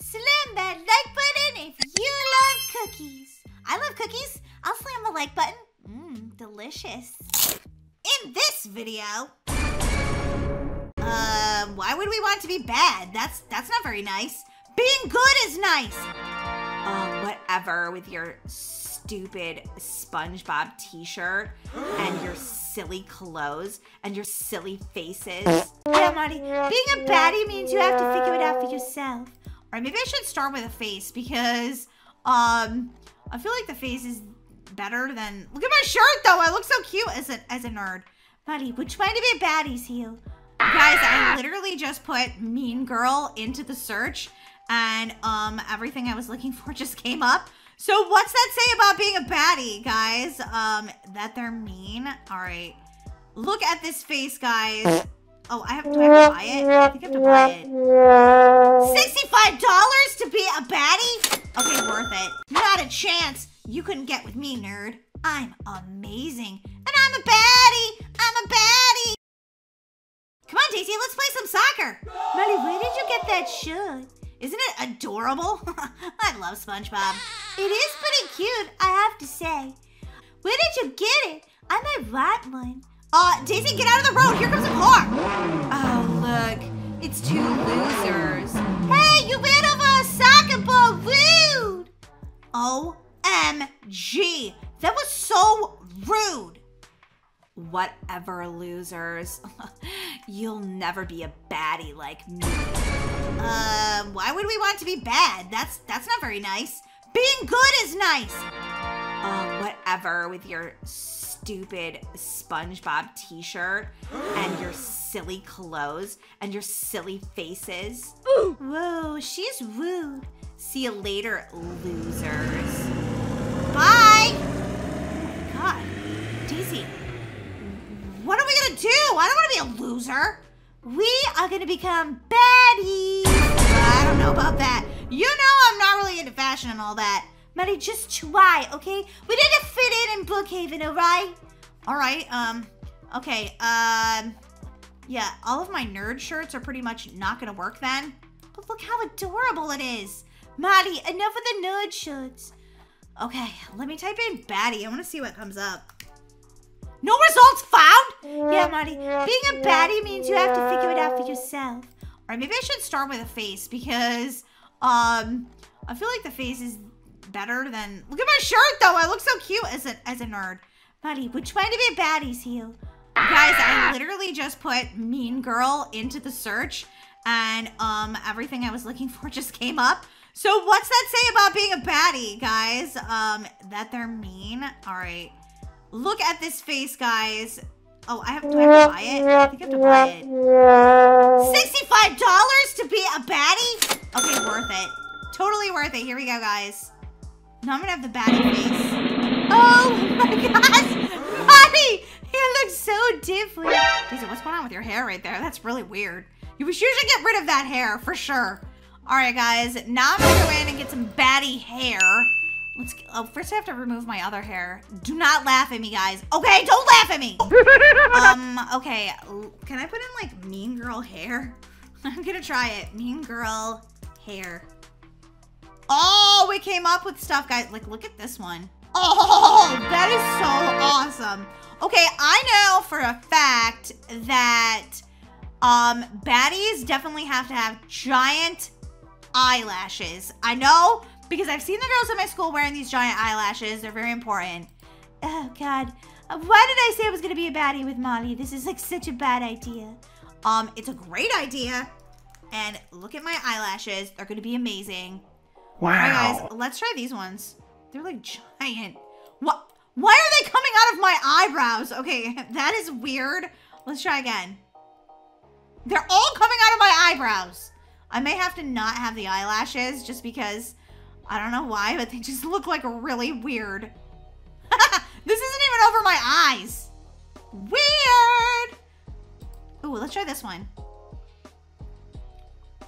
Slam that like button if you love cookies. I love cookies. I'll slam the like button. Mmm, delicious. In this video, uh, why would we want to be bad? That's that's not very nice. Being good is nice. Uh, whatever with your stupid SpongeBob t-shirt and your silly clothes and your silly faces. Yeah, Marty, being a baddie means you have to figure it out for yourself. All right, maybe I should start with a face because um, I feel like the face is better than. Look at my shirt though. I look so cute as a as a nerd. Marty, we're trying to be baddies here. Guys, I literally just put Mean Girl into the search and um everything I was looking for just came up. So what's that say about being a baddie, guys? Um, that they're mean. All right. Look at this face, guys. Oh, I have, do I have to buy it? I think I have to buy it. $65 to be a baddie? Okay, worth it. Not a chance. You couldn't get with me, nerd. I'm amazing. And I'm a baddie. I'm a baddie. Come on, Daisy, let's play some soccer. Molly, where did you get that shirt? Isn't it adorable? I love SpongeBob. It is pretty cute, I have to say. Where did you get it? I might want one. Uh, Daisy, get out of the road. Here comes a car. Oh, look. It's two losers. Hey, you ran over a soccer ball. Rude. OMG. That was so rude. Whatever, losers. You'll never be a baddie like me. Uh, why would we want to be bad? That's that's not very nice. Being good is nice. Uh, whatever with your stupid SpongeBob t-shirt and your silly clothes and your silly faces. Whoa, she's rude. See you later, losers. Bye. Oh my God, Daisy, what are we gonna do? I don't want to be a loser. We are gonna become baddies. I don't know about that. You know I'm not really into fashion and all that. Maddie, just try, okay? We need to fit in in Brookhaven, all right? All right, um, okay, um, yeah, all of my nerd shirts are pretty much not gonna work then. But look how adorable it is. Maddie, enough of the nerd shirts. Okay, let me type in baddie. I want to see what comes up. No results found? Yeah, Maddie, being a baddie means you have to figure it out for yourself. All right, maybe I should start with a face because, um, I feel like the face is better than... Look at my shirt, though. I look so cute as a, as a nerd. Buddy, we're trying to be baddies here. Guys, I literally just put Mean Girl into the search and um, everything I was looking for just came up. So what's that say about being a baddie, guys? Um, that they're mean? All right. Look at this face, guys. Oh, I have, do I have to buy it? I think I have to buy it. $65 to be a baddie? Okay, worth it. Totally worth it. Here we go, guys. Now I'm gonna have the baddie face. Oh my gosh! Buddy! You look so different. Daisy, what's going on with your hair right there? That's really weird. You should get rid of that hair, for sure. All right, guys. Now I'm gonna go in and get some baddie hair. Let's, oh, first I have to remove my other hair. Do not laugh at me, guys. Okay, don't laugh at me. um, okay. Can I put in, like, Mean Girl hair? I'm gonna try it. Mean Girl hair. Oh, we came up with stuff, guys. Like, look at this one. Oh, that is so awesome. Okay, I know for a fact that um, baddies definitely have to have giant eyelashes. I know because I've seen the girls at my school wearing these giant eyelashes. They're very important. Oh, God. Why did I say I was going to be a baddie with Molly? This is like such a bad idea. Um, It's a great idea. And look at my eyelashes. They're going to be amazing. Wow. Right, guys, let's try these ones. They're like giant. What? Why are they coming out of my eyebrows? Okay, that is weird. Let's try again. They're all coming out of my eyebrows. I may have to not have the eyelashes just because I don't know why, but they just look like really weird. this isn't even over my eyes. Weird. Ooh, let's try this one.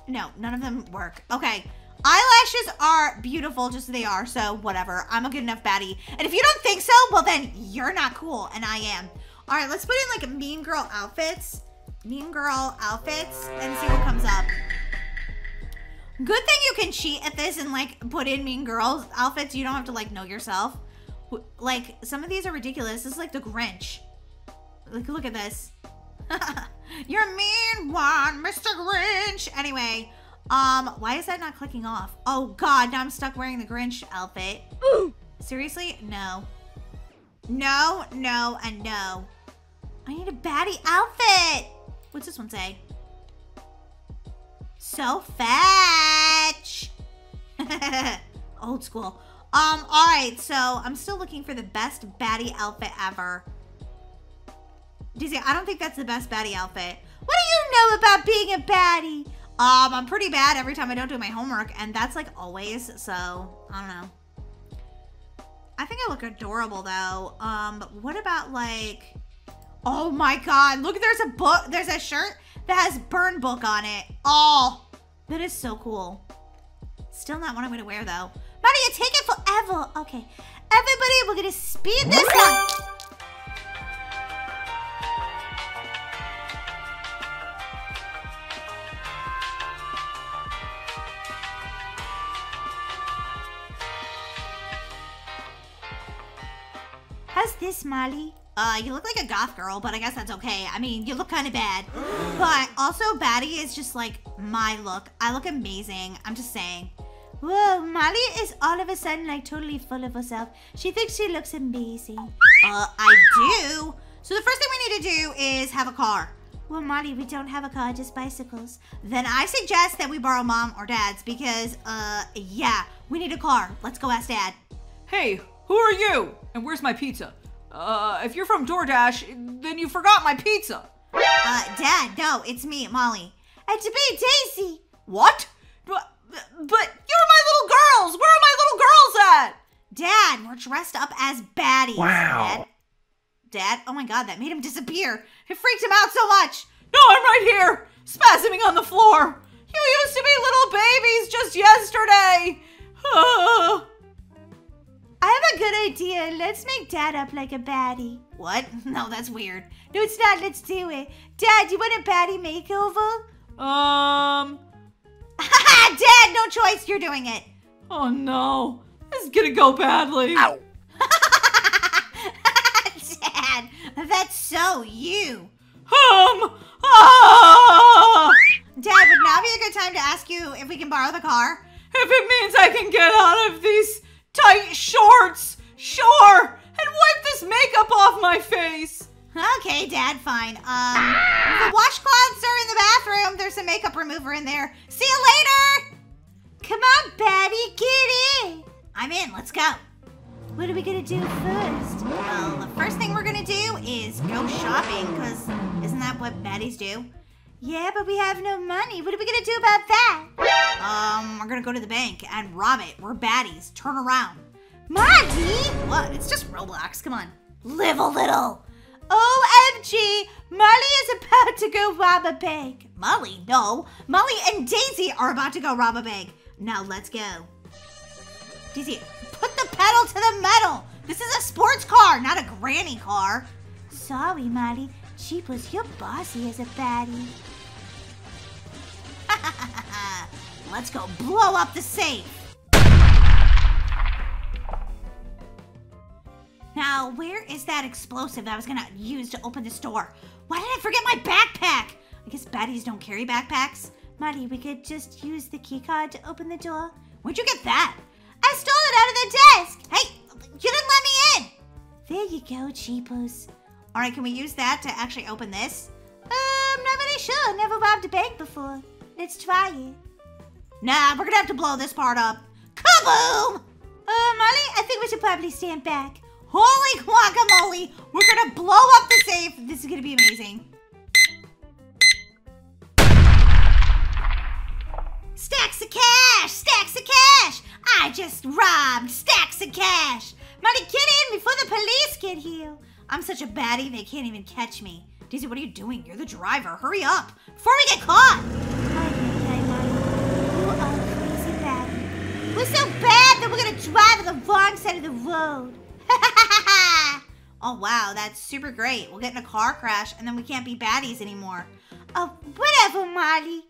No, none of them work. Okay. Eyelashes are beautiful just as they are, so whatever. I'm a good enough baddie. And if you don't think so, well then you're not cool, and I am. All right, let's put in like mean girl outfits. Mean girl outfits and see what comes up. Good thing you can cheat at this and like put in mean girls outfits. You don't have to like know yourself. Like some of these are ridiculous. This is like the Grinch. Like look at this. You're a mean one, Mr. Grinch. Anyway, um, why is that not clicking off? Oh God, now I'm stuck wearing the Grinch outfit. Seriously? No. No, no, and no. I need a baddie outfit. What's this one say? So fetch. Old school. Um, alright, so I'm still looking for the best baddie outfit ever. Dizzy, I don't think that's the best baddie outfit. What do you know about being a baddie? Um, I'm pretty bad every time I don't do my homework, and that's like always, so I don't know. I think I look adorable though. Um, what about like, oh my god, look, there's a book, there's a shirt that has burn book on it. Oh, that is so cool. Still not what I'm gonna wear though. Maddie, you take it forever. Okay, everybody, we're gonna speed this up. How's this, Molly? Uh, you look like a goth girl, but I guess that's okay. I mean, you look kind of bad. But also, Baddie is just like my look. I look amazing. I'm just saying. Whoa, Molly is all of a sudden like totally full of herself. She thinks she looks amazing. Uh, I do. So the first thing we need to do is have a car. Well, Molly, we don't have a car, just bicycles. Then I suggest that we borrow mom or dad's because, uh, yeah, we need a car. Let's go ask dad. Hey, who are you? And where's my pizza? Uh, if you're from DoorDash, then you forgot my pizza. Uh, Dad, no, it's me, Molly. And to be Daisy. What? But, but you're my little girls. Where are my little girls at? Dad, we're dressed up as baddies. Wow. Dad. Dad, oh my god, that made him disappear. It freaked him out so much. No, I'm right here, spasming on the floor. You used to be little babies just yesterday. I have a good idea. Let's make Dad up like a baddie. What? No, that's weird. No, it's not. Let's do it. Dad, you want a baddie makeover? Um, Dad, no choice. You're doing it. oh no, this is gonna go badly. Ow. Dad, that's so you. Um, ah! Dad, would now be a good time to ask you if we can borrow the car? If it means I can get out of these tight shorts, sure, and wipe this makeup off my face. Okay, Dad, fine. Um, the washcloths are in the bathroom. There's some makeup remover in there. See you later. Come on, Betty, get in. I'm in. Let's go. What are we gonna do first? Well, the first thing we're gonna do is go shopping, cause isn't that what baddies do? Yeah, but we have no money. What are we gonna do about that? Um, we're gonna go to the bank and rob it. We're baddies. Turn around. Marty! What? It's just Roblox. Come on. Live a little. OMG! Molly is about to go rob a bank. Molly? No. Molly and Daisy are about to go rob a bank. Now let's go. Daisy, put the pedal to the metal. This is a sports car, not a granny car. Sorry, Molly. Cheapos, you're bossy as a baddie. Let's go blow up the safe. Now, where is that explosive that I was gonna use to open this door? Why did I forget my backpack? I guess baddies don't carry backpacks. Marty, we could just use the keycard to open the door. Where'd you get that? I stole it out of the desk. Hey, you didn't let me in. There you go, Cheapos. All right, can we use that to actually open this? I'm not really sure. Never robbed a bank before. Let's try it. Nah, we're gonna have to blow this part up. Kaboom! Uh, Molly, I think we should probably stand back. Holy guacamole! We're gonna blow up the safe. This is gonna be amazing. Stacks of cash! Stacks of cash! I just robbed stacks of cash! Molly, get in before the police get here! I'm such a baddie, they can't even catch me. Daisy, what are you doing? You're the driver. Hurry up before we get caught! You are crazy baddie. We're so bad that we're gonna drive on the wrong side of the road. oh, wow, that's super great. We'll get in a car crash and then we can't be baddies anymore. Oh, whatever, Molly.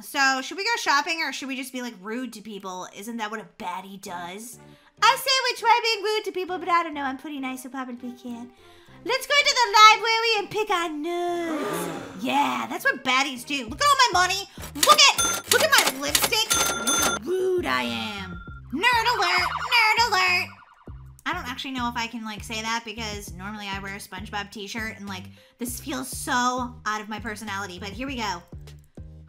So, should we go shopping or should we just be like rude to people? Isn't that what a baddie does? I say we try being rude to people, but I don't know. I'm pretty nice, so probably can. Let's go to the library and pick our nerds. Yeah, that's what baddies do. Look at all my money. Look at look at my lipstick. Look how rude I am. Nerd alert! Nerd alert! I don't actually know if I can like say that because normally I wear a SpongeBob t-shirt and like this feels so out of my personality, but here we go.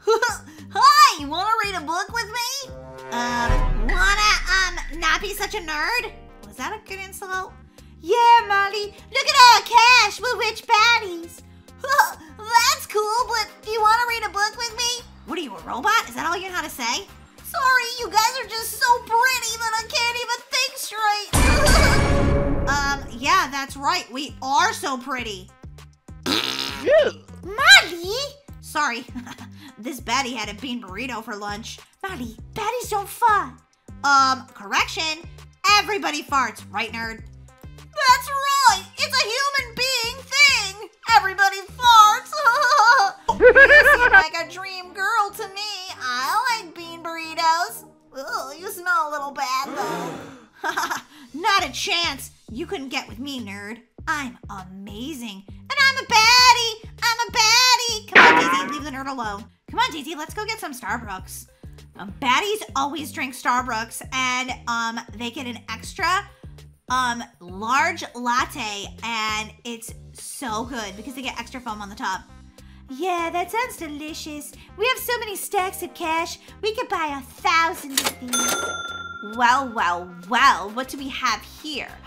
Hi, you wanna read a book with me? Um, wanna um not be such a nerd? Was that a good insult? Yeah, Molly. Look at all the cash. We're rich baddies. That's cool, but do you want to read a book with me? What are you, a robot? Is that all you know how to say? Sorry, you guys are just so pretty that I can't even think straight. um, yeah, that's right. We are so pretty. Molly! Sorry. this Betty had a bean burrito for lunch. Molly, baddies don't fart. Um, correction. Everybody farts, right, nerd? That's right! It's a human being thing! Everybody farts! you seem like a dream girl to me. I like bean burritos. Ugh, you smell a little bad though. Not a chance. You couldn't get with me, nerd. I'm amazing. And I'm a baddie! I'm a baddie! Come on, Daisy, leave the nerd alone. Come on, Daisy, let's go get some Starbucks. Um, baddies always drink Starbucks, and um, they get an extra um large latte and it's so good because they get extra foam on the top. Yeah, that sounds delicious. We have so many stacks of cash. We could buy a thousand of these. Well, well, well, what do we have here?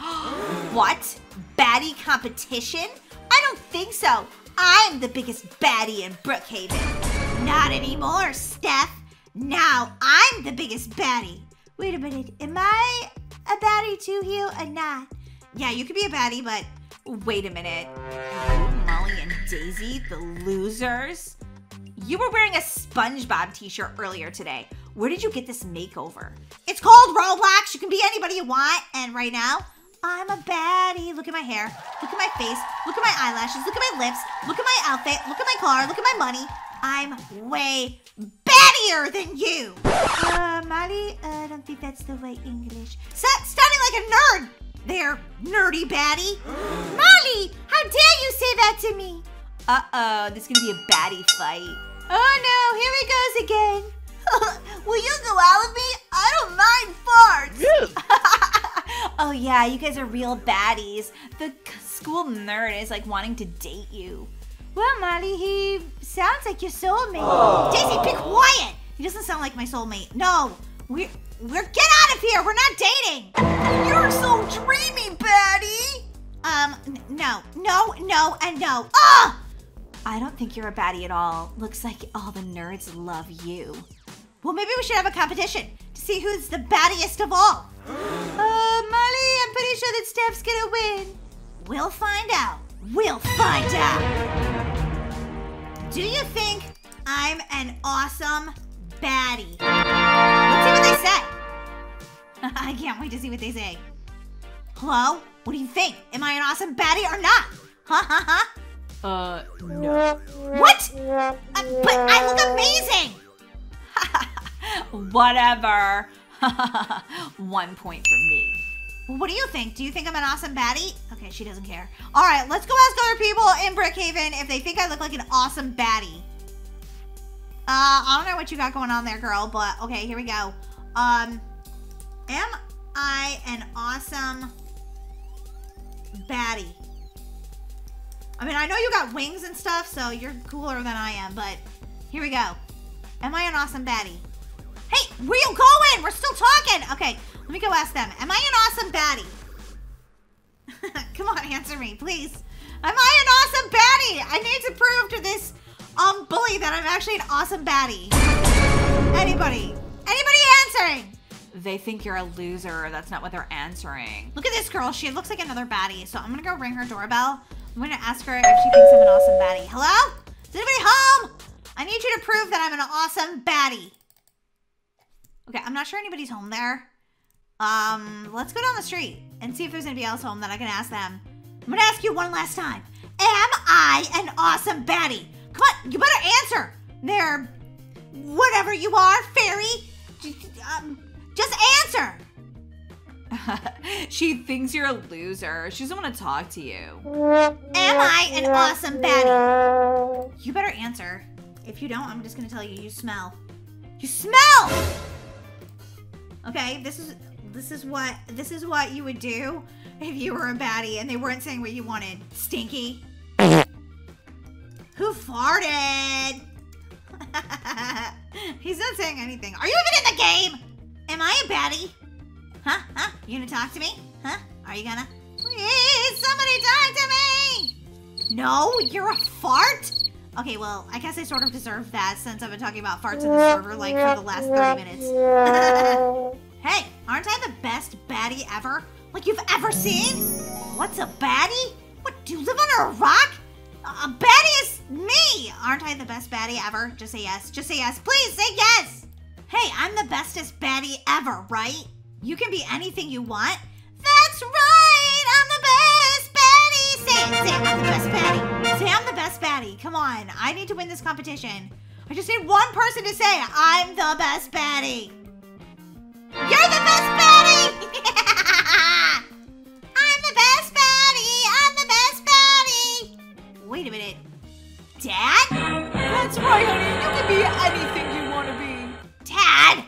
what? Baddie competition? I don't think so. I'm the biggest baddie in Brookhaven. Not anymore, Steph. Now I'm the biggest baddie. Wait a minute, am I a baddie too, Hugh, uh, or not? Yeah, you could be a baddie, but wait a minute. You, Molly and Daisy, the losers? You were wearing a SpongeBob t-shirt earlier today. Where did you get this makeover? It's called Roblox. You can be anybody you want. And right now, I'm a baddie. Look at my hair. Look at my face. Look at my eyelashes. Look at my lips. Look at my outfit. Look at my car. Look at my money. I'm way baddier than you. Uh, Molly, uh, I don't think that's the right English. S sounding like a nerd there, nerdy baddie. Molly, how dare you say that to me? Uh-oh, this is gonna be a baddie fight. Oh no, here he goes again. Will you go out with me? I don't mind farts. oh yeah, you guys are real baddies. The school nerd is like wanting to date you. Well, Molly, he sounds like your soulmate. Oh. Daisy, be quiet. He doesn't sound like my soulmate. No, we're we're get out of here. We're not dating. You're so dreamy, baddie. Um, no, no, no, and no. Ah! I don't think you're a baddie at all. Looks like all the nerds love you. Well, maybe we should have a competition to see who's the baddiest of all. Uh, Molly, I'm pretty sure that Steph's gonna win. We'll find out. We'll find out. Do you think I'm an awesome baddie? Let's see what they say. I can't wait to see what they say. Hello? What do you think? Am I an awesome baddie or not? Ha ha ha. Uh, no. What? Uh, but I look amazing. Whatever. One point for me. What do you think? Do you think I'm an awesome baddie? Okay, she doesn't care. All right, let's go ask other people in Brookhaven if they think I look like an awesome baddie. Uh, I don't know what you got going on there, girl, but okay, here we go. Um, am I an awesome baddie? I mean, I know you got wings and stuff, so you're cooler than I am, but here we go. Am I an awesome baddie? Hey, where you going? We're still talking. Okay, let me go ask them. Am I an awesome baddie? Come on, answer me, please. Am I an awesome baddie? I need to prove to this um bully that I'm actually an awesome baddie. Anybody? Anybody answering? They think you're a loser. That's not what they're answering. Look at this girl. She looks like another baddie. So I'm gonna go ring her doorbell. I'm gonna ask her if she thinks I'm an awesome baddie. Hello? Is anybody home? I need you to prove that I'm an awesome baddie. Okay, I'm not sure anybody's home there. Um, let's go down the street and see if there's anybody else home that I can ask them. I'm gonna ask you one last time. Am I an awesome baddie? Come on, you better answer. There, whatever you are, fairy. Um, just answer. she thinks you're a loser. She doesn't want to talk to you. Am I an awesome baddie? You better answer. If you don't, I'm just gonna tell you you smell. You smell! Okay, this is this is what this is what you would do if you were a baddie and they weren't saying what you wanted. Stinky. Who farted? He's not saying anything. Are you even in the game? Am I a baddie? Huh? Huh? You gonna talk to me? Huh? Are you gonna? Please, somebody talk to me! No, you're a fart? Okay, well, I guess I sort of deserve that since I've been talking about farts in the server like for the last 30 minutes. hey, aren't I the best baddie ever? Like you've ever seen? What's a baddie? What, do you live under a rock? A baddie is me! Aren't I the best baddie ever? Just say yes. Just say yes. Please say yes! Hey, I'm the bestest baddie ever, right? You can be anything you want. That's right! I'm the best it, say. I'm the best baddie. Say I'm the best baddie. Come on. I need to win this competition. I just need one person to say, I'm the best baddie. You're the best baddie! I'm the best baddie! I'm the best baddie! Wait a minute. Dad? That's right, honey. You can be anything you want to be. Dad!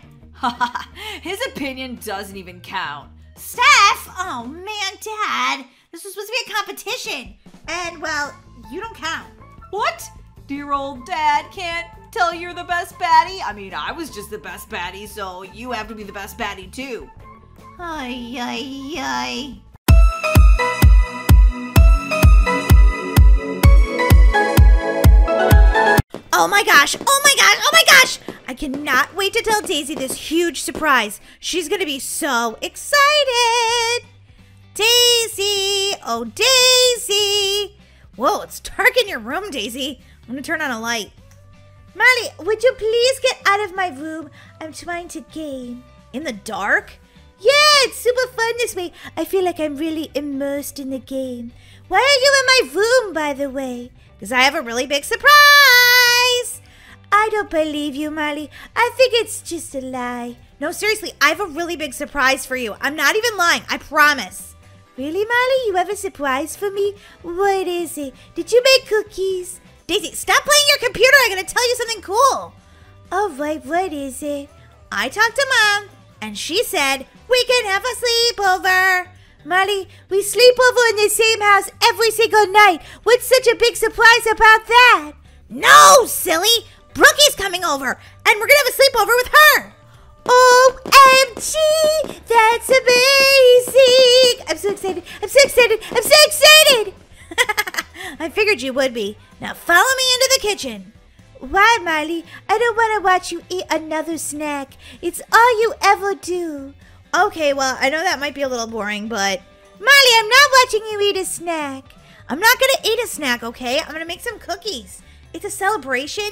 His opinion doesn't even count. Steph! Oh man, Dad! This was supposed to be a competition! And well, you don't count. What? Dear old dad can't tell you're the best baddie? I mean, I was just the best baddie, so you have to be the best baddie too. Ay, ay, ay. Oh my gosh, oh my gosh, oh my gosh! I cannot wait to tell Daisy this huge surprise. She's gonna be so excited! Daisy! Oh, Daisy! Whoa, it's dark in your room, Daisy. I'm gonna turn on a light. Molly, would you please get out of my room? I'm trying to game. In the dark? Yeah, it's super fun this way. I feel like I'm really immersed in the game. Why are you in my room, by the way? Because I have a really big surprise! I don't believe you, Molly. I think it's just a lie. No, seriously, I have a really big surprise for you. I'm not even lying, I promise. Really, Molly? You have a surprise for me? What is it? Did you make cookies? Daisy, stop playing your computer. I'm going to tell you something cool. All right, what is it? I talked to Mom, and she said we can have a sleepover. Molly, we sleep over in the same house every single night. What's such a big surprise about that? No, silly. Brookie's coming over, and we're going to have a sleepover with her. OMG! That's amazing! I'm so excited. I'm so excited. I'm so excited! I figured you would be. Now follow me into the kitchen. Why, Miley? I don't want to watch you eat another snack. It's all you ever do. Okay, well, I know that might be a little boring, but... Miley, I'm not watching you eat a snack. I'm not going to eat a snack, okay? I'm going to make some cookies. It's a celebration.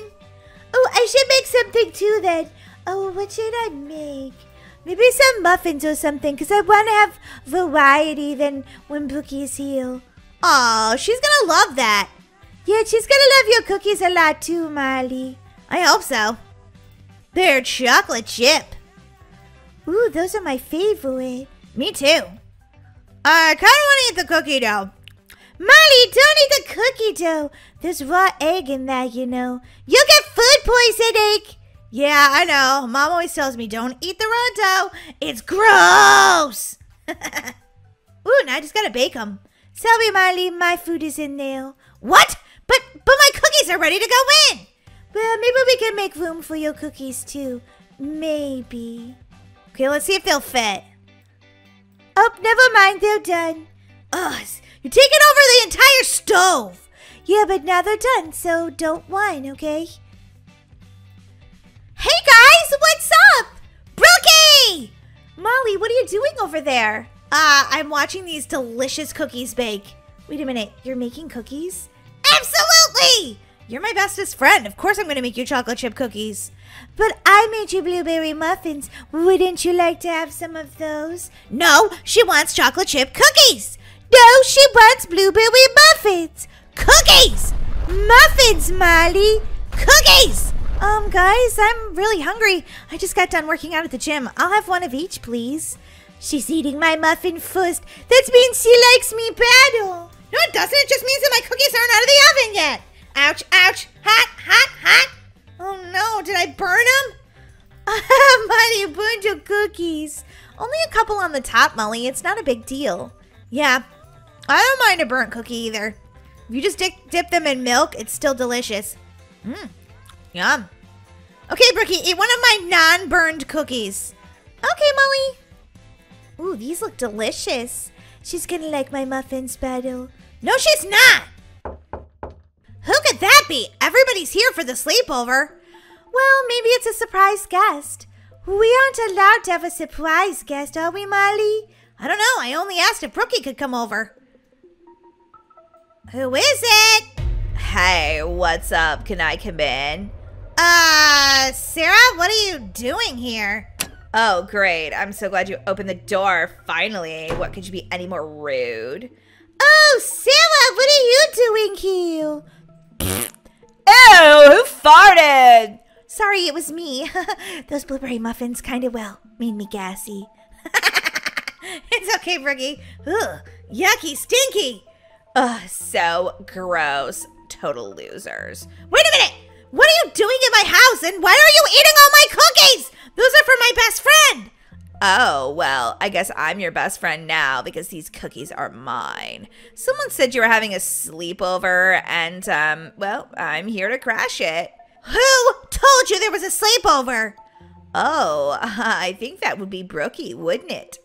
Oh, I should make something too then. Oh, what should I make? Maybe some muffins or something, because I want to have variety than when Brookie's here. Oh, she's going to love that. Yeah, she's going to love your cookies a lot too, Molly. I hope so. They're chocolate chip. Ooh, those are my favorite. Me too. I kind of want to eat the cookie dough. Molly, don't eat the cookie dough. There's raw egg in that, you know. You'll get food poisoning. Yeah, I know. Mom always tells me don't eat the dough. It's gross. Ooh, now I just gotta bake them. Sorry, Molly, my food is in there. What? But but my cookies are ready to go in. Well, maybe we can make room for your cookies too. Maybe. Okay, let's see if they'll fit. Oh, never mind, they're done. Ugh, you're taking over the entire stove. Yeah, but now they're done, so don't whine, okay? Hey guys, what's up? Brookie! Molly, what are you doing over there? Uh, I'm watching these delicious cookies bake. Wait a minute, you're making cookies? Absolutely! You're my bestest friend. Of course I'm going to make you chocolate chip cookies. But I made you blueberry muffins. Wouldn't you like to have some of those? No, she wants chocolate chip cookies. No, she wants blueberry muffins. Cookies! Muffins, Molly! Cookies! Um, guys, I'm really hungry. I just got done working out at the gym. I'll have one of each, please. She's eating my muffin first. That means she likes me better. No, it doesn't. It just means that my cookies aren't out of the oven yet. Ouch, ouch. Hot, hot, hot. Oh no, did I burn them? You burned your cookies. Only a couple on the top, Molly. It's not a big deal. Yeah, I don't mind a burnt cookie either. If you just dip, dip them in milk, it's still delicious. Mmm, yum. Okay, Brookie, eat one of my non-burned cookies. Okay, Molly. Ooh, these look delicious. She's gonna like my muffins better. No, she's not. Who could that be? Everybody's here for the sleepover. Well, maybe it's a surprise guest. We aren't allowed to have a surprise guest, are we, Molly? I don't know. I only asked if Brookie could come over. Who is it? Hey, what's up? Can I come in? Uh, Sarah, what are you doing here? Oh, great. I'm so glad you opened the door. Finally. What could you be any more rude? Oh, Sarah, what are you doing here? Ew, who farted? Sorry, it was me. Those blueberry muffins kind of, well, made me gassy. it's okay, Brookie. Ugh, yucky, stinky. Ugh, so gross. Total losers. Wait a minute! What are you doing in my house and why are you eating all my cookies? Those are for my best friend. Oh, well, I guess I'm your best friend now because these cookies are mine. Someone said you were having a sleepover, and, um, well, I'm here to crash it. Who told you there was a sleepover? Oh, I think that would be Brookie, wouldn't it?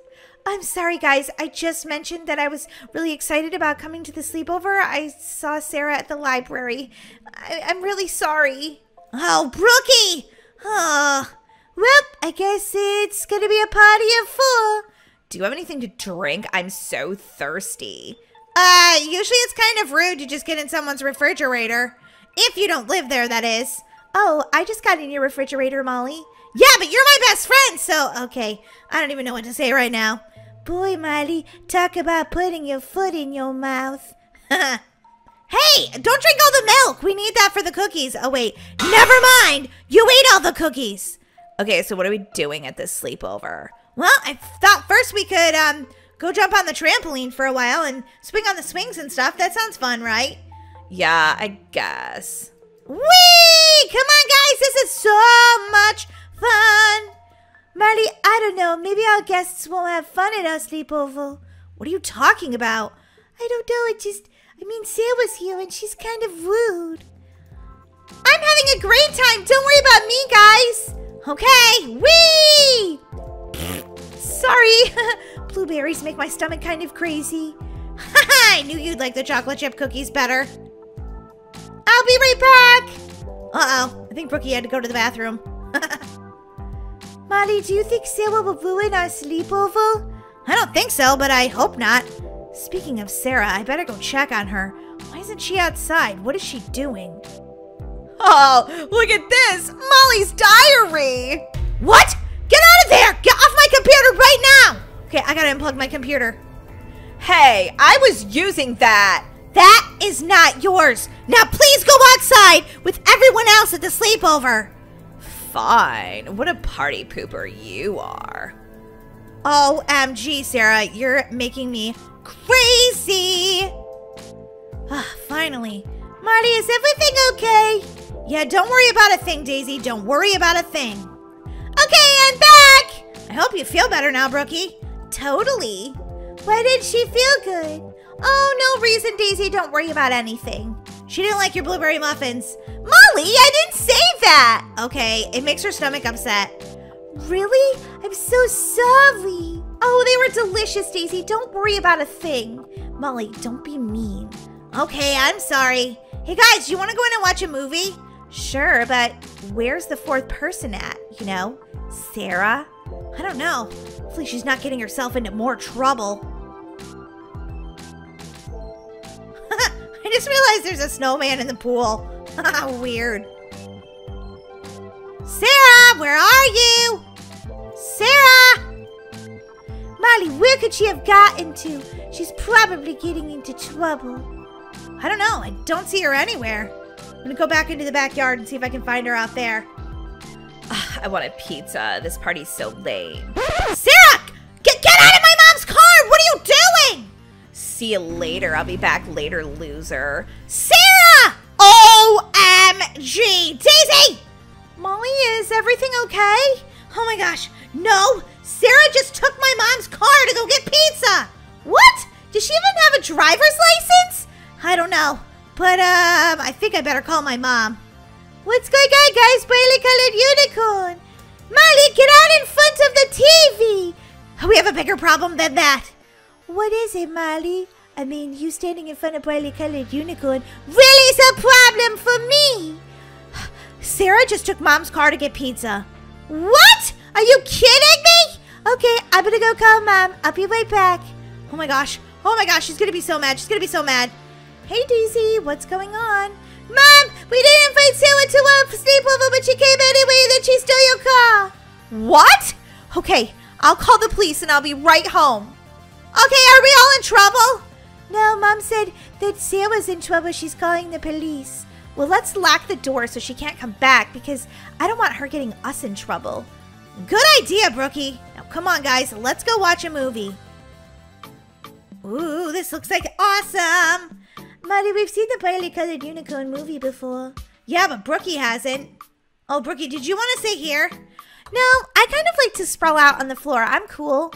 I'm sorry, guys. I just mentioned that I was really excited about coming to the sleepover. I saw Sarah at the library. I- am really sorry. Oh, Brookie! Oh. Well, I guess it's gonna be a party of four. Do you have anything to drink? I'm so thirsty. Uh, usually it's kind of rude to just get in someone's refrigerator. If you don't live there, that is. Oh, I just got in your refrigerator, Molly. Yeah, but you're my best friend, so okay. I don't even know what to say right now. Boy, Molly, talk about putting your foot in your mouth. hey, don't drink all the milk. We need that for the cookies. Oh, wait. Never mind. You ate all the cookies. Okay, so what are we doing at this sleepover? Well, I thought first we could um go jump on the trampoline for a while and swing on the swings and stuff. That sounds fun, right? Yeah, I guess. Whee! Come on, guys. This is so much fun. Marley, I don't know. Maybe our guests won't have fun at our sleepover. What are you talking about? I don't know. It just, I mean, Sarah's here and she's kind of rude. I'm having a great time. Don't worry about me, guys. Okay, wee! Sorry. Blueberries make my stomach kind of crazy. I knew you'd like the chocolate chip cookies better. I'll be right back. Uh-oh, I think Brookie had to go to the bathroom. Molly, do you think Sarah will ruin our sleepover? I don't think so, but I hope not. Speaking of Sarah, I better go check on her. Why isn't she outside? What is she doing? Oh, look at this! Molly's diary! What? Get out of there! Get off my computer right now! Okay, I gotta unplug my computer. Hey, I was using that! That is not yours. Now please go outside with everyone else at the sleepover. Fine. What a party pooper you are. OMG, Sarah, you're making me crazy. Ah, finally. Marty, is everything okay? Yeah, don't worry about a thing, Daisy. Don't worry about a thing. Okay, I'm back. I hope you feel better now, Brookie. Totally. Why did she feel good? Oh, no reason, Daisy. Don't worry about anything. She didn't like your blueberry muffins. Molly, I didn't say that. Okay, it makes her stomach upset. Really? I'm so sorry. Oh, they were delicious, Daisy. Don't worry about a thing. Molly, don't be mean. Okay, I'm sorry. Hey guys, you want to go in and watch a movie? Sure, but where's the fourth person at? You know, Sarah? I don't know. Hopefully she's not getting herself into more trouble. I just realized there's a snowman in the pool. Weird. Sarah, where are you? Sarah! Molly, where could she have gotten to? She's probably getting into trouble. I don't know. I don't see her anywhere. I'm gonna go back into the backyard and see if I can find her out there. I want a pizza. This party's so lame. Sarah! Get, get out See you later. I'll be back later, loser. Sarah! OMG! Daisy! Molly, is everything okay? Oh my gosh, no! Sarah just took my mom's car to go get pizza! What? Does she even have a driver's license? I don't know. But, um, I think I better call my mom. What's going on, guys? Brightly colored unicorn! Molly, get out in front of the TV! We have a bigger problem than that. What is it, Molly? I mean, you standing in front of brightly colored unicorn really is a problem for me. Sarah just took mom's car to get pizza. What? Are you kidding me? Okay, I'm gonna go call mom. I'll be right back. Oh my gosh. Oh my gosh, she's gonna be so mad. She's gonna be so mad. Hey, Daisy, what's going on? Mom, we didn't invite Sarah to a sleepover, but she came anyway, then she stole your car. What? Okay, I'll call the police and I'll be right home. Okay, are we all in trouble? No, Mom said that Sarah's in trouble. She's calling the police. Well, let's lock the door so she can't come back because I don't want her getting us in trouble. Good idea, Brookie. Now, come on, guys. Let's go watch a movie. Ooh, this looks like awesome. Marty, we've seen the brightly colored unicorn movie before. Yeah, but Brookie hasn't. Oh, Brookie, did you want to stay here? No, I kind of like to sprawl out on the floor. I'm cool.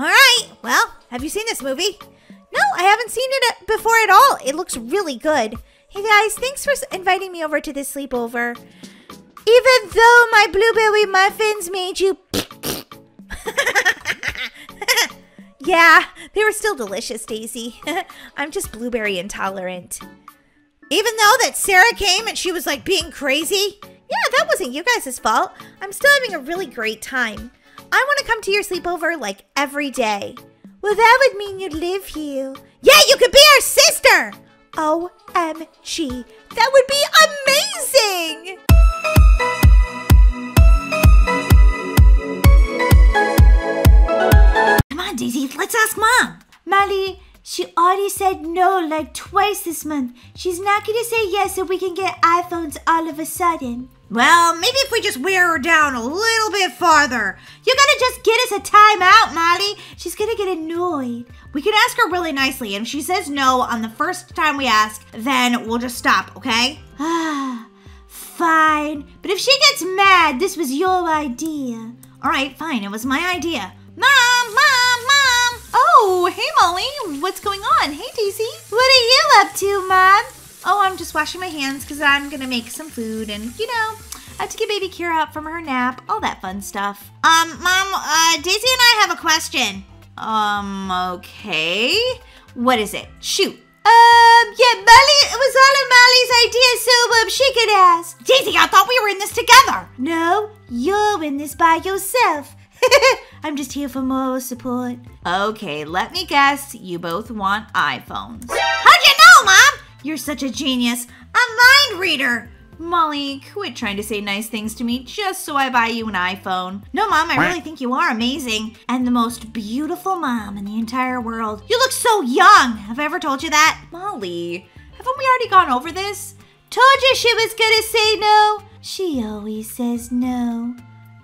All right. Well, have you seen this movie? No, I haven't seen it uh, before at all. It looks really good. Hey guys, thanks for inviting me over to this sleepover. Even though my blueberry muffins made you. yeah, they were still delicious, Daisy. I'm just blueberry intolerant. Even though that Sarah came and she was like being crazy? Yeah, that wasn't you guys' fault. I'm still having a really great time. I want to come to your sleepover like every day. Well, that would mean you'd live here. Yeah, you could be our sister! OMG. That would be amazing! Come on, Daisy, let's ask Mom. Molly, she already said no like twice this month. She's not gonna say yes so we can get iPhones all of a sudden. Well, maybe if we just wear her down a little bit farther. You gotta just get us a timeout, Molly. She's gonna get annoyed. We can ask her really nicely, and if she says no on the first time we ask, then we'll just stop, okay? Ah, fine. But if she gets mad, this was your idea. All right, fine. It was my idea. Mom, mom, mom. Oh, hey, Molly. What's going on? Hey, Daisy. What are you up to, Mom? Oh, I'm just washing my hands because I'm going to make some food and, you know, I have to get baby Kira up from her nap, all that fun stuff. Um, Mom, uh, Daisy and I have a question. Um, okay. What is it? Shoot. Um, yeah, Molly, it was all of Molly's idea, so um, she could ask. Daisy, I thought we were in this together. No, you're in this by yourself. I'm just here for moral support. Okay, let me guess. You both want iPhones. How'd you know, Mom? You're such a genius. A mind reader. Molly, quit trying to say nice things to me just so I buy you an iPhone. No, Mom, I really think you are amazing and the most beautiful mom in the entire world. You look so young. Have I ever told you that? Molly, haven't we already gone over this? Told you she was gonna say no. She always says no.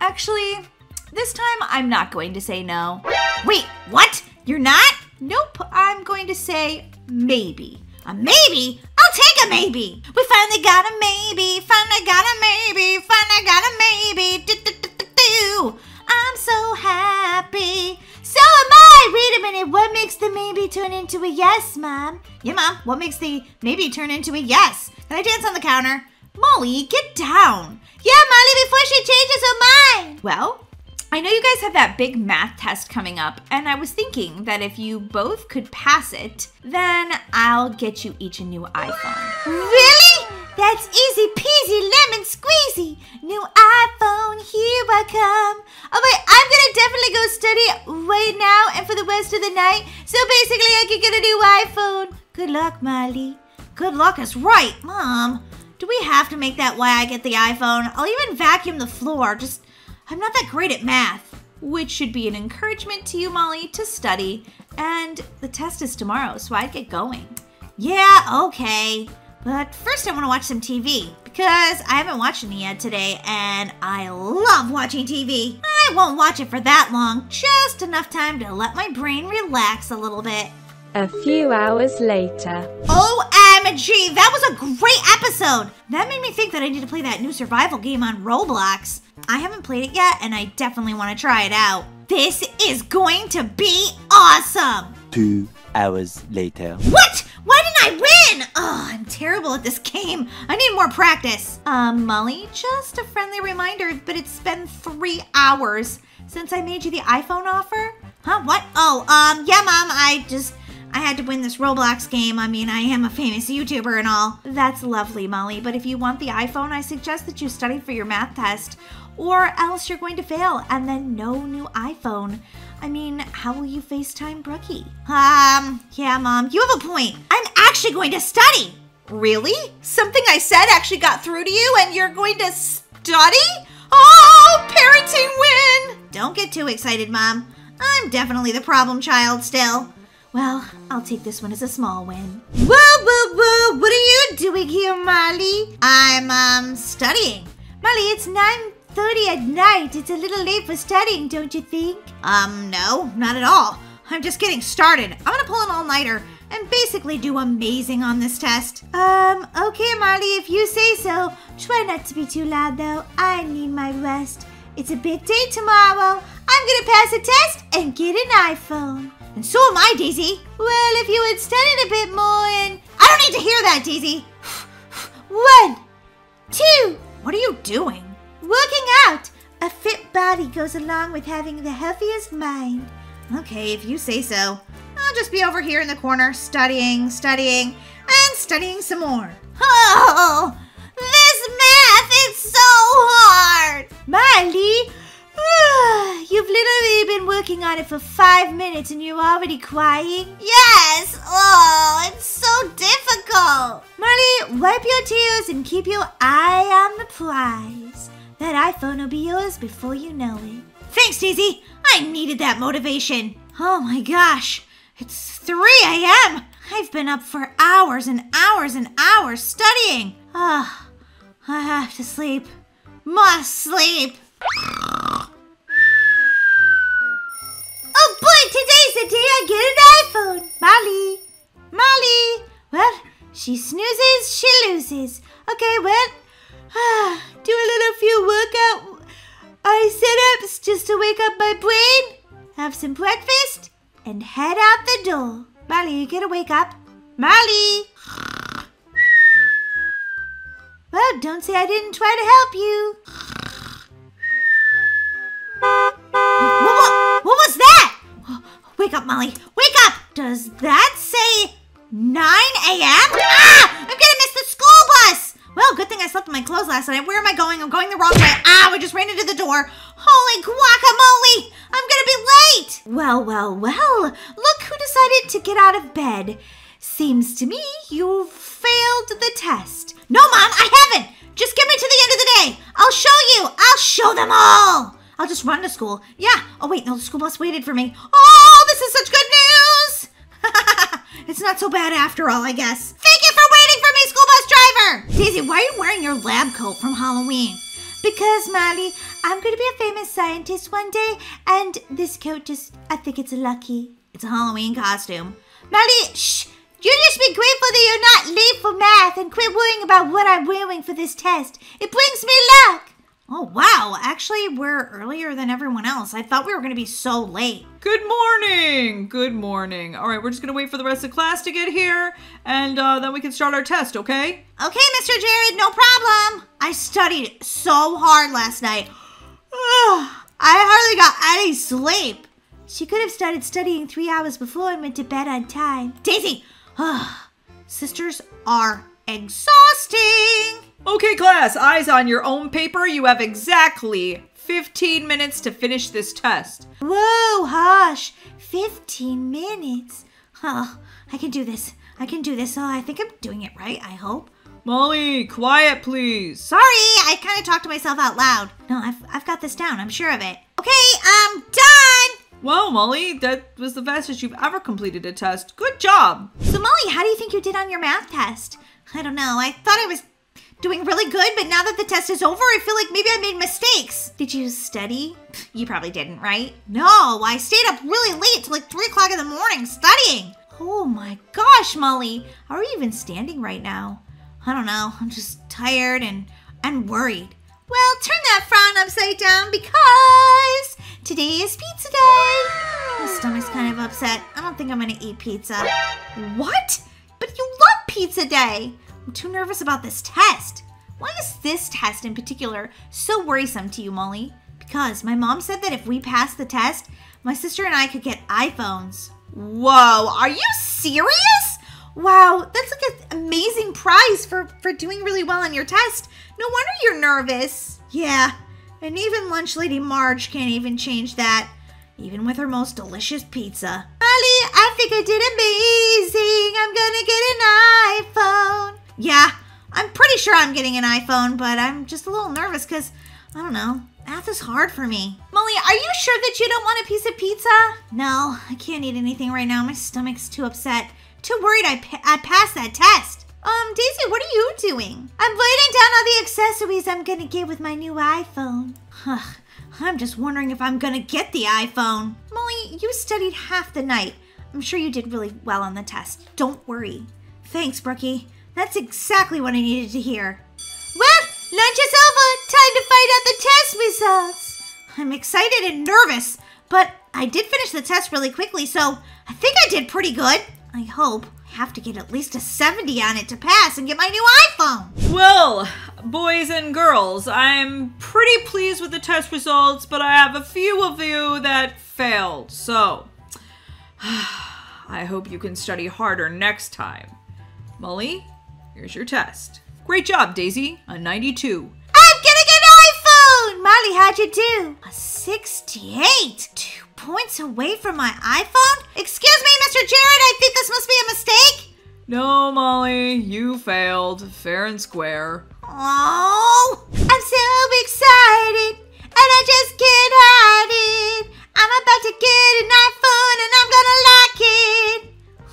Actually, this time I'm not going to say no. Wait, what? You're not? Nope, I'm going to say maybe. A maybe? I'll take a maybe. We finally got a maybe. Finally got a maybe. Finally got a maybe. Do, do, do, do, do. I'm so happy. So am I. Wait a minute. What makes the maybe turn into a yes, Mom? Yeah, Mom. What makes the maybe turn into a yes? Can I dance on the counter? Molly, get down. Yeah, Molly, before she changes her mind. Well, I know you guys have that big math test coming up, and I was thinking that if you both could pass it, then I'll get you each a new iPhone. Really? That's easy peasy lemon squeezy. New iPhone, here I come. Oh, All right, I'm gonna definitely go study right now and for the rest of the night. So basically, I can get a new iPhone. Good luck, Molly. Good luck is right, Mom. Do we have to make that why I get the iPhone? I'll even vacuum the floor. Just I'm not that great at math, which should be an encouragement to you, Molly, to study. And the test is tomorrow, so I'd get going. Yeah, okay. But first, I want to watch some TV because I haven't watched any yet today, and I love watching TV. I won't watch it for that long, just enough time to let my brain relax a little bit. A few hours later. Oh, OMG, that was a great episode! That made me think that I need to play that new survival game on Roblox. I haven't played it yet, and I definitely want to try it out. This is going to be awesome! Two hours later. What? Why didn't I win? Oh, I'm terrible at this game. I need more practice. Um, Molly, just a friendly reminder, but it's been three hours since I made you the iPhone offer. Huh? What? Oh, um, yeah, Mom, I just... I had to win this Roblox game. I mean, I am a famous YouTuber and all. That's lovely, Molly, but if you want the iPhone, I suggest that you study for your math test, or else you're going to fail, and then no new iPhone. I mean, how will you FaceTime Brookie? Um, yeah, Mom, you have a point. I'm actually going to study. Really? Something I said actually got through to you and you're going to study? Oh, parenting win! Don't get too excited, Mom. I'm definitely the problem child still. Well, I'll take this one as a small win. Whoa, whoa, whoa! What are you doing here, Molly? I'm, um, studying. Molly, it's 9.30 at night. It's a little late for studying, don't you think? Um, no, not at all. I'm just getting started. I'm gonna pull an all-nighter and basically do amazing on this test. Um, okay, Molly, if you say so. Try not to be too loud, though. I need my rest. It's a big day tomorrow. I'm gonna pass a test and get an iPhone. And so am I, Daisy. Well, if you had studied a bit more and... I don't need to hear that, Daisy. One, two. What are you doing? Working out. A fit body goes along with having the healthiest mind. Okay, if you say so. I'll just be over here in the corner studying, studying, and studying some more. Oh, this math is so hard. Miley, you've literally been working on it for five minutes and you're already crying? Yes. Oh, it's so difficult. Miley, wipe your tears and keep your eye on the prize. That iPhone will be yours before you know it. Thanks, Daisy. I needed that motivation. Oh my gosh. It's 3 a.m. I've been up for hours and hours and hours studying. Oh, I have to sleep. Must sleep. Oh boy, today's the day I get an iPhone. Molly. Molly. Well, she snoozes, she loses. Okay, well, do a little few workout I sit-ups just to wake up my brain, have some breakfast, and head out the door. Molly, you gotta wake up. Molly! Well, don't say I didn't try to help you. What, what, what was that? Wake up, Molly. Wake up! Does that say 9 a.m.? Ah! I'm gonna miss the school bus! Well, good thing I slept in my clothes last night. Where am I going? I'm going the wrong way. Ah, I just ran into the door. Holy guacamole! I'm gonna be late! Well, well, well. Look who decided to get out of bed. Seems to me you failed the test. No, Mom, I haven't! Just get me to the end of the day. I'll show you. I'll show them all. I'll just run to school. Yeah. Oh, wait, no, the school bus waited for me. Oh, this is such good news! it's not so bad after all, I guess. Thank you for waiting for school bus driver! Daisy, why are you wearing your lab coat from Halloween? Because, Molly, I'm going to be a famous scientist one day, and this coat just, I think it's lucky. It's a Halloween costume. Molly, shh! You just be grateful that you're not late for math and quit worrying about what I'm wearing for this test. It brings me luck. Oh, wow. Actually, we're earlier than everyone else. I thought we were going to be so late. Good morning. Good morning. All right, we're just going to wait for the rest of class to get here, and uh, then we can start our test, okay? Okay, Mr. Jared, no problem. I studied so hard last night. Ugh, I hardly got any sleep. She could have started studying three hours before and went to bed on time. Daisy, ugh, sisters are exhausting. Okay, class, eyes on your own paper. You have exactly 15 minutes to finish this test. Whoa, hush. 15 minutes. Oh, I can do this. I can do this. Oh, I think I'm doing it right, I hope. Molly, quiet, please. Sorry, I kind of talked to myself out loud. No, I've, I've got this down. I'm sure of it. Okay, I'm done. Wow, Molly, that was the fastest you've ever completed a test. Good job. So, Molly, how do you think you did on your math test? I don't know. I thought I was doing really good, but now that the test is over, I feel like maybe I made mistakes. Did you study? You probably didn't, right? No, I stayed up really late till like 3 o'clock in the morning studying. Oh my gosh, Molly. How are you even standing right now? I don't know. I'm just tired and, and worried. Well, turn that frown upside down because today is pizza day. My stomach's kind of upset. I don't think I'm gonna eat pizza. What? But you love pizza day. I'm too nervous about this test. Why is this test in particular so worrisome to you, Molly? Because my mom said that if we passed the test, my sister and I could get iPhones. Whoa, are you serious? Wow, that's like an amazing prize for, for doing really well on your test. No wonder you're nervous. Yeah, and even lunch lady Marge can't even change that, even with her most delicious pizza. Molly, I think I did amazing. I'm gonna get an iPhone. Yeah, I'm pretty sure I'm getting an iPhone, but I'm just a little nervous because, I don't know, math is hard for me. Molly, are you sure that you don't want a piece of pizza? No, I can't eat anything right now. My stomach's too upset. Too worried I, pa- I passed that test. Um, Daisy, what are you doing? I'm writing down all the accessories I'm gonna get with my new iPhone. Huh, I'm just wondering if I'm gonna get the iPhone. Molly, you studied half the night. I'm sure you did really well on the test. Don't worry. Thanks, Brookie. That's exactly what I needed to hear. Well, lunch is over. Time to find out the test results. I'm excited and nervous, but I did finish the test really quickly, so I think I did pretty good. I hope. I have to get at least a 70 on it to pass and get my new iPhone. Well, boys and girls, I'm pretty pleased with the test results, but I have a few of you that failed. So, I hope you can study harder next time. Molly, here's your test. Great job, Daisy. A 92. I'm getting an iPhone! Molly, how'd you do? A 68. Two points away from my iPhone? Excuse me, Mr. Jared, I think this must be a mistake. No, Molly, you failed. Fair and square. Oh, I'm so excited, and I just can't hide it. I'm about to get an iPhone, and I'm gonna like it.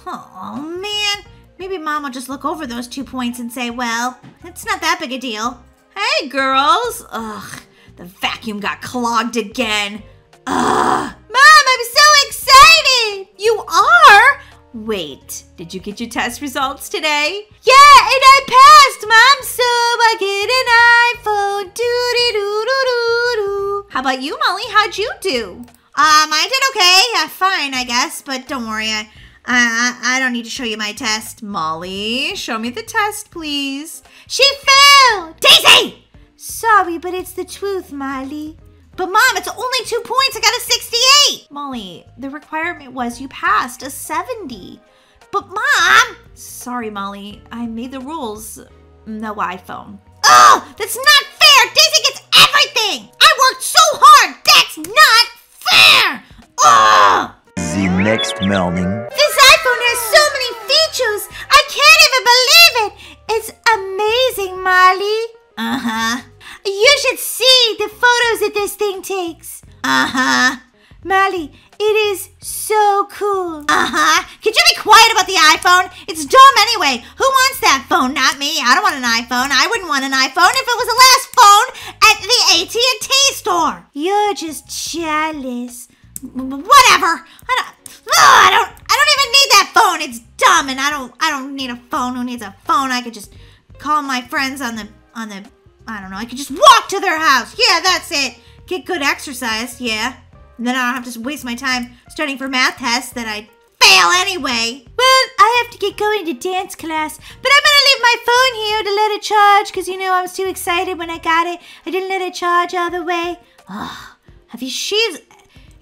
Oh man, maybe Mom will just look over those two points and say, "Well, it's not that big a deal." Hey, girls. Ugh, the vacuum got clogged again. Ugh, Mom, I'm so excited. You are. Wait, did you get your test results today? Yeah, and I passed, Mom, so I get an iPhone. Doo doo doo doo doo. How about you, Molly? How'd you do? Um, I did okay. Yeah, fine, I guess, but don't worry. I, I, I don't need to show you my test. Molly, show me the test, please. She failed. Daisy! Sorry, but it's the truth, Molly. But mom, it's only two points. I got a 68. Molly, the requirement was you passed a 70. But mom! Sorry, Molly. I made the rules. No iPhone. Oh, that's not fair. Daisy gets everything. I worked so hard. That's not fair. Ugh! The next morning. This iPhone has so many features. I can't even believe it. It's amazing, Molly. Uh huh. You should see the photos that this thing takes. Uh huh. Molly, it is so cool. Uh huh. Could you be quiet about the iPhone? It's dumb anyway. Who wants that phone? Not me. I don't want an iPhone. I wouldn't want an iPhone if it was the last phone at the AT&T store. You're just jealous. Whatever. I don't. Ugh, I don't. I don't even need that phone. It's dumb, and I don't. I don't need a phone. Who needs a phone? I could just call my friends on the on the. I don't know. I could just walk to their house. Yeah, that's it. Get good exercise. Yeah. And then I don't have to waste my time studying for math tests that I fail anyway. Well, I have to get going to dance class, but I'm gonna leave my phone here to let it charge because you know I was too excited when I got it. I didn't let it charge all the way. Oh, have you she's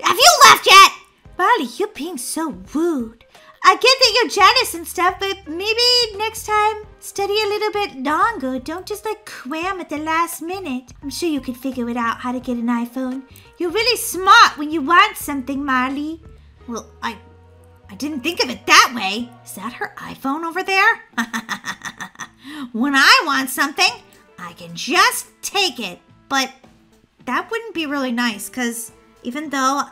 have you left yet? Molly, you're being so rude. I get that you're jealous and stuff, but maybe next time study a little bit longer. Don't just like cram at the last minute. I'm sure you could figure it out how to get an iPhone. You're really smart when you want something, Marley. Well, I I didn't think of it that way. Is that her iPhone over there? when I want something, I can just take it. But that wouldn't be really nice because even though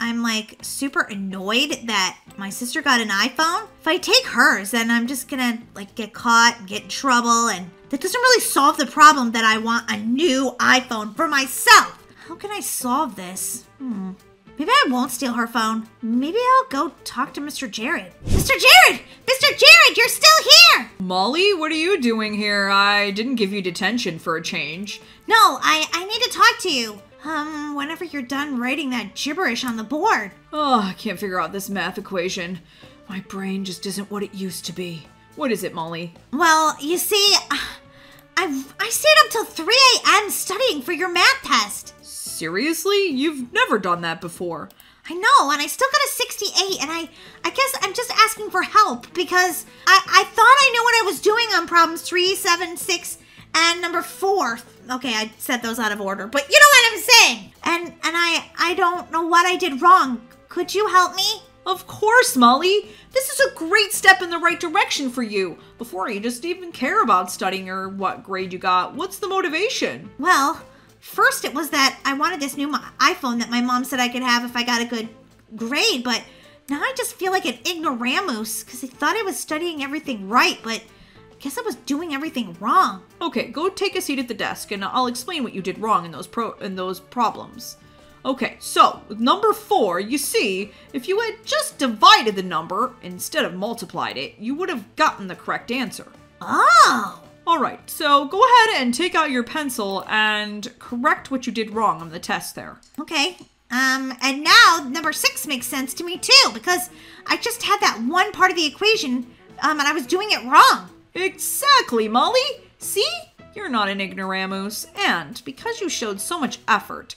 I'm like super annoyed that my sister got an iPhone. If I take hers, then I'm just gonna like get caught and get in trouble, and that doesn't really solve the problem that I want a new iPhone for myself. How can I solve this? Hmm. Maybe I won't steal her phone. Maybe I'll go talk to Mr. Jared. Mr. Jared! Mr. Jared, you're still here! Molly, what are you doing here? I didn't give you detention for a change. No, I, I need to talk to you. Um, whenever you're done writing that gibberish on the board. Oh, I can't figure out this math equation. My brain just isn't what it used to be. What is it, Molly? Well, you see, I've I stayed up till 3 a.m. studying for your math test. Seriously? You've never done that before. I know, and I still got a 68, and I I guess I'm just asking for help because I, I thought I knew what I was doing on problems 3, 7, 6, and number 4. Okay, I said those out of order, but you know what I'm saying. And and I I don't know what I did wrong. Could you help me? Of course, Molly. This is a great step in the right direction for you. Before you just even care about studying or what grade you got, what's the motivation? Well, first it was that I wanted this new iPhone that my mom said I could have if I got a good grade, but now I just feel like an ignoramus because I thought I was studying everything right, but guess I was doing everything wrong. Okay, go take a seat at the desk and I'll explain what you did wrong in those pro in those problems. Okay, so number four, you see, if you had just divided the number instead of multiplied it, you would have gotten the correct answer. Oh, Alright, so go ahead and take out your pencil and correct what you did wrong on the test there. okay. Um, and now number six makes sense to me too because I just had that one part of the equation, um, and I was doing it wrong. Exactly, Molly! See? You're not an ignoramus, and because you showed so much effort,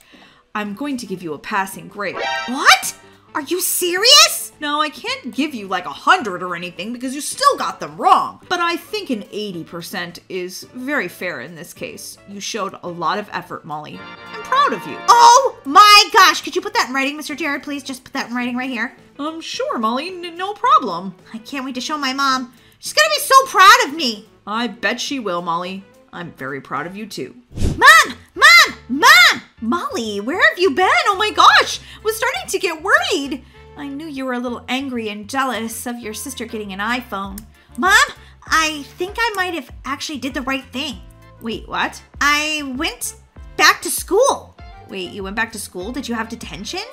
I'm going to give you a passing grade. What? Are you serious? No, I can't give you like a hundred or anything because you still got them wrong, but I think an 80% is very fair in this case. You showed a lot of effort, Molly. I'm proud of you. Oh my gosh! Could you put that in writing, Mr. Jared? Please just put that in writing right here. Um, sure, Molly, no problem. I can't wait to show my mom. She's gonna be so proud of me. I bet she will, Molly. I'm very proud of you too. Mom! Mom! Mom! Molly, where have you been? Oh my gosh, I was starting to get worried. I knew you were a little angry and jealous of your sister getting an iPhone. Mom, I think I might have actually did the right thing. Wait, what? I went back to school. Wait, you went back to school? Did you have detention?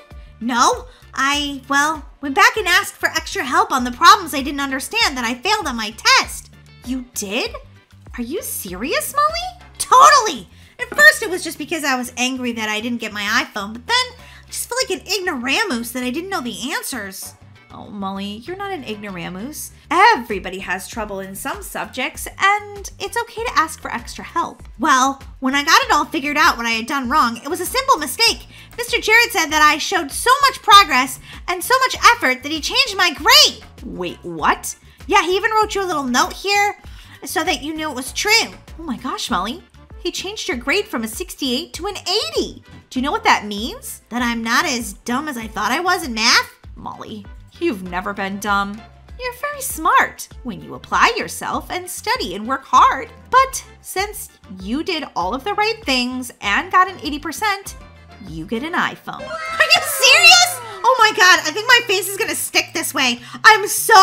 No, I, well, went back and asked for extra help on the problems I didn't understand that I failed on my test. You did? Are you serious, Molly? Totally! At first, it was just because I was angry that I didn't get my iPhone, but then I just felt like an ignoramus that I didn't know the answers. Oh, Molly, you're not an ignoramus. Everybody has trouble in some subjects, and it's okay to ask for extra help. Well, when I got it all figured out what I had done wrong, it was a simple mistake. Mr. Jared said that I showed so much progress and so much effort that he changed my grade. Wait, what? Yeah, he even wrote you a little note here so that you knew it was true. Oh my gosh, Molly. He changed your grade from a 68 to an 80. Do you know what that means? That I'm not as dumb as I thought I was in math? Molly, you've never been dumb. You're very smart when you apply yourself and study and work hard. But since you did all of the right things and got an 80%, you get an iPhone. Are you serious? Oh my god, I think my face is gonna stick this way. I'm so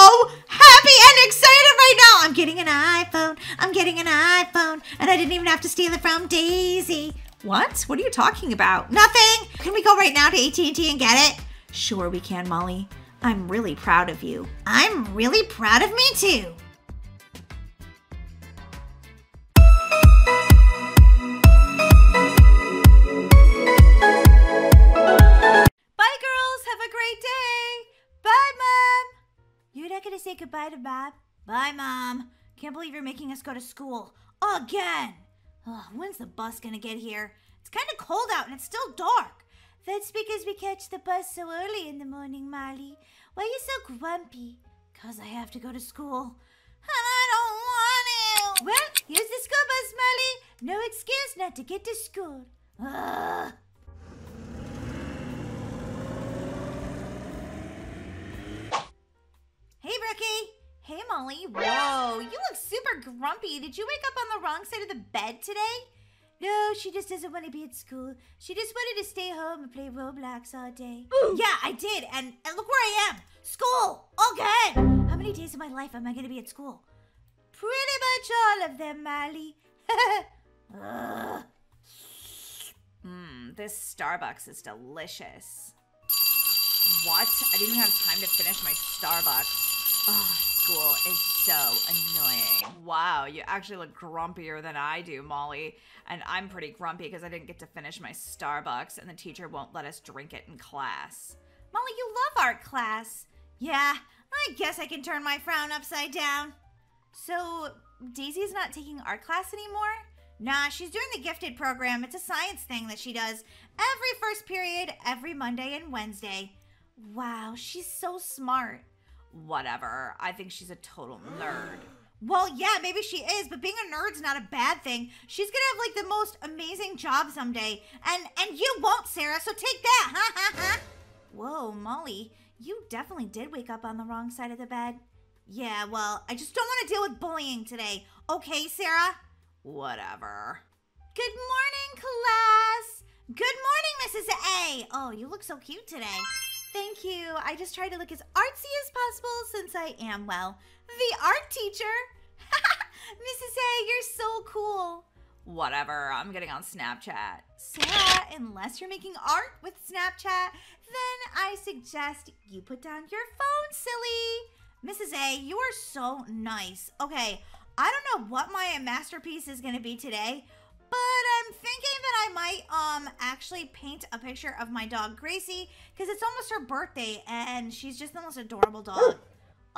happy and excited right now. I'm getting an iPhone. I'm getting an iPhone. And I didn't even have to steal it from Daisy. What? What are you talking about? Nothing. Can we go right now to AT&T and get it? Sure, we can, Molly. I'm really proud of you. I'm really proud of me too. Bye, girls. Have a great day. Bye, Mom. You're not gonna say goodbye to Mom? Bye, Mom. Can't believe you're making us go to school again. Ugh, when's the bus gonna get here? It's kind of cold out and it's still dark. That's because we catch the bus so early in the morning, Molly. Why are you so grumpy? Cause I have to go to school. And I don't want to. Well, here's the school bus, Molly. No excuse not to get to school. Ugh. Hey, Brookie. Hey, Molly. Whoa, you look super grumpy. Did you wake up on the wrong side of the bed today? No, she just doesn't want to be at school. She just wanted to stay home and play Roblox all day. Yeah, I did, and, and look where I am. School, all good. How many days of my life am I going to be at school? Pretty much all of them, Molly. Mmm, this Starbucks is delicious. What? I didn't even have time to finish my Starbucks. Oh, school is so annoying. Wow, you actually look grumpier than I do, Molly. And I'm pretty grumpy because I didn't get to finish my Starbucks and the teacher won't let us drink it in class. Molly, you love art class. Yeah, I guess I can turn my frown upside down. So, Daisy's not taking art class anymore? Nah, she's doing the gifted program. It's a science thing that she does every first period, every Monday and Wednesday. Wow, she's so smart. Whatever. I think she's a total nerd. Well, yeah, maybe she is, but being a nerd's not a bad thing. She's gonna have like the most amazing job someday, and and you won't, Sarah. So take that, ha ha ha. Whoa, Molly, you definitely did wake up on the wrong side of the bed. Yeah, well, I just don't want to deal with bullying today. Okay, Sarah. Whatever. Good morning, class. Good morning, Mrs. A. Oh, you look so cute today. Thank you. I just try to look as artsy as possible since I am, well, the art teacher. Mrs. A, you're so cool. Whatever, I'm getting on Snapchat. Sarah, unless you're making art with Snapchat, then I suggest you put down your phone, silly. Mrs. A, you are so nice. Okay, I don't know what my masterpiece is going to be today, but I'm thinking that I might um actually paint a picture of my dog Gracie because it's almost her birthday and she's just the most adorable dog.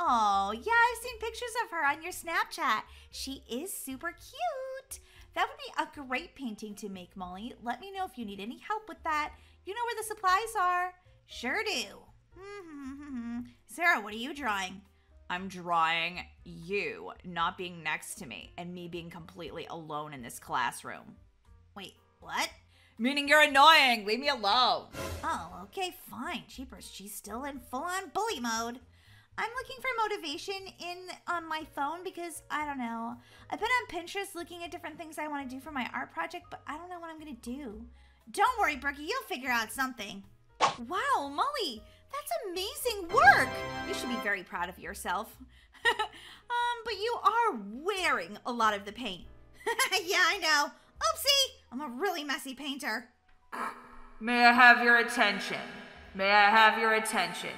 Oh, yeah, I've seen pictures of her on your Snapchat. She is super cute. That would be a great painting to make, Molly. Let me know if you need any help with that. You know where the supplies are. Sure do. Sarah, what are you drawing? I'm drawing you not being next to me and me being completely alone in this classroom. Wait, what? Meaning you're annoying. Leave me alone. Oh, okay, fine. Cheapers, she's still in full on bully mode. I'm looking for motivation in on my phone because I don't know. I've been on Pinterest looking at different things I want to do for my art project, but I don't know what I'm going to do. Don't worry, Brookie, you'll figure out something. Wow, Molly, that's amazing work. You should be very proud of yourself. um, but you are wearing a lot of the paint. yeah, I know. Oopsie, I'm a really messy painter. May I have your attention? May I have your attention?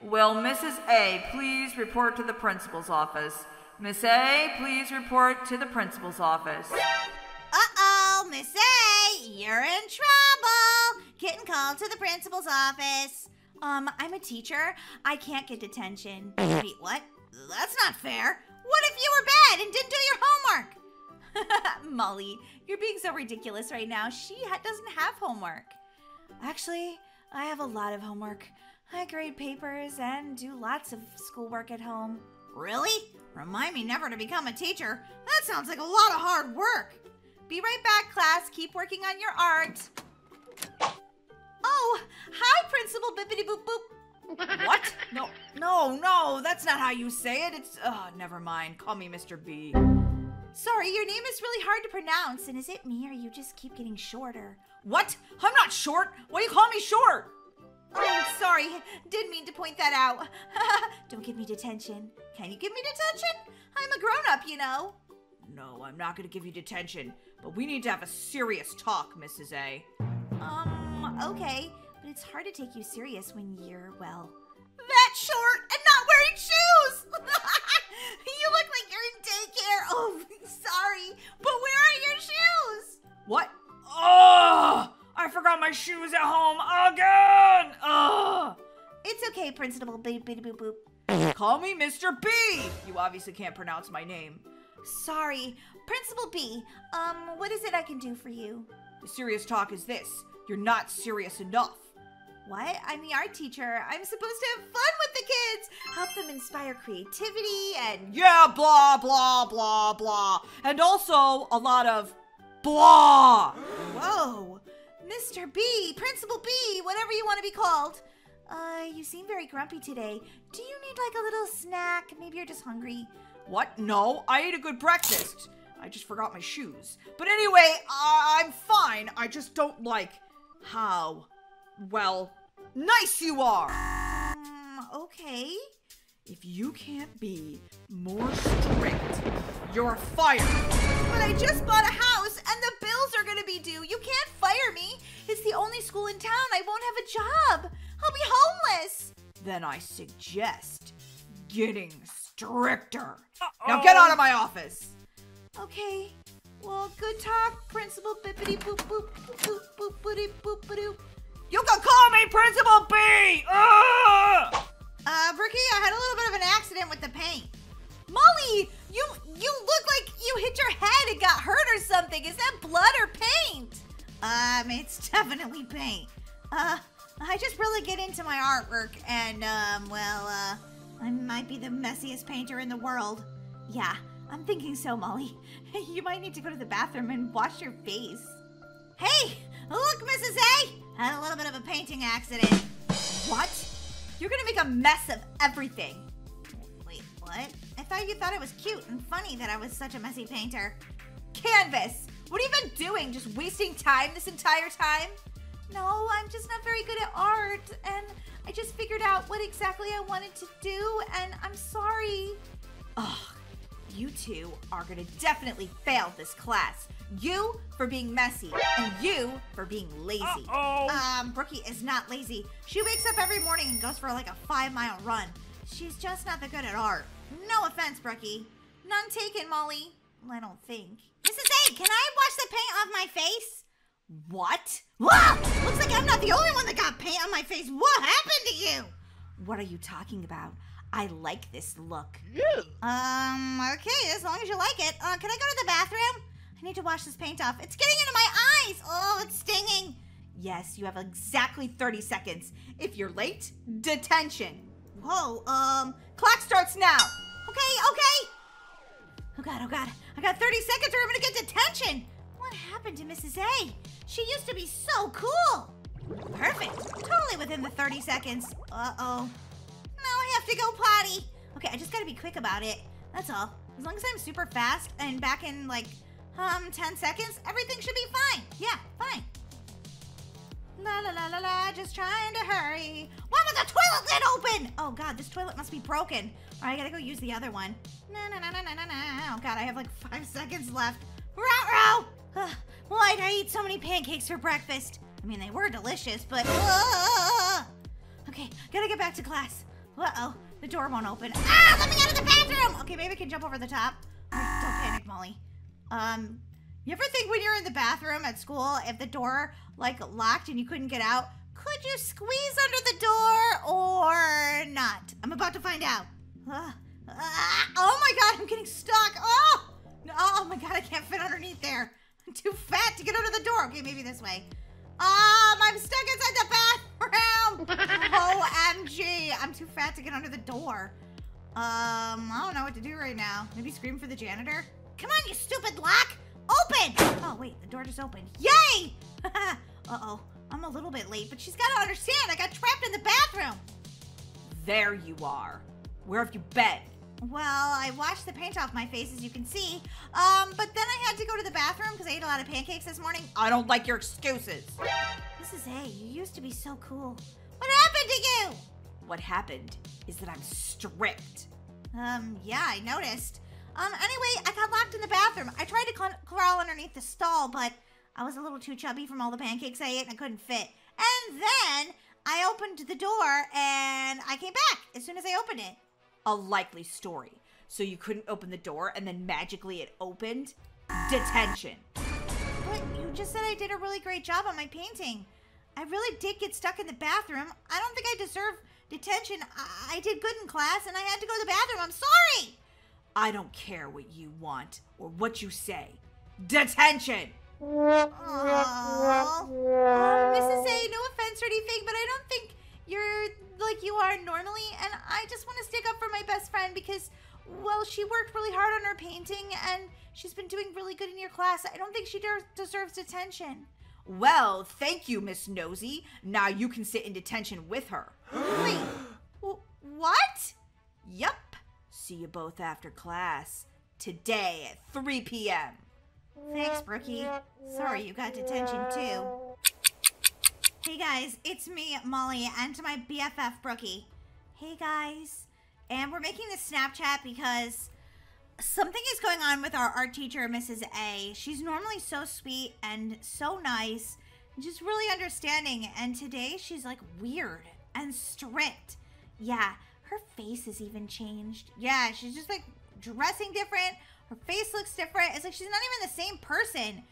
Will Mrs. A please report to the principal's office? Miss A, please report to the principal's office. Uh-oh, Miss A, you're in trouble. Getting called to the principal's office. Um, I'm a teacher. I can't get detention. Wait, what? That's not fair. What if you were bad and didn't do your homework? Molly, you're being so ridiculous right now. She ha doesn't have homework. Actually, I have a lot of homework. I grade papers and do lots of schoolwork at home. Really? Remind me never to become a teacher. That sounds like a lot of hard work. Be right back, class. Keep working on your art. Oh, hi, Principal Bippity Boop Boop. what? No, no, no, that's not how you say it. It's, oh, never mind. Call me Mr. B. Sorry, your name is really hard to pronounce. And is it me or you just keep getting shorter? What? I'm not short. Why do you call me short? Oh, sorry. Didn't mean to point that out. Don't give me detention. Can you give me detention? I'm a grown up, you know. No, I'm not going to give you detention. But we need to have a serious talk, Mrs. A. Okay. But it's hard to take you serious when you're, well, that short and not wearing shoes. you look like you're in daycare. Oh, sorry. But where are your shoes? What? Oh! I forgot my shoes at home again! Ugh! It's okay, Principal Beep Beep Boop Boop. Call me Mr. B! You obviously can't pronounce my name. Sorry. Principal B, um, what is it I can do for you? The serious talk is this. You're not serious enough. What? I'm the art teacher. I'm supposed to have fun with the kids, help them inspire creativity, and yeah, blah, blah, blah, blah. And also a lot of blah. Whoa. Mr. B, Principal B, whatever you want to be called. Uh, you seem very grumpy today. Do you need like a little snack? Maybe you're just hungry. What? No, I ate a good breakfast. I just forgot my shoes. But anyway, I'm fine. I just don't like how, well, nice you are. Um, okay. If you can't be more strict, you're fired. But I just bought a house and the bills are gonna be due. You can't fire me. It's the only school in town. I won't have a job. I'll be homeless. Then I suggest getting stricter. Now get out of my office. Okay. Well, good talk, Principal Bippity Boop Boop Boop Boop Boopity Boop Boop. You can call me Principal B. Ugh! Uh, Brookie, I had a little bit of an accident with the paint. Molly, you you look like you hit your head and got hurt or something. Is that blood or paint? Um, it's definitely paint. Uh, I just really get into my artwork, and um, well, uh, I might be the messiest painter in the world. Yeah, I'm thinking so, Molly. You might need to go to the bathroom and wash your face. Hey, look, Mrs. A! Had a little bit of a painting accident. What? You're gonna make a mess of everything. Wait, what? I thought you thought it was cute and funny that I was such a messy painter. Canvas! What have you been doing? Just wasting time this entire time? No, I'm just not very good at art, and I just figured out what exactly I wanted to do, and I'm sorry. Ugh, you two are gonna definitely fail this class. You for being messy, and you for being lazy. Um, Brookie is not lazy. She wakes up every morning and goes for like a five mile run. She's just not that good at art. No offense, Brookie. None taken, Molly. I don't think. Mrs. A, can I wash the paint off my face? What? Wow! Looks like I'm not the only one that got paint on my face. What happened to you? What are you talking about? I like this look. Um, okay, as long as you like it. Uh, can I go to the bathroom? I need to wash this paint off. It's getting into my eyes. Oh, it's stinging. Yes, you have exactly 30 seconds. If you're late, detention. Whoa, um, clock starts now. Okay, okay. Oh god, oh god. I got 30 seconds or I'm gonna get detention. What happened to Mrs. A? She used to be so cool. Perfect. Totally within the 30 seconds. Uh-oh. I have to go potty. Okay, I just gotta be quick about it. That's all. As long as I'm super fast and back in like um 10 seconds, everything should be fine. Yeah, fine. La la la la la, just trying to hurry. Why was the toilet lid open? Oh god, this toilet must be broken. All right, I gotta go use the other one. Na na na na na na na. Oh god, I have like five seconds left. Row row. Why'd I eat so many pancakes for breakfast? I mean, they were delicious, but. Ugh. Okay, gotta get back to class. Uh oh, the door won't open. Ah, let me out of the bathroom. Okay, maybe I can jump over the top. Don't panic, Molly. Um, you ever think when you're in the bathroom at school, if the door like locked and you couldn't get out, could you squeeze under the door or not? I'm about to find out. Uh, uh, oh my god, I'm getting stuck. Oh, oh my god, I can't fit underneath there. I'm too fat to get under the door. Okay, maybe this way. Um, I'm stuck inside the bathroom. OMG, I'm too fat to get under the door. Um, I don't know what to do right now. Maybe scream for the janitor? Come on, you stupid lock! Open! Oh, wait, the door just opened. Yay! Uh-oh, I'm a little bit late, but she's got to understand I got trapped in the bathroom. There you are. Where have you been? Well, I washed the paint off my face, as you can see. Um, but then I had to go to the bathroom because I ate a lot of pancakes this morning. I don't like your excuses. Mrs. A, you used to be so cool. What happened to you? What happened is that I'm strict. Um, yeah, I noticed. Um, anyway, I got locked in the bathroom. I tried to crawl underneath the stall, but I was a little too chubby from all the pancakes I ate and I couldn't fit. And then I opened the door and I came back as soon as I opened it. A likely story. So you couldn't open the door and then magically it opened? Detention. But you just said I did a really great job on my painting. I really did get stuck in the bathroom. I don't think I deserve detention. I, I did good in class and I had to go to the bathroom. I'm sorry. I don't care what you want or what you say. Detention! Aww. Mrs. A, no offense or anything, but I don't think you're like you are normally, and I just want to stick up for my best friend because, well, she worked really hard on her painting and she's been doing really good in your class. I don't think she de- deserves detention. Well, thank you, Miss Nosy. Now you can sit in detention with her. Wait, w- what? Yup. See you both after class. today at 3 p.m. Thanks, Brookie. Sorry you got detention too. Hey guys, it's me, Molly, and to my BFF, Brookie. Hey guys. And we're making this Snapchat because something is going on with our art teacher, Mrs. A. She's normally so sweet and so nice, just really understanding. And today she's like weird and strict. Yeah, her face is even changed. Yeah, she's just like dressing different. Her face looks different. It's like she's not even the same person.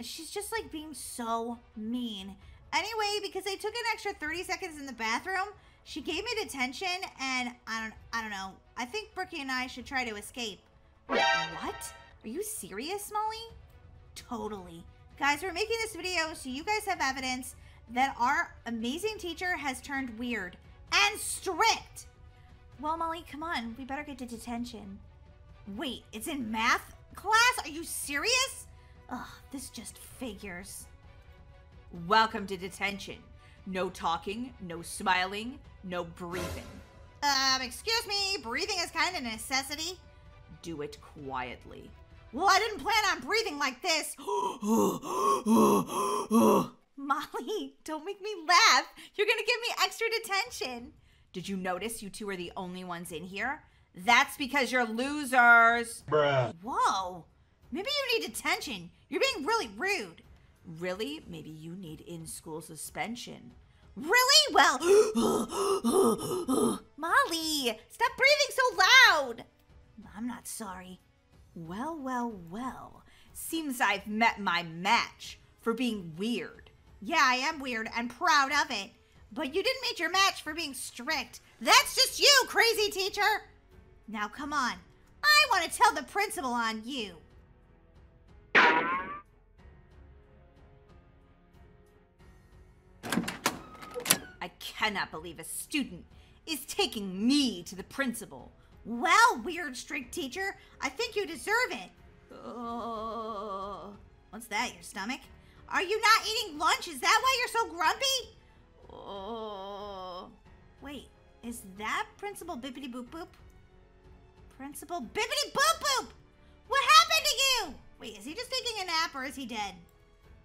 She's just like being so mean. Anyway, because I took an extra 30 seconds in the bathroom, she gave me detention and I don't I don't know. I think Brookie and I should try to escape. What? Are you serious, Molly? Totally. Guys, we're making this video so you guys have evidence that our amazing teacher has turned weird and strict. Well, Molly, come on. We better get to detention. Wait, it's in math class? Are you serious? Ugh, this just figures. Welcome to detention. No talking, no smiling, no breathing. Um, excuse me, breathing is kind of a necessity. Do it quietly. Well, I didn't plan on breathing like this. Molly, don't make me laugh. You're gonna give me extra detention. Did you notice you two are the only ones in here? That's because you're losers. Bruh. Whoa. Maybe you need detention. You're being really rude. Really? Maybe you need in school suspension. Really? Well, Molly, stop breathing so loud. I'm not sorry. Well, well, well. Seems I've met my match for being weird. Yeah, I am weird and proud of it. But you didn't meet your match for being strict. That's just you, crazy teacher. Now come on. I want to tell the principal on you. Cannot believe a student is taking me to the principal. Well, weird strict teacher, I think you deserve it. Oh, what's that? Your stomach? Are you not eating lunch? Is that why you're so grumpy? Oh, wait, is that Principal Bippity Boop Boop? Principal Bippity Boop Boop! What happened to you? Wait, is he just taking a nap or is he dead?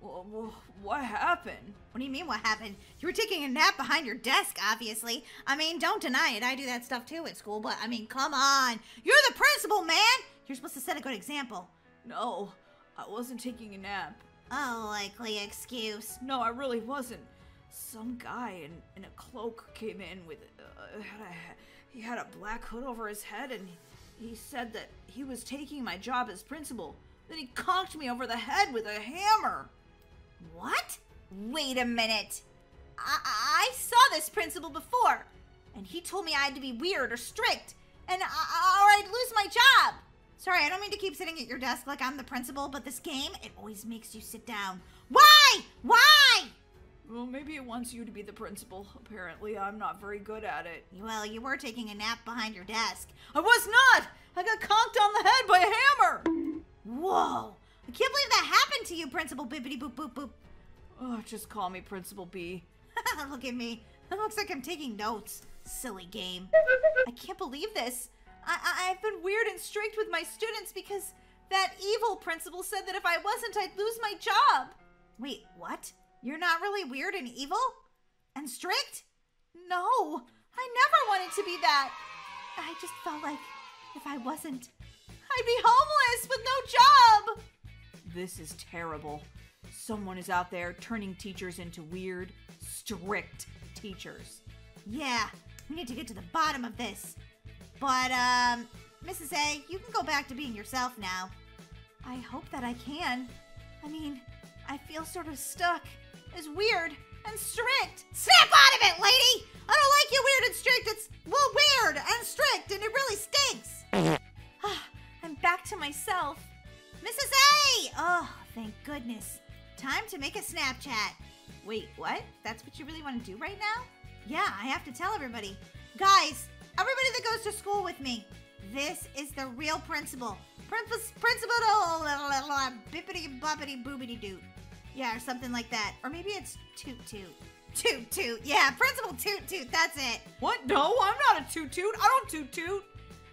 What happened? What do you mean, what happened? You were taking a nap behind your desk, obviously. I mean, don't deny it. I do that stuff too at school, but I mean, come on. You're the principal, man! You're supposed to set a good example. No, I wasn't taking a nap. Oh, likely excuse. No, I really wasn't. Some guy in, in a cloak came in with uh, had a, he had a black hood over his head and he, he said that he was taking my job as principal. Then he conked me over the head with a hammer. What? Wait a minute. I, I saw this principal before, and he told me I had to be weird or strict, and I, or I'd lose my job. Sorry, I don't mean to keep sitting at your desk like I'm the principal, but this game, it always makes you sit down. Why? Why? Well, maybe it wants you to be the principal. Apparently, I'm not very good at it. Well, you were taking a nap behind your desk. I was not! I got conked on the head by a hammer! Whoa! I can't believe that happened to you, Principal Bippity Boop Boop Boop. Oh, just call me Principal B. Look at me. It looks like I'm taking notes. Silly game. I can't believe this. I, I, I've been weird and strict with my students because that evil principal said that if I wasn't, I'd lose my job. Wait, what? You're not really weird and evil? And strict? No, I never wanted to be that. I just felt like if I wasn't, I'd be homeless with no job. This is terrible. Someone is out there turning teachers into weird, strict teachers. Yeah, we need to get to the bottom of this. But, um, Mrs. A, you can go back to being yourself now. I hope that I can. I mean, I feel sort of stuck. As weird and strict. Snap out of it, lady! I don't like you weird and strict. It's, well, weird and strict, and it really stinks. Ah, I'm back to myself. Mrs. A! Oh, thank goodness. Time to make a Snapchat. Wait, what? That's what you really want to do right now? Yeah, I have to tell everybody. Guys, everybody that goes to school with me, this is the real principal. Principal, principal, bippity boppity boobity doo. Yeah, or something like that. Or maybe it's toot toot. Toot toot. Yeah, principal toot toot. That's it. What? No, I'm not a toot toot. I don't toot toot.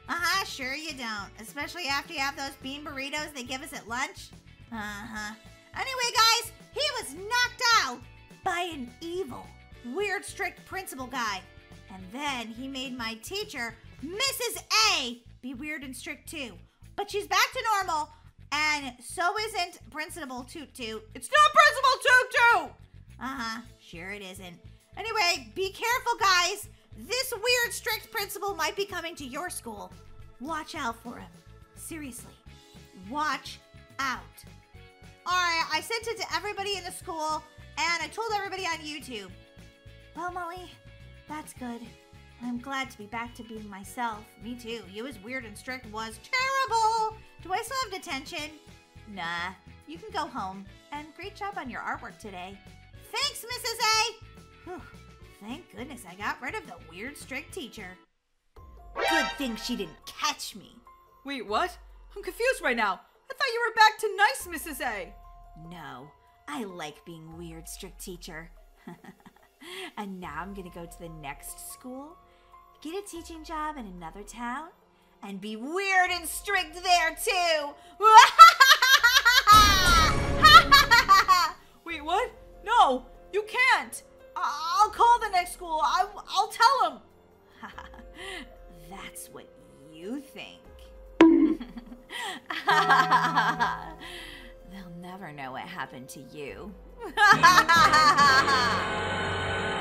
Uh-huh, sure you don't. Especially after you have those bean burritos they give us at lunch. Uh-huh. Anyway, guys, he was knocked out by an evil, weird, strict principal guy. And then he made my teacher, Mrs. A, be weird and strict too. But she's back to normal, and so isn't Principal Toot Toot. It's not Principal Toot Toot! Uh-huh, sure it isn't. Anyway, be careful, guys. This weird, strict principal might be coming to your school. Watch out for him. Seriously, watch out. All right, I sent it to everybody in the school, and I told everybody on YouTube. Well, Molly, that's good. I'm glad to be back to being myself. Me too. You as weird and strict was terrible. Do I still have detention? Nah. You can go home. And great job on your artwork today. Thanks, Mrs. A. Whew. Thank goodness I got rid of the weird strict teacher. Good thing she didn't catch me. Wait, what? I'm confused right now. I thought you were back to nice, Mrs. A. No, I like being weird, strict teacher. and now I'm gonna go to the next school, get a teaching job in another town, and be weird and strict there too. Wait, what? No, you can't. I- I'll call the next school. I- I'll tell them. That's what you think. They'll never know what happened to you.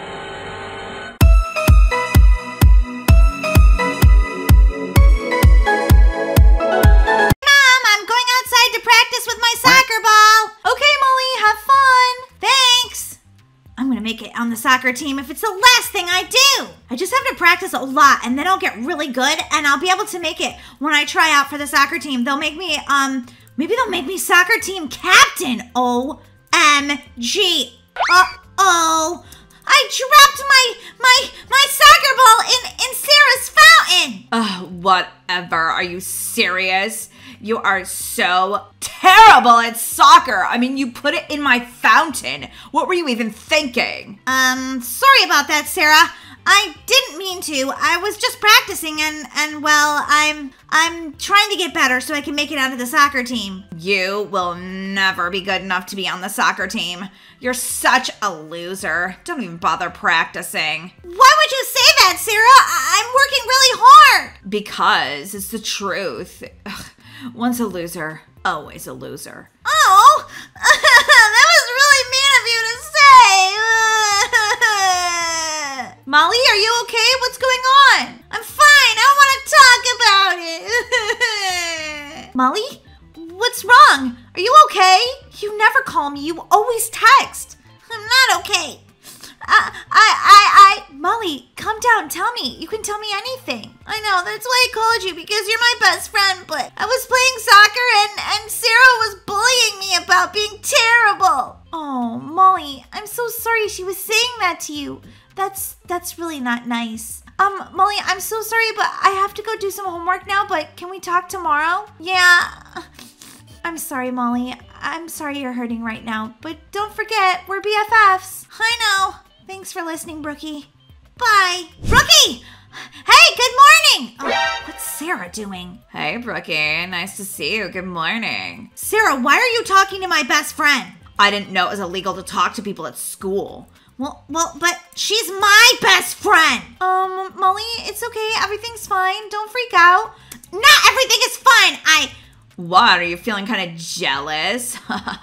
gonna make it on the soccer team if it's the last thing I do. I just have to practice a lot and then I'll get really good and I'll be able to make it when I try out for the soccer team. They'll make me, um, maybe they'll make me soccer team captain. OMG. Uh oh. I dropped my my my soccer ball in in Sarah's fountain. Ugh, whatever. Are you serious? You are so terrible at soccer. I mean, you put it in my fountain. What were you even thinking? Um, sorry about that, Sarah. I didn't mean to. I was just practicing and and well, I'm I'm trying to get better so I can make it onto the soccer team. You will never be good enough to be on the soccer team. You're such a loser. Don't even bother practicing. Why would you say that, Sarah? I- I'm working really hard. Because it's the truth. Ugh, once a loser, always a loser. Oh, that was really mean of you to say. Molly, are you okay? What's going on? I'm fine. I don't want to talk about it. Molly, what's wrong? Are you okay? You never call me. You always text. I'm not okay. I, I, I, I. Molly, calm down. Tell me. You can tell me anything. I know that's why I called you because you're my best friend. But I was playing soccer and and Sarah was bullying me about being terrible. Oh, Molly, I'm so sorry she was saying that to you. That's that's really not nice. Um, Molly, I'm so sorry, but I have to go do some homework now, but can we talk tomorrow? Yeah. I'm sorry, Molly. I'm sorry you're hurting right now, but don't forget, we're BFFs. I know. Thanks for listening, Brookie. Bye. Brookie! Hey, good morning! Oh, what's Sarah doing? Hey, Brookie. Nice to see you. Good morning. Sarah, why are you talking to my best friend? I didn't know it was illegal to talk to people at school. Well, well, but she's my best friend. Um, Molly, it's okay. Everything's fine. Don't freak out. Not everything is fine. I. What? Are you feeling kind of jealous?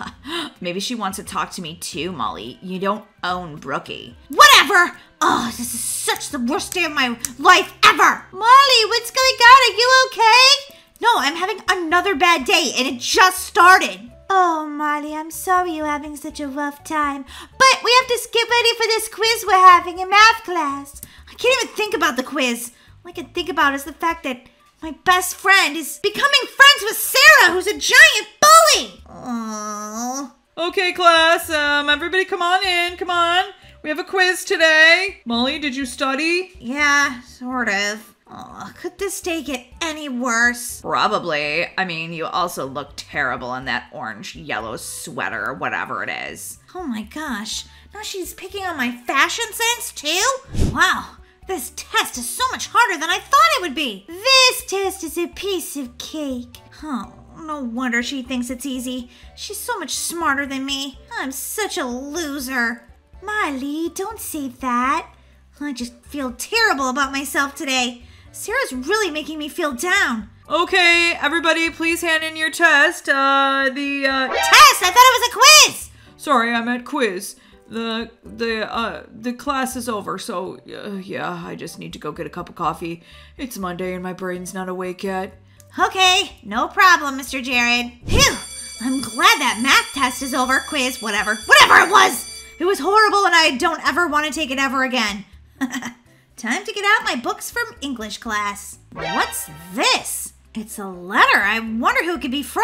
Maybe she wants to talk to me too, Molly. You don't own Brookie. Whatever. Oh, this is such the worst day of my life ever. Molly, what's going on? Are you okay? No, I'm having another bad day, and it just started. Oh, Molly, I'm sorry you're having such a rough time. But we have to get ready for this quiz we're having in math class. I can't even think about the quiz. All I can think about is the fact that my best friend is becoming friends with Sarah, who's a giant bully. Aww. Okay, class. Um, everybody, come on in. Come on. We have a quiz today. Molly, did you study? Yeah, sort of. Oh, could this day get any worse? Probably. I mean, you also look terrible in that orange yellow sweater or whatever it is. Oh my gosh. Now she's picking on my fashion sense too? Wow. This test is so much harder than I thought it would be. This test is a piece of cake. Oh, no wonder she thinks it's easy. She's so much smarter than me. I'm such a loser. Molly, don't say that. I just feel terrible about myself today. Sarah's really making me feel down. Okay, everybody, please hand in your test. Uh, the uh, Test! I thought it was a quiz! sorry, I meant quiz. The the uh the class is over, so uh, yeah, I just need to go get a cup of coffee. It's Monday and my brain's not awake yet. Okay, no problem, Mr. Jared. Phew! I'm glad that math test is over. Quiz, whatever. Whatever it was! It was horrible and I don't ever want to take it ever again. Time to get out my books from English class. What's this? It's a letter. I wonder who it could be from.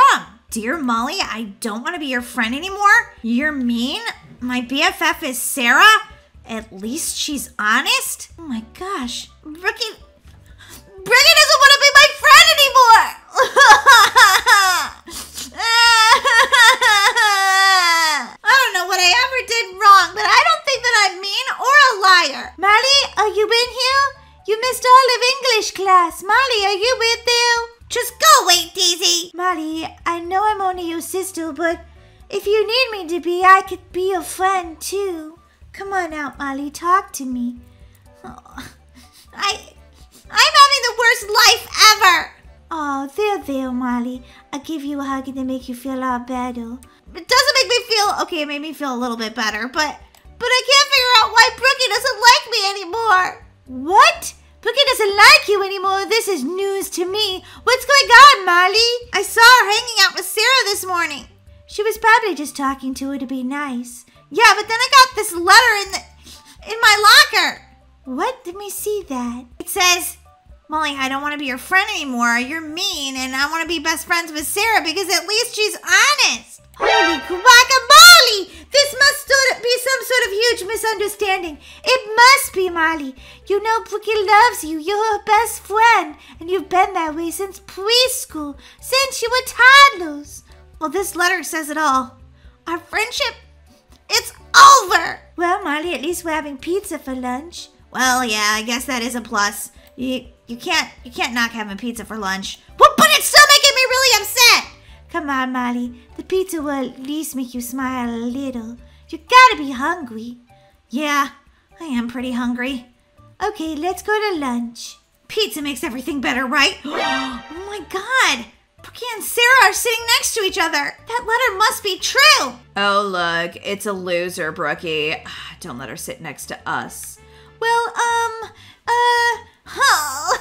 Dear Molly, I don't want to be your friend anymore. You're mean. My BFF is Sarah. At least she's honest. Oh my gosh. Brookie. Brookie doesn't want to be my friend anymore. What I ever did wrong, but I don't think that I'm mean or a liar. Molly, are you in here? You missed all of English class. Molly, are you with you? Just go away, Daisy. Molly, I know I'm only your sister, but if you need me to be, I could be your friend too. Come on out, Molly. Talk to me. Oh, I, I'm having the worst life ever. Oh, there, there, Molly. I'll give you a hug and make you feel a lot better. It doesn't make me feel okay. It made me feel a little bit better, but but I can't figure out why Brookie doesn't like me anymore. What? Brookie doesn't like you anymore. This is news to me. What's going on, Molly? I saw her hanging out with Sarah this morning. She was probably just talking to her to be nice. Yeah, but then I got this letter in the in my locker. What? Let me see that. It says, Molly, I don't want to be your friend anymore. You're mean, and I want to be best friends with Sarah because at least she's honest. Holy guacamole! This must be some sort of huge misunderstanding. It must be, Molly. You know Brookie loves you. You're her best friend, and you've been that way since preschool, since you were toddlers. Well, this letter says it all. Our friendship, it's over. Well, Molly, at least we're having pizza for lunch. Well, yeah, I guess that is a plus. You you can't you can't knock having pizza for lunch. Well, but it's still making me really upset. Come on, Molly. The pizza will at least make you smile a little. You gotta be hungry. Yeah, I am pretty hungry. Okay, let's go to lunch. Pizza makes everything better, right? oh my god! Brookie and Sarah are sitting next to each other. That letter must be true. Oh, look, it's a loser, Brookie. Don't let her sit next to us. Well, um, uh,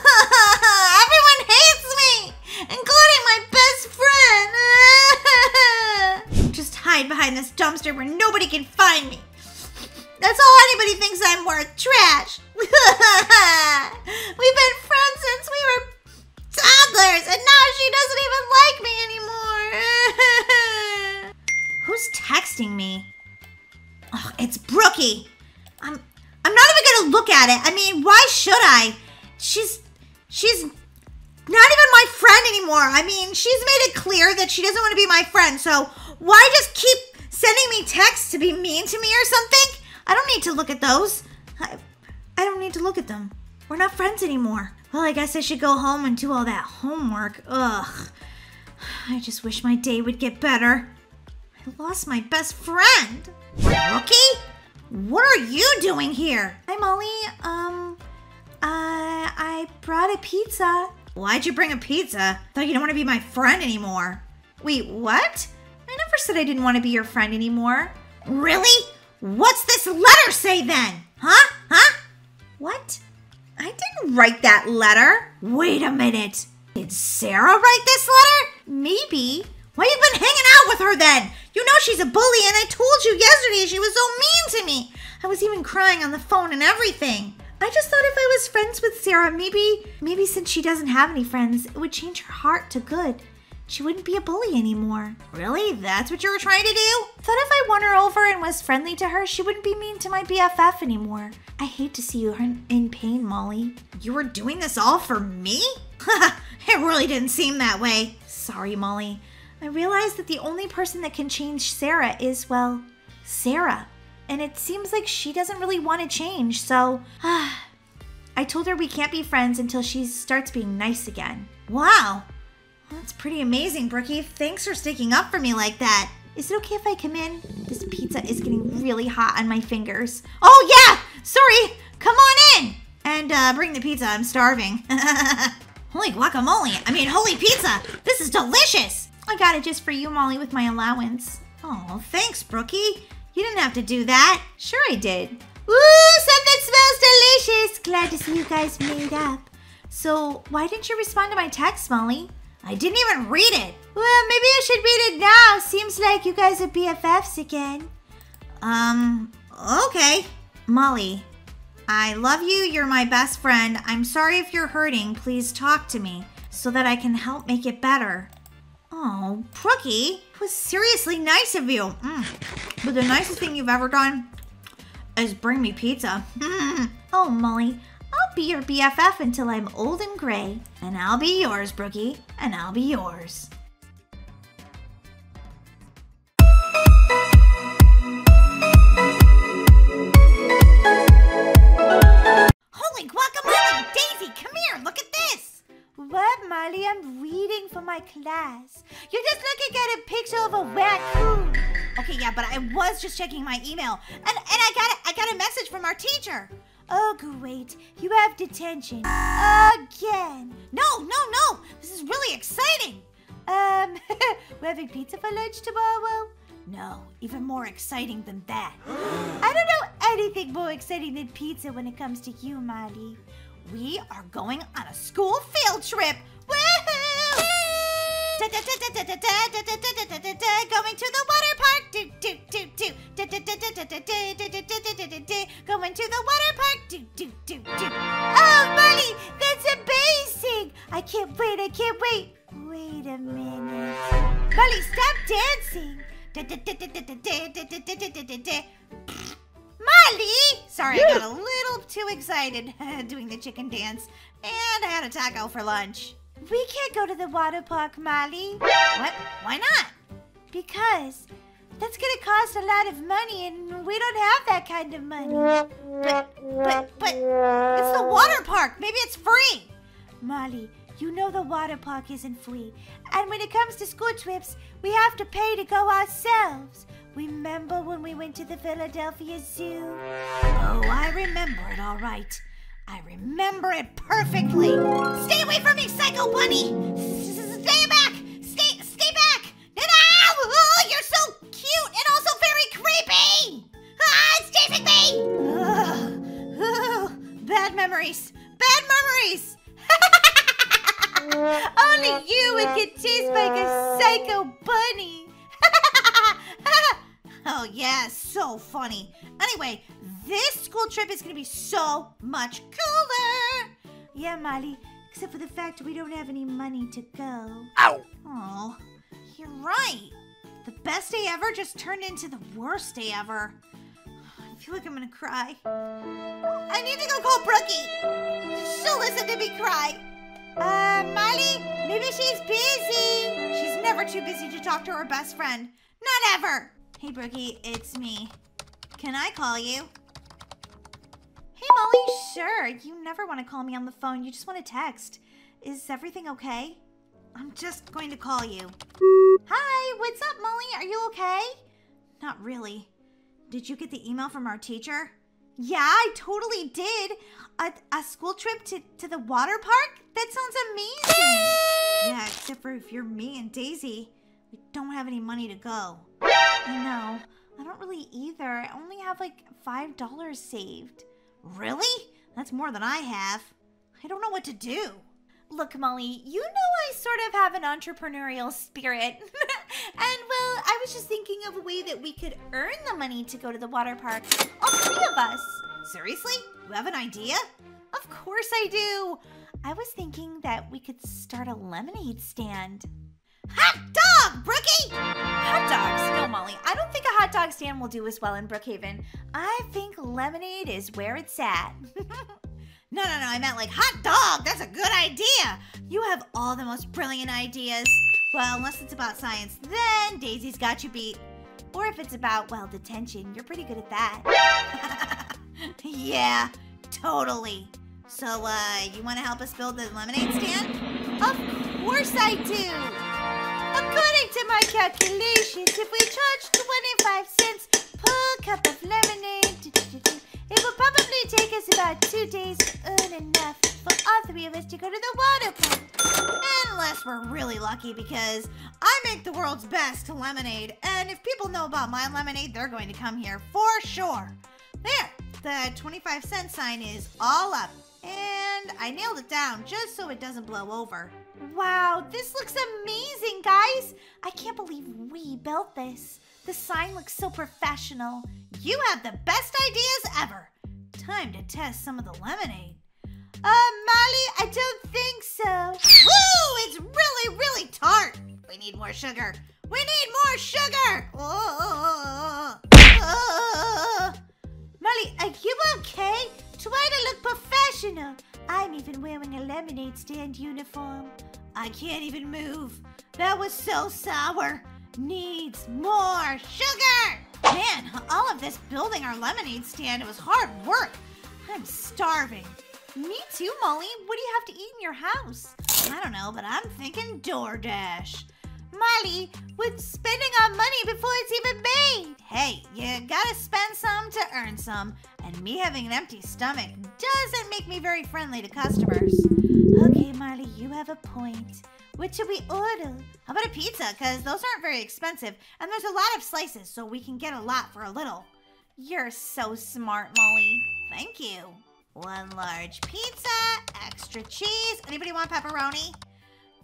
everyone hates me, including my best friend. Just hide behind this dumpster where nobody can find me. That's all anybody thinks I'm worth. Trash. We've been friends since we were toddlers, and now she doesn't even like me anymore. Who's texting me? Oh, it's Brookie. I'm I'm not even gonna look at it. I mean, why should I? She's she's not even my friend anymore. I mean, she's made it clear that she doesn't want to be my friend. So why just keep sending me texts to be mean to me or something? I don't need to look at those. I, I don't need to look at them. We're not friends anymore. Well, I guess I should go home and do all that homework. Ugh. I just wish my day would get better. I lost my best friend. Brookie? What are you doing here? Hi, Molly. Um, uh, I brought a pizza. Why'd you bring a pizza? Thought you don't want to be my friend anymore. Wait, what? I never said I didn't want to be your friend anymore. Really? What's this letter say then? Huh? Huh? What? I didn't write that letter. Wait a minute. Did Sarah write this letter? Maybe. Why you been hanging out with her then? You know she's a bully, and I told you yesterday she was so mean to me. I was even crying on the phone and everything. I just thought if I was friends with Sarah, maybe, maybe since she doesn't have any friends, it would change her heart to good. She wouldn't be a bully anymore. Really? That's what you were trying to do? Thought if I won her over and was friendly to her, she wouldn't be mean to my BFF anymore. I hate to see you in pain, Molly. You were doing this all for me? it really didn't seem that way. Sorry, Molly. I realized that the only person that can change Sarah is, well, Sarah. And it seems like she doesn't really want to change, so I told her we can't be friends until she starts being nice again. Wow. That's pretty amazing, Brookie. Thanks for sticking up for me like that. Is it okay if I come in? This pizza is getting really hot on my fingers. Oh, yeah! Sorry! Come on in! And uh, bring the pizza. I'm starving. holy guacamole. I mean, holy pizza. This is delicious. I got it just for you, Molly, with my allowance. Oh, thanks, Brookie. You didn't have to do that. Sure, I did. Ooh, something smells delicious. Glad to see you guys made up. So, why didn't you respond to my text, Molly? I didn't even read it. Well, maybe I should read it now. Seems like you guys are BFFs again. Um, okay. Molly, I love you. You're my best friend. I'm sorry if you're hurting. Please talk to me so that I can help make it better. Oh, Brookie, was seriously nice of you. Mm. But the nicest thing you've ever done is bring me pizza. oh, Molly, I'll be your BFF until I'm old and gray. And I'll be yours, Brookie. And I'll be yours. Holy guacamole! Daisy, come here! Look at this! What, Molly? I'm reading for my class. You're just looking at a picture of a raccoon. Okay, yeah, but I was just checking my email, and and I got a, I got a message from our teacher. Oh, great. You have detention. Again. No, no, no. This is really exciting. Um, we're having pizza for lunch tomorrow? No, even more exciting than that. I don't know anything more exciting than pizza when it comes to you, Molly. We are going on a school field trip. Woohoo! Going to the water park. Going to the water park. Oh, Molly, that's amazing. I can't wait. I can't wait. Wait a minute. Molly, stop dancing. Molly! Sorry, I got a little too excited doing the chicken dance, and I had a taco for lunch. We can't go to the water park, Molly. What? Why not? Because that's gonna cost a lot of money, and we don't have that kind of money. But, but, but, it's the water park. Maybe it's free. Molly, you know the water park isn't free. And when it comes to school trips, we have to pay to go ourselves. Remember when we went to the Philadelphia Zoo? Oh, I remember it all right. I remember it perfectly. Stay away from me, Psycho Bunny! Stay back! Stay, stay back! No! Oh, you're so cute and also very creepy! Ah, it's chasing me! Ugh. Bad memories. Bad memories. Only you would get chased by a psycho bunny. oh, yeah, so funny. Anyway, this school trip is going to be so much cooler. Yeah, Molly, except for the fact we don't have any money to go. Ow! Oh, you're right. The best day ever just turned into the worst day ever. I feel like I'm gonna cry. I need to go call Brookie. She'll listen to me cry. Uh, Molly, maybe she's busy. She's never too busy to talk to her best friend. Not ever. Hey, Brookie, it's me. Can I call you? Hey, Molly, sure. You never want to call me on the phone. You just want to text. Is everything okay? I'm just going to call you. Hi, what's up, Molly? Are you okay? Not really. Did you get the email from our teacher? Yeah, I totally did. A, a school trip to, to the water park? That sounds amazing. yeah, except for if you're me and Daisy. We don't have any money to go. I know. I don't really either. I only have like $5 saved. Really? That's more than I have. I don't know what to do. Look, Molly, you know I sort of have an entrepreneurial spirit. and well, I was just thinking of a way that we could earn the money to go to the water park. All three of us. Seriously? You have an idea? Of course I do. I was thinking that we could start a lemonade stand. Hot dog, Brookie! Hot dogs? No, Molly. I don't think a hot dog stand will do as well in Brookhaven. I think lemonade is where it's at. No, no, no, I meant like hot dog. That's a good idea. You have all the most brilliant ideas. Well, unless it's about science, then Daisy's got you beat. Or if it's about, well, detention, you're pretty good at that. yeah, totally. So, uh, you want to help us build the lemonade stand? Of course I do. According to my calculations, if we charge 25 cents per cup of lemonade, it will probably take us about two days to earn enough for all three of us to go to the water park. Unless we're really lucky because I make the world's best lemonade, and if people know about my lemonade, they're going to come here for sure. There, the 25 cent sign is all up, and I nailed it down just so it doesn't blow over. Wow, this looks amazing, guys. I can't believe we built this. The sign looks so professional. You have the best ideas ever. Time to test some of the lemonade. Uh, Molly, I don't think so. Woo! It's really, really tart. We need more sugar. We need more sugar. Oh, oh. Molly, are you okay? Try to look professional. I'm even wearing a lemonade stand uniform. I can't even move. That was so sour. Needs more sugar. Man, all of this building our lemonade stand, it was hard work. I'm starving. Me too, Molly. What do you have to eat in your house? I don't know, but I'm thinking DoorDash. Molly, we're spending our money before it's even made. Hey, you gotta spend some to earn some, and me having an empty stomach doesn't make me very friendly to customers. Okay, Molly, you have a point. What should we order? How about a pizza? Because those aren't very expensive, and there's a lot of slices, so we can get a lot for a little. You're so smart, Molly. Thank you. One large pizza, extra cheese. Anybody want pepperoni?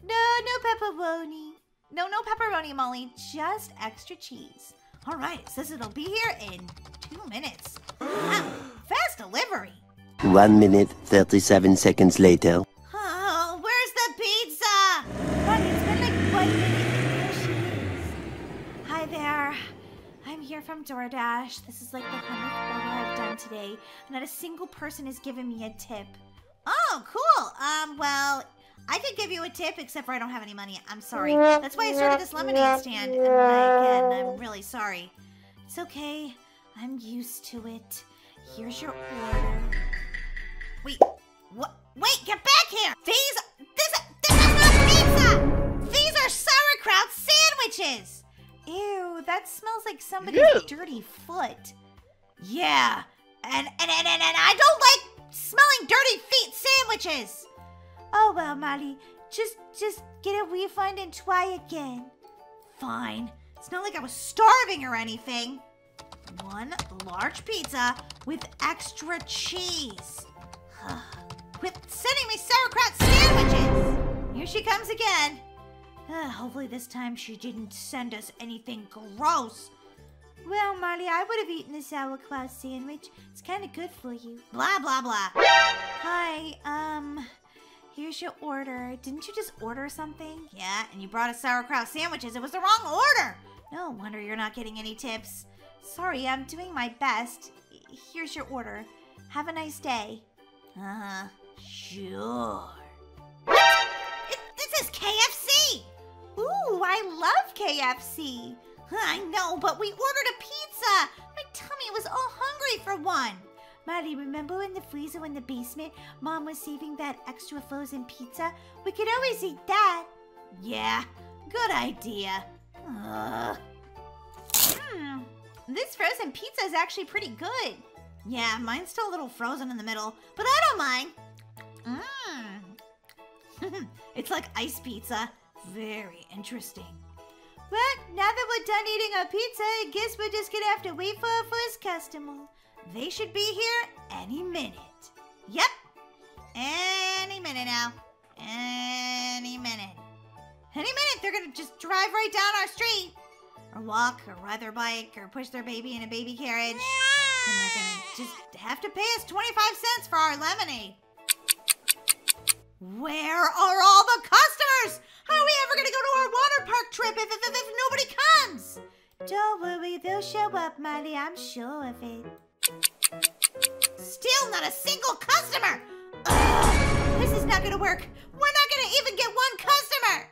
No, no pepperoni. No, no pepperoni, Molly. Just extra cheese. All right, it says it'll be here in two minutes. Wow, fast delivery. One minute, 37 seconds later. Oh, where's the pizza? Molly, it's been like one minute. There she is. Hi there. I'm here from DoorDash. This is like the hundredth order I've done today. Not a single person has given me a tip. Oh, cool. Um, well, I could give you a tip, except for I don't have any money. I'm sorry. That's why I started this lemonade stand. And again, I'm really sorry. It's okay. I'm used to it. Here's your order. Wait, what? Wait, get back here! These, this, this is not pizza! These are sauerkraut sandwiches! Ew, that smells like somebody's dirty foot. Yeah, and, and, and, and, and I don't like smelling dirty feet sandwiches! Oh well, Molly. Just just get a refund and try again. Fine. It's not like I was starving or anything. One large pizza with extra cheese. with sending me sauerkraut sandwiches! Here she comes again. Uh, hopefully this time she didn't send us anything gross. Well, Molly, I would have eaten the sauerkraut sandwich. It's kind of good for you. Blah, blah, blah. Hi, um, here's your order. Didn't you just order something? Yeah, and you brought us sauerkraut sandwiches. It was the wrong order. No wonder you're not getting any tips. Sorry, I'm doing my best. Here's your order. Have a nice day. Uh-huh. Sure. It, this is KFC! Ooh, I love KFC. I know, but we ordered a pizza. My tummy was all hungry for one. Molly, remember in the freezer in the basement, Mom was saving that extra frozen pizza? We could always eat that. Yeah, good idea. Ugh. Hmm, this frozen pizza is actually pretty good. Yeah, mine's still a little frozen in the middle, but I don't mind. Mmm. it's like ice pizza. Very interesting. Well, now that we're done eating our pizza, I guess we're just gonna have to wait for our first customer. They should be here any minute. Yep. Any minute now. Any minute. Any minute, they're gonna just drive right down our street. Or walk, or ride their bike, or push their baby in a baby carriage. And they're gonna just have to pay us 25 cents for our lemonade. Where are all the customers? How are we ever gonna go to our water park trip if, if, if nobody comes? Don't worry, they'll show up, Molly. I'm sure of it. Still not a single customer! Ugh, this is not gonna work. We're not gonna even get one customer!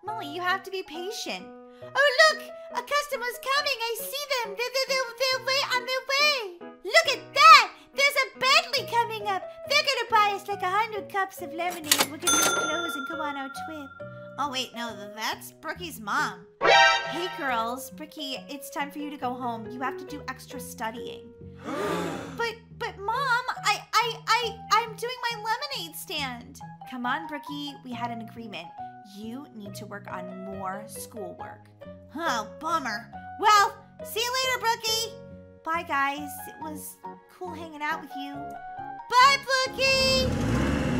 Molly, you have to be patient. Oh, look! A customer's coming. I see them. They're, they're, they're, they're way on their way. Look at that! there's a Bentley coming up. They're gonna buy us like a hundred cups of lemonade. We're gonna clothes and go on our trip. Oh, wait, no, that's Brookie's mom. Hey girls, Bricky, it's time for you to go home. You have to do extra studying. but but mom, I I I I'm doing my lemonade stand. Come on, Bricky, we had an agreement. You need to work on more schoolwork. Oh, bummer. Well, see you later, Brookie. Bye guys. It was cool hanging out with you. Bye, Brookie.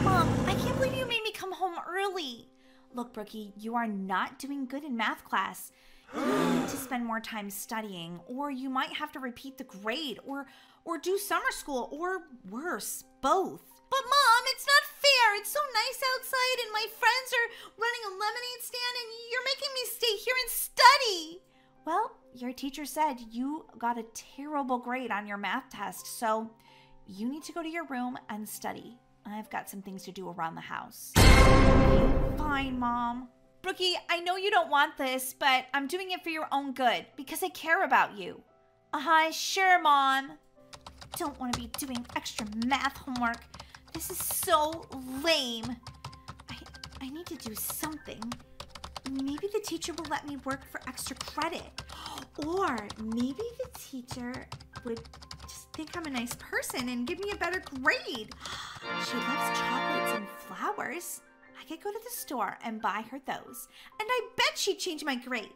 Mom, I can't believe you made me come home early. Look, Brookie, you are not doing good in math class. You need to spend more time studying, or you might have to repeat the grade, or or do summer school, or worse, both. But mom, it's not fair. It's so nice outside and my friends are running a lemonade stand and you're making me stay here and study. Well, your teacher said you got a terrible grade on your math test, so you need to go to your room and study. I've got some things to do around the house. Fine, Mom. Brookie, I know you don't want this, but I'm doing it for your own good because I care about you. Uh huh, sure, Mom. Don't want to be doing extra math homework. This is so lame. I, I need to do something. Maybe the teacher will let me work for extra credit. Or maybe the teacher would just think I'm a nice person and give me a better grade. She loves chocolates and flowers. I could go to the store and buy her those. And I bet she'd change my grade.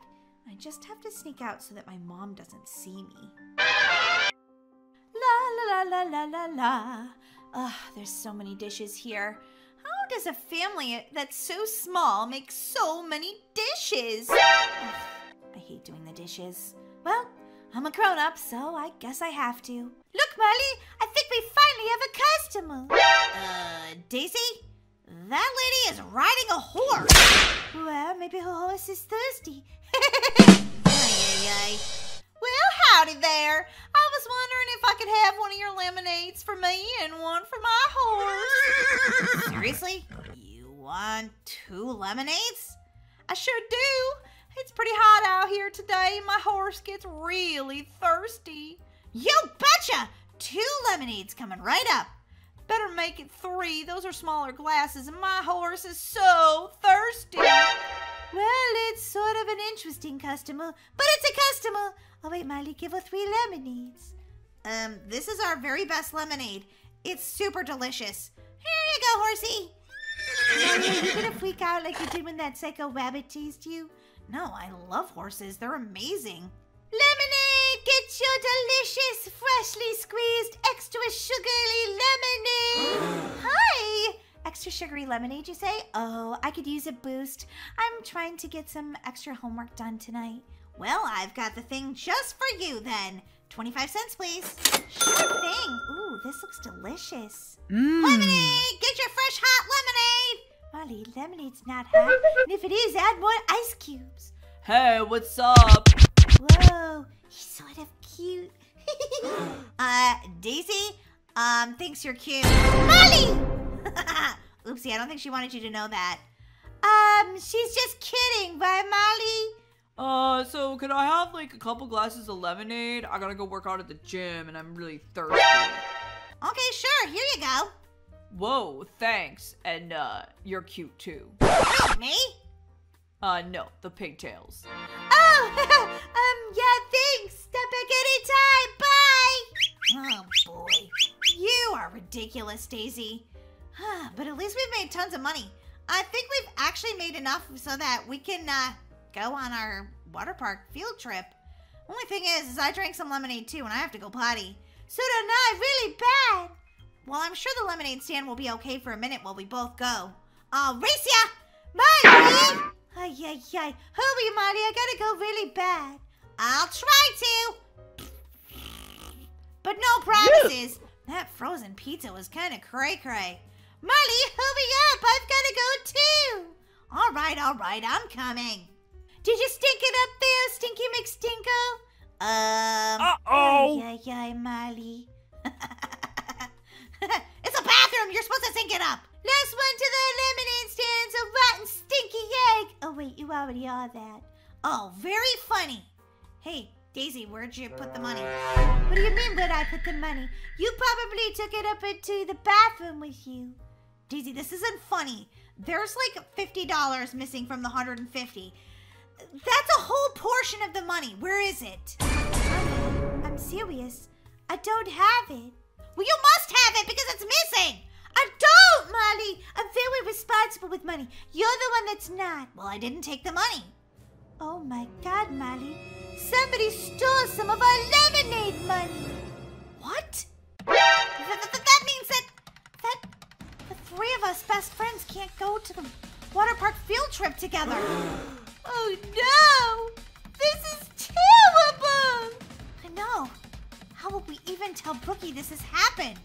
I just have to sneak out so that my mom doesn't see me. La la la la la la la. Ugh, there's so many dishes here. How does a family that's so small make so many dishes? Ugh, I hate doing the dishes. Well, I'm a grown up, so I guess I have to. Look, Molly, I think we finally have a customer. Uh, Daisy? That lady is riding a horse. Well, maybe her horse is thirsty. Well, howdy there. I was wondering if I could have one of your lemonades for me and one for my horse. Seriously? You want two lemonades? I sure do. It's pretty hot out here today my horse gets really thirsty. You betcha! Two lemonades coming right up. Better make it three. Those are smaller glasses and my horse is so thirsty. Well, it's sort of an interesting customer, but it's a customer. Oh, wait, Molly, give her three lemonades. Um, this is our very best lemonade. It's super delicious. Here you go, horsey. Molly, are you gonna freak out like you did when that psycho rabbit teased you? No, I love horses. They're amazing. Lemonade! Get your delicious, freshly squeezed, extra sugary lemonade! Hi! Extra sugary lemonade, you say? Oh, I could use a boost. I'm trying to get some extra homework done tonight. Well, I've got the thing just for you then. 25 cents, please. Sure thing. Ooh, this looks delicious. Mmm. Lemonade! Get your fresh hot lemonade! Molly, lemonade's not hot. And if it is, add more ice cubes. Hey, what's up? Whoa, he's sort of cute. Uh, Daisy, um, thinks you're cute. Molly! Oopsie, I don't think she wanted you to know that. Um, she's just kidding, right, Molly? Uh, so could I have like a couple glasses of lemonade? I gotta go work out at the gym and I'm really thirsty. Okay, sure, here you go. Whoa, thanks. And uh, you're cute too. Me? Uh, no, the pigtails. Oh, um, yeah, thanks. Step back anytime. Bye. Oh boy. You are ridiculous, Daisy. but at least we've made tons of money. I think we've actually made enough so that we can uh, go on our water park field trip. Only thing is, is I drank some lemonade too, and I have to go potty. So did I, really bad. Well, I'm sure the lemonade stand will be okay for a minute while we both go. I'll race ya! Molly! Ay, ay, ay. Hurry, Molly, I gotta go really bad. I'll try to. But no promises. That frozen pizza was kind of cray cray. Molly, hurry up. I've gotta go too. All right, all right, I'm coming. Did you stink it up there, Stinky McStinko? Um. Uh-oh! Ay, ay, ay, Molly. it's a bathroom. You're supposed to sink it up. Last one to the lemonade stand's a rotten, stinky egg. Oh, wait, you already are that. Oh, very funny. Hey, Daisy, where'd you put the money? What do you mean, where'd I put the money? You probably took it up into the bathroom with you. Daisy, this isn't funny. There's like $50 missing from the 150. That's a whole portion of the money. Where is it? I'm serious. I don't have it. Well, you must have it because it's missing. I don't, Molly. I'm very responsible with money. You're the one that's not. Well, I didn't take the money. Oh my god, Molly. Somebody stole some of our lemonade money. What? Th- th- th- that means that That the three of us best friends can't go to the water park field trip together. oh no! This is terrible! I know. How will we even tell Brookie this has happened?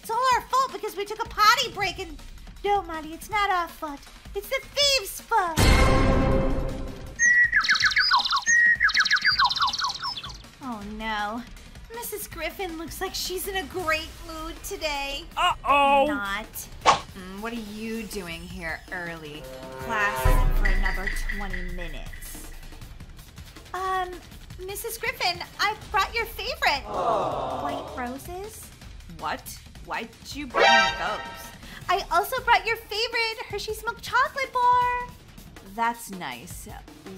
It's all our fault because we took a potty break and No, Molly, it's not our fault. It's the thieves' fault. Oh no. Mrs. Griffin looks like she's in a great mood today. Uh-oh! Not. Mm, what are you doing here early? Class isn't for another 20 minutes. Um, Mrs. Griffin, I've brought your favorite. White roses. What? Why'd you bring those? I also brought your favorite Hershey's milk chocolate bar. That's nice.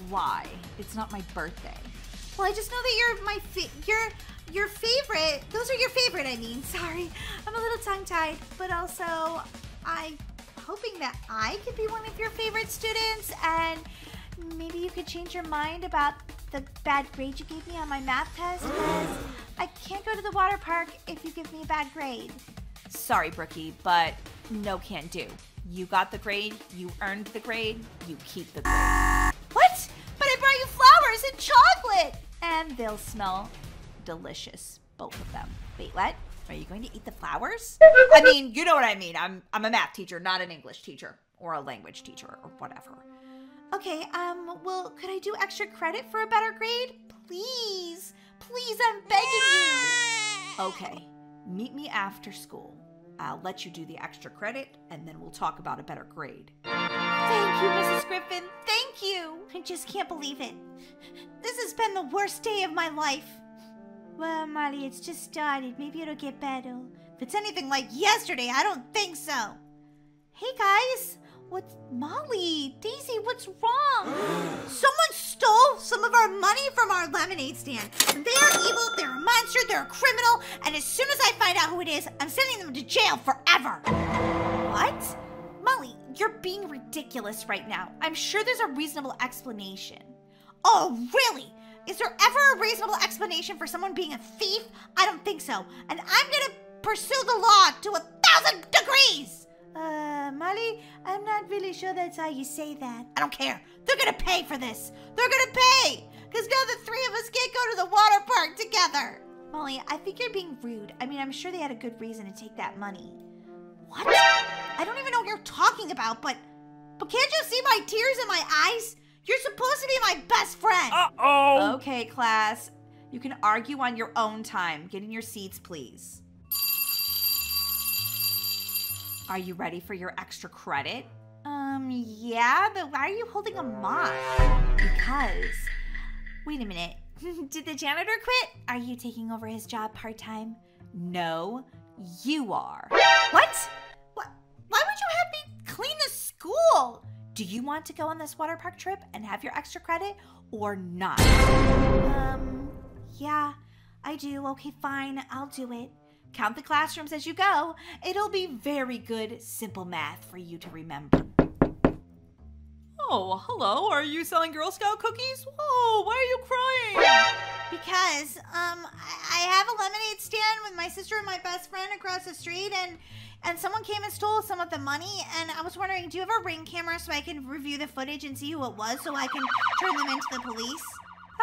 Why? It's not my birthday. Well, I just know that you're my fa- your your favorite. Those are your favorite. I mean, sorry, I'm a little tongue tied, but also I'm hoping that I could be one of your favorite students, and maybe you could change your mind about the bad grade you gave me on my math test. Because I can't go to the water park if you give me a bad grade. Sorry, Brookie, but no can do. You got the grade, you earned the grade, you keep the grade. What? But I brought you flowers and chocolate. And they'll smell delicious, both of them. Wait, what? Are you going to eat the flowers? I mean, you know what I mean. I'm I'm a math teacher, not an English teacher or a language teacher or whatever. Okay, um, well, could I do extra credit for a better grade? Please, please, I'm begging you. Okay, meet me after school. I'll let you do the extra credit and then we'll talk about a better grade. Thank you, Mrs. Griffin. Thank you. I just can't believe it. This has been the worst day of my life. Well, Molly, it's just started. Maybe it'll get better. If it's anything like yesterday, I don't think so. Hey, guys. What's Molly? Daisy, what's wrong? Someone stole some of our money from our lemonade stand. They're evil, they're a monster, they're a criminal, and as soon as I find out who it is, I'm sending them to jail forever. What? Molly, you're being ridiculous right now. I'm sure there's a reasonable explanation. Oh, really? Is there ever a reasonable explanation for someone being a thief? I don't think so. And I'm gonna pursue the law to a thousand degrees. Uh, Molly, I'm not really sure that's how you say that. I don't care. They're gonna pay for this. They're gonna pay. Because now the three of us can't go to the water park together. Molly, I think you're being rude. I mean, I'm sure they had a good reason to take that money. What? I don't even know what you're talking about, but but can't you see my tears in my eyes? You're supposed to be my best friend. Uh-oh! Okay, class. You can argue on your own time. Get in your seats, please. Are you ready for your extra credit? Um, yeah, but why are you holding a mop? Because Wait a minute. Did the janitor quit? Are you taking over his job part time? no, you are. What? What? Why would you have me clean the school? Do you want to go on this water park trip and have your extra credit or not? Um, yeah, I do. Okay, fine. I'll do it. Count the classrooms as you go. It'll be very good, simple math for you to remember. Oh, hello. Are you selling Girl Scout cookies? Whoa, why are you crying? Because, um, I I have a lemonade stand with my sister and my best friend across the street, and and someone came and stole some of the money. And I was wondering, do you have a ring camera so I can review the footage and see who it was, so I can turn them into the police?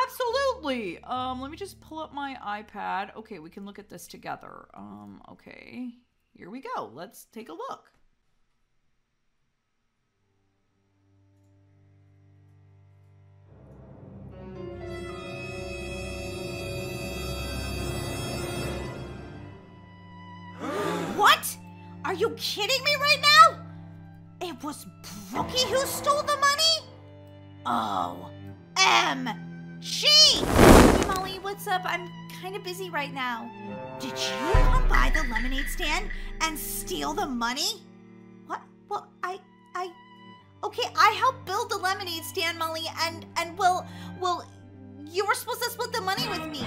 Absolutely. Um, let me just pull up my iPad. Okay, we can look at this together. Um, okay. Here we go. Let's take a look. What? Are you kidding me right now? It was Brookie who stole the money? Oh, M. G. Molly, Molly, what's up? I'm kind of busy right now. Did you come by the lemonade stand and steal the money? What? Well, I, I, okay, I helped build the lemonade stand, Molly, and and well, well, you were supposed to split the money with me,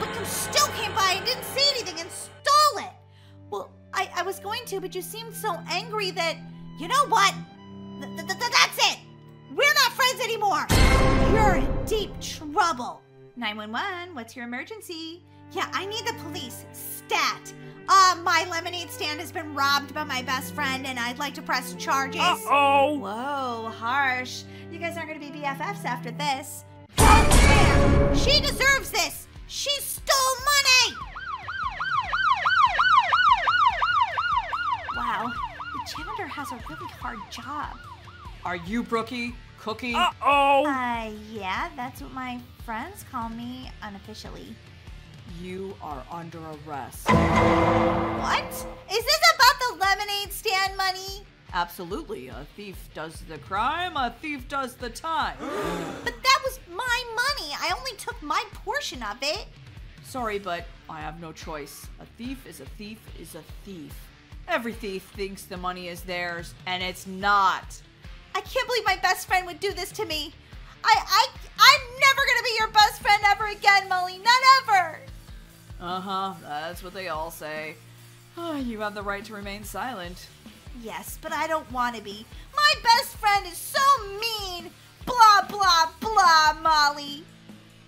but you still came by and didn't say anything and stole it. Well, I, I was going to, but you seemed so angry that, you know what? Th- th- th- that's it. We're not friends anymore. You're in deep trouble. 911, what's your emergency? Yeah, I need the police. Stat. Uh, my lemonade stand has been robbed by my best friend, and I'd like to press charges. Uh-oh. Whoa, harsh. You guys aren't gonna be BFFs after this. Don't care. She deserves this. She stole money. Wow, the janitor has a really hard job. Are you Brookie? Cookie? Uh-oh. Uh, yeah, that's what my friends call me unofficially. You are under arrest. What? Is this about the lemonade stand money? Absolutely. A thief does the crime, a thief does the time. But that was my money. I only took my portion of it. Sorry, but I have no choice. A thief is a thief is a thief. Every thief thinks the money is theirs, and it's not. I can't believe my best friend would do this to me. I, I, I'm never gonna be your best friend ever again, Molly. Not ever. Uh huh, that's what they all say. Ah, you have the right to remain silent. Yes, but I don't want to be. My best friend is so mean. Blah blah blah, Molly.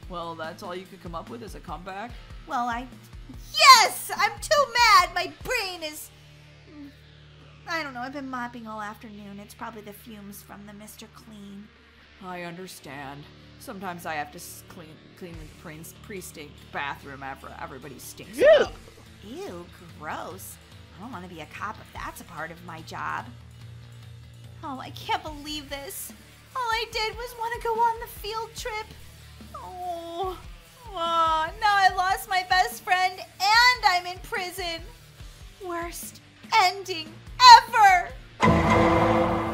Well, that's all you could come up with as a comeback? Well, I. Yes, I'm too mad. My brain is. I don't know. I've been mopping all afternoon. It's probably the fumes from the Mr. Clean. I understand. Sometimes I have to clean clean the pre- pre-stink bathroom after everybody stinks. up. Ew, gross. I don't want to be a cop if that's a part of my job. Oh, I can't believe this. All I did was want to go on the field trip. Oh, oh, now I lost my best friend and I'm in prison. Worst ending ever.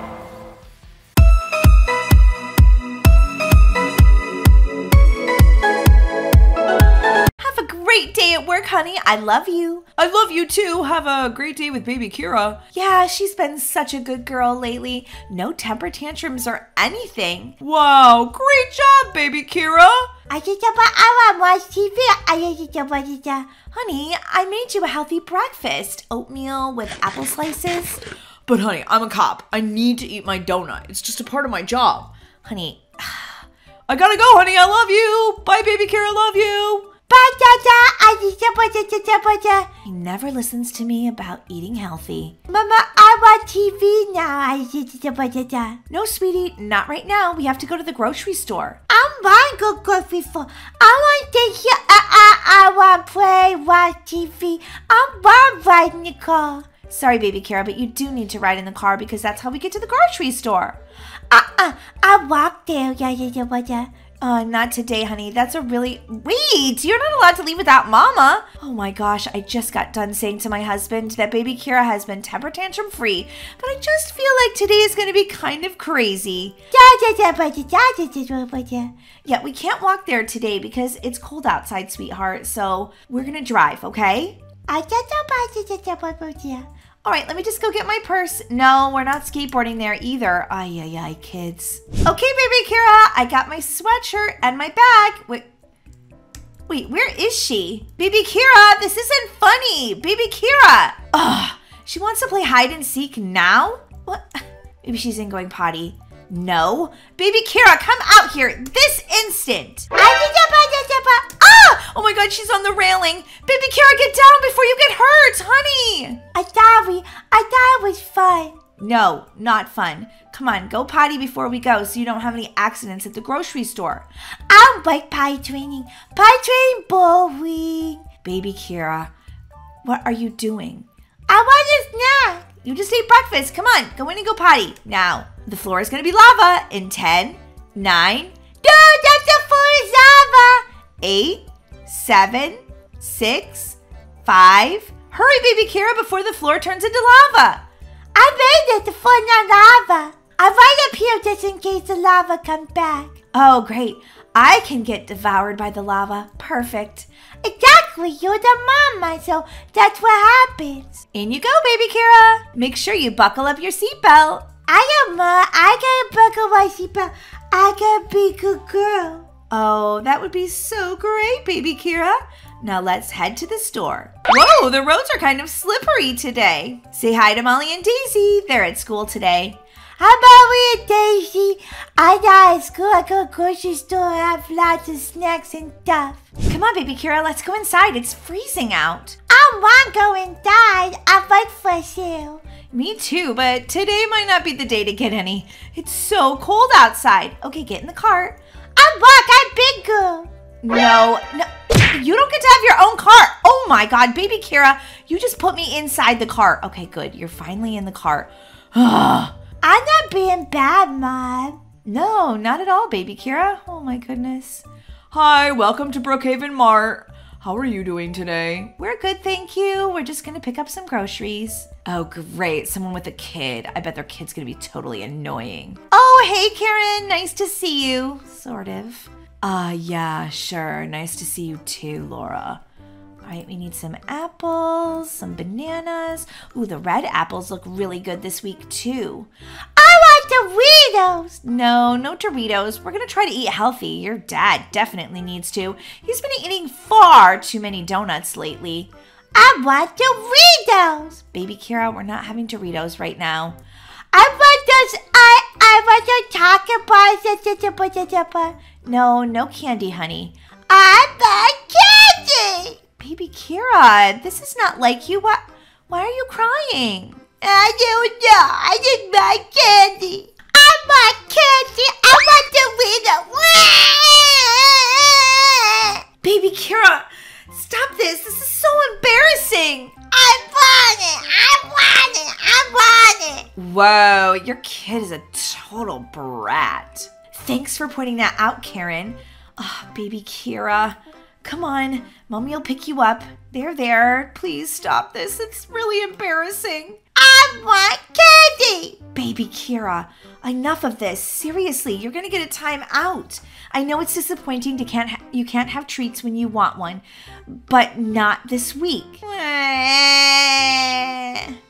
Great day at work, honey. I love you. I love you too. Have a great day with baby Kira. Yeah, she's been such a good girl lately. No temper tantrums or anything. Wow, great job, baby Kira. I just want to watch TV. I just want to. Honey, I made you a healthy breakfast oatmeal with apple slices. But honey, I'm a cop. I need to eat my donut. It's just a part of my job. Honey, I gotta go, honey. I love you. Bye, baby Kira. Love you. He never listens to me about eating healthy. Mama, I want TV now. I No, sweetie, not right now. We have to go to the grocery store. I want go grocery store. I want to hear. I, I, I want play, watch TV. I want ride in the car. Sorry, baby Kara, but you do need to ride in the car because that's how we get to the grocery store. Uh, uh, I walk there. Yeah, yeah, yeah, yeah. Uh, not today, honey. That's a really. Wait, you're not allowed to leave without mama. Oh my gosh, I just got done saying to my husband that baby Kira has been temper tantrum free, but I just feel like today is going to be kind of crazy. Yeah, we can't walk there today because it's cold outside, sweetheart, so we're going to drive, okay? I. All right, let me just go get my purse. No, we're not skateboarding there either. Ay, ay, ay, kids. Okay, baby Kira, I got my sweatshirt and my bag. Wait, wait, where is she? Baby Kira, this isn't funny. Baby Kira. Ugh, she wants to play hide and seek now? What? Maybe she's in going potty. No. Baby Kira, come out here this instant. Ah! Oh my god, she's on the railing. Baby Kira, get down before you get hurt, honey. I thought we, I thought it was fun. No, not fun. Come on, go potty before we go so you don't have any accidents at the grocery store. I don't like pie training. Pie training boring. Baby Kira, what are you doing? I want a snack. You just ate breakfast. Come on, go in and go potty. Now, the floor is going to be lava in 10, 9, No, that's the full lava. 8, 7, 6, 5. Hurry, baby Kira, before the floor turns into lava. I made it the full lava. I'm right up here just in case the lava comes back. Oh, great. I can get devoured by the lava. Perfect. Exactly, you're the mama, so that's what happens. In you go, baby Kira. Make sure you buckle up your seatbelt. I am, uh, I gotta buckle my seatbelt. I gotta be a good girl. Oh, that would be so great, baby Kira. Now let's head to the store. Whoa, the roads are kind of slippery today. Say hi to Molly and Daisy. They're at school today. About we and Daisy? I got at school, I go to grocery store, I have lots of snacks and stuff. Come on, baby Kira, let's go inside. It's freezing out. I want to go inside. I like fresh air. Me too, but today might not be the day to get any. It's so cold outside. Okay, get in the cart. I walk, I'm big girl. No, no. You don't get to have your own car. Oh my god, baby Kira, you just put me inside the car. Okay, good. You're finally in the car. I'm not being bad, Mom. no, not at all, baby Kira. Oh my goodness. Hi, welcome to Brookhaven Mart. How are you doing today? We're good, thank you. We're just gonna pick up some groceries. Oh, great. Someone with a kid. I bet their kid's gonna be totally annoying. Oh, hey, Karen. Nice to see you. Sort of. Uh, yeah, sure. Nice to see you too, Laura. All right, we need some apples, some bananas. Ooh, the red apples look really good this week too. I want Doritos. No, no Doritos. We're gonna try to eat healthy. Your dad definitely needs to. He's been eating far too many donuts lately. I want Doritos. Baby Kira, we're not having Doritos right now. I want those, I, I want those chocolate bars. No, no candy, honey. I want candy. Baby Kira, this is not like you. Why, why are you crying? I don't know. I just want candy. I want candy. I want Doritos. Baby Kira, stop this. This is so embarrassing. I want it. I want it. I want it. Whoa, your kid is a total brat. Thanks for pointing that out, Karen. Oh, baby Kira. Come on, mommy will pick you up. There, there. Please stop this. It's really embarrassing. I want candy. Baby Kira, enough of this. Seriously, you're gonna get a time out. I know it's disappointing to can't you can't have treats when you want one, but not this week.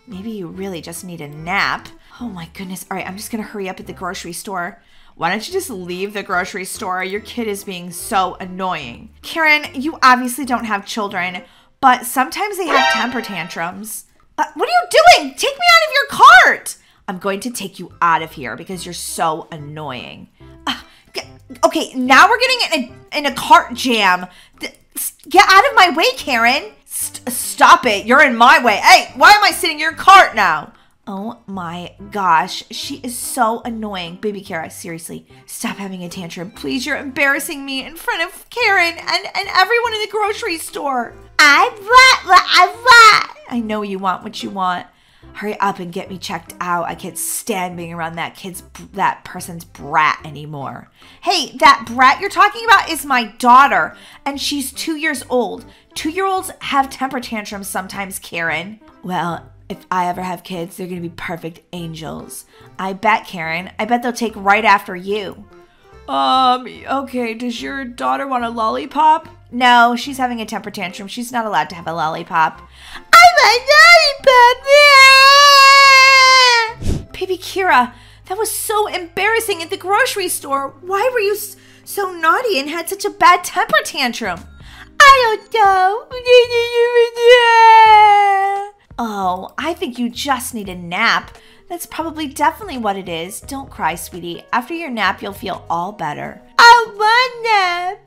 Maybe you really just need a nap. Oh my goodness. All right, I'm just gonna hurry up at the grocery store. Why don't you just leave the grocery store? Your kid is being so annoying. Karen, you obviously don't have children, but sometimes they have temper tantrums. Uh, what are you doing? Take me out of your cart! I'm going to take you out of here because you're so annoying. Uh, okay, now we're getting in a, in a cart jam. Th- Get out of my way, Karen. St- stop it. You're in my way. Hey, why am I sitting in your cart now? Oh my gosh, she is so annoying. Baby Kara, seriously, stop having a tantrum. Please, you're embarrassing me in front of Karen and, and everyone in the grocery store. I want what I want. I know you want what you want. Hurry up and get me checked out. I can't stand being around that kid's that person's brat anymore. Hey, that brat you're talking about is my daughter, and she's two years old. Two year olds have temper tantrums sometimes, Karen. Well, if I ever have kids, they're gonna be perfect angels. I bet, Karen. I bet they'll take right after you. Um, okay, does your daughter want a lollipop? No, she's having a temper tantrum. She's not allowed to have a lollipop. I want a lollipop. Baby Kira, that was so embarrassing at the grocery store. Why were you so naughty and had such a bad temper tantrum? I don't know. Oh, I think you just need a nap. That's probably definitely what it is. Don't cry, sweetie. After your nap, you'll feel all better. I want that.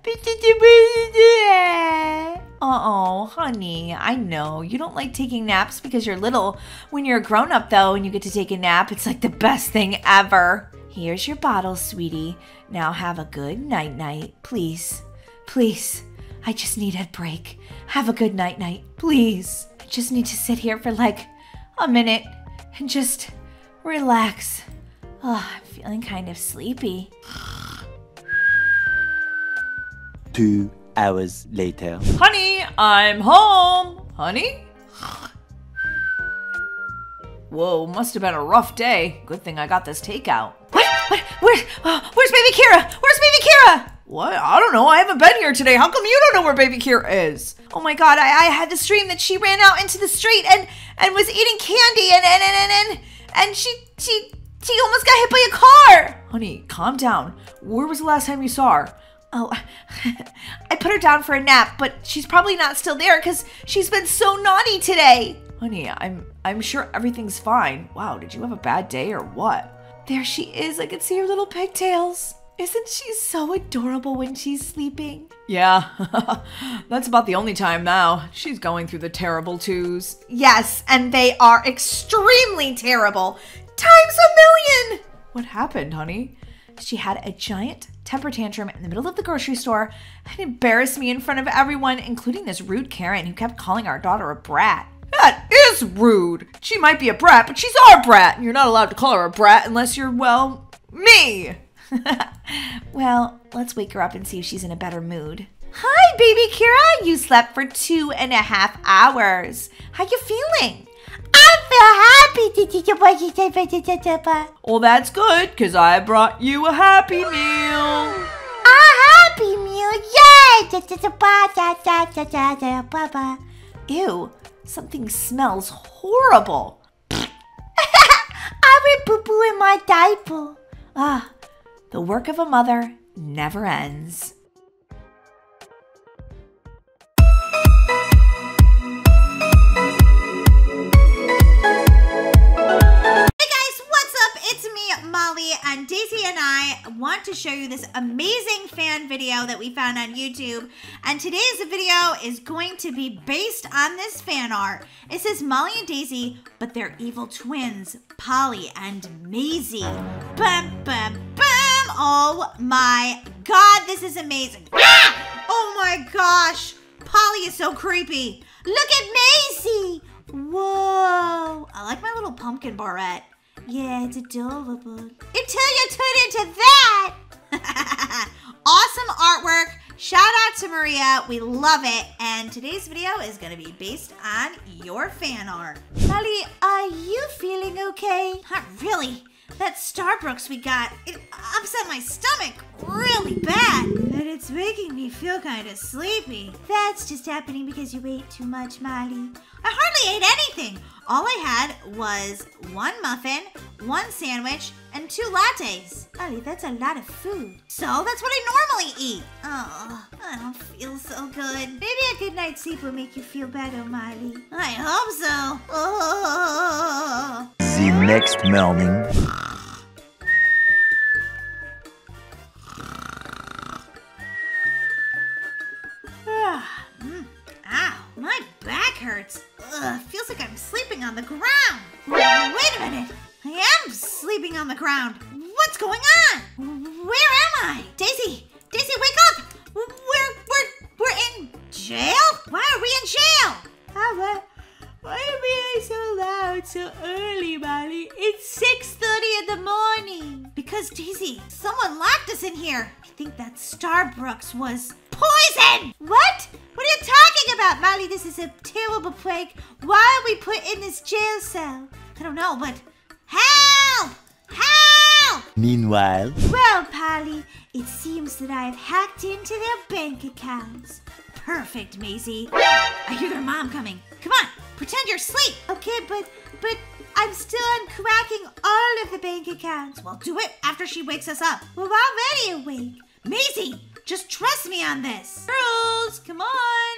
Oh, honey, I know. You don't like taking naps because you're little. When you're a grown up, though, and you get to take a nap, it's like the best thing ever. Here's your bottle, sweetie. Now have a good night night. Please. Please. I just need a break. Have a good night night. Please. Just need to sit here for like a minute and just relax. Oh, I'm feeling kind of sleepy. Two hours later. Honey, I'm home. Honey? Whoa, must have been a rough day. Good thing I got this takeout. What? What? Where? Oh, where's baby Kira? Where's baby Kira? What? I don't know. I haven't been here today. How come you don't know where baby Kira is? Oh my god, I, I had this dream that she ran out into the street and and was eating candy and and and and and, and she she she almost got hit by a car. Honey, calm down. Where was the last time you saw her? Oh, I put her down for a nap, but she's probably not still there because she's been so naughty today. Honey, I'm I'm sure everything's fine. Wow, did you have a bad day or what? There she is. I can see her little pigtails. Isn't she so adorable when she's sleeping? Yeah, that's about the only time now. She's going through the terrible twos. Yes, and they are extremely terrible. Times a million! What happened, honey? She had a giant temper tantrum in the middle of the grocery store and embarrassed me in front of everyone, including this rude Karen who kept calling our daughter a brat. That is rude. She might be a brat, but she's our brat, and you're not allowed to call her a brat unless you're, well, me. well, let's wake her up and see if she's in a better mood. Hi, baby Kira. You slept for two and a half hours. How you feeling? I feel happy. Well, that's good, because I brought you a happy meal. A happy meal, yay! Ew, something smells horrible. I will poo poo in my diaper. Ah, the work of a mother never ends. Hey guys, what's up? It's me, Molly, and Daisy and I want to show you this amazing fan video that we found on YouTube. And today's video is going to be based on this fan art. It says Molly and Daisy, but they're evil twins, Polly and Maisie. Bum, bum, bum. Oh my god, this is amazing. Ah! Oh my gosh, Polly is so creepy. Look at Maisie. Whoa. I like my little pumpkin barrette. Yeah, it's adorable. Until you turn into that. awesome artwork. Shout out to Maria. We love it. And today's video is going to be based on your fan art. Molly, are you feeling okay? Not really. That Starbucks we got, it upset my stomach really bad. And it's making me feel kind of sleepy. That's just happening because you ate too much, Molly. I hardly ate anything. All I had was one muffin, one sandwich, and two lattes. Molly, that's a lot of food. So that's what I normally eat. Oh, I don't feel so good. Maybe a good night's sleep will make you feel better, Molly. I hope so. Oh. The next morning. Mm. Ow, my back hurts. Ugh, feels like I'm sleeping on the ground. Wait a minute. I am sleeping on the ground. What's going on? Where am I? Daisy, Daisy, wake up. We're, we're, we're in jail? Why are we in jail? Why are we so loud so early, Molly? It's 6.30 in the morning. Because, Daisy, someone locked us in here. I think that Starbucks was poison. What? What are you talking about, Molly? This is a terrible prank. Why are we put in this jail cell? I don't know, but help! Help! Meanwhile, Well, Polly, it seems that I've hacked into their bank accounts. Perfect, Maisie. I hear their mom coming. Come on, pretend you're asleep. Okay, but but I'm still uncracking all of the bank accounts. Well, do it after she wakes us up. We're already awake. Maisie, just trust me on this. Girls, come on.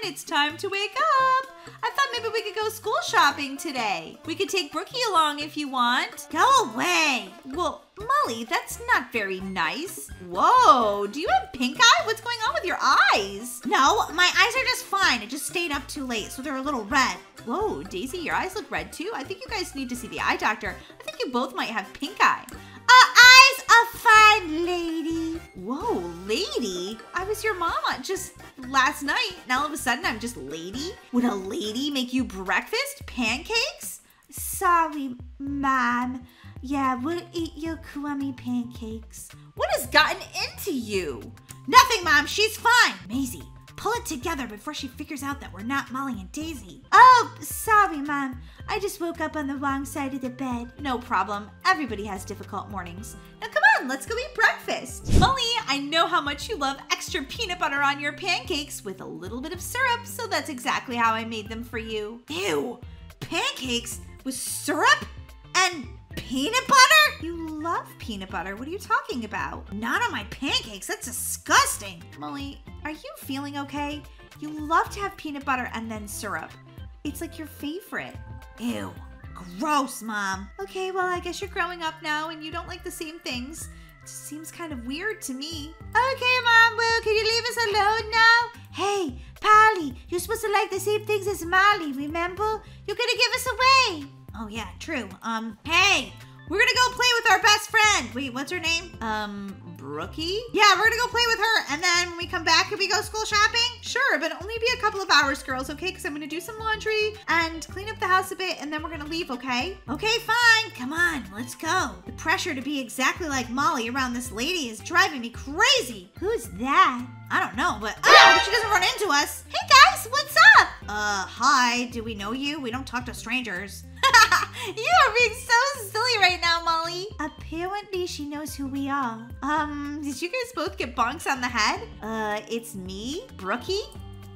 It's time to wake up. I thought maybe we could go school shopping today. We could take Brookie along if you want. Go away. Well, Molly, that's not very nice. Whoa, do you have pink eye? What's going on with your eyes? No, my eyes are just fine. I just stayed up too late, so they're a little red. Whoa, Daisy, your eyes look red too. I think you guys need to see the eye doctor. I think you both might have pink eye. Our eyes are fine, lady. Whoa, lady. I was your mama just last night. Now all of a sudden I'm just lady? Would a lady make you breakfast? Pancakes? Sorry, Mom. Yeah, we'll eat your crummy pancakes. What has gotten into you? Nothing, Mom. She's fine. Maisie, pull it together before she figures out that we're not Molly and Daisy. Oh, sorry, Mom. I just woke up on the wrong side of the bed. No problem. Everybody has difficult mornings. Now come on, let's go eat breakfast. Molly, I know how much you love extra peanut butter on your pancakes with a little bit of syrup, so that's exactly how I made them for you. Ew, pancakes with syrup and peanut butter? You love peanut butter. What are you talking about? Not on my pancakes. That's disgusting. Molly, are you feeling okay? You love to have peanut butter and then syrup. It's like your favorite. Ew, gross, Mom. Okay, well, I guess you're growing up now and you don't like the same things. It just seems kind of weird to me. Okay, Mom, well, can you leave us alone now? Hey, Polly, you're supposed to like the same things as Molly, remember? You're gonna give us away. Oh, yeah, true. Um, hey, we're gonna go play with our best friend. Wait, what's her name? Um, Brookie? Yeah, we're gonna go play with her, and then when we come back, can we go school shopping? Sure, but only be a couple of hours, girls, okay? Because I'm gonna do some laundry and clean up the house a bit, and then we're gonna leave, okay? Okay, fine. Come on, let's go. The pressure to be exactly like Molly around this lady is driving me crazy. Who's that? I don't know, but oh, she doesn't run into us. Hey guys, what's up? Uh, hi. Do we know you? We don't talk to strangers. you are being so silly right now, Molly. Apparently she knows who we are. Um, did you guys both get bonks on the head? Uh, it's me, Brookie.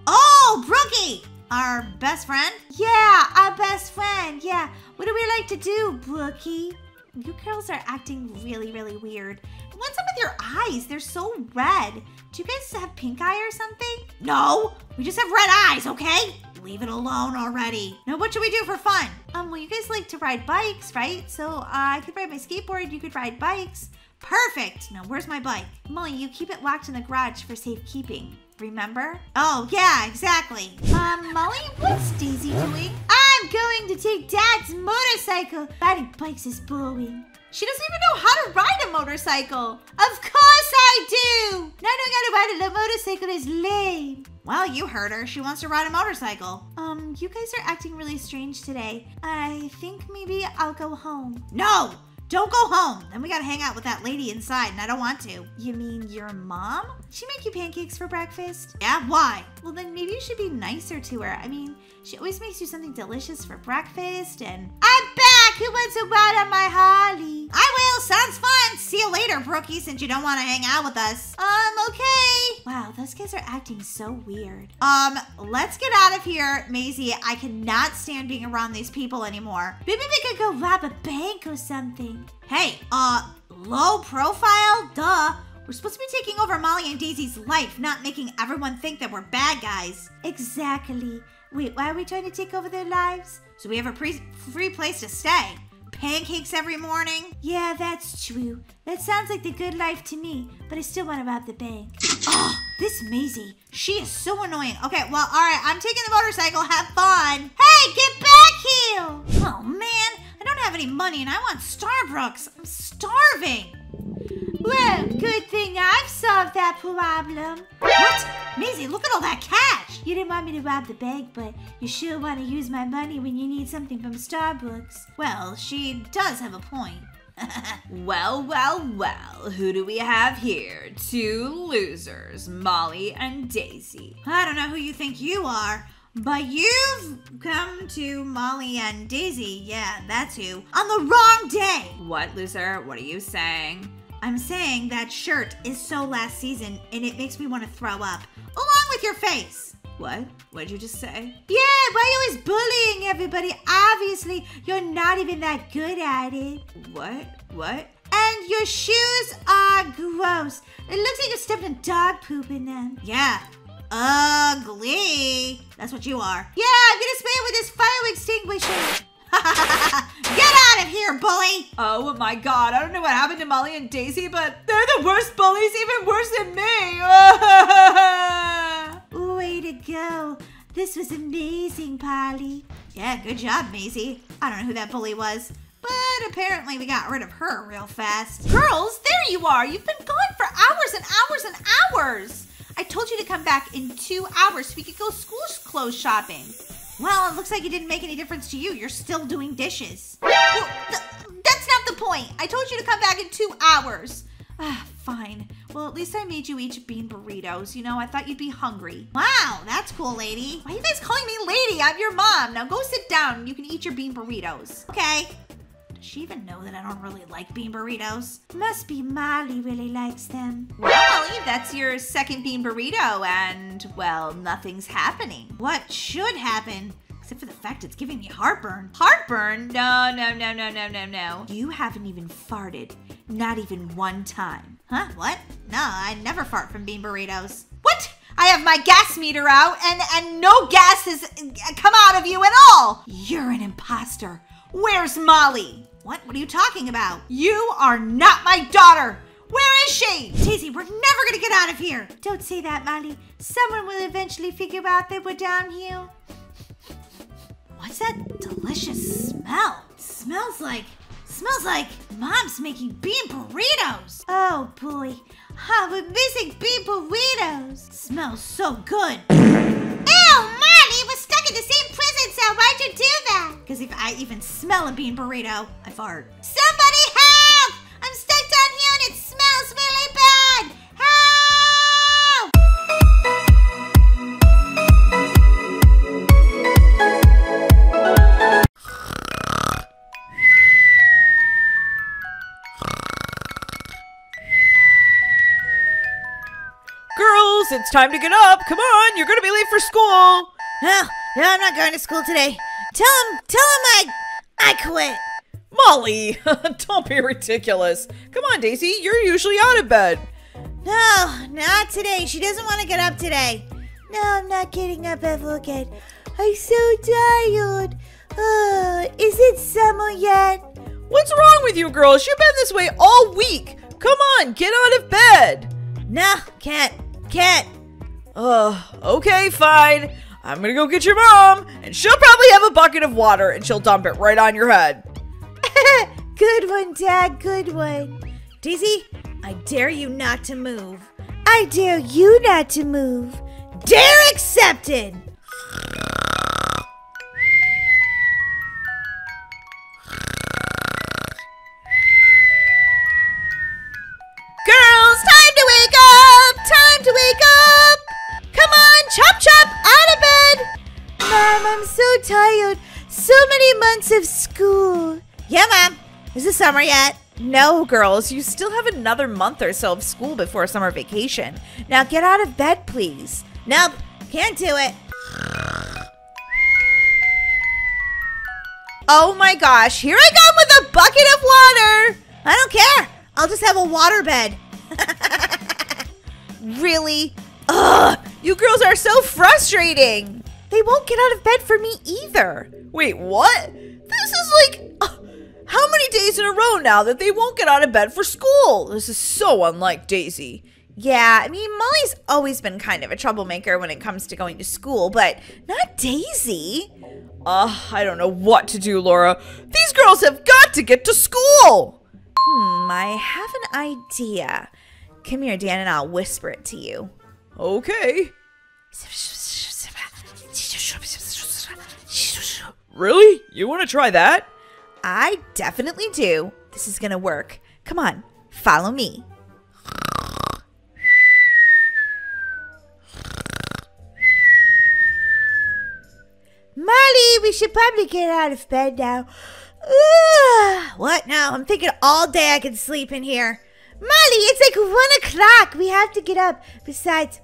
Oh, Brookie, our best friend. Yeah, our best friend. Yeah. What do we like to do, Brookie? You girls are acting really, really weird. What's up with your eyes? They're so red. Do you guys have pink eye or something? No, we just have red eyes, okay? Leave it alone already. Now, what should we do for fun? Um, well, you guys like to ride bikes, right? So uh, I could ride my skateboard, you could ride bikes. Perfect. Now, where's my bike? Molly, you keep it locked in the garage for safekeeping. Remember? Oh, yeah, exactly. Um, Molly, what's Daisy doing? I'm going to take Dad's motorcycle. Riding bikes is boring. She doesn't even know how to ride a motorcycle. Of course I do. I don't knowing how to ride a motorcycle is lame. Well, you heard her. She wants to ride a motorcycle. Um, you guys are acting really strange today. I think maybe I'll go home. No, don't go home. Then we gotta hang out with that lady inside, and I don't want to. You mean your mom? She make you pancakes for breakfast? Yeah, why? Well, then maybe you should be nicer to her. I mean, she always makes you something delicious for breakfast and. I'm back! Who wants to ride on my Harley? I will. Sounds fun. See you later, Brookie, since you don't want to hang out with us. Um, okay. Wow, those guys are acting so weird. Um, let's get out of here, Maisie. I cannot stand being around these people anymore. Maybe we could go rob a bank or something. Hey, uh, low profile? Duh. We're supposed to be taking over Molly and Daisy's life, not making everyone think that we're bad guys. Exactly. Wait, why are we trying to take over their lives? So we have a pre- free place to stay. Pancakes every morning. Yeah, that's true. That sounds like the good life to me, but I still want to rob the bank. Oh, this Maisie. She is so annoying. Okay, well, all right, I'm taking the motorcycle. Have fun. Hey, get back here! Oh, man. I don't have any money and I want Starbucks. I'm starving. Well, good thing I've solved that problem. What? Maisie, look at all that cash. You didn't want me to rob the bank, but you sure want to use my money when you need something from Starbucks. Well, she does have a point. well, well, well, who do we have here? Two losers, Molly and Daisy. I don't know who you think you are, but you've come to Molly and Daisy, yeah, that's who, on the wrong day. What, loser? What are you saying? I'm saying that shirt is so last season and it makes me want to throw up, along with your face. What? What'd you just say? Yeah, why are you always bullying everybody? Obviously, you're not even that good at it. What? What? And your shoes are gross. It looks like you stepped in dog poop in them. Yeah, ugly. That's what you are. Yeah, I'm gonna spray it with this fire extinguisher. Get out of here, bully! Oh my god, I don't know what happened to Molly and Daisy, but they're the worst bullies, even worse than me! Way to go. This was amazing, Polly. Yeah, good job, Maisie. I don't know who that bully was, but apparently we got rid of her real fast. Girls, there you are. You've been gone for hours and hours and hours. I told you to come back in two hours so we could go school clothes shopping. Well, it looks like it didn't make any difference to you. You're still doing dishes. Well, th- that's not the point. I told you to come back in two hours. Ah, fine. Well, at least I made you each bean burritos. You know, I thought you'd be hungry. Wow, that's cool, lady. Why are you guys calling me lady? I'm your mom. Now go sit down you can eat your bean burritos. Okay. She even know that I don't really like bean burritos? Must be Molly really likes them. Well, Molly, that's your second bean burrito, and, well, nothing's happening. What should happen? Except for the fact it's giving me heartburn. Heartburn? No, no, no, no, no, no, no. You haven't even farted. Not even one time. Huh? What? No, I never fart from bean burritos. What? I have my gas meter out and and no gas has uh, come out of you at all. You're an imposter. Where's Molly? What? What are you talking about? You are not my daughter. Where is she? Daisy, we're never gonna get out of here. Don't say that, Molly. Someone will eventually figure out that we're down here. What's that delicious smell? Smells like smells like mom's making bean burritos. Oh boy, oh, we're missing bean burritos. Smells so good. Ew, Molly, we're stuck in the same prison cell. Why'd you do that? Because if I even smell a bean burrito, I fart. Somebody help! I'm stuck down here and it smells really bad. Help! Girls, it's time to get up. Come on, you're gonna be late for school. No, no, I'm not going to school today. Tell him, tell him I, I quit. Molly, don't be ridiculous. Come on, Daisy, you're usually out of bed. No, not today. She doesn't want to get up today. No, I'm not getting up ever again. I'm so tired. Uh, is it summer yet? What's wrong with you girls? You've been this way all week. Come on, get out of bed. No, can't, can't. Ugh, okay, fine. I'm gonna go get your mom, and she'll probably have a bucket of water and she'll dump it right on your head. Good one, Dad. Good one. Daisy, I dare you not to move. I dare you not to move. Dare accepted. Yeah, Mom. Is it summer yet? No, girls, you still have another month or so of school before summer vacation. Now get out of bed, please. Nope, can't do it. Oh my gosh, here I come with a bucket of water! I don't care. I'll just have a water bed. Really? Ugh, you girls are so frustrating. They won't get out of bed for me either. Wait, what? This is like. How many days in a row now that they won't get out of bed for school? This is so unlike Daisy. Yeah, I mean, Molly's always been kind of a troublemaker when it comes to going to school, but not Daisy. Ugh, I don't know what to do, Laura. These girls have got to get to school. Hmm, I have an idea. Come here, Dan, and I'll whisper it to you. Okay. Really? You want to try that? I definitely do. This is gonna work. Come on, follow me. Molly, we should probably get out of bed now. What? No, I'm thinking all day I could sleep in here. Molly, it's like one o'clock. We have to get up. Besides,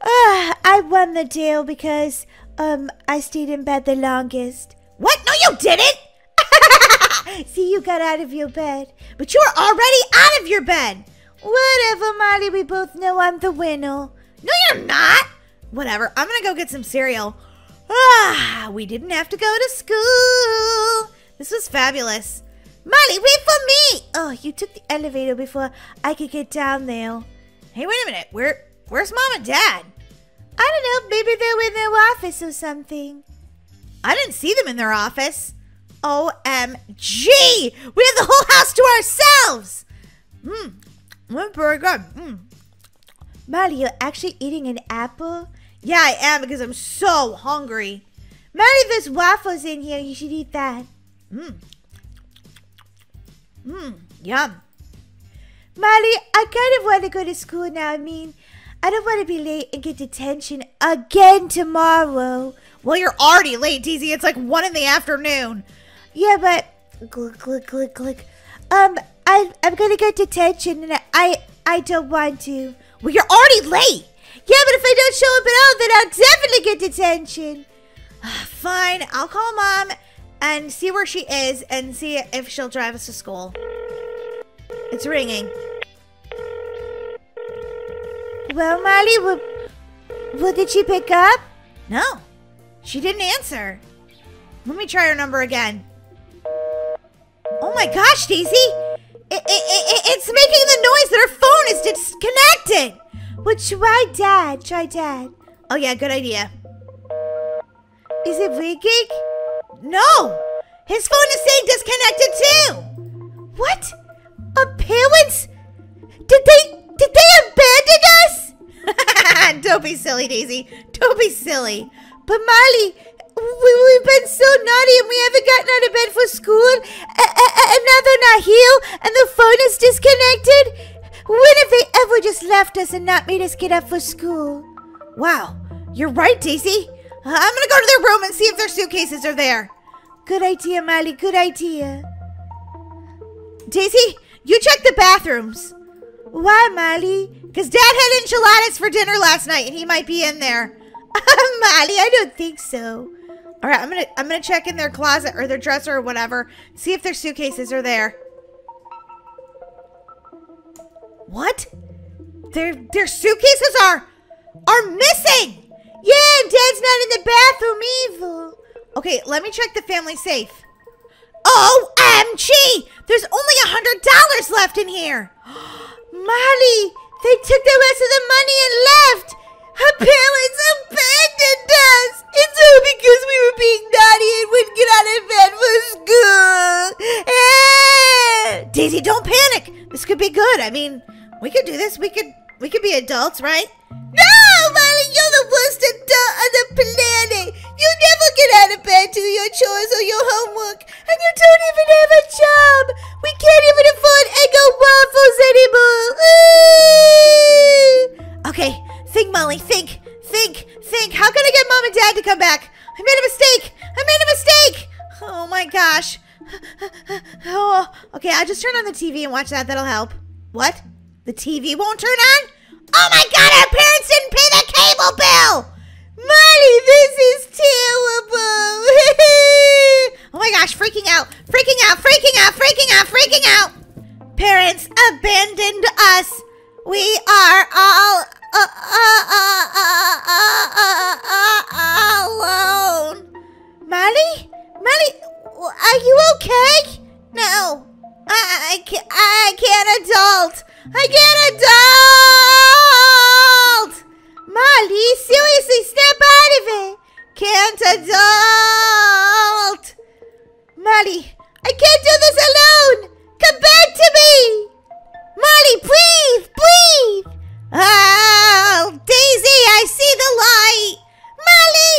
uh, I won the deal because um I stayed in bed the longest. What? No, you didn't! See, you got out of your bed. But you're already out of your bed! Whatever, Molly. We both know I'm the winner. No, you're not! Whatever, I'm gonna go get some cereal. Ah, we didn't have to go to school. This was fabulous. Molly, wait for me! Oh, you took the elevator before I could get down there. Hey, wait a minute. Where, where's mom and dad? I don't know. Maybe they're in their office or something. I didn't see them in their office. OMG! We have the whole house to ourselves! Mmm, that's very good. Mm. Molly, you're actually eating an apple? Yeah, I am because I'm so hungry. Molly, there's waffles in here. You should eat that. Mmm. Mmm, yum. Molly, I kind of want to go to school now. I mean, I don't want to be late and get detention again tomorrow. Well, you're already late, Daisy. It's like 1 in the afternoon. Yeah, but Click, click, click, click. Um, I, I'm gonna get detention, and I, I don't want to. Well, you're already late. Yeah, but if I don't show up at all, then I'll definitely get detention. Fine, I'll call mom and see where she is and see if she'll drive us to school. It's ringing. Well, Molly, what, what did she pick up? No, she didn't answer. Let me try her number again. Oh my gosh, Daisy! It, it, it, it's making the noise that her phone is disconnected! Well, try dad, try dad. Oh yeah, good idea. Is it ringing? No! His phone is saying disconnected too! What? Parents? Did they, did they abandon us? Don't be silly, Daisy. Don't be silly. But Molly, we, we've been so naughty and we haven't gotten out of bed for school. a- a- a- And now they're not here and the phone is disconnected. When have they ever just left us and not made us get up for school? Wow, you're right, Daisy. Uh, I'm gonna go to their room and see if their suitcases are there. Good idea, Molly. Good idea. Daisy, you check the bathrooms. Why, Molly? Because Dad had enchiladas for dinner last night, and he might be in there. Molly, I don't think so. All right, I'm gonna I'm gonna check in their closet or their dresser or whatever, see if their suitcases are there. What? Their their suitcases are are missing. Yeah, Dad's not in the bathroom either. Okay, let me check the family safe. OMG! There's only a hundred dollars left in here. Molly, they took the rest of the money and left. Her parents abandoned us. It's all because we were being naughty and wouldn't get out of bed for school. Daisy, don't panic. This could be good. I mean, we could do this. We could we could be adults, right? No, Molly, you're the worst adult on the planet. You never get out of bed, to do your chores or your homework, and you don't even have a job. We can't even afford Eggo waffles anymore. Ooh. Okay, think, Molly. Think, think, think. How can I get mom and dad to come back? I made a mistake. I made a mistake. Oh my gosh. Oh, okay, I'll just turn on the TV and watch that. That'll help. What? The TV won't turn on? Oh my god, our parents didn't pay the cable bill! Molly, this is terrible! oh my gosh, freaking out, freaking out, freaking out, freaking out, freaking out! Parents abandoned us. We are all alone. Molly? Molly, are you okay? No. I, I, can't, I can't adult. I can't adult. Molly, seriously, snap out of it. Can't adult. Molly, I can't do this alone. Come back to me. Molly, breathe, breathe. Oh, Daisy, I see the light. Molly,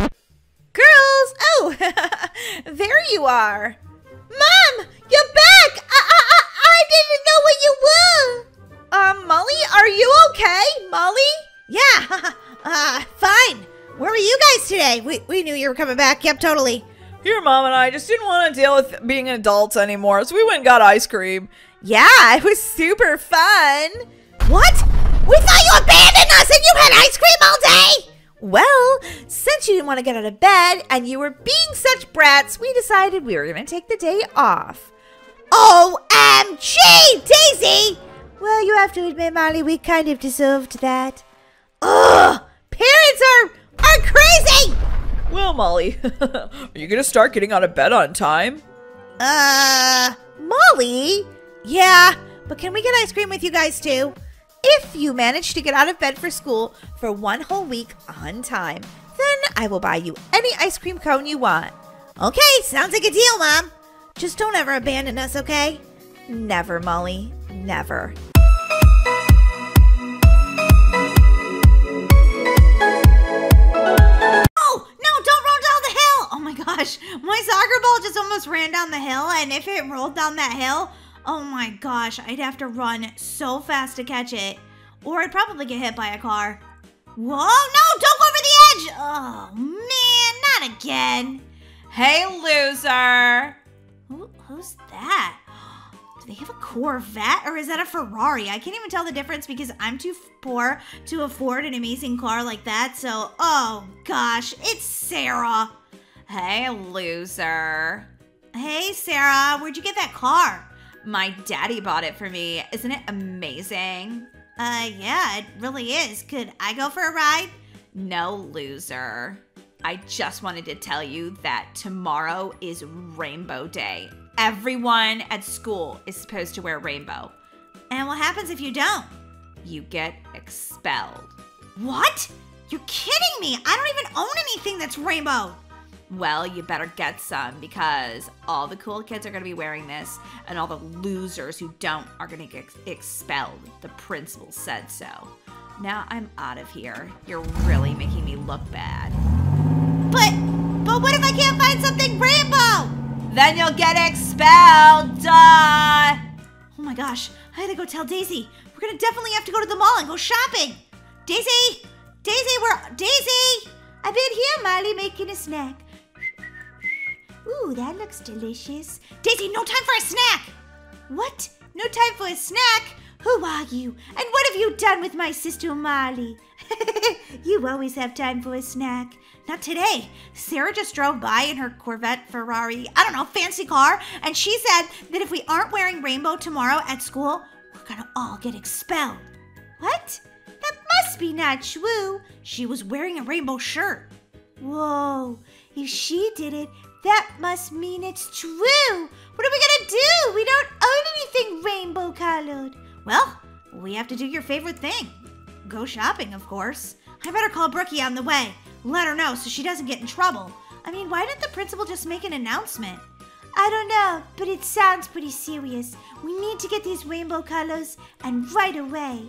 no. Girls, oh, there you are. Mom, you're back. I, I, I, I didn't know where you were. Um, Molly, are you okay? Molly? Yeah, uh, fine. Where were you guys today? We, we knew you were coming back. Yep, totally. Your mom and I just didn't want to deal with being adults anymore, so we went and got ice cream. Yeah, it was super fun. What? We thought you abandoned us and you had ice cream all day? Well, since you didn't want to get out of bed and you were being such brats, we decided we were going to take the day off. OMG, Daisy! Well, you have to admit, Molly, we kind of deserved that. Ugh! Parents are are crazy! Well, Molly, are you gonna start getting out of bed on time? Uh, Molly? Yeah, but can we get ice cream with you guys too? If you manage to get out of bed for school for one whole week on time, then I will buy you any ice cream cone you want. Okay, sounds like a deal, Mom. Just don't ever abandon us, okay? Never, Molly. Never. Oh, no, don't roll down the hill. Oh my gosh. My soccer ball just almost ran down the hill. And if it rolled down that hill, oh my gosh, I'd have to run so fast to catch it. Or I'd probably get hit by a car. Whoa, no, don't go over the edge. Oh, man, not again. Hey, loser. Who, who's that? Do they have a Corvette or is that a Ferrari? I can't even tell the difference because I'm too poor to afford an amazing car like that. So, oh gosh, it's Sarah. Hey, loser. Hey, Sarah, where'd you get that car? My daddy bought it for me. Isn't it amazing? Uh, yeah, it really is. Could I go for a ride? No, loser. I just wanted to tell you that tomorrow is Rainbow Day. Everyone at school is supposed to wear rainbow. And what happens if you don't? You get expelled. What? You're kidding me! I don't even own anything that's rainbow. Well, you better get some because all the cool kids are going to be wearing this, and all the losers who don't are going to get expelled. The principal said so. Now I'm out of here. You're really making me look bad. But, but what if I can't find something rainbow? Then you'll get expelled. Duh! Oh my gosh, I gotta go tell Daisy. We're gonna definitely have to go to the mall and go shopping. Daisy! Daisy, we're. Daisy! I've been here, Molly, making a snack. Ooh, that looks delicious. Daisy, no time for a snack! What? No time for a snack? Who are you? And what have you done with my sister Molly? you always have time for a snack. Not today. Sarah just drove by in her Corvette Ferrari, I don't know, fancy car, and she said that if we aren't wearing rainbow tomorrow at school, we're gonna all get expelled. What? That must be not true. She was wearing a rainbow shirt. Whoa, if she did it, that must mean it's true. What are we gonna do? We don't own anything rainbow colored. Well, we have to do your favorite thing go shopping, of course. I better call Brookie on the way. Let her know so she doesn't get in trouble. I mean, why didn't the principal just make an announcement? I don't know, but it sounds pretty serious. We need to get these rainbow colors and right away.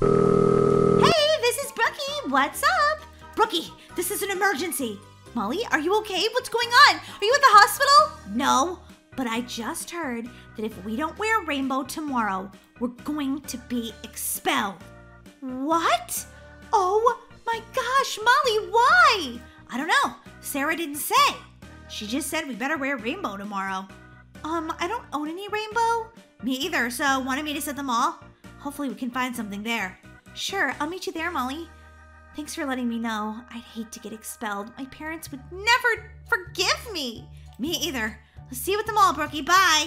Hey, this is Brookie. What's up? Brookie, this is an emergency. Molly, are you okay? What's going on? Are you at the hospital? No, but I just heard that if we don't wear rainbow tomorrow, we're going to be expelled. What? Oh my gosh, Molly, why? I don't know. Sarah didn't say. She just said we better wear rainbow tomorrow. Um, I don't own any rainbow. Me either, so wanted me to set them all? Hopefully we can find something there. Sure, I'll meet you there, Molly. Thanks for letting me know. I'd hate to get expelled. My parents would never forgive me. Me either. Let's see you at the mall, Brookie. Bye.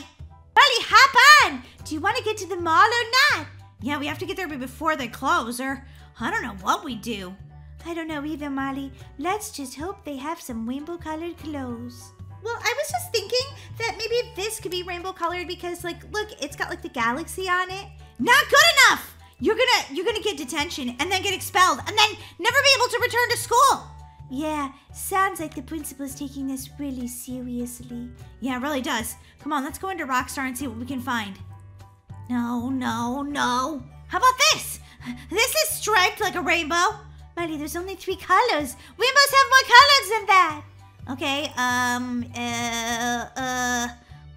Molly, hop on. Do you want to get to the mall or not? Yeah, we have to get there before they close, or I don't know what we do. I don't know either, Molly. Let's just hope they have some rainbow colored clothes. Well, I was just thinking that maybe this could be rainbow colored because, like, look, it's got like the galaxy on it. Not good enough. You're gonna you're gonna get detention and then get expelled and then never be able to return to school. Yeah, sounds like the principal is taking this really seriously. Yeah, it really does. Come on, let's go into Rockstar and see what we can find. No, no, no. How about this? This is striped like a rainbow. Molly, there's only three colors. Rainbows have more colors than that. Okay, um, uh, uh,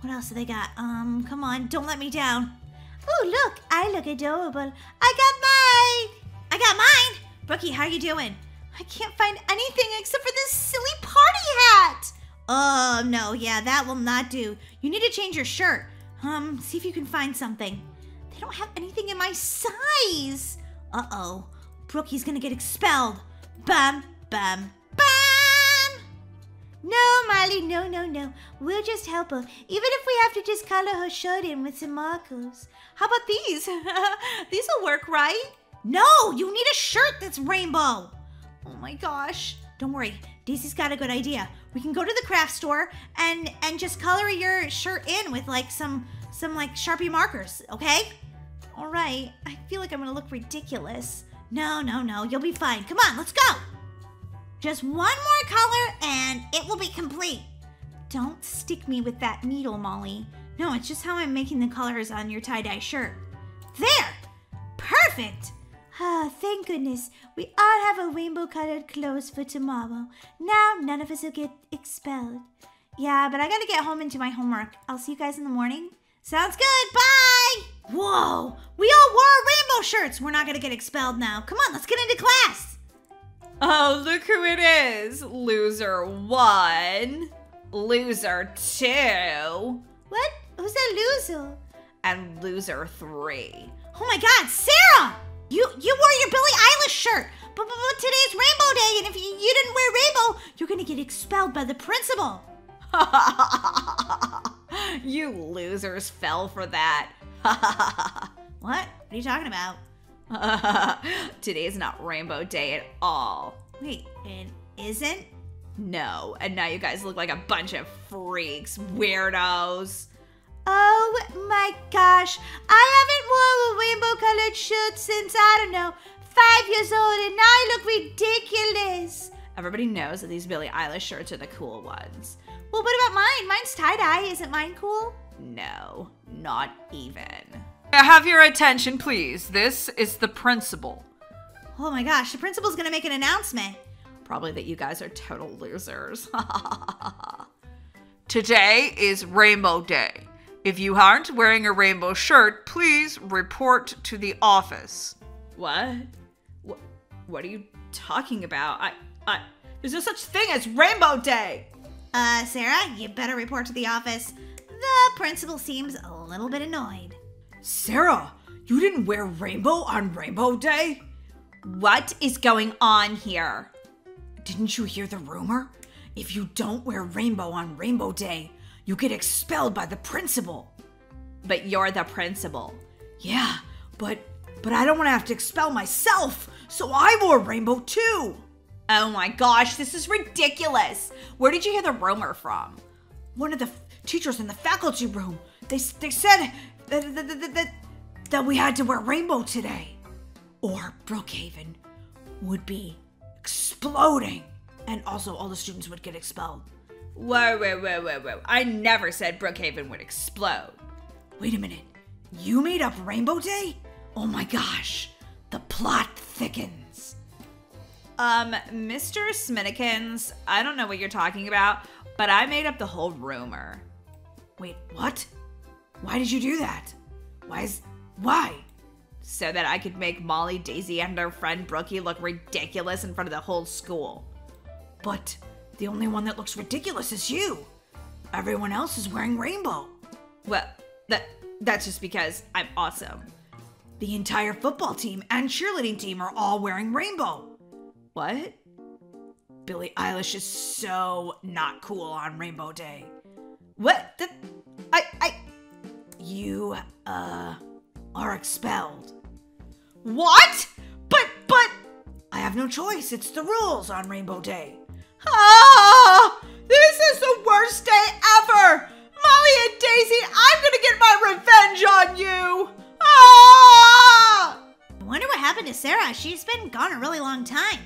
what else do they got? Um, come on, don't let me down. Oh, look, I look adorable. I got mine. I got mine. Brookie, how you doing? I can't find anything except for this silly party hat. Oh, no, yeah, that will not do. You need to change your shirt. Um, see if you can find something. They don't have anything in my size. Uh-oh. Brookie's gonna get expelled. Bam, bam, bam! No, Molly, no, no, no. We'll just help her, even if we have to just color her shirt in with some markers. How about these? these will work, right? No, you need a shirt that's rainbow. Oh my gosh. Don't worry, Daisy's got a good idea. We can go to the craft store and and just color your shirt in with like some some like Sharpie markers, okay? All right. I feel like I'm gonna look ridiculous. No, no, no. You'll be fine. Come on, let's go. Just one more color and it will be complete. Don't stick me with that needle, Molly. No, it's just how I'm making the colors on your tie-dye shirt. There! Perfect! Ah, thank goodness. We all have a rainbow-colored clothes for tomorrow. Now none of us will get expelled. Yeah, but I gotta get home and do my homework. I'll see you guys in the morning. Sounds good. Bye! Whoa! We all wore rainbow shirts. We're not gonna get expelled now. Come on, let's get into class. Oh, look who it is. Loser one. loser two, What? Who's that loser? and loser three. Oh my god, Sarah! You you wore your Billie Eilish shirt. But, but, but today's Rainbow Day, and if you, you didn't wear rainbow, you're gonna get expelled by the principal. you losers fell for that. What? What are you talking about? Today's not Rainbow Day at all. Wait, it isn't? No, and now you guys look like a bunch of freaks, weirdos. Oh my gosh, I haven't worn a rainbow colored shirt since I don't know, five years old, and now I look ridiculous. Everybody knows that these Billie Eilish shirts are the cool ones. Well, what about mine? Mine's tie dye. Isn't mine cool? No, not even. I have your attention, please? This is the principal. Oh my gosh, the principal's gonna make an announcement. Probably that you guys are total losers. Today is Rainbow Day. If you aren't wearing a rainbow shirt, please report to the office. what? What? What are you talking about? I, I. There's no such thing as Rainbow Day. Uh, Sarah, you better report to the office. The principal seems a little bit annoyed. Sarah, you didn't wear rainbow on Rainbow Day? What is going on here? Didn't you hear the rumor? If you don't wear rainbow on Rainbow Day, you get expelled by the principal. But you're the principal. Yeah, but but I don't want to have to expel myself, so I wore rainbow too. Oh my gosh, this is ridiculous. Where did you hear the rumor from? One of the teachers in the faculty room. They they said that that, that, that that we had to wear rainbow today, or Brookhaven would be exploding, and also all the students would get expelled. Whoa, whoa, whoa, whoa, whoa! I never said Brookhaven would explode. Wait a minute, you made up Rainbow Day? Oh my gosh, the plot thickens. Um, Mr. Sminikins, I don't know what you're talking about, but I made up the whole rumor. Wait, what? Why did you do that? Why is. Why? So that I could make Molly, Daisy, and her friend Brookie look ridiculous in front of the whole school. But the only one that looks ridiculous is you. Everyone else is wearing rainbow. Well, that that's just because I'm awesome. The entire football team and cheerleading team are all wearing rainbow. What? Billie Eilish is so not cool on Rainbow Day. What? The, I I you uh are expelled. What? But but I have no choice. It's the rules on Rainbow Day. Ah! This is the worst day ever! Molly and Daisy, I'm gonna get my revenge on you! Ah! I wonder what happened to Sarah. She's been gone a really long time.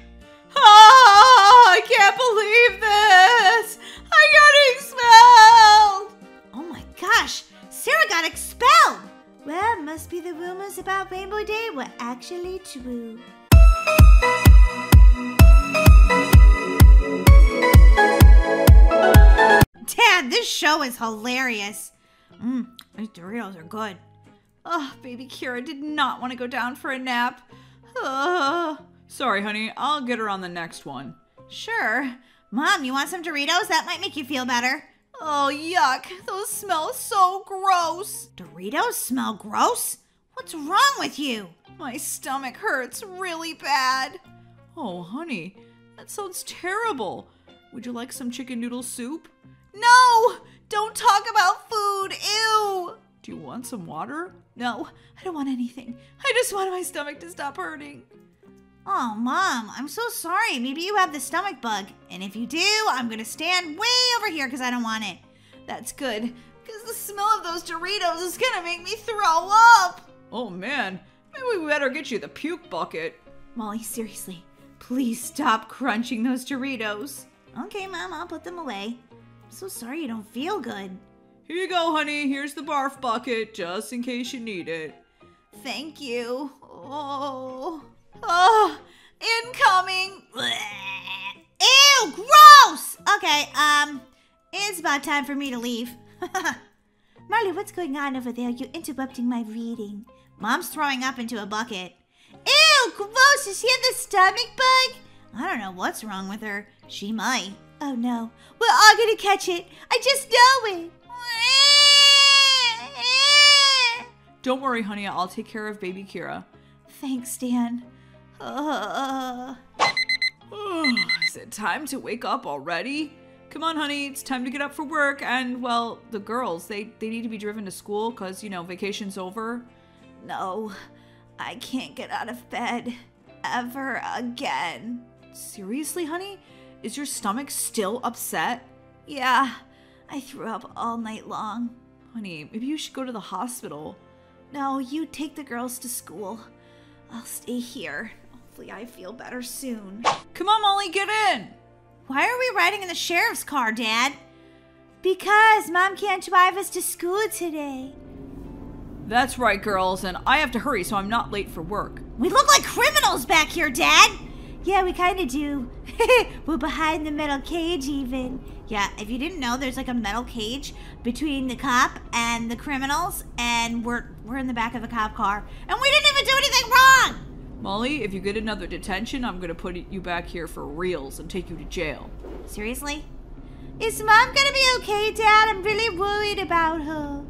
Ah! I can't believe this! I got expelled! Oh my gosh, Sarah got expelled. Well, must be the rumors about Rainbow Day were actually true. Dad, this show is hilarious. Mmm, these Doritos are good. Oh, baby Kira did not want to go down for a nap. Ah. Sorry, honey. I'll get her on the next one. Sure. Mom, you want some Doritos? That might make you feel better. Oh, yuck. Those smell so gross. Doritos smell gross? What's wrong with you? My stomach hurts really bad. Oh, honey, that sounds terrible. Would you like some chicken noodle soup? No! Don't talk about food. Ew. Do you want some water? No, I don't want anything. I just want my stomach to stop hurting. Oh, Mom, I'm so sorry. Maybe you have the stomach bug. And if you do, I'm going to stand way over here because I don't want it. That's good, because the smell of those Doritos is gonna make me throw up. Oh man, maybe we better get you the puke bucket. Molly, seriously, please stop crunching those Doritos. Okay, Mom, I'll put them away. I'm so sorry you don't feel good. Here you go, honey. Here's the barf bucket, just in case you need it. Thank you. Oh, oh, incoming. Ew, gross! Okay, um, it's about time for me to leave. Marley, what's going on over there? You're interrupting my reading. Mom's throwing up into a bucket. Ew, gross! Is she have the stomach bug? I don't know what's wrong with her. She might. Oh no, we're all gonna catch it. I just know it. Don't worry, honey. I'll take care of baby Kira. Thanks, Dan. Uh, Is it time to wake up already? Come on, honey. It's time to get up for work. And, well, the girls, they, they need to be driven to school because, you know, vacation's over. no, I can't get out of bed ever again. Seriously, honey? Is your stomach still upset? Yeah, I threw up all night long. Honey, maybe you should go to the hospital. No, you take the girls to school. I'll stay here. Hopefully, I feel better soon. Come on, Molly, get in! Why are we riding in the sheriff's car, Dad? Because Mom can't drive us to school today. That's right, girls, and I have to hurry so I'm not late for work. We look like criminals back here, Dad! Yeah, we kind of do. We're behind the metal cage, even. Yeah, if you didn't know, there's like a metal cage between the cop and the criminals, and we're we're in the back of a cop car, and we didn't even do anything wrong. Molly, if you get another detention, I'm gonna put you back here for reals and take you to jail. Seriously? Is Mom gonna be okay, Dad? I'm really worried about her.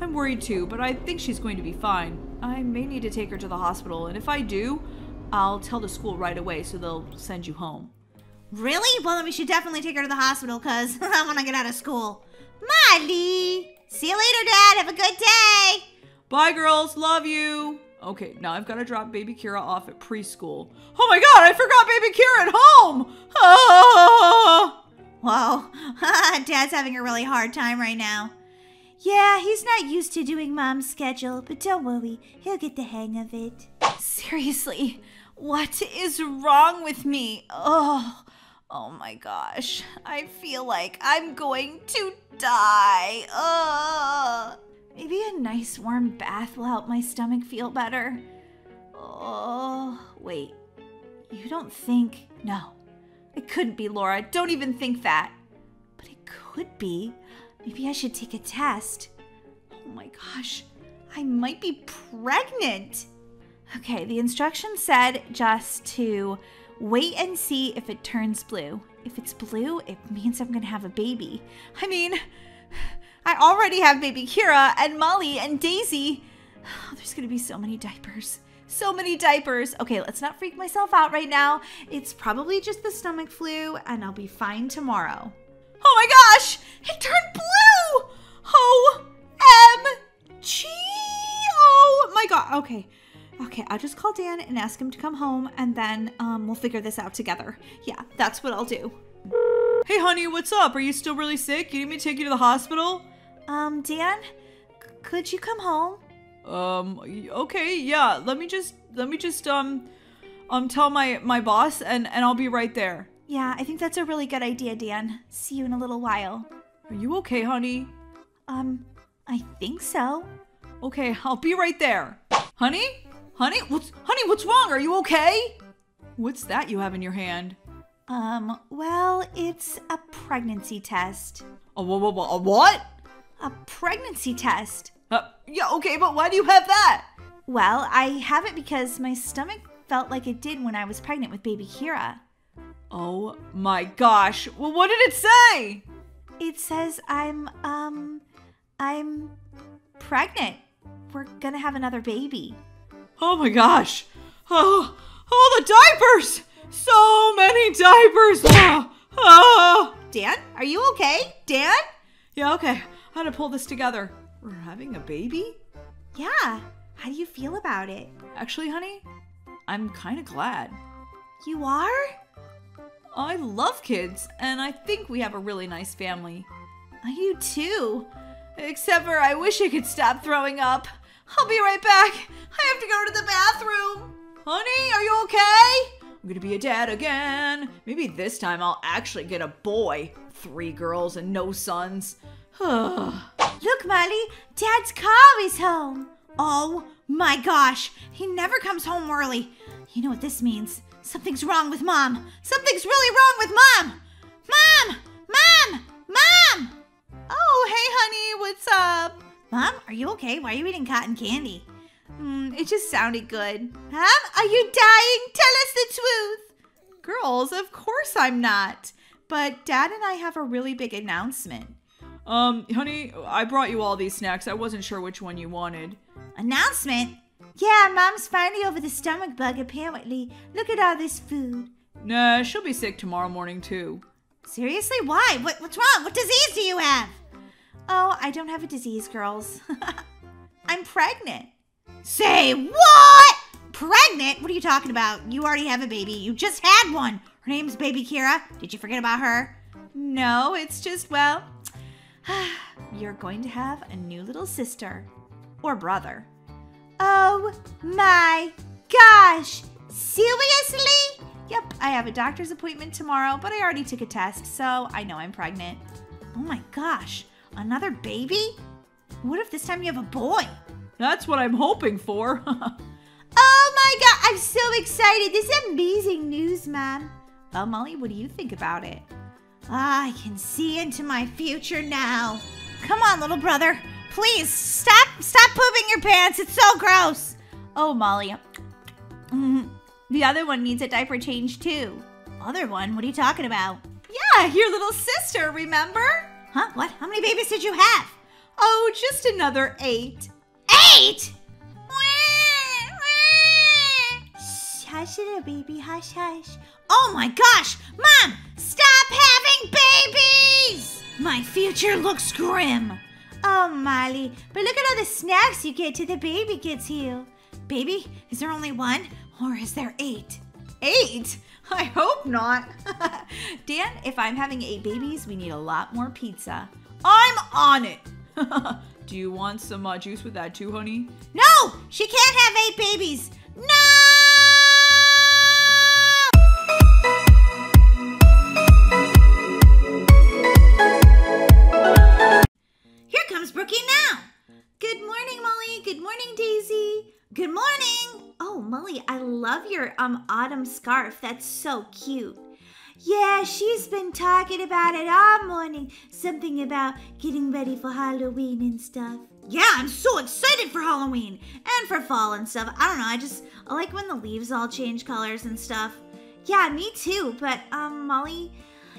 I'm worried too, but I think she's going to be fine. I may need to take her to the hospital, and if I do, I'll tell the school right away so they'll send you home. Really? Well, then we should definitely take her to the hospital because I want to get out of school. Molly! See you later, Dad. Have a good day. Bye, girls. Love you. Okay, now I've got to drop baby Kira off at preschool. Oh my god, I forgot baby Kira at home! Ah! Whoa. Dad's having a really hard time right now. Yeah, he's not used to doing Mom's schedule, but don't worry, he'll get the hang of it. Seriously, what is wrong with me? Oh, oh my gosh. I feel like I'm going to die. Ugh. Maybe a nice warm bath will help my stomach feel better. Oh, wait. You don't think. No, it couldn't be Laura. Don't even think that. But it could be. Maybe I should take a test. Oh my gosh, I might be pregnant. Okay, the instructions said just to wait and see if it turns blue. If it's blue, it means I'm gonna have a baby. I mean, I already have baby Kira and Molly and Daisy. Oh, there's gonna be so many diapers. So many diapers. Okay, let's not freak myself out right now. It's probably just the stomach flu, and I'll be fine tomorrow. Oh my gosh! It turned blue! O-M-G! Oh my god. Okay. Okay, I'll just call Dan and ask him to come home, and then um, we'll figure this out together. Yeah, that's what I'll do. Hey, honey, what's up? Are you still really sick? You need me to take you to the hospital? Um, Dan, could you come home? Um, okay, yeah. Let me just, let me just, um, um, tell my, my boss and, and I'll be right there. Yeah, I think that's a really good idea, Dan. See you in a little while. Are you okay, honey? Um, I think so. Okay, I'll be right there. Honey? Honey? What's, honey, what's wrong? Are you okay? What's that you have in your hand? Um, well, it's a pregnancy test. A, wha- a what? A pregnancy test. Uh, yeah, okay, but why do you have that? Well, I have it because my stomach felt like it did when I was pregnant with baby Kira. Oh my gosh. Well, what did it say? It says I'm, um, I'm pregnant. We're gonna have another baby. Oh my gosh. Oh, oh, the diapers. So many diapers. Ah, ah. Dan, are you okay? Dan? Yeah, okay. How to pull this together. We're having a baby? Yeah. How do you feel about it? Actually, honey, I'm kind of glad. You are? I love kids, and I think we have a really nice family. I do too. Except for I wish I could stop throwing up. I'll be right back. I have to go to the bathroom. Honey, are you okay? I'm gonna be a dad again. Maybe this time I'll actually get a boy. Three girls and no sons. Look, Molly, Dad's car is home. Oh my gosh. He never comes home early. You know what this means? Something's wrong with mom. Something's really wrong with mom. Mom! Mom! Mom! Oh, hey, honey, what's up? Mom, are you okay? Why are you eating cotton candy? Mm, it just sounded good. Huh? Are you dying? Tell us the truth. Girls, of course I'm not. but Dad and I have a really big announcement. Um, honey, I brought you all these snacks. I wasn't sure which one you wanted. Announcement? Yeah, Mom's finally over the stomach bug, apparently. Look at all this food. Nah, she'll be sick tomorrow morning too. Seriously? Why? What, what's wrong? What disease do you have? Oh, I don't have a disease, girls. I'm pregnant. Say what? Pregnant? What are you talking about? You already have a baby. You just had one. Her name's Baby Kira. Did you forget about her? No, it's just, well, you're going to have a new little sister or brother. Oh my gosh. Seriously? Yep, I have a doctor's appointment tomorrow, but I already took a test, so I know I'm pregnant. Oh my gosh. Another baby? What if this time you have a boy? That's what I'm hoping for. Oh my god, I'm so excited. This is amazing news, Mom. well, Molly, what do you think about it? I can see into my future now. Come on, little brother. Please stop stop pooping your pants. It's so gross. Oh, Molly. Mhm. The other one needs a diaper change too. Other one? What are you talking about? Yeah, your little sister, remember? Huh? What? How many babies did you have? Oh, just another eight. Eight? Hush, little baby, hush, hush. Oh my gosh! Mom, stop having babies! My future looks grim. Oh, Molly, but look at all the snacks you get to the baby gets here. Baby, is there only one or is there eight? Eight? I hope not. Dan, if I'm having eight babies, we need a lot more pizza. I'm on it. Do you want some uh, juice with that too, honey? No! She can't have eight babies! No! Here comes Brookie now. Good morning, Molly. Good morning, Daisy. Good morning. Oh, Molly, I love your um autumn scarf. That's so cute. Yeah, she's been talking about it all morning. Something about getting ready for Halloween and stuff. Yeah, I'm so excited for Halloween and for fall and stuff. I don't know, I just I like when the leaves all change colors and stuff. Yeah, me too. But um, Molly,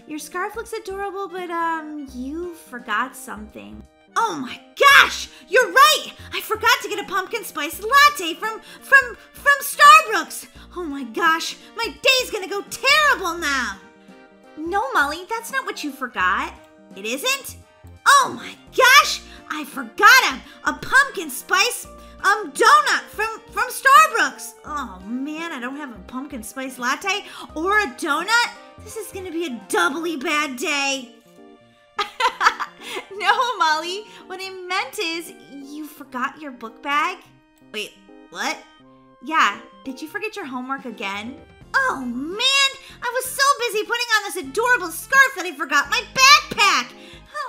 your scarf looks adorable, but um, you forgot something. Oh my gosh, you're right. I forgot to get a pumpkin spice latte from from from Starbucks. Oh my gosh, my day's going to go terrible now. No, Molly, that's not what you forgot. It isn't? Oh my gosh! I forgot a, a pumpkin spice um donut from from Starbucks. Oh man, I don't have a pumpkin spice latte or a donut. This is gonna be a doubly bad day. no, Molly. What I meant is you forgot your book bag. Wait, what? Yeah, did you forget your homework again? Oh man, I was so busy putting on this adorable scarf that I forgot my backpack.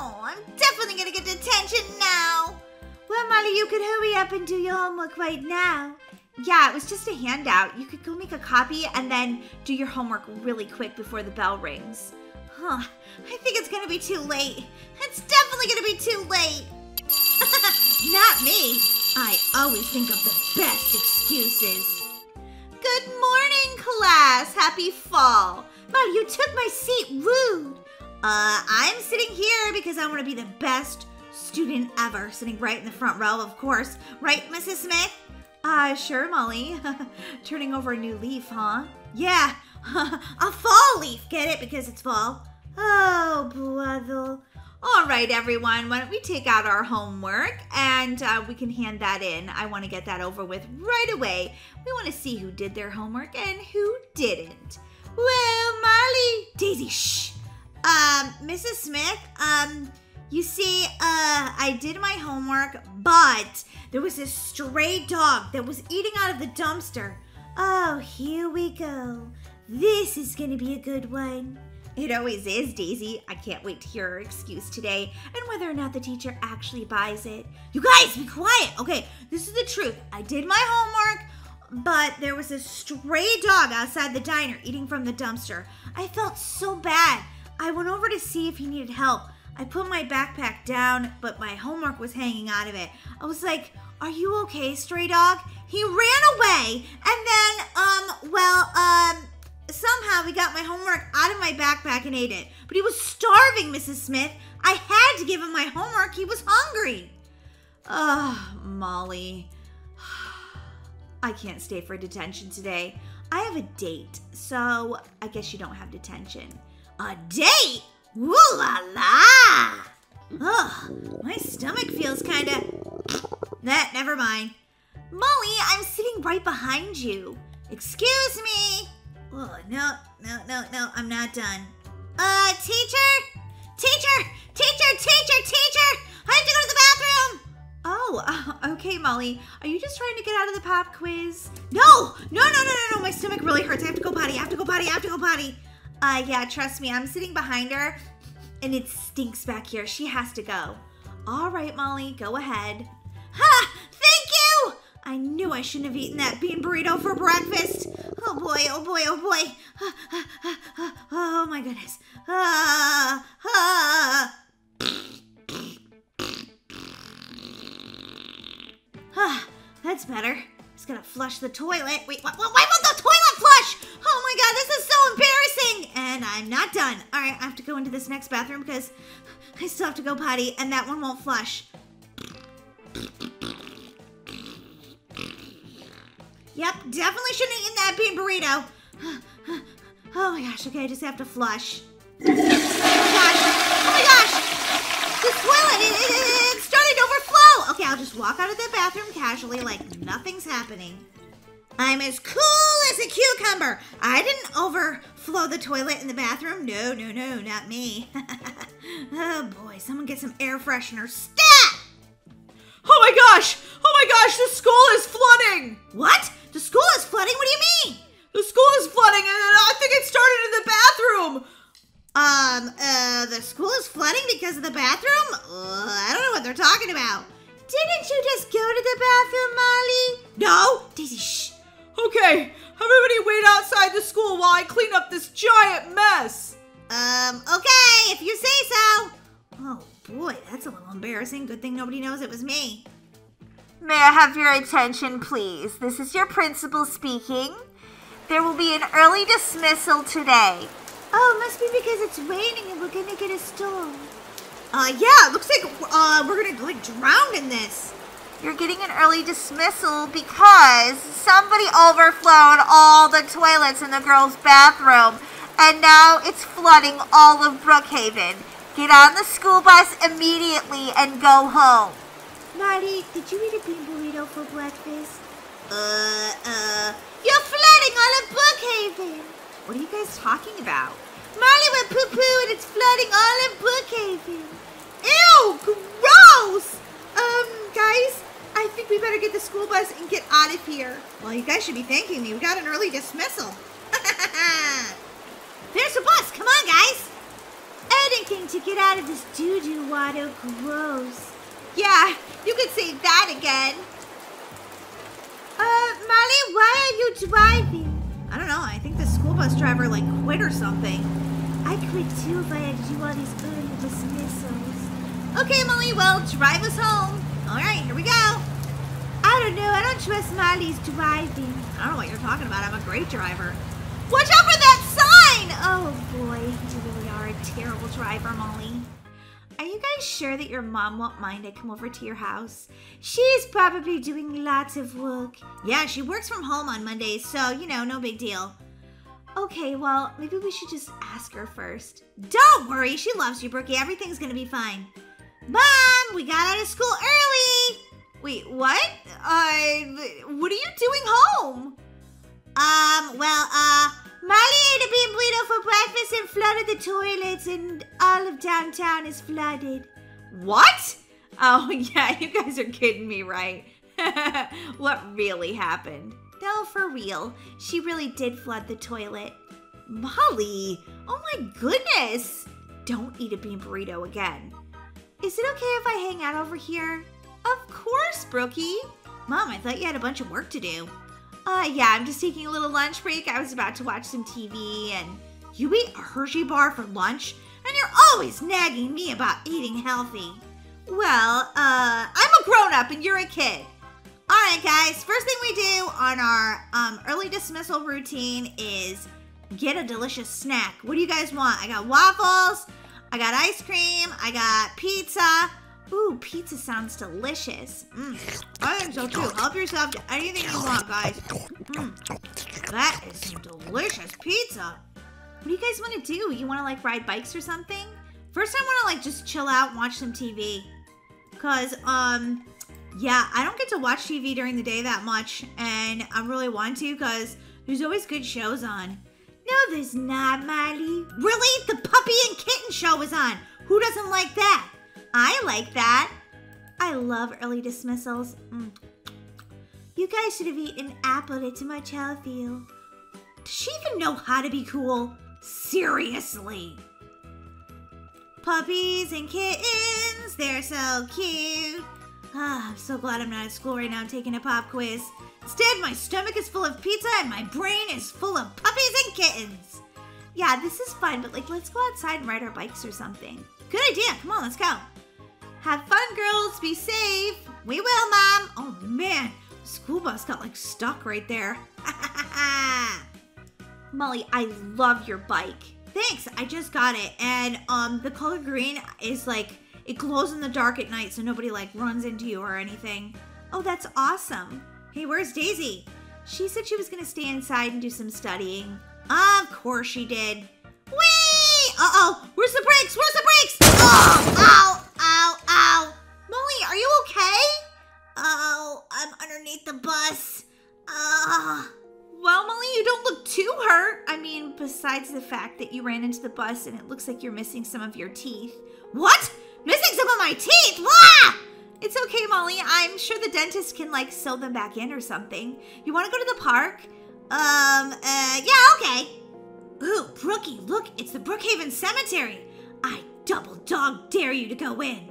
Oh, I'm definitely gonna get detention now. Well, Molly, you could hurry up and do your homework right now. Yeah, it was just a handout. You could go make a copy and then do your homework really quick before the bell rings. Huh, I think it's gonna be too late. It's definitely gonna be too late. Not me. I always think of the best excuses. Good morning, class. Happy fall. Molly, you took my seat. Rude. Uh, I'm sitting here because I want to be the best student ever. Sitting right in the front row, of course. Right, Mrs. Smith? Uh, sure, Molly. Turning over a new leaf, huh? Yeah, a fall leaf. Get it? Because it's fall. Oh, brother. All right, everyone, why don't we take out our homework and uh, we can hand that in. I want to get that over with right away. We want to see who did their homework and who didn't. Well, Molly. Daisy, shh. Um, Mrs. Smith, um, you see, uh, I did my homework, but there was this stray dog that was eating out of the dumpster. Oh, here we go. This is gonna be a good one. It always is, Daisy. I can't wait to hear her excuse today and whether or not the teacher actually buys it. You guys, be quiet. Okay, this is the truth. I did my homework, but there was a stray dog outside the diner eating from the dumpster. I felt so bad. I went over to see if he needed help. I put my backpack down, but my homework was hanging out of it. I was like, Are you okay, stray dog? He ran away, and then, um, well, um, somehow he got my homework out of my backpack and ate it. But he was starving, Mrs. Smith. I had to give him my homework. He was hungry. Ugh, Molly. I can't stay for detention today. I have a date, so I guess you don't have detention. A date? Ooh la la! Ugh, my stomach feels kinda. Nah, never mind. Molly, I'm sitting right behind you. Excuse me. Oh, no, no, no, no, I'm not done. Uh, teacher? Teacher! Teacher, teacher, teacher! I have to go to the bathroom! Oh, uh, okay, Molly. Are you just trying to get out of the pop quiz? No! No, no, no, no, no, my stomach really hurts. I have to go potty, I have to go potty, I have to go potty. Uh, yeah, trust me, I'm sitting behind her, and it stinks back here. She has to go. All right, Molly, go ahead. Ha! I knew I shouldn't have eaten that bean burrito for breakfast. Oh boy, oh boy, oh boy. Oh my goodness. Ah, ah. Ah, that's better. Just gonna flush the toilet. Wait, why, why won't the toilet flush? Oh my god, this is so embarrassing! And I'm not done. All right, I have to go into this next bathroom because I still have to go potty, and that one won't flush. Yep, definitely shouldn't have eaten that bean burrito. Oh my gosh, okay, I just have to flush. Oh my gosh, oh my gosh! The toilet, it, it, it's starting to overflow! Okay, I'll just walk out of the bathroom casually like nothing's happening. I'm as cool as a cucumber. I didn't overflow the toilet in the bathroom. No, no, no, not me. oh boy, someone get some air freshener. Stat! Oh my gosh! Oh my gosh, the school is flooding! What? The school is flooding? What do you mean? The school is flooding and I think it started in the bathroom! Um, uh, the school is flooding because of the bathroom? Uh, I don't know what they're talking about. Didn't you just go to the bathroom, Molly? No! Daisy, shh. Okay, everybody wait outside the school while I clean up this giant mess! Um, okay, if you say so. Oh boy, that's a little embarrassing. Good thing nobody knows it was me. May I have your attention, please? This is your principal speaking. There will be an early dismissal today. Oh, must be because it's raining and we're gonna get a storm. Uh, yeah, it looks like uh, we're gonna like drown in this. You're getting an early dismissal because somebody overflowed all the toilets in the girls' bathroom and now it's flooding all of Brookhaven. Get on the school bus immediately and go home. Molly, did you eat a bean burrito for breakfast? Uh, uh, you're flooding all of Brookhaven. What are you guys talking about? Molly went poo-poo and it's flooding all of Brookhaven. Ew, gross! Um, guys, I think we better get the school bus and get out of here. Well, you guys should be thanking me. We got an early dismissal. There's a bus. Come on, guys. Anything to get out of this doo-doo water. Gross. Yeah, you could say that again. Uh, Molly, why are you driving? I don't know. I think the school bus driver like quit or something. I quit too if I had to do all these early dismissals. Okay, Molly, well, drive us home. All right, here we go. I don't know. I don't trust Molly's driving. I don't know what you're talking about. I'm a great driver. Watch out for that sign! Oh boy, you really are a terrible driver, Molly. Are you guys sure that your mom won't mind I come over to your house? She's probably doing lots of work. Yeah, she works from home on Mondays, so, you know, no big deal. Okay, well, maybe we should just ask her first. Don't worry, she loves you, Brookie. Everything's gonna be fine. Mom, we got out of school early. Wait, what? Uh, what are you doing home? Um, well, uh, Molly ate a bean burrito for breakfast and flooded the toilets, and all of downtown is flooded. What? Oh, yeah, you guys are kidding me, right? what really happened? No, for real. She really did flood the toilet. Molly, oh my goodness. Don't eat a bean burrito again. Is it okay if I hang out over here? Of course, Brookie. Mom, I thought you had a bunch of work to do. Uh, yeah, I'm just taking a little lunch break. I was about to watch some TV and you eat a Hershey bar for lunch and you're always nagging me about eating healthy. Well, uh, I'm a grown up and you're a kid. All right, guys, first thing we do on our um, early dismissal routine is get a delicious snack. What do you guys want? I got waffles, I got ice cream, I got pizza. Ooh, pizza sounds delicious. Mm, I think so too. Help yourself to anything you want, guys. Mm, that is some delicious pizza. What do you guys want to do? You want to like ride bikes or something? First, I want to like just chill out and watch some TV. Cause, um, yeah, I don't get to watch TV during the day that much, and I really want to because there's always good shows on. No, there's not, Miley. Really? The Puppy and Kitten show is on. Who doesn't like that? I like that. I love early dismissals. Mm. You guys should have eaten apple. It's much healthier. Does she even know how to be cool? Seriously. Puppies and kittens, they're so cute. Ah, I'm so glad I'm not at school right now taking a pop quiz. Instead, my stomach is full of pizza and my brain is full of puppies and kittens. Yeah, this is fun, but like, let's go outside and ride our bikes or something. Good idea. Come on, let's go. Have fun, girls. Be safe. We will, Mom. Oh, man. School bus got like stuck right there. Molly, I love your bike. Thanks. I just got it. And um the color green is like it glows in the dark at night so nobody like runs into you or anything. Oh, that's awesome. Hey, where's Daisy? She said she was going to stay inside and do some studying. Of course she did. Whee! Uh-oh. Where's the brakes? Where's the brakes? Oh, ow, ow, ow. Molly, are you okay? Oh, I'm underneath the bus. Ah. Well, Molly, you don't look too hurt. I mean, besides the fact that you ran into the bus and it looks like you're missing some of your teeth. What? Missing some of my teeth? Wah! It's okay, Molly. I'm sure the dentist can like sew them back in or something. You want to go to the park? Um, uh, yeah, okay. Ooh, Brookie, look, it's the Brookhaven Cemetery. I double dog dare you to go in.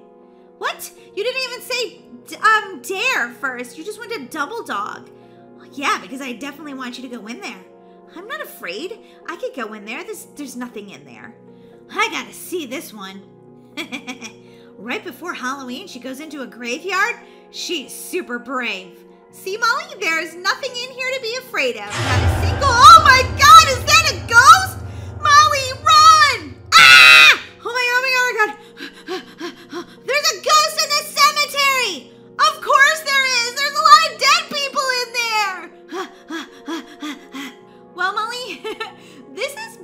What? You didn't even say um dare first. You just went to double dog. Yeah, because I definitely want you to go in there. I'm not afraid. I could go in there. There's there's nothing in there. I gotta see this one. right before Halloween, she goes into a graveyard. She's super brave. See, Molly, there's nothing in here to be afraid of. Not a single. Oh my God! Is that a ghost?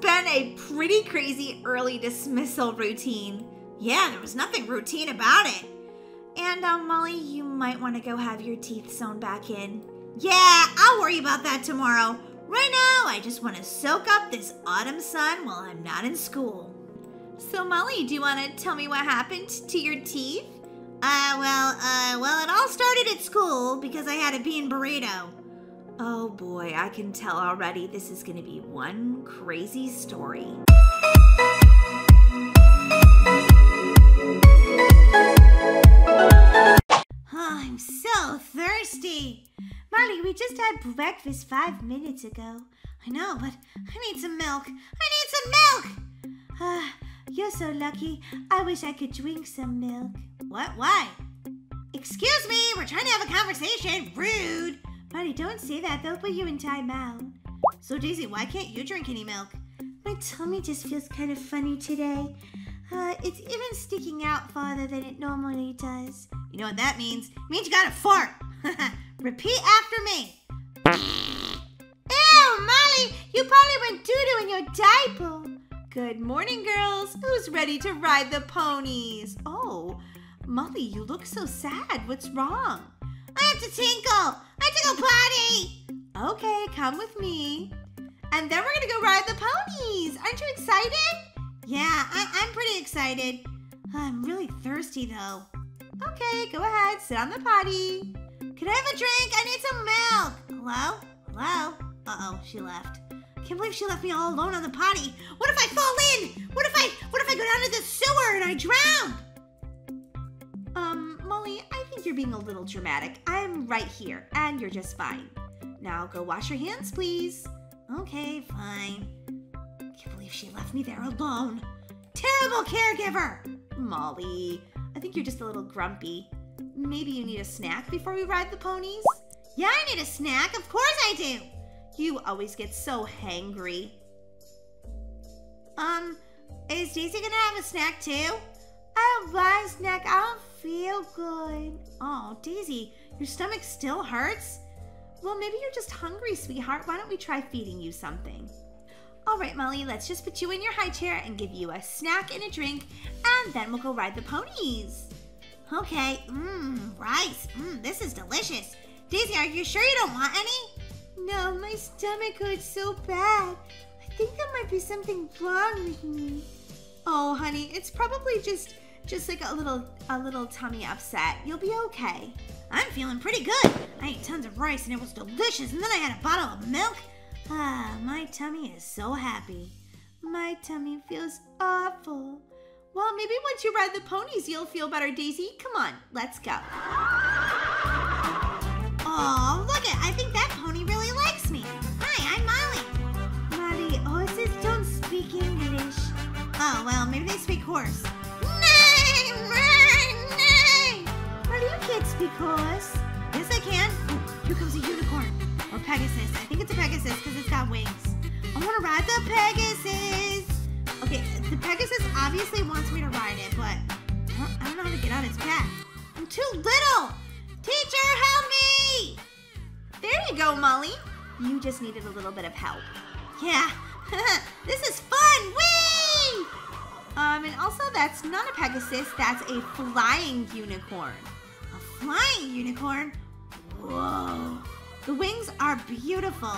Been a pretty crazy early dismissal routine. Yeah, there was nothing routine about it. And um, Molly, you might want to go have your teeth sewn back in. Yeah, I'll worry about that tomorrow. Right now, I just want to soak up this autumn sun while I'm not in school. So, Molly, do you want to tell me what happened to your teeth? Uh, well, uh, well, it all started at school because I had a bean burrito. Oh boy, I can tell already this is going to be one crazy story. Oh, I'm so thirsty. Marley, we just had breakfast five minutes ago. I know, but I need some milk. I need some milk! Ah, you're so lucky. I wish I could drink some milk. What? Why? Excuse me, we're trying to have a conversation. Rude. Marley, don't say that. They'll put you in timeout. So, Daisy, why can't you drink any milk? My tummy just feels kind of funny today. Uh, it's even sticking out farther than it normally does. You know what that means? It means you gotta fart. Repeat after me. Ew, Molly, you probably went doo-doo in your diaper. Good morning, girls. Who's ready to ride the ponies? Oh, Molly, you look so sad. What's wrong? I have to tinkle. I have to go potty. Okay, come with me. And then we're gonna go ride the ponies. Aren't you excited? Yeah, I- I'm pretty excited. I'm really thirsty though. Okay, go ahead. Sit on the potty. Can I have a drink? I need some milk. Hello? Hello? Uh-oh, she left. Can't believe she left me all alone on the potty. What if I fall in? What if I what if I go down to the sewer and I drown? Um, Molly, I think you're being a little dramatic. I'm right here, and you're just fine. Now go wash your hands, please. Okay, fine. Can't believe she left me there alone. Terrible caregiver! Molly, I think you're just a little grumpy. Maybe you need a snack before we ride the ponies? Yeah, I need a snack. Of course I do. You always get so hangry. Um, is Daisy gonna have a snack too? I don't want a snack. I don't feel good. Oh, Daisy, your stomach still hurts? Well, maybe you're just hungry, sweetheart. Why don't we try feeding you something? All right, Molly, let's just put you in your high chair and give you a snack and a drink, and then we'll go ride the ponies. Okay, mmm, rice. Mmm, this is delicious. Daisy, are you sure you don't want any? No, my stomach hurts so bad. I think there might be something wrong with me. Oh, honey, it's probably just just like a little a little tummy upset. You'll be okay. I'm feeling pretty good. I ate tons of rice and it was delicious, and then I had a bottle of milk. Ah, my tummy is so happy. My tummy feels awful. Well, maybe once you ride the ponies, you'll feel better, Daisy. Come on, let's go. Oh, look it! I think that pony really likes me. Hi, I'm Molly. Molly, horses don't speak English. Oh well, maybe they speak horse. Speak horse. Yes, I can. Ooh, here comes a unicorn or Pegasus. I think it's a Pegasus because it's got wings. I want to ride the Pegasus. Okay, the Pegasus obviously wants me to ride it, but I don't, I don't know how to get on its back. I'm too little. Teacher, help me! There you go, Molly. You just needed a little bit of help. Yeah, this is fun. Whee! Um, and also that's not a Pegasus, that's a flying unicorn. Flying unicorn? Whoa. The wings are beautiful.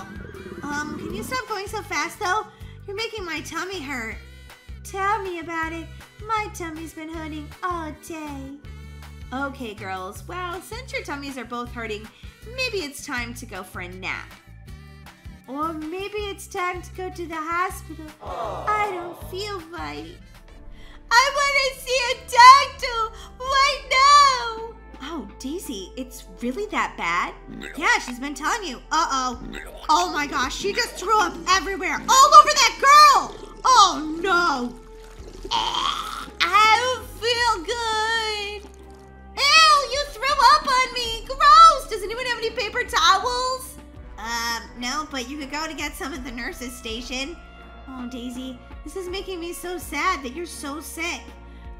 Um, can you stop going so fast though? You're making my tummy hurt. Tell me about it. My tummy's been hurting all day. Okay, girls. Well, since your tummies are both hurting, maybe it's time to go for a nap. Or maybe it's time to go to the hospital. I don't feel right. I want to see a doctor right now. Oh, Daisy, it's really that bad? Yeah, she's been telling you. Uh-oh. Oh my gosh, she just threw up everywhere. All over that girl! Oh no! I don't feel good. Ew, you threw up on me! Gross! Does anyone have any paper towels? Um, no, but you could go to get some at the nurse's station. Oh, Daisy, this is making me so sad that you're so sick.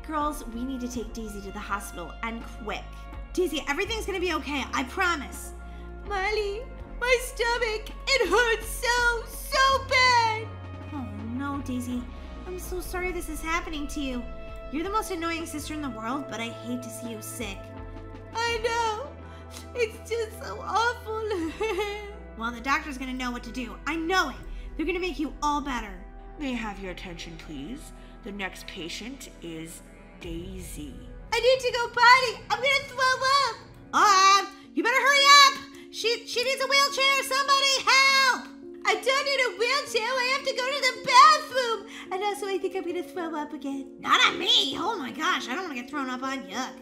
Girls, we need to take Daisy to the hospital and quick. Daisy, everything's gonna be okay, I promise. Molly, my stomach, it hurts so, so bad. Oh no, Daisy. I'm so sorry this is happening to you. You're the most annoying sister in the world, but I hate to see you sick. I know. It's just so awful. well, the doctor's gonna know what to do. I know it. They're gonna make you all better. May I have your attention, please? The next patient is Daisy. I need to go potty. I'm gonna throw up. Um, you better hurry up. She she needs a wheelchair. Somebody help! I don't need a wheelchair. I have to go to the bathroom. And also, I think I'm gonna throw up again. Not on me. Oh my gosh, I don't want to get thrown up on. Yuck.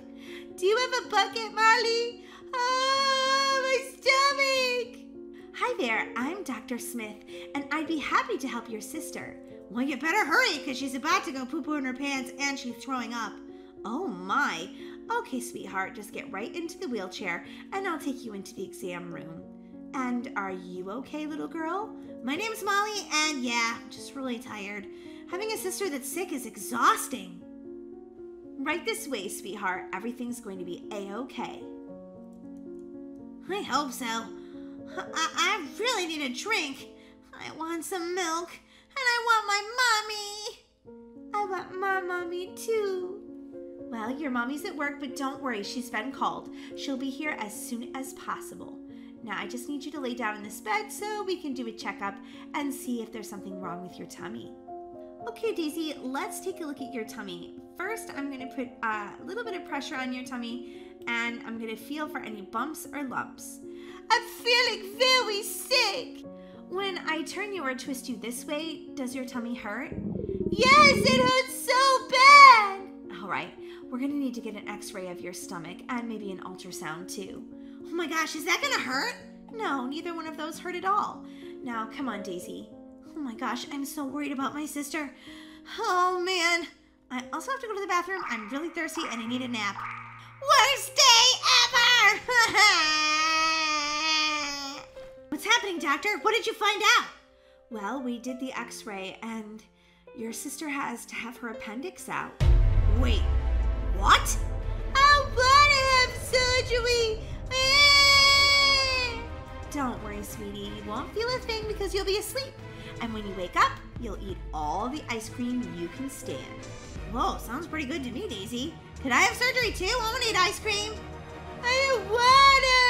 Do you have a bucket, Molly? Oh, my stomach. Hi there, I'm Dr. Smith, and I'd be happy to help your sister. Well, you better hurry because she's about to go poo poo in her pants and she's throwing up. Oh my. Okay, sweetheart, just get right into the wheelchair and I'll take you into the exam room. And are you okay, little girl? My name's Molly, and yeah, I'm just really tired. Having a sister that's sick is exhausting. Right this way, sweetheart. Everything's going to be a-okay. I hope so. I, I really need a drink. I want some milk, and I want my mommy. I want my mommy too. Well, your mommy's at work, but don't worry, she's been called. She'll be here as soon as possible. Now, I just need you to lay down in this bed so we can do a checkup and see if there's something wrong with your tummy. Okay, Daisy, let's take a look at your tummy. First, I'm going to put a little bit of pressure on your tummy and I'm going to feel for any bumps or lumps. I'm feeling very sick. When I turn you or twist you this way, does your tummy hurt? Yes, it hurts so bad. All right, we're to need to get an x ray of your stomach and maybe an ultrasound too. Oh my gosh, is that gonna hurt? No, neither one of those hurt at all. Now, come on, Daisy. Oh my gosh, I'm so worried about my sister. Oh man. I also have to go to the bathroom. I'm really thirsty and I need a nap. Worst day ever! What's happening, doctor? What did you find out? Well, we did the x ray and Your sister has to have her appendix out. Wait, what? I want to have surgery. Eh. Don't worry, sweetie. You won't feel a thing because you'll be asleep. And when you wake up, you'll eat all the ice cream you can stand. Whoa, sounds pretty good to me, Daisy. Could I have surgery too? I want to eat ice cream. I wanna.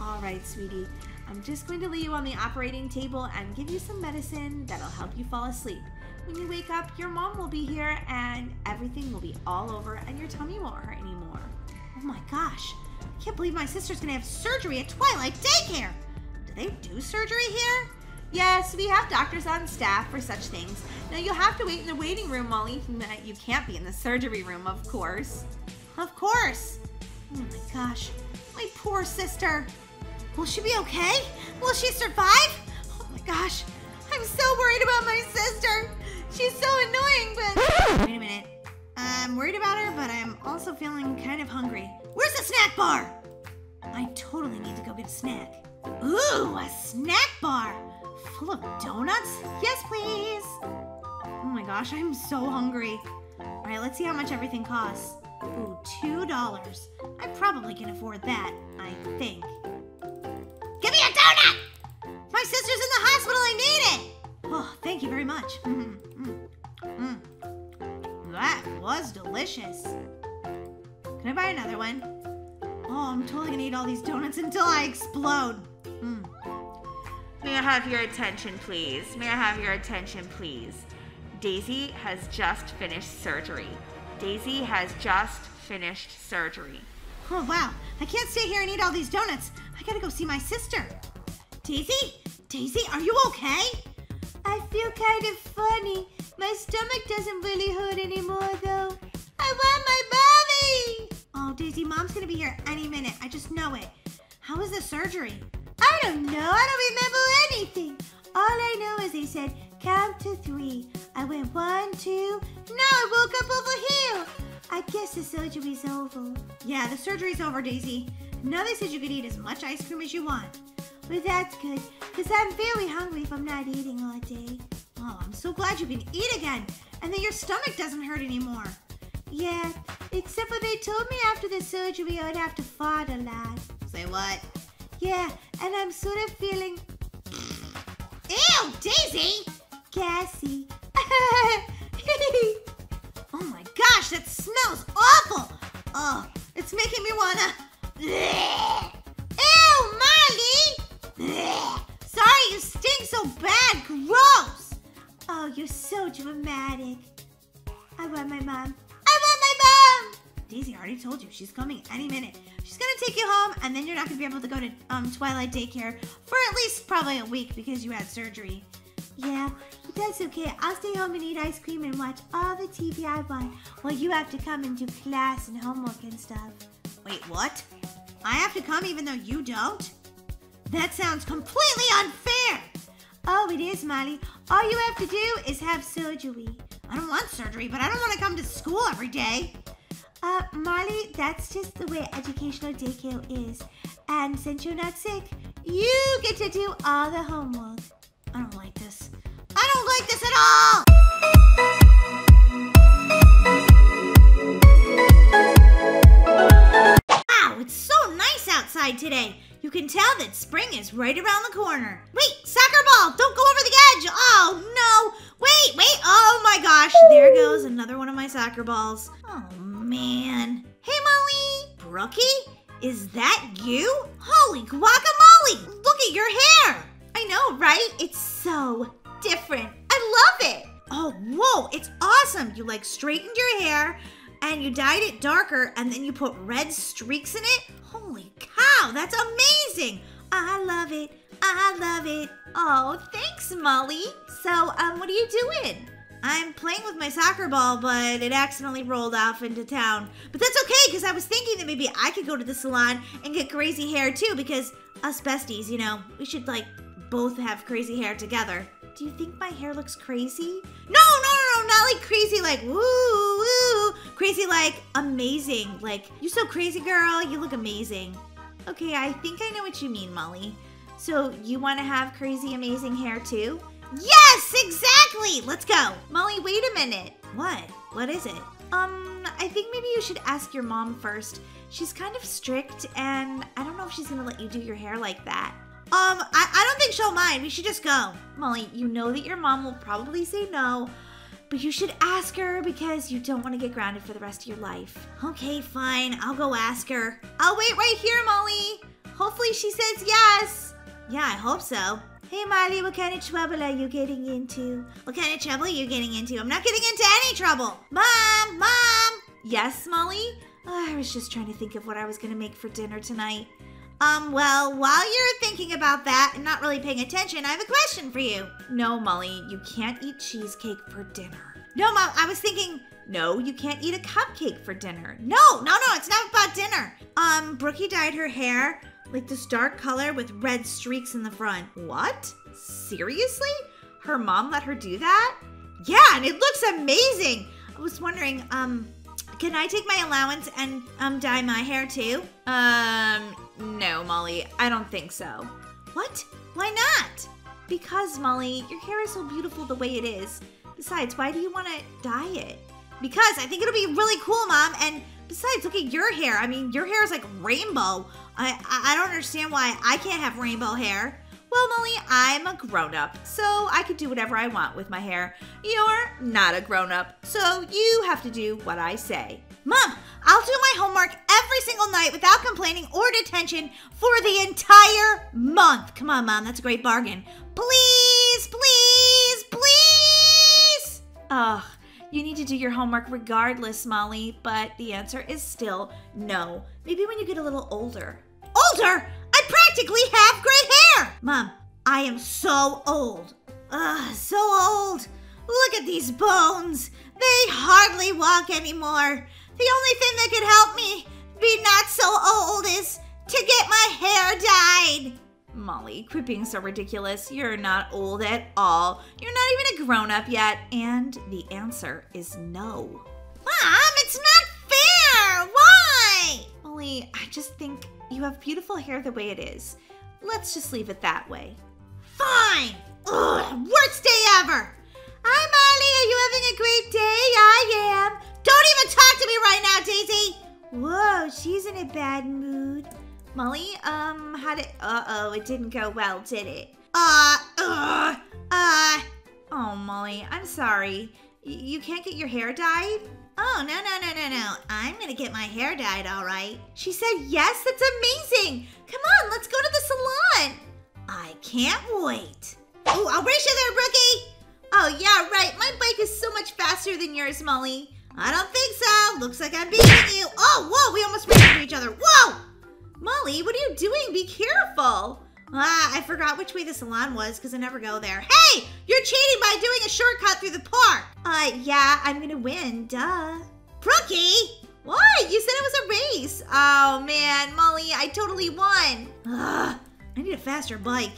All right, sweetie. I'm just going to lay you on the operating table and give you some medicine that'll help you fall asleep. When you wake up, your mom will be here and everything will be all over and your tummy won't hurt anymore. Oh my gosh. I can't believe my sister's gonna have surgery at Twilight Daycare. Do they do surgery here? Yes, we have doctors on staff for such things. Now you'll have to wait in the waiting room, Molly. You can't be in the surgery room, of course. Of course. Oh my gosh. My poor sister. Will she be okay? Will she survive? Oh my gosh. I'm so worried about my sister. She's so annoying, but. Wait a minute. I'm worried about her, but I'm also feeling kind of hungry. Where's the snack bar? I totally need to go get a snack. Ooh, a snack bar! Full of donuts? Yes, please! Oh my gosh, I'm so hungry. Alright, let's see how much everything costs. Ooh, two dollars. I probably can afford that, I think. Give me a donut! My sister's in the hospital, I need it! Oh, thank you very much. Mm, mm, mm. That was delicious. Can I buy another one? Oh, I'm totally gonna eat all these donuts until I explode. Mm. May I have your attention, please? May I have your attention, please? Daisy has just finished surgery. Daisy has just finished surgery. Oh, wow. I can't stay here and eat all these donuts. I gotta go see my sister. Daisy? Daisy, are you okay? I feel kind of funny. My stomach doesn't really hurt anymore, though. I want my mommy! Oh, Daisy, mom's gonna be here any minute. I just know it. How was the surgery? I don't know. I don't remember anything. All I know is they said, count to three. I went one, two. Now I woke up over here. I guess the surgery's over. Yeah, the surgery's over, Daisy. Now they said you could eat as much ice cream as you want. Well, that's good, because I'm very hungry if I'm not eating all day. Oh, I'm so glad you can eat again, and that your stomach doesn't hurt anymore. Yeah, except for they told me after the surgery I'd have to fart a lot. Say what? Yeah, and I'm sort of feeling Ew, Daisy! gassy. oh my gosh, that smells awful! Oh, it's making me wanna. Ew, Molly! Sorry, you stink so bad. Gross! Oh, you're so dramatic. I want my mom. I want my mom! Daisy already told you she's coming any minute. She's gonna take you home, and then you're not gonna be able to go to um, Twilight Daycare for at least probably a week because you had surgery. Yeah, that's okay. I'll stay home and eat ice cream and watch all the TV I want while you have to come and do class and homework and stuff. Wait, what? I have to come even though you don't? That sounds completely unfair! Oh, it is, Molly. All you have to do is have surgery. I don't want surgery, but I don't want to come to school every day. Uh, Molly, that's just the way educational daycare is. And since you're not sick, you get to do all the homework. I don't like this. I don't like this at all! Wow, it's so nice outside today. You can tell that spring is right around the corner. Wait, soccer ball, don't go over the edge. Oh, no. Wait, wait. Oh my gosh, there goes another one of my soccer balls. Oh, man. Hey, Molly. Brookie, is that you? Holy guacamole, look at your hair. I know, right? It's so different. I love it. Oh, whoa, it's awesome. You like straightened your hair and you dyed it darker and then you put red streaks in it. Holy cow, that's amazing. I love it. I love it. Oh, thanks, Molly. So, um, what are you doing? I'm playing with my soccer ball, but it accidentally rolled off into town. But that's okay, because I was thinking that maybe I could go to the salon and get crazy hair too, because us besties, you know, we should like both have crazy hair together. Do you think my hair looks crazy? No, no, no, no, not like crazy, like woo, woo. Crazy, like amazing. Like, you're so crazy, girl. You look amazing. Okay, I think I know what you mean, Molly. So, you want to have crazy, amazing hair too? Yes, exactly. Let's go. Molly, wait a minute. What? What is it? Um, I think maybe you should ask your mom first. She's kind of strict, and I don't know if she's gonna let you do your hair like that. Um, I, I don't think she'll mind. We should just go. Molly, you know that your mom will probably say no, but you should ask her because you don't want to get grounded for the rest of your life. Okay, fine. I'll go ask her. I'll wait right here, Molly. Hopefully she says yes. Yeah, I hope so. Hey, Molly, what kind of trouble are you getting into? What kind of trouble are you getting into? I'm not getting into any trouble. Mom, Mom. Yes, Molly? Oh, I was just trying to think of what I was gonna make for dinner tonight. Um, well, while you're thinking about that and not really paying attention, I have a question for you. No, Molly, you can't eat cheesecake for dinner. No, Mom, I was thinking, No, you can't eat a cupcake for dinner. no, no, no, it's not about dinner. Um, Brookie dyed her hair like this dark color with red streaks in the front. What? Seriously? Her mom let her do that? Yeah, and it looks amazing. I was wondering, um, can I take my allowance and um dye my hair too? Um, no, Molly, I don't think so. What? Why not? Because, Molly, your hair is so beautiful the way it is. Besides, why do you want to dye it? Because I think it'll be really cool, Mom. And besides, look at your hair. I mean, your hair is like rainbow. I I, don't understand why I can't have rainbow hair. Well, Molly, I'm a grown up, so I can do whatever I want with my hair. You're not a grown up, so you have to do what I say. Mom, I'll do my homework every single night without complaining or detention for the entire month. Come on, Mom, that's a great bargain. Please, please, please. Ugh, you need to do your homework regardless, Molly, but the answer is still no. Maybe when you get a little older. Older? I practically have gray hair. Mom, I am so old. Ugh, so old. Look at these bones. They hardly walk anymore. The only thing that could help me be not so old is to get my hair dyed. Molly, quit being so ridiculous. You're not old at all. You're not even a grown up yet. And the answer is no. Mom, it's not fair. Why? Molly, I just think you have beautiful hair the way it is. Let's just leave it that way. Fine. Ugh, worst day ever. Hi, Molly. Are you having a great day? I am. Don't even talk to me right now, Daisy. Whoa, she's in a bad mood. Molly, um, how did. Uh oh, it didn't go well, did it? Uh, uh, uh. Oh, Molly, I'm sorry. Y- you can't get your hair dyed? Oh, no, no, no, no, no. I'm gonna get my hair dyed, all right. She said yes, that's amazing. Come on, let's go to the salon. I can't wait. Oh, I'll race you there, Brookie. Oh, yeah, right. My bike is so much faster than yours, Molly. I don't think so. Looks like I'm beating you. Oh, whoa, we almost ran into each other. Whoa! Molly, what are you doing? Be careful. Ah, I forgot which way the salon was because I never go there. Hey, you're cheating by doing a shortcut through the park. Uh, yeah, I'm gonna win. Duh. Brookie! What? You said it was a race. Oh, man, Molly, I totally won. Ugh, I need a faster bike.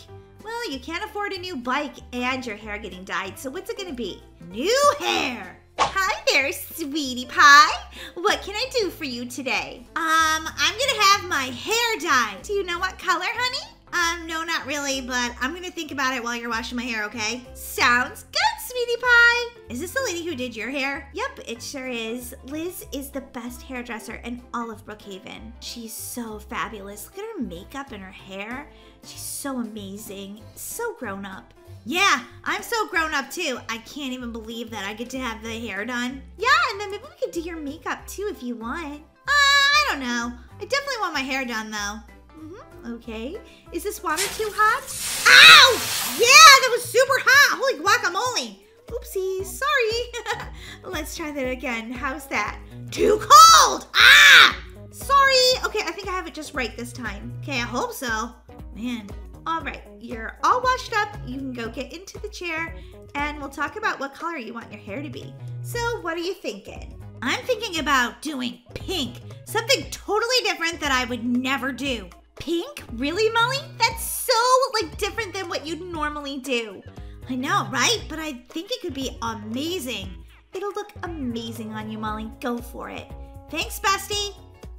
Well, you can't afford a new bike and your hair getting dyed, so what's it gonna be? New hair. Hi there, sweetie pie. What can I do for you today? Um, I'm gonna have my hair dyed. Do you know what color, honey? Um, no, not really, but I'm gonna think about it while you're washing my hair, okay? Sounds good, sweetie pie. Is this the lady who did your hair? Yep, it sure is. Liz is the best hairdresser in all of Brookhaven. She's so fabulous. Look at her makeup and her hair. She's so amazing, so grown up. Yeah, I'm so grown up too. I can't even believe that I get to have the hair done. Yeah, and then maybe we could do your makeup too if you want. Uh, I don't know. I definitely want my hair done though. Mm-hmm. Okay. Is this water too hot? Ow! Yeah, that was super hot. Holy guacamole. Oopsie, sorry. Let's try that again. How's that? Too cold. Ah! Sorry. Okay, I think I have it just right this time. Okay, I hope so. Man. All right, you're all washed up. You can go get into the chair and we'll talk about what color you want your hair to be. So, what are you thinking? I'm thinking about doing pink. Something totally different that I would never do. Pink? Really, Molly? That's so like different than what you'd normally do. I know, right? But I think it could be amazing. It'll look amazing on you, Molly. Go for it. Thanks, bestie.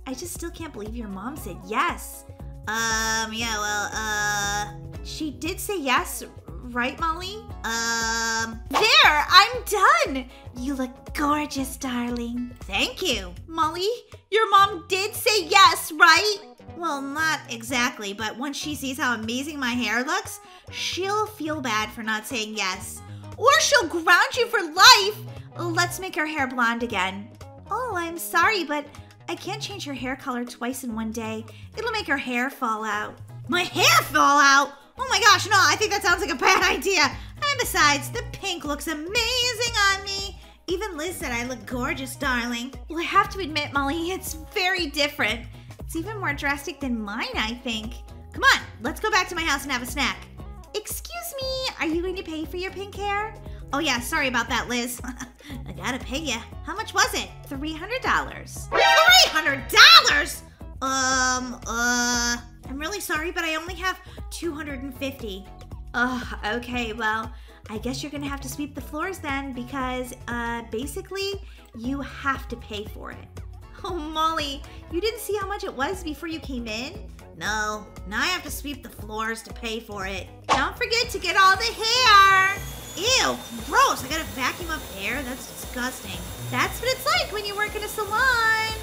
I just still can't believe your mom said yes. Um, yeah, well, uh. She did say yes, right, Molly? Um, There, I'm done. You look gorgeous, darling. thank you. Molly, your mom did say yes, right? Well, not exactly, but once she sees how amazing my hair looks, she'll feel bad for not saying yes. Or she'll ground you for life. Let's make her hair blonde again. Oh, I'm sorry, but I can't change her hair color twice in one day. It'll make her hair fall out. My hair fall out? Oh my gosh, no, I think that sounds like a bad idea. And besides, the pink looks amazing on me. Even Liz said I look gorgeous, darling. Well, I have to admit, Molly, it's very different. It's even more drastic than mine, I think. Come on, let's go back to my house and have a snack. Excuse me, are you going to pay for your pink hair? Oh yeah, sorry about that, Liz. I gotta pay you. How much was it? $300. Three hundred dollars. Um, uh, I'm really sorry, but I only have two hundred and fifty. Oh, okay, well, I guess you're gonna have to sweep the floors then because, uh, basically, you have to pay for it. Oh, Molly, you didn't see how much it was before you came in? No, now I have to sweep the floors to pay for it. Don't forget to get all the hair! Ew, gross. I gotta vacuum up hair. That's disgusting. That's what it's like when you work in a salon.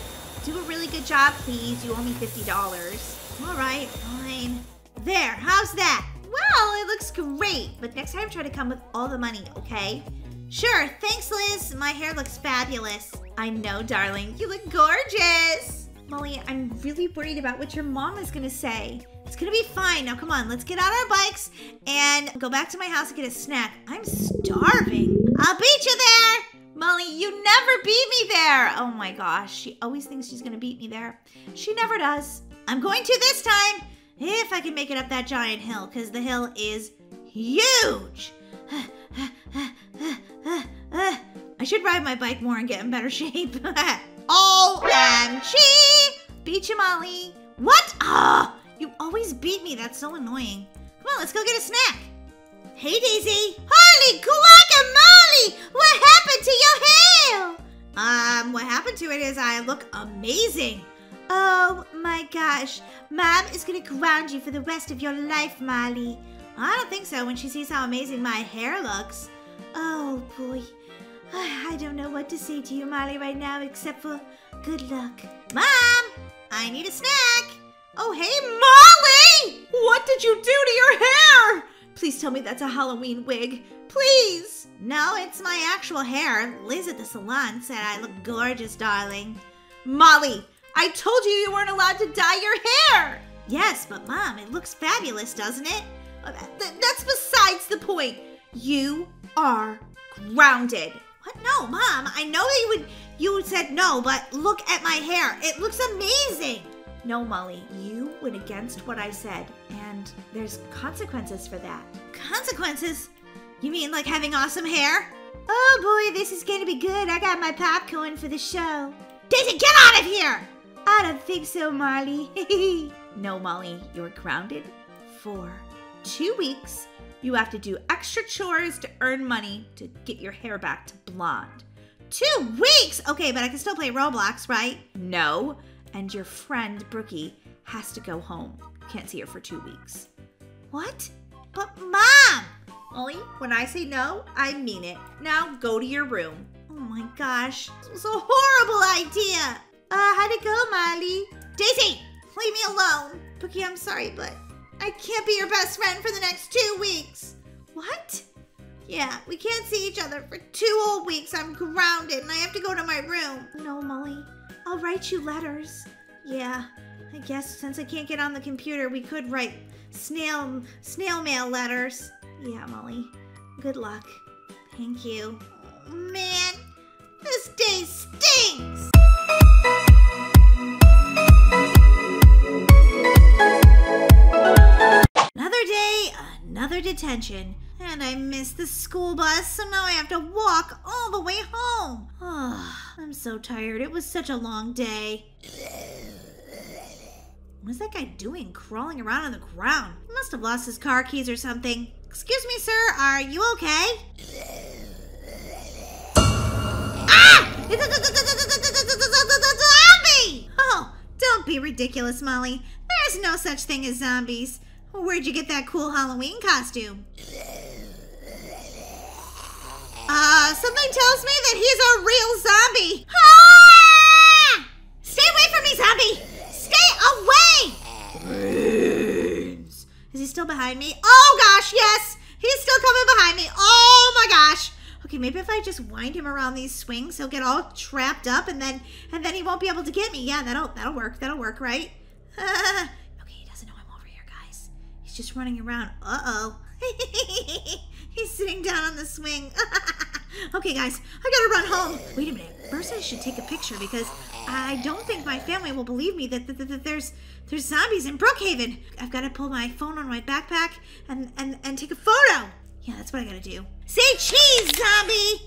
Do a really good job, please. You owe me $50. All right, fine. There, how's that? Well, it looks great, but next time try to come with all the money, okay? Sure, thanks, Liz. My hair looks fabulous. I know, darling. You look gorgeous. Molly, I'm really worried about what your mom is gonna say. It's gonna be fine. Now, come on, let's get on our bikes and go back to my house and get a snack. I'm starving. I'll beat you there. Molly, you never beat me there. Oh my gosh, she always thinks she's gonna beat me there. She never does. I'm going to this time, if I can make it up that giant hill, because the hill is huge. I should ride my bike more and get in better shape. OMG! Beat you, Molly. What? Ah, you always beat me. That's so annoying. Come on, let's go get a snack. Hey, Daisy. Holy guacamole! What happened to your hair? Um, what happened to it is I look amazing. Oh my gosh. Mom is gonna ground you for the rest of your life, Molly. I don't think so when she sees how amazing my hair looks. Oh boy. I don't know what to say to you, Molly, right now, except for good luck. Mom, I need a snack. Oh, hey, Molly! What did you do to your hair? Please tell me that's a Halloween wig. Please! No, it's my actual hair. Liz at the salon said I look gorgeous, darling. Molly, I told you you weren't allowed to dye your hair! Yes, but Mom, it looks fabulous, doesn't it? Uh, that's besides the point. You are grounded. What? No, Mom. I know you would. You said no, but look at my hair. It looks amazing. No, Molly, you went against what I said, and there's consequences for that. Consequences? You mean like having awesome hair? Oh boy, this is gonna be good. I got my popcorn for the show. Daisy, get out of here! I don't think so, Molly. no, Molly, you're grounded for two weeks. You have to do extra chores to earn money to get your hair back to blonde. Two weeks? Okay, but I can still play Roblox, right? No, and your friend Brookie has to go home. Can't see her for two weeks. What? But Mom! Molly, when I say no, I mean it. Now go to your room. Oh my gosh, this was a horrible idea. Uh, how'd it go, Molly? Daisy, leave me alone. Brookie, I'm sorry, but I can't be your best friend for the next two weeks. What? Yeah, we can't see each other for two whole weeks. I'm grounded and I have to go to my room. No, Molly. I'll write you letters. Yeah, I guess since I can't get on the computer, we could write snail snail mail letters. Yeah, Molly. Good luck. Thank you. Oh, man, this day stinks. Another day, another detention. And I missed the school bus, so now I have to walk all the way home. Oh, I'm so tired. It was such a long day. What's that guy doing crawling around on the ground? He must have lost his car keys or something. Excuse me, sir, are you okay? ah! It's a, zombie! Oh, don't be ridiculous, Molly. There's no such thing as zombies. Where'd you get that cool Halloween costume? Uh, something tells me that he's a real zombie. Ah! Stay away from me, zombie! Stay away! Is he still behind me? Oh gosh, yes! He's still coming behind me. Oh my gosh. Okay, maybe if I just wind him around these swings, he'll get all trapped up and then and then he won't be able to get me. Yeah, that'll that'll work. That'll work, right? okay, he doesn't know I'm over here, guys. He's just running around. Uh-oh. He's sitting down on the swing. okay, guys, I gotta run home. Wait a minute. First, I should take a picture because I don't think my family will believe me that, that, that, there's there's zombies in Brookhaven. I've got to pull my phone on my backpack and, and, and take a photo. Yeah, that's what I gotta do. Say cheese, zombie!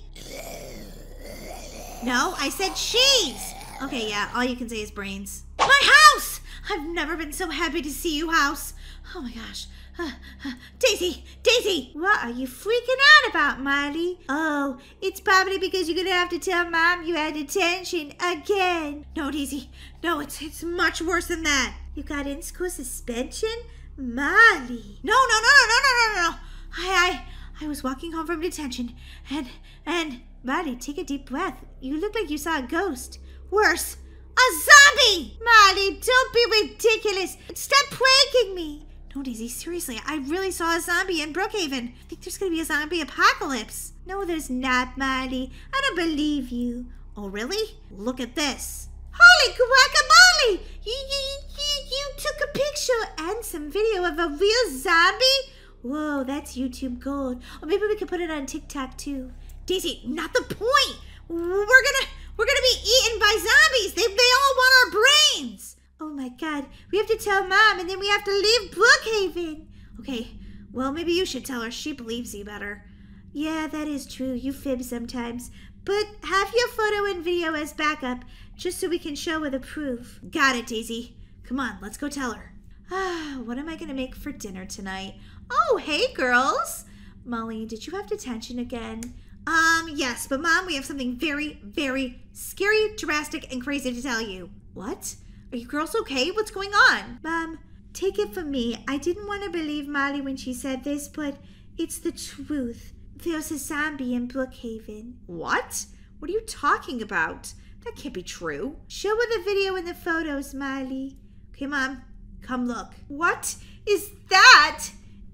No, I said cheese! Okay, yeah, all you can say is brains. My house! I've never been so happy to see you, house. Oh my gosh. Uh, uh, Daisy! Daisy! What are you freaking out about, Miley? Oh, it's probably because you're gonna have to tell Mom you had detention again. No, Daisy. No, it's it's much worse than that. You got in-school suspension? Molly. No, no, no, no, no, no, no, no. I, I, I was walking home from detention, and, and, Molly, take a deep breath. You look like you saw a ghost. Worse, a zombie! Molly, don't be ridiculous. Stop pranking me. No, Daisy, seriously, I really saw a zombie in Brookhaven. I think there's gonna be a zombie apocalypse. No, there's not, Molly. I don't believe you. Oh, really? Look at this. Holy guacamole! You, you, you, you took a picture and some video of a real zombie? Whoa, that's YouTube gold. Or maybe we could put it on TikTok too. Daisy, not the point. We're gonna we're gonna be eaten by zombies. They they all want our brains. Oh my god. We have to tell mom and then we have to leave Brookhaven. Okay, well maybe you should tell her. She believes you better. Yeah, that is true. You fib sometimes. But have your photo and video as backup, just so we can show with a proof. Got it, Daisy. Come on, let's go tell her. Ah, what am I gonna make for dinner tonight? Oh, hey, girls. Molly, did you have detention again? Um, yes, but Mom, we have something very, very scary, drastic, and crazy to tell you. What? Are you girls okay? What's going on? Mom, take it from me. I didn't want to believe Molly when she said this, but it's the truth. There's a zombie in Brookhaven. What? What are you talking about? That can't be true. Show her the video and the photos, Molly. Okay, Mom, come look. What is that?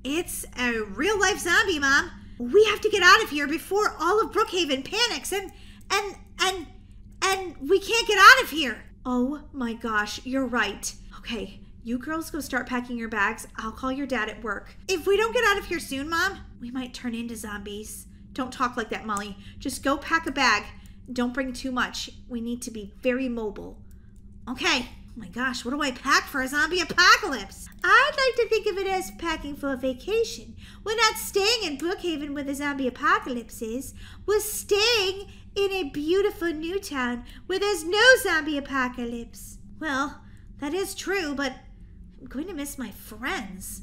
It's a real life zombie, Mom. We have to get out of here before all of Brookhaven panics and and and and we can't get out of here. Oh my gosh, you're right. Okay, you girls go start packing your bags. I'll call your dad at work. If we don't get out of here soon, Mom, we might turn into zombies. Don't talk like that, Molly. Just go pack a bag. Don't bring too much. We need to be very mobile. Okay. My gosh, what do I pack for a zombie apocalypse? I'd like to think of it as packing for a vacation. We're not staying in Brookhaven where the zombie apocalypse is. We're staying in a beautiful new town where there's no zombie apocalypse. Well, that is true, but I'm going to miss my friends.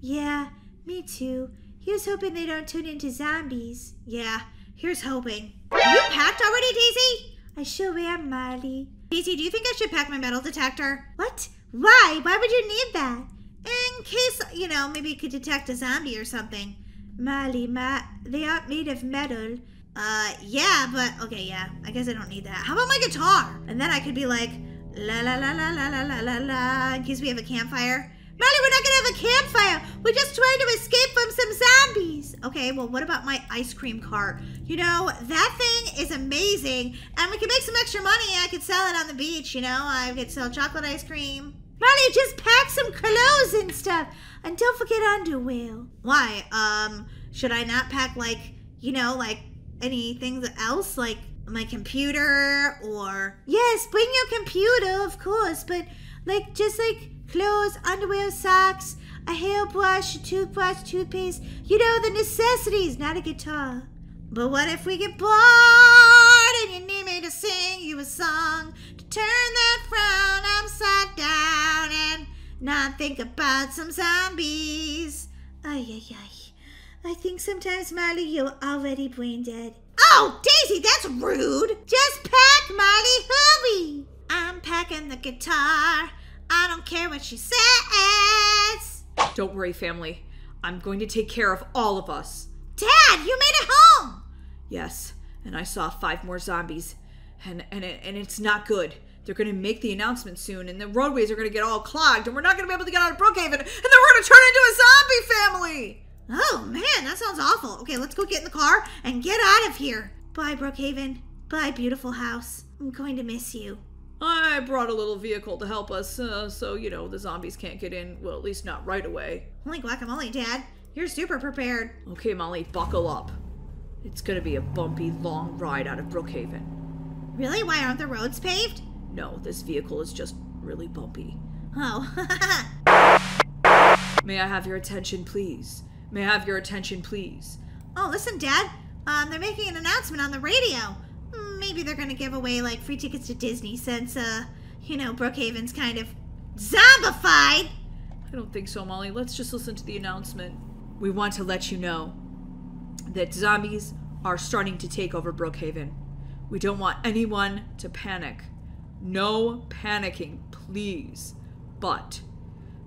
Yeah, me too. Here's hoping they don't turn into zombies. Yeah, here's hoping. Are you packed already, Daisy? I sure am, Molly. Daisy, do you think I should pack my metal detector? What? Why? Why would you need that? In case, you know, maybe it could detect a zombie or something. Molly, Ma, they aren't made of metal. Uh, yeah, but okay, yeah. I guess I don't need that. How about my guitar? And then I could be like, la la la la la la la la la, in case we have a campfire. Molly, we're not gonna have a campfire. We're just trying to escape from some zombies. Okay, well, what about my ice cream cart? You know, that thing is amazing, and we can make some extra money. I could sell it on the beach, you know? I could sell chocolate ice cream. Molly, just pack some clothes and stuff. And don't forget underwear. Why? Um, should I not pack, like, you know, like anything else? Like my computer or. Yes, bring your computer, of course, but, like, just like clothes, underwear, socks, a hairbrush, a toothbrush, toothpaste. You know, the necessities, not a guitar. But what if we get bored and you need me to sing you a song to turn that frown upside down and not think about some zombies? Ay, ay, ay. I think sometimes, Molly, you're already brain dead. Oh, Daisy, that's rude. Just pack, Molly, hurry. I'm packing the guitar. I don't care what she says. Don't worry, family. I'm going to take care of all of us. Dad, you made it home! Yes, and I saw five more zombies, and and it, and it's not good. They're going to make the announcement soon, and the roadways are going to get all clogged, and we're not going to be able to get out of Brookhaven, and then we're going to turn into a zombie family. Oh man, that sounds awful. Okay, let's go get in the car and get out of here. Bye, Brookhaven. Bye, beautiful house. I'm going to miss you. I brought a little vehicle to help us, uh, so you know the zombies can't get in. Well, at least not right away. Holy guacamole, Dad. You're super prepared. Okay, Molly, buckle up. It's going to be a bumpy, long ride out of Brookhaven. Really? Why aren't the roads paved? No, this vehicle is just really bumpy. Oh. May I have your attention, please? May I have your attention, please? oh, listen, Dad. Um, they're making an announcement on the radio. Maybe they're gonna give away like free tickets to Disney since, uh, you know, Brookhaven's kind of zombified. I don't think so, Molly. Let's just listen to the announcement. We want to let you know that zombies are starting to take over Brookhaven. We don't want anyone to panic. No panicking, please. But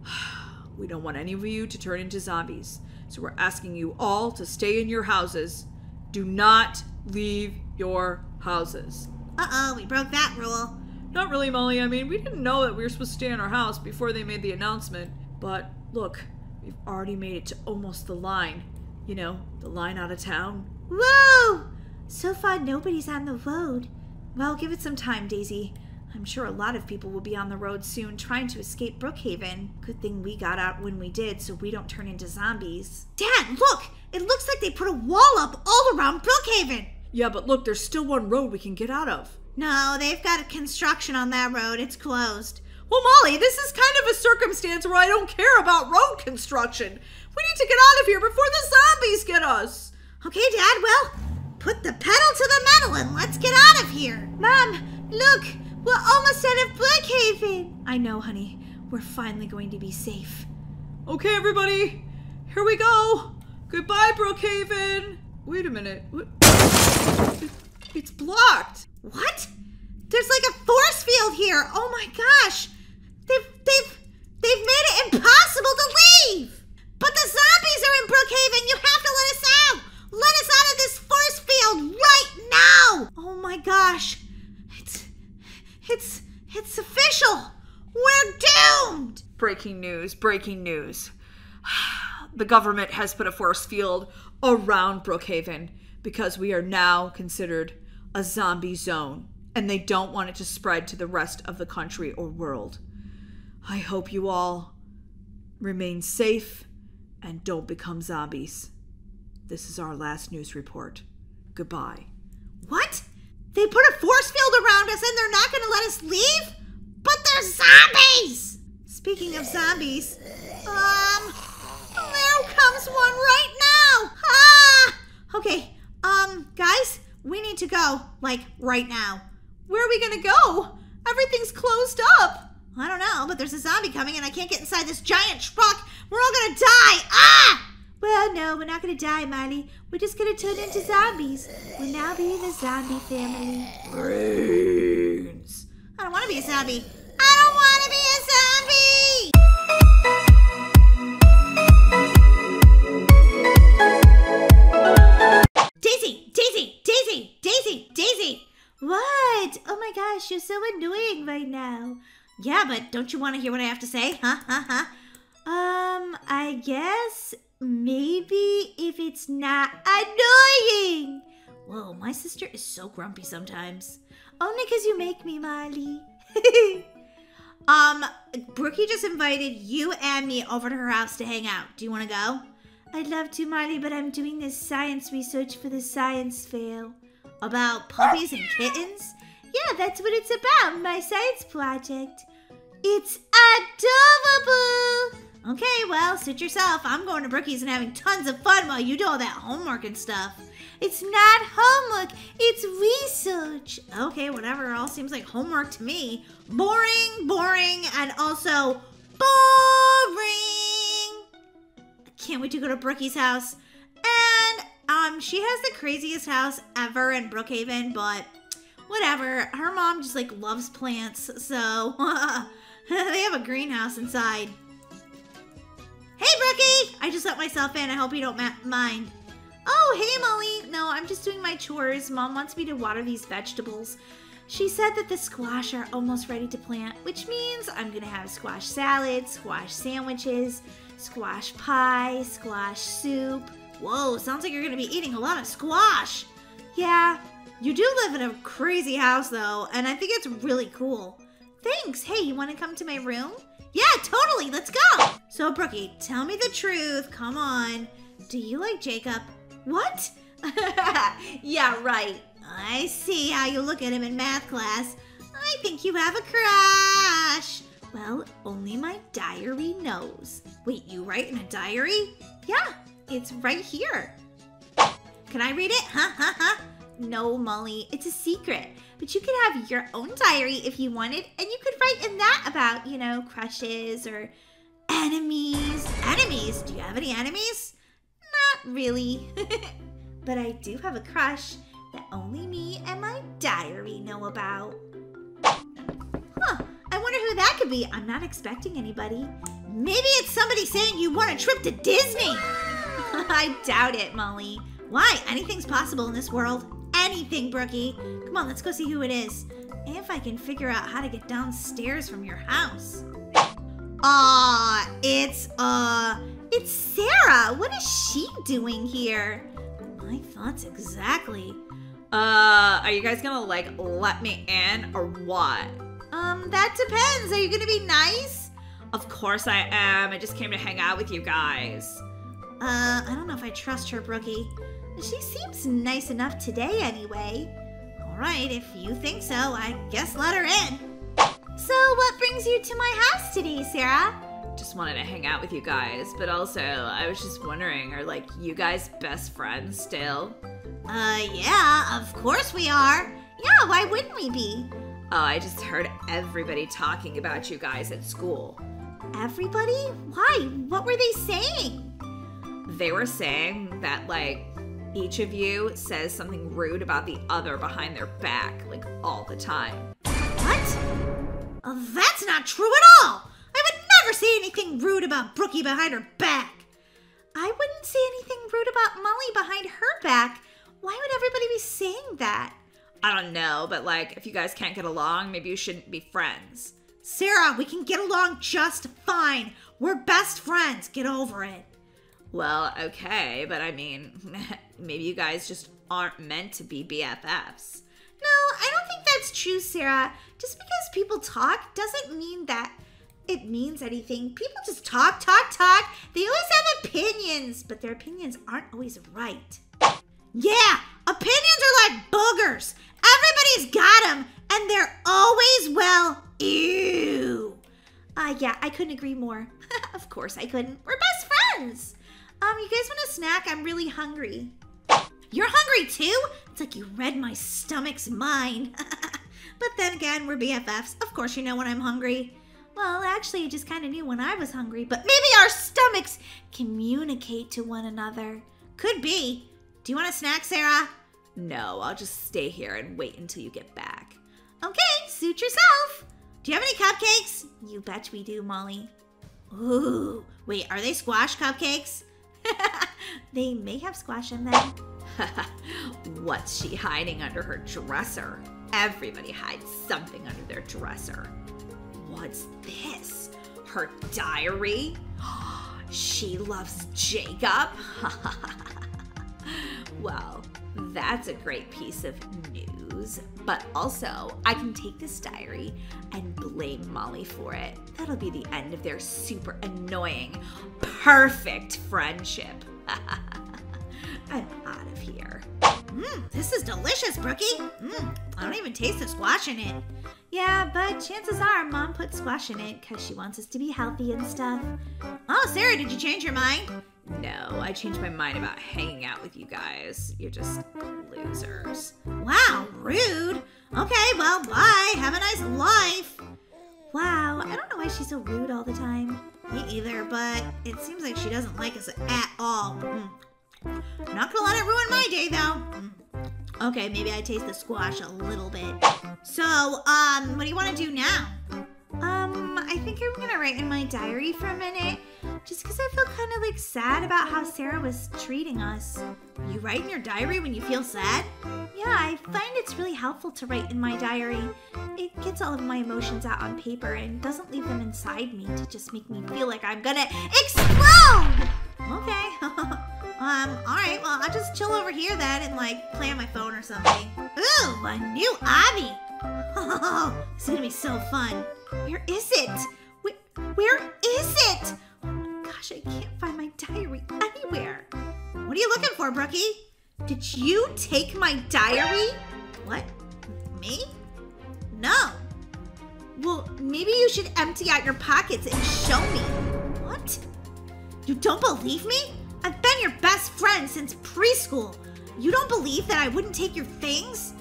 we don't want any of you to turn into zombies. So we're asking you all to stay in your houses. Do not leave your houses. Uh oh, we broke that rule. Not really, Molly. I mean, we didn't know that we were supposed to stay in our house before they made the announcement. But look, we've already made it to almost the line. You know, the line out of town. Whoa! So far, nobody's on the road. Well, give it some time, Daisy. I'm sure a lot of people will be on the road soon trying to escape Brookhaven. Good thing we got out when we did so we don't turn into zombies. Dad, look! It looks like they put a wall up all around Brookhaven! Yeah, but look, there's still one road we can get out of. No, they've got a construction on that road. It's closed. Well, Molly, this is kind of a circumstance where I don't care about road construction. We need to get out of here before the zombies get us. Okay, Dad, well, put the pedal to the metal and let's get out of here. Mom, look, we're almost out of Brookhaven. I know, honey. We're finally going to be safe. Okay, everybody, here we go. Goodbye, Brookhaven. Wait a minute. What? It's blocked. What? There's like a force field here. Oh my gosh. They've they've they've made it impossible to leave. But the zombies are in Brookhaven. You have to let us out. Let us out of this force field right now. Oh my gosh. It's it's it's official. We're doomed. Breaking news, breaking news. The government has put a force field around Brookhaven because we are now considered a zombie zone and they don't want it to spread to the rest of the country or world. I hope you all remain safe and don't become zombies. This is our last news report. Goodbye. What? They put a force field around us and they're not going to let us leave? But they're zombies! Speaking of zombies, um, there comes one right now! Ah! Okay, um, guys, we need to go, like, right now. Where are we gonna go? Everything's closed up. I don't know, but there's a zombie coming and I can't get inside this giant truck. We're all gonna die! Ah! Well, no, we're not gonna die, Miley. We're just gonna turn into zombies. We'll now be the zombie family. Brains. I don't wanna be a zombie. I don't wanna be a zombie! Daisy! Daisy! Daisy! Daisy! Daisy! What? Oh my gosh, you're so annoying right now. Yeah, but don't you want to hear what I have to say? Huh? Huh? Huh? Um, I guess maybe if it's not annoying. Whoa, my sister is so grumpy sometimes. Only because you make me, Molly. um, Brookie just invited you and me over to her house to hang out. Do you want to go? I'd love to, Marty, but I'm doing this science research for the science fair. About puppies and kittens? Yeah, that's what it's about, my science project. It's adorable! Okay, well, suit yourself. I'm going to Brookie's and having tons of fun while you do all that homework and stuff. It's not homework, it's research. Okay, whatever. It all seems like homework to me. Boring, boring, and also boring. Can't wait to go to Brookie's house. And um, she has the craziest house ever in Brookhaven, but whatever. Her mom just like loves plants, so they have a greenhouse inside. Hey, Brookie! I just let myself in. I hope you don't mind. Oh, hey, Molly. No, I'm just doing my chores. Mom wants me to water these vegetables. She said that the squash are almost ready to plant, which means I'm gonna have squash salad, squash sandwiches, squash pie, squash soup. Whoa, sounds like you're gonna be eating a lot of squash. Yeah, you do live in a crazy house though, and I think it's really cool. Thanks. Hey, you wanna come to my room? Yeah, totally. Let's go. So, Brookie, tell me the truth. Come on. Do you like Jacob? What? yeah, right. I see how you look at him in math class. I think you have a crush. Well, only my diary knows. Wait, you write in a diary? Yeah, it's right here. Can I read it? Huh, huh, huh? No, Molly, it's a secret. But you could have your own diary if you wanted, and you could write in that about, you know, crushes or enemies. Enemies? Do you have any enemies? Not really. but I do have a crush that only me and my diary know about. Huh, that could be. I'm not expecting anybody. Maybe it's somebody saying you want a trip to Disney. I doubt it, Molly. Why? Anything's possible in this world. Anything, Brookie. Come on, let's go see who it is. If I can figure out how to get downstairs from your house. Ah, it's, uh, it's Sarah. What is she doing here? My thoughts exactly. Uh, are you guys gonna like let me in or what? Um, that depends. Are you gonna be nice? Of course I am. I just came to hang out with you guys. Uh, I don't know if I trust her, Brookie. She seems nice enough today anyway. Alright, if you think so, I guess let her in. So, what brings you to my house today, Sarah? Just wanted to hang out with you guys, but also I was just wondering, are like you guys best friends still? Uh, yeah, of course we are. Yeah, why wouldn't we be? Oh, I just heard everybody talking about you guys at school. Everybody? Why? What were they saying? They were saying that like each of you says something rude about the other behind their back, like all the time. What? Uh, that's not true at all. I would never say anything rude about Brookie behind her back. I wouldn't say anything rude about Molly behind her back. Why would everybody be saying that? I don't know, but like if you guys can't get along, maybe you shouldn't be friends. Sarah, we can get along just fine. We're best friends. Get over it. Well, okay, but I mean, maybe you guys just aren't meant to be BFFs. No, I don't think that's true, Sarah. Just because people talk doesn't mean that it means anything. People just talk, talk, talk. They always have opinions, but their opinions aren't always right. Yeah, opinions are like boogers. Everybody's got them, and they're always, well, ew. Uh, yeah, I couldn't agree more. of course I couldn't. We're best friends. Um, you guys want a snack? I'm really hungry. You're hungry too? It's like you read my stomach's mind. but then again, we're BFFs. Of course you know when I'm hungry. Well, actually, you just kind of knew when I was hungry, but maybe our stomachs communicate to one another. Could be. Do you want a snack, Sarah? No, I'll just stay here and wait until you get back. Okay, suit yourself. Do you have any cupcakes? You bet we do, Molly. Ooh, wait, are they squash cupcakes? they may have squash in them. What's she hiding under her dresser? Everybody hides something under their dresser. What's this? Her diary? she loves Jacob? well, that's a great piece of news. But also, I can take this diary and blame Molly for it. That'll be the end of their super annoying, perfect friendship. I'm out of here. Mmm, this is delicious, Brookie. Mmm, I don't even taste the squash in it. Yeah, but chances are Mom put squash in it because she wants us to be healthy and stuff. Oh, Sarah, did you change your mind? No, I changed my mind about hanging out with you guys. You're just losers. Wow, rude. Okay, well, bye. Have a nice life. Wow, I don't know why she's so rude all the time. Me either, but it seems like she doesn't like us at all. Mm. Not gonna let it ruin my day, though. Mm. Okay, maybe I taste the squash a little bit. So, um, what do you want to do now? Um, I think I'm gonna write in my diary for a minute, just because I feel kind of like sad about how Sarah was treating us. You write in your diary when you feel sad? Yeah, I find it's really helpful to write in my diary. It gets all of my emotions out on paper and doesn't leave them inside me to just make me feel like I'm gonna explode! Okay. um, alright, well, I'll just chill over here then and like play on my phone or something. Ooh, a new obby! Oh, is gonna be so fun. Where is it? Where, where is it? Oh my gosh, I can't find my diary anywhere. What are you looking for, Brookie? Did you take my diary? What? Me? No. Well, maybe you should empty out your pockets and show me. What? You don't believe me? I've been your best friend since preschool. You don't believe that I wouldn't take your things?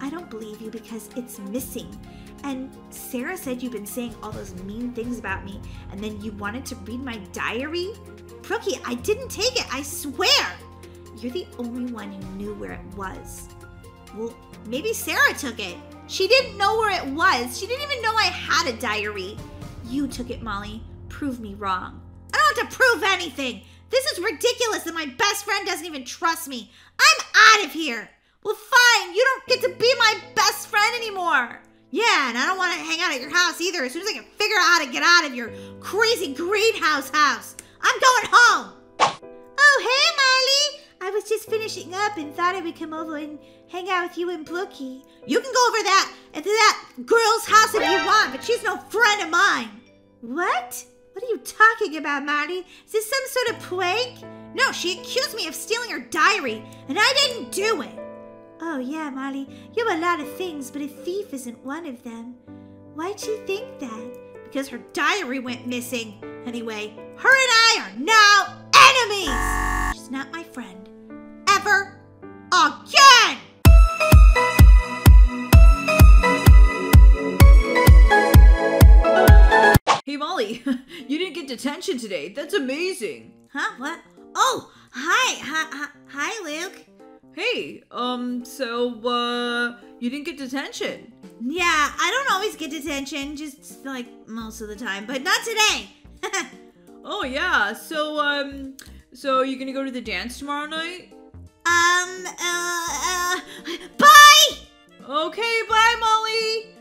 I don't believe you because it's missing. And Sarah said you've been saying all those mean things about me, and then you wanted to read my diary? Brookie, I didn't take it, I swear. You're the only one who knew where it was. Well, maybe Sarah took it. She didn't know where it was. She didn't even know I had a diary. You took it, Molly. Prove me wrong. I don't have to prove anything. This is ridiculous that my best friend doesn't even trust me. I'm out of here. Well, fine. You don't get to be my best friend anymore. Yeah, and I don't want to hang out at your house either as soon as I can figure out how to get out of your crazy greenhouse house. I'm going home. Oh, hey, Molly. I was just finishing up and thought I would come over and hang out with you and Brookie. You can go over that to that girl's house if you want, but she's no friend of mine. What? What are you talking about, Marty? Is this some sort of prank? No, she accused me of stealing her diary, and I didn't do it. Oh, yeah, Molly. You're a lot of things, but a thief isn't one of them. Why'd you think that? Because her diary went missing. Anyway, her and I are now enemies. She's not my friend. Ever again! Hey Molly, you didn't get detention today. That's amazing. Huh? What? Oh, hi. Hi, hi, Luke. Hey, um, so, uh, you didn't get detention. Yeah, I don't always get detention, just like most of the time, but not today. oh, yeah. So, um, so you're gonna go to the dance tomorrow night? Um, uh, uh, bye! Okay, bye, Molly!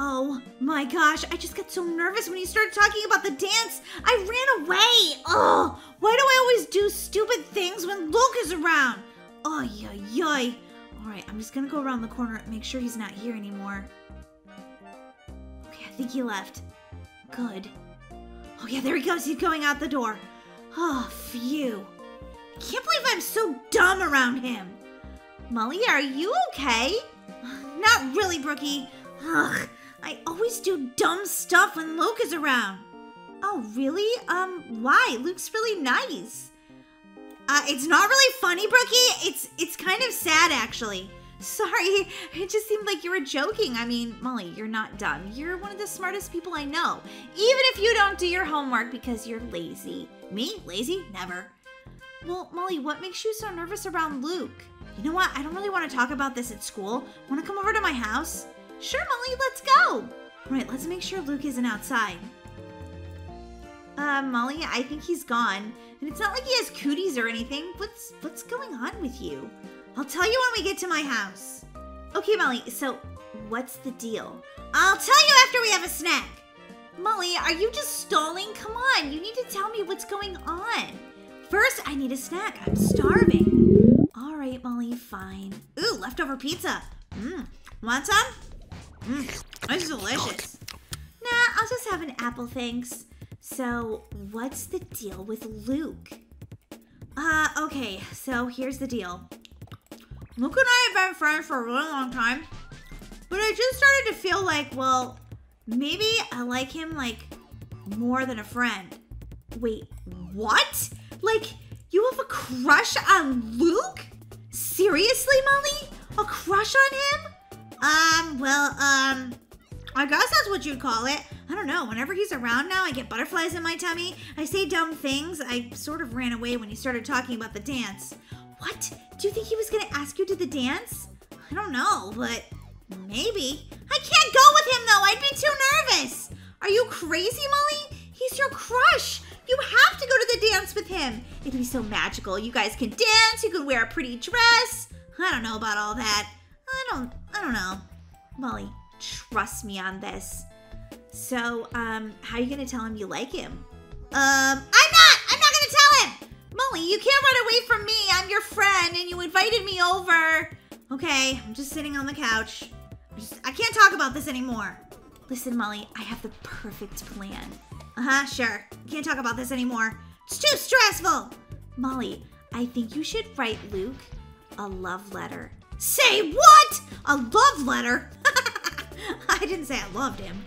Oh my gosh, I just got so nervous when you started talking about the dance. I ran away. Oh, why do I always do stupid things when Luke is around? Oh, yoy, yoy. All right, I'm just gonna go around the corner and make sure he's not here anymore. Okay, I think he left. Good. Oh yeah, there he goes. He's going out the door. Oh, phew. I can't believe I'm so dumb around him. Molly, are you okay? Not really, Brookie. Ugh, I always do dumb stuff when Luke is around. Oh, really? Um, why? Luke's really nice. Uh, it's not really funny, Brookie. It's it's kind of sad, actually. Sorry, it just seemed like you were joking. I mean, Molly, you're not dumb. You're one of the smartest people I know. Even if you don't do your homework because you're lazy. Me? Lazy? Never. Well, Molly, what makes you so nervous around Luke? You know what? I don't really want to talk about this at school. Want to come over to my house? Sure, Molly, let's go. All right, let's make sure Luke isn't outside. Uh, Molly, I think he's gone. And it's not like he has cooties or anything. What's what's going on with you? I'll tell you when we get to my house. Okay, Molly, so what's the deal? I'll tell you after we have a snack. Molly, are you just stalling? Come on, you need to tell me what's going on. First, I need a snack. I'm starving. All right, Molly, fine. Ooh, leftover pizza. Mmm. Want some? Mmm, that's delicious. Nah, I'll just have an apple, thanks. So, what's the deal with Luke? Uh, okay, so here's the deal. Luke and I have been friends for a really long time, but I just started to feel like, well, maybe I like him, like, more than a friend. Wait, what? Like, you have a crush on Luke? Seriously, Molly? A crush on him? Um, well, um, I guess that's what you'd call it. I don't know. Whenever he's around now, I get butterflies in my tummy. I say dumb things. I sort of ran away when he started talking about the dance. What? Do you think he was going to ask you to the dance? I don't know, but maybe. I can't go with him, though. I'd be too nervous. Are you crazy, Molly? He's your crush. You have to go to the dance with him. It'd be so magical. You guys can dance, you can wear a pretty dress. I don't know about all that. I don't I don't know. Molly, trust me on this. So, um, how are you gonna tell him you like him? Um, I'm not! I'm not gonna tell him! Molly, you can't run away from me. I'm your friend and you invited me over. Okay, I'm just sitting on the couch. Just, I can't talk about this anymore. Listen, Molly, I have the perfect plan. Uh huh, sure. Can't talk about this anymore. It's too stressful. Molly, I think you should write Luke a love letter. Say what? A love letter? I didn't say I loved him.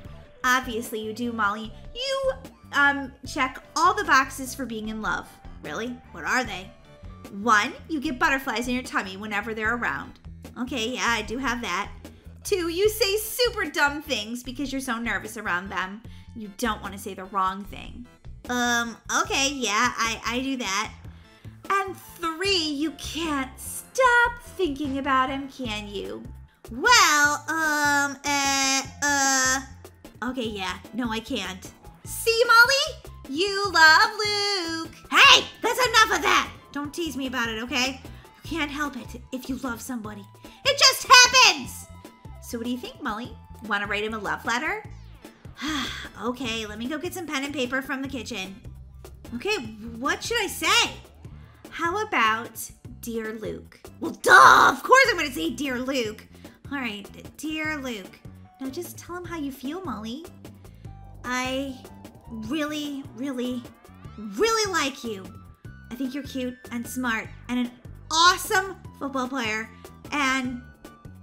Obviously you do, Molly. You um check all the boxes for being in love. Really? What are they? One, you get butterflies in your tummy whenever they're around. Okay, yeah, I do have that. Two, you say super dumb things because you're so nervous around them. You don't want to say the wrong thing. Um, okay, yeah, I, I do that. And three, you can't stop thinking about him, can you? Well, um, uh, uh, okay, yeah, no, I can't. See, Molly? You love Luke. Hey, that's enough of that. Don't tease me about it, okay? You can't help it if you love somebody. It just happens. So what do you think, Molly? Want to write him a love letter? okay, let me go get some pen and paper from the kitchen. Okay, what should I say? How about Dear Luke? Well, duh, of course I'm going to say Dear Luke. All right, Dear Luke. Now just tell him how you feel, Molly. I really, really, really like you. I think you're cute and smart and an awesome football player. And,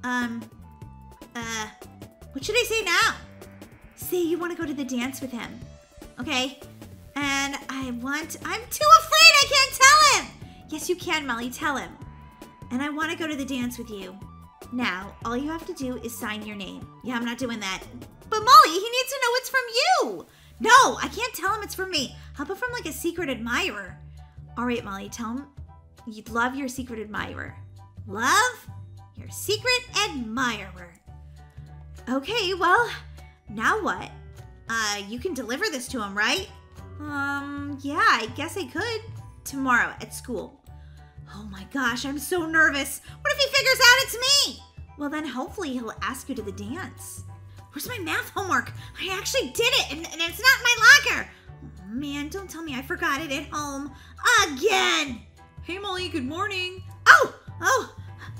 um, uh, what should I say now? Say you want to go to the dance with him. Okay? And I want, I'm too afraid I can't tell him. Yes, you can, Molly, tell him. And I want to go to the dance with you. Now, all you have to do is sign your name. Yeah, I'm not doing that. But Molly, he needs to know it's from you. No, I can't tell him it's from me. How about from like a secret admirer? All right, Molly, tell him you'd love your secret admirer. Love your secret admirer. Okay, well, now what? Uh, you can deliver this to him, right? Um, yeah, I guess I could. Tomorrow at school. Oh my gosh, I'm so nervous. What if he figures out it's me? Well, then hopefully he'll ask you to the dance. Where's my math homework? I actually did it, and, and it's not in my locker. Oh, man, don't tell me I forgot it at home. Again! Hey, Molly, good morning. Oh, oh,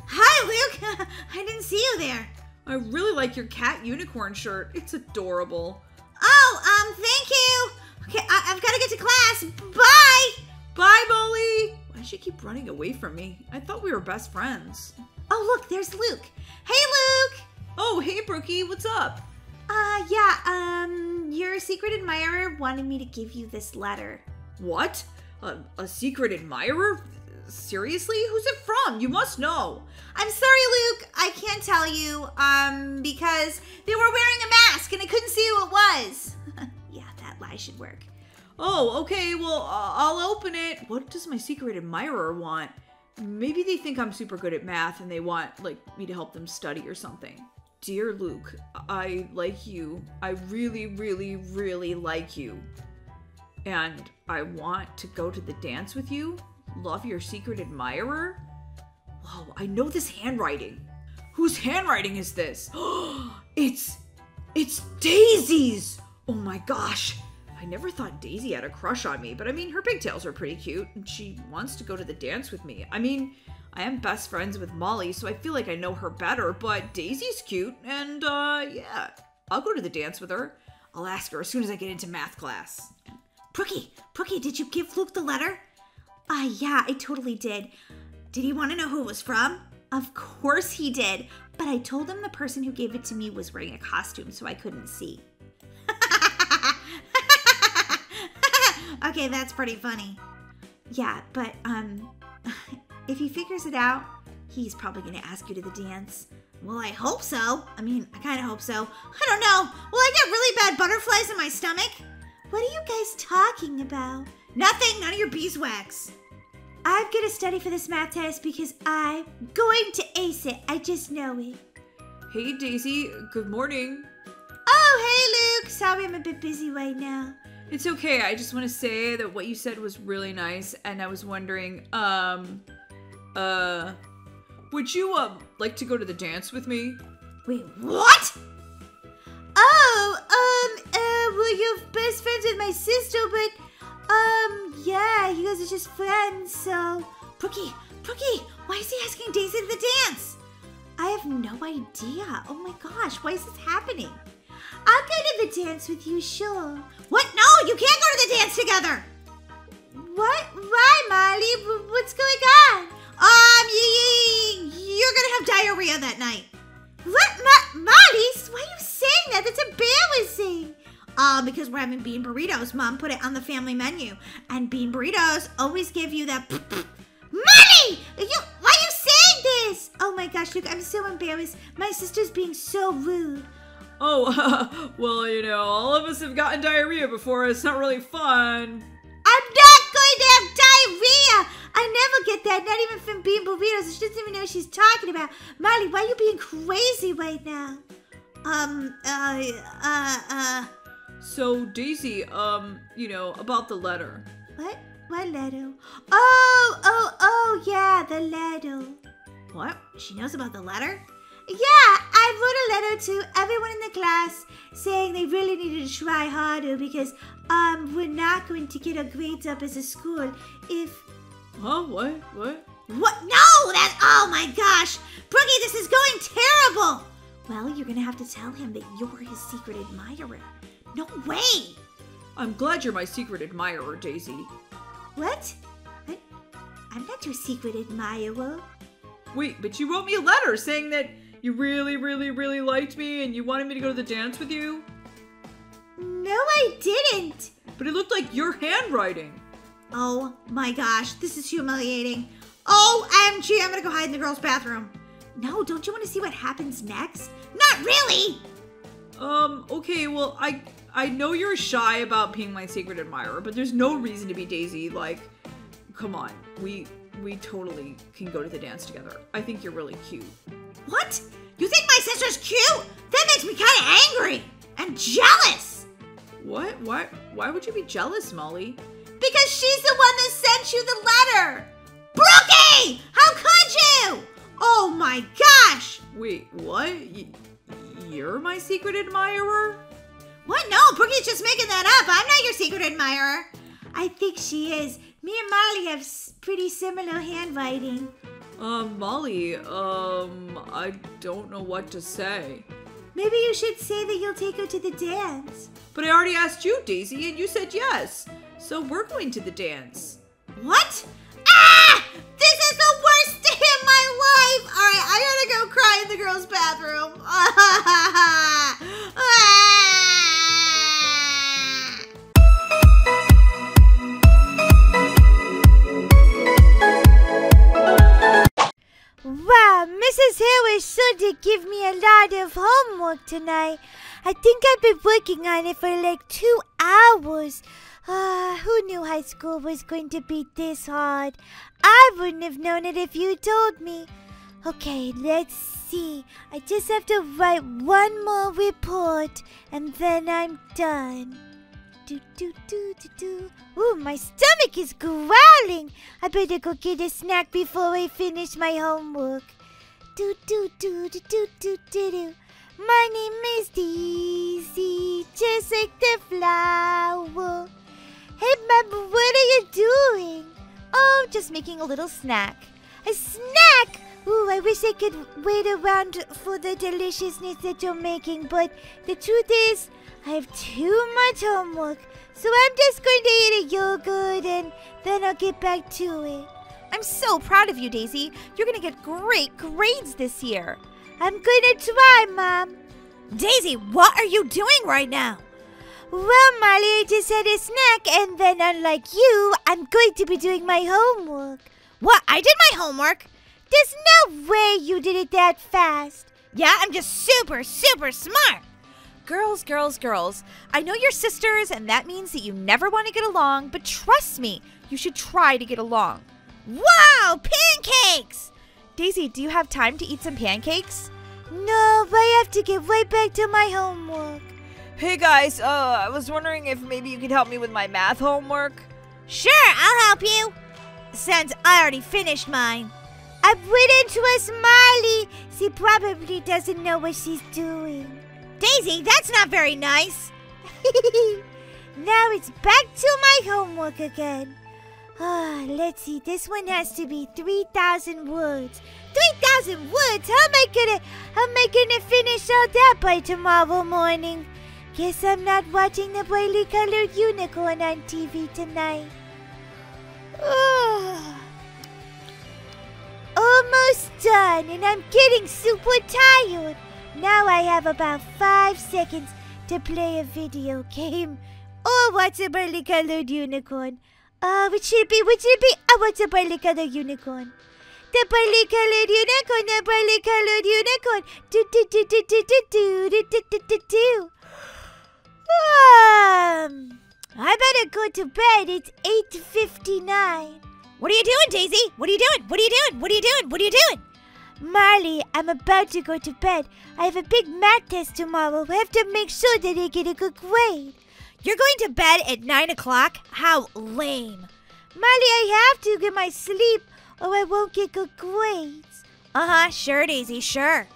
hi, Luke. I didn't see you there. I really like your cat unicorn shirt. It's adorable. Oh, um, thank you. Okay, I, have got to get to class. Bye. Bye, Molly. Why does she keep running away from me? I thought we were best friends. Oh, look, there's Luke. Hey, Luke. Oh, hey, Brookie, what's up? Uh, yeah, um, your secret admirer wanted me to give you this letter. What? A, a secret admirer? Seriously? Who's it from? You must know. I'm sorry, Luke. I can't tell you, um, because they were wearing a mask and I couldn't see who it was. yeah, that lie should work. Oh, okay, well, uh, I'll open it. What does my secret admirer want? Maybe they think I'm super good at math and they want, like, me to help them study or something. Dear Luke, I like you. I really, really, really like you. And I want to go to the dance with you. Love your secret admirer. Whoa, I know this handwriting. Whose handwriting is this? it's. It's Daisy's! Oh my gosh. I never thought Daisy had a crush on me, but I mean, her pigtails are pretty cute, and she wants to go to the dance with me. I mean, I am best friends with Molly, so I feel like I know her better, but Daisy's cute, and uh, yeah, I'll go to the dance with her. I'll ask her as soon as I get into math class. Brookie, Brookie, did you give Luke the letter? Ah, uh, yeah, I totally did. Did he want to know who it was from? Of course he did, but I told him the person who gave it to me was wearing a costume, so I couldn't see. Okay, that's pretty funny. Yeah, but, um, if he figures it out, he's probably gonna ask you to the dance. Well, I hope so. I mean, I kind of hope so. I don't know. Will I get really bad butterflies in my stomach? What are you guys talking about? Nothing. None of your beeswax. I'm gonna study for this math test because I'm going to ace it. I just know it. Hey, Daisy. Good morning. Oh, hey, Luke. Sorry I'm a bit busy right now. It's okay. I just want to say that what you said was really nice, and I was wondering, um, uh, would you uh like to go to the dance with me? Wait, what? Oh, um, uh, well, you're best friends with my sister, but, um, yeah, you guys are just friends, so. Brookie, Brookie, why is he asking Daisy to the dance? I have no idea. Oh my gosh, why is this happening? I'll go to the dance with you, sure. What? No, you can't go to the dance together. What? Why, Molly? What's going on? Um, you're gonna have diarrhea that night. What, Molly? Why are you saying that? That's embarrassing. Uh, because we're having bean burritos. Mom put it on the family menu, and bean burritos always give you that. Molly, you why are you saying this? Oh my gosh, look, I'm so embarrassed. My sister's being so rude. Oh, well, you know, all of us have gotten diarrhea before. It's not really fun. I'm not going to have diarrhea. I never get that, not even from bean burritos. She doesn't even know what she's talking about. Molly, why are you being crazy right now? Um, uh, uh, uh, So, Daisy, um, you know, about the letter. what? What letter? Oh, oh, oh, yeah, the letter. What? She knows about the letter? Yeah, I wrote a letter to everyone in the class saying they really needed to try harder because um we're not going to get our grades up as a school if Huh? What? What? What? No! That. Oh my gosh! Brookie, this is going terrible! Well, you're gonna have to tell him that you're his secret admirer. No way! I'm glad you're my secret admirer, Daisy. What? What? I'm not your secret admirer. Wait, but you wrote me a letter saying that you really, really, really liked me and you wanted me to go to the dance with you? No, I didn't! But it looked like your handwriting. Oh my gosh, this is humiliating. OMG, I'm gonna go hide in the girls' bathroom. No, don't you want to see what happens next? Not really! Um, okay, well, I I know you're shy about being my secret admirer, but there's no reason to be Daisy. Like, come on, we we totally can go to the dance together. I think you're really cute. What? You think my sister's cute? That makes me kind of angry and jealous. What? Why? Why would you be jealous, Molly? Because she's the one that sent you the letter. Brookie! How could you? Oh my gosh! Wait, what? Y- you're my secret admirer? What? No, Brookie's just making that up. I'm not your secret admirer. I think she is. Me and Molly have pretty similar handwriting. Um, Molly, um, I don't know what to say. Maybe you should say that you'll take her to the dance. But I already asked you, Daisy, and you said yes. So we're going to the dance. What? Ah! This is the worst day of my life! Alright, I gotta go cry in the girls' bathroom. Ah! Mrs. Harris sure did give me a lot of homework tonight. I think I've been working on it for like two hours. Ah, who knew high school was going to be this hard? I wouldn't have known it if you told me. Okay, let's see. I just have to write one more report and then I'm done. Do do do do do. Ooh, my stomach is growling. I better go get a snack before I finish my homework. Do do do do do do do do. My name is Daisy, just like the flower. Hey, Mom, what are you doing? Oh, just making a little snack. A snack? Ooh, I wish I could wait around for the deliciousness that you're making, but the truth is, I have too much homework, so I'm just going to eat a yogurt and then I'll get back to it. I'm so proud of you, Daisy. You're gonna get great grades this year. I'm going to try, Mom. Daisy, what are you doing right now? Well, Molly, I just had a snack, and then, unlike you, I'm going to be doing my homework. What? I did my homework. There's no way you did it that fast. Yeah, I'm just super, super smart. Girls, girls, girls. I know you're sisters, and that means that you never want to get along, but trust me, you should try to get along. Wow, pancakes! Daisy, do you have time to eat some pancakes? No, but I have to get right back to my homework. Hey guys, uh, I was wondering if maybe you could help me with my math homework. Sure, I'll help you. Since I already finished mine. I put into a smiley. She probably doesn't know what she's doing. Daisy, that's not very nice. now it's back to my homework again. Ah, let's see. This one has to be 3,000 words. 3,000 words? How am I gonna, how am I gonna finish all that by tomorrow morning? Guess I'm not watching the brightly colored unicorn on TV tonight. Ah. Almost done, and I'm getting super tired. Now I have about five seconds to play a video game. Oh, what's a brightly colored unicorn? Uh, which should it be? Which should it be? Oh, what's a brightly colored unicorn? The brightly colored unicorn, the brightly colored unicorn. Do do do do do do do do do do do do. Um, I better go to bed. It's eight fifty-nine. What are you doing, Daisy? What are you doing? What are you doing? What are you doing? What are you doing? Marley, I'm about to go to bed. I have a big math test tomorrow. I have to make sure that I get a good grade. You're going to bed at 9 o'clock? How lame. Molly, I have to get my sleep or I won't get good grades. Uh huh, sure, Daisy, sure.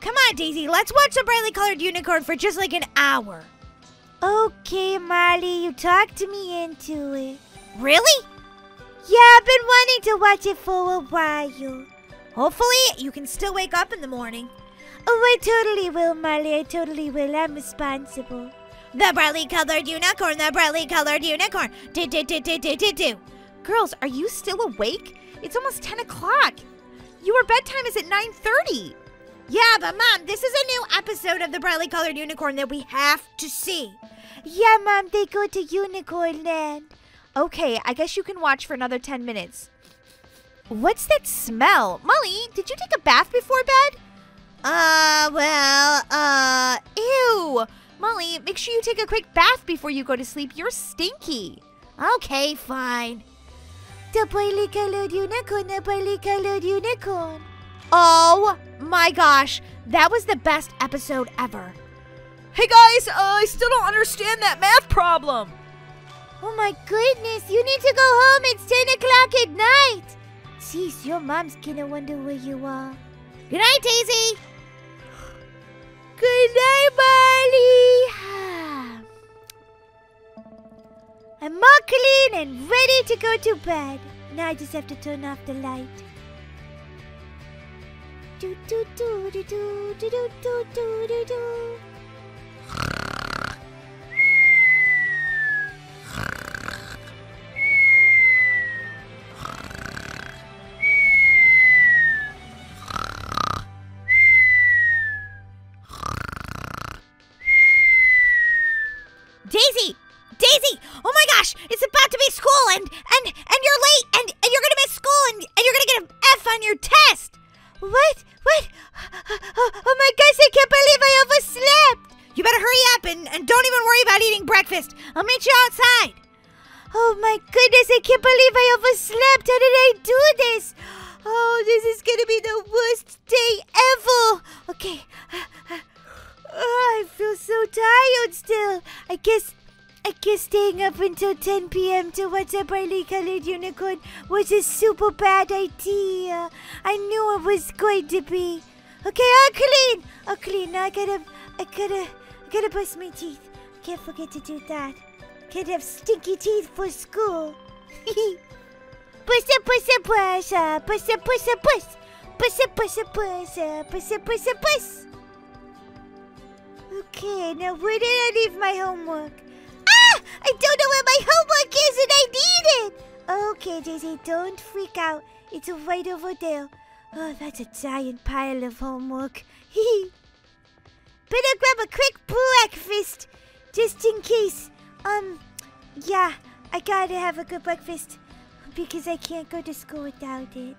Come on, Daisy, let's watch the brightly colored unicorn for just like an hour. Okay, Molly, you talked me into it. Really? Yeah, I've been wanting to watch it for a while. Hopefully, you can still wake up in the morning. Oh, I totally will, Molly. I totally will. I'm responsible. The brightly colored unicorn, the brightly colored unicorn. Do, do, do, do, do, do, do. Girls, are you still awake? It's almost 10 o'clock. Your bedtime is at 9.30. Yeah, but Mom, this is a new episode of the brightly colored unicorn that we have to see. Yeah, Mom, they go to Unicorn Land. Okay, I guess you can watch for another 10 minutes. What's that smell? Molly, did you take a bath before bed? Uh, well, uh, Ew! Molly, make sure you take a quick bath before you go to sleep. You're stinky. okay, fine. The brightly colored unicorn, the brightly colored unicorn. Oh my gosh, that was the best episode ever. Hey guys, uh, I still don't understand that math problem. Oh my goodness, you need to go home. It's 10 o'clock at night. Jeez, your mom's gonna wonder where you are. Good night, Daisy. Good night. I'm all clean and ready to go to bed. Now I just have to turn off the light. Do do do do do do do do do do do. a brightly colored unicorn was a super bad idea. I knew it was going to be. Okay, I'll clean. I'll clean. Now I gotta, I gotta, I gotta brush my teeth. Can't forget to do that. Can't have stinky teeth for school. push it, push it, push it, push it, push it, push. Push it, push it, push it, push it, push it, push. Okay, now where did I leave my homework? Ah! I don't know where my homework is and I need it! Okay, Daisy, don't freak out. It's right over there. Oh, that's a giant pile of homework. Hee Better grab a quick breakfast, just in case. Um, yeah, I gotta have a good breakfast because I can't go to school without it.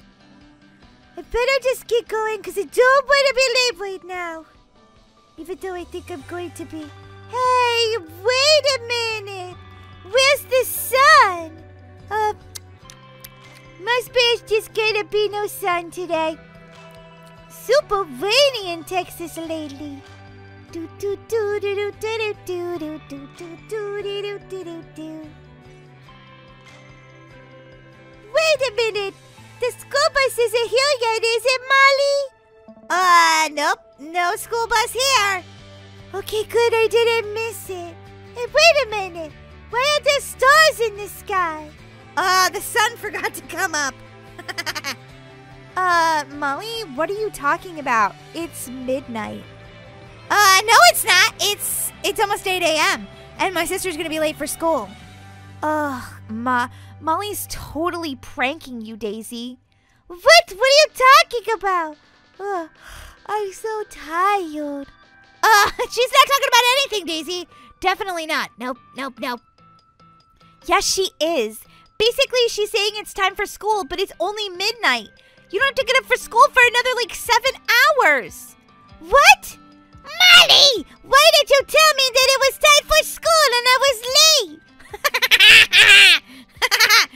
I better just get going because I don't want to be late right now. Even though I think I'm going to be. Hey, wait a minute! Where's the sun? Uh, must be it's just gonna be no sun today. Super rainy in Texas lately. Do do do do do do do do do do do do do do do. Wait a minute! The school bus isn't here yet, is it, Molly? Uh, nope. No school bus here. Okay, good. I didn't miss it. Hey, wait a minute. Why are there stars in the sky? Uh, the sun forgot to come up. Uh, Molly, what are you talking about? It's midnight. Uh, no, it's not. It's it's almost 8 a.m. and my sister's gonna be late for school. Ugh, Ma, Molly's totally pranking you, Daisy. What? What are you talking about? Ugh, I'm so tired. Uh, she's not talking about anything, Daisy. Definitely not. Nope, nope, nope. Yes, she is. Basically, she's saying it's time for school, but it's only midnight. You don't have to get up for school for another like seven hours. What? Molly! Why did you tell me that it was time for school and I was late?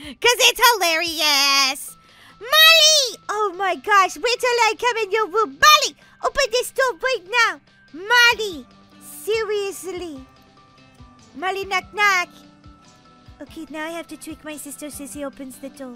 Because it's hilarious. Molly! Oh my gosh, wait till I come in your room. Molly, open this door right now. Molly, seriously. Molly, knock, knock. Okay, now I have to tweak my sister says he opens the door.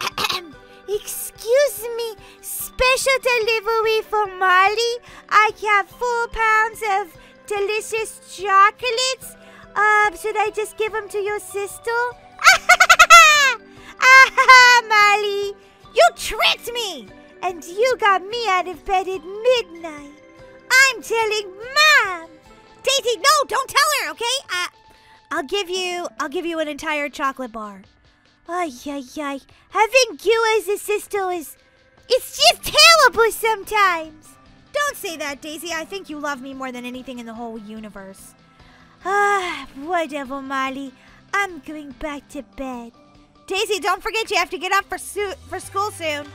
Excuse me, special delivery for Molly. I have four pounds of delicious chocolates. Um, should I just give them to your sister? ah, Molly, you tricked me, and you got me out of bed at midnight. I'm telling Mom. Daisy, no, don't tell her, okay? I'll give you, I'll give you an entire chocolate bar. Ay, ay, ay. Having you as a sister is. It's just terrible sometimes. Don't say that, Daisy. I think you love me more than anything in the whole universe. Ah, whatever, Molly. I'm going back to bed. Daisy, don't forget you have to get up for, su- for school soon.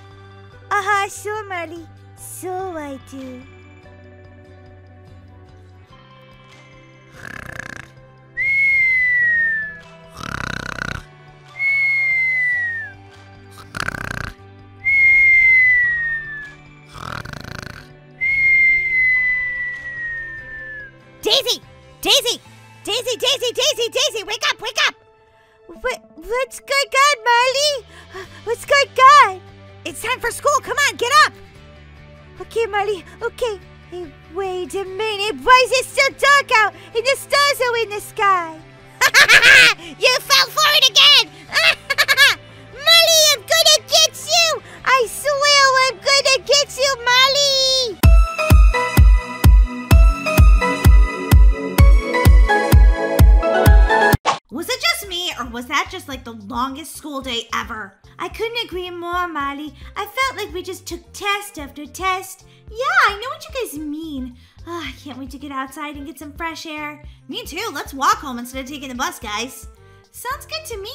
Uh huh, sure, Molly. So I do. Daisy! Daisy! Daisy, Daisy, Daisy, Daisy, wake up, wake up! What, what's going on, Marley? What's going on? It's time for school. Come on, get up. Okay, Marley. Okay. Hey, wait a minute. Why is it so dark out and the stars are in the sky? you fell for it again! Molly, I'm gonna get you! I swear I'm gonna get you, Molly! Was it just me, or was that just like the longest school day ever? I couldn't agree more, Molly. I felt like we just took test after test. Yeah, I know what you guys mean. Oh, I can't wait to get outside and get some fresh air. Me too. Let's walk home instead of taking the bus, guys. Sounds good to me.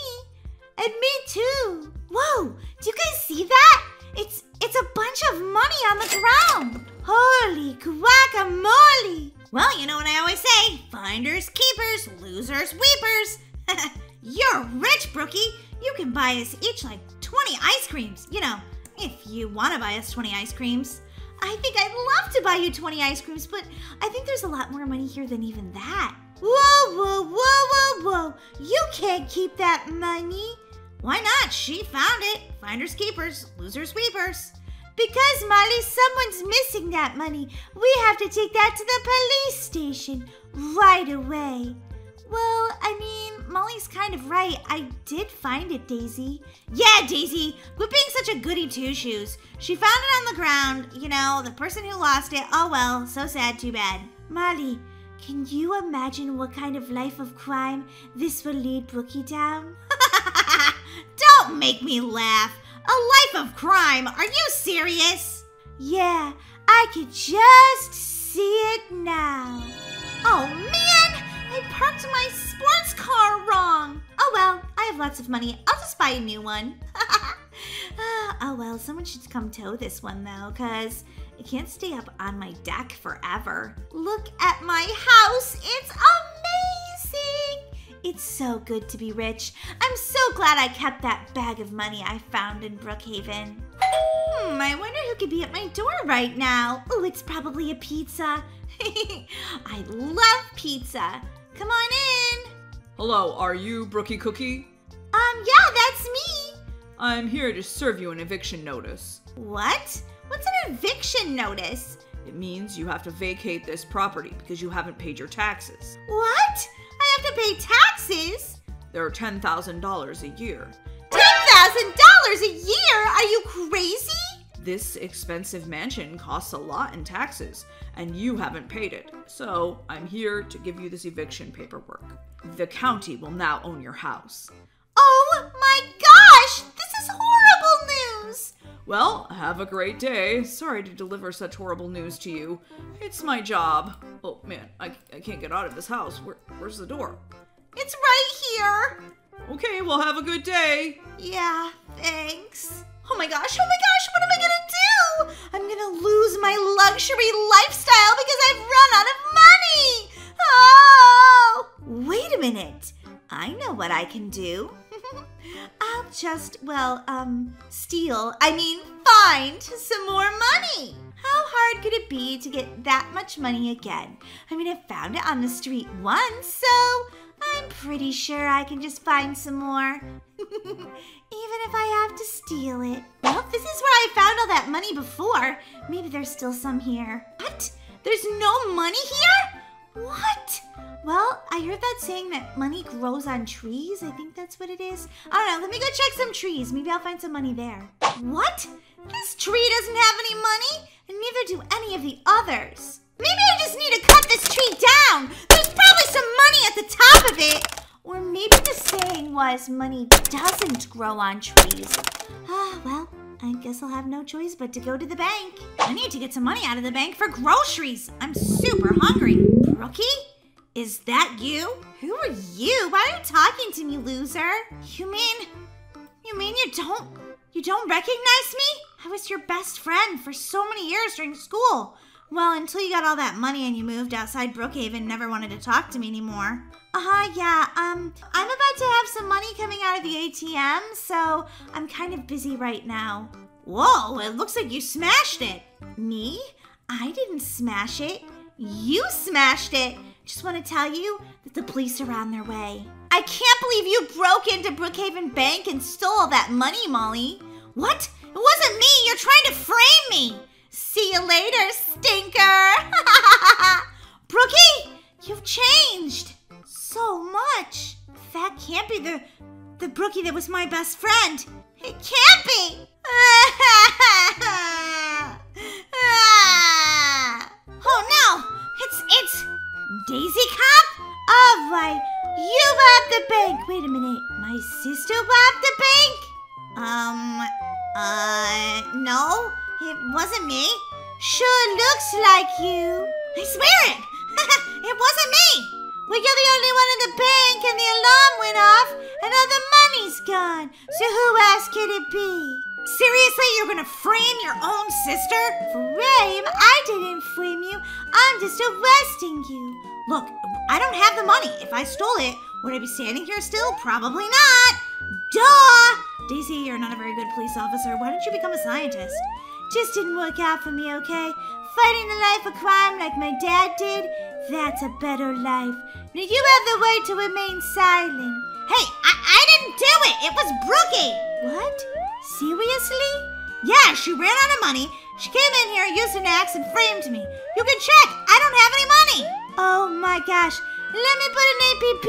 And me too. Whoa, do you guys see that? It's it's a bunch of money on the ground. Holy guacamole! Well, you know what I always say finders, keepers, losers, weepers. You're rich, Brookie. You can buy us each like 20 ice creams. You know, if you want to buy us 20 ice creams. I think I'd love to buy you 20 ice creams, but I think there's a lot more money here than even that. Whoa, whoa, whoa, whoa, whoa. You can't keep that money. Why not? She found it. Finders, keepers, losers, weepers. Because, Molly, someone's missing that money. We have to take that to the police station right away. Well, I mean, Molly's kind of right. I did find it, Daisy. Yeah, Daisy, quit being such a goody two shoes. She found it on the ground. You know, the person who lost it, oh well, so sad, too bad. Molly, can you imagine what kind of life of crime this will lead Brookie down? Don't make me laugh. A life of crime. Are you serious? Yeah, I could just see it now. Oh man, I parked my sports car wrong. Oh well, I have lots of money. I'll just buy a new one. uh, oh well, someone should come tow this one though, because it can't stay up on my deck forever. Look at my house. It's amazing. It's so good to be rich. I'm so glad I kept that bag of money I found in Brookhaven. Hmm, I wonder who could be at my door right now. Oh, it's probably a pizza. I love pizza. Come on in. Hello, are you Brookie Cookie? Um, yeah, that's me. I'm here to serve you an eviction notice. What? What's an eviction notice? It means you have to vacate this property because you haven't paid your taxes. What? Have to pay taxes? There are $10,000 a year. $10,000 a year? Are you crazy? This expensive mansion costs a lot in taxes, and you haven't paid it. So I'm here to give you this eviction paperwork. The county will now own your house. Oh my gosh! This is horrible news! Well, have a great day. Sorry to deliver such horrible news to you. It's my job. Oh man, I, I can't get out of this house. Where, where's the door? It's right here. Okay, well, have a good day. Yeah, thanks. Oh my gosh, oh my gosh, what am I gonna do? I'm gonna lose my luxury lifestyle because I've run out of money. Oh! Wait a minute. I know what I can do. I'll just, well, um, steal, I mean, find some more money. How hard could it be to get that much money again? I mean, I found it on the street once, so I'm pretty sure I can just find some more. Even if I have to steal it. Well, this is where I found all that money before. Maybe there's still some here. What? There's no money here? What? Well, I heard that saying that money grows on trees. I think that's what it is. I don't know. Let me go check some trees. Maybe I'll find some money there. What? This tree doesn't have any money, and neither do any of the others. Maybe I just need to cut this tree down. There's probably some money at the top of it. Or maybe the saying was money doesn't grow on trees. Ah, well, I guess I'll have no choice but to go to the bank. I need to get some money out of the bank for groceries. I'm super hungry. Brookie? Is that you? Who are you? Why are you talking to me, loser? You mean you mean you don't you don't recognize me? I was your best friend for so many years during school. Well, until you got all that money and you moved outside Brookhaven never wanted to talk to me anymore. Uh-huh, yeah. Um, I'm about to have some money coming out of the ATM, so I'm kind of busy right now. Whoa, it looks like you smashed it. Me? I didn't smash it. You smashed it. Just want to tell you that the police are on their way. I can't believe you broke into Brookhaven Bank and stole all that money, Molly. What? It wasn't me. You're trying to frame me. See you later, stinker. Brookie, you've changed so much. That can't be the the Brookie that was my best friend. It can't be. Ah. oh no, it's it's Daisy. Oh my, you robbed the bank. Wait a minute, my sister robbed the bank. Um, uh, no, it wasn't me. Sure looks like you. I swear it. it wasn't me. Well, you're the only one in the bank, and the alarm went off, and all the money's gone. So who else could it be? Seriously, you're gonna frame your own sister? Frame? I didn't frame you. I'm just arresting you. Look, I don't have the money. If I stole it, would I be standing here still? Probably not. Duh! Daisy, you're not a very good police officer. Why don't you become a scientist? Just didn't work out for me, okay? Fighting the life of crime like my dad did, that's a better life. Now you have the right to remain silent. Hey, I, I didn't do it. It was Brookie. What? Seriously? Yeah, she ran out of money. She came in here, used an axe, and framed me. You can check. I don't have any money. Oh my gosh. Let me put an APB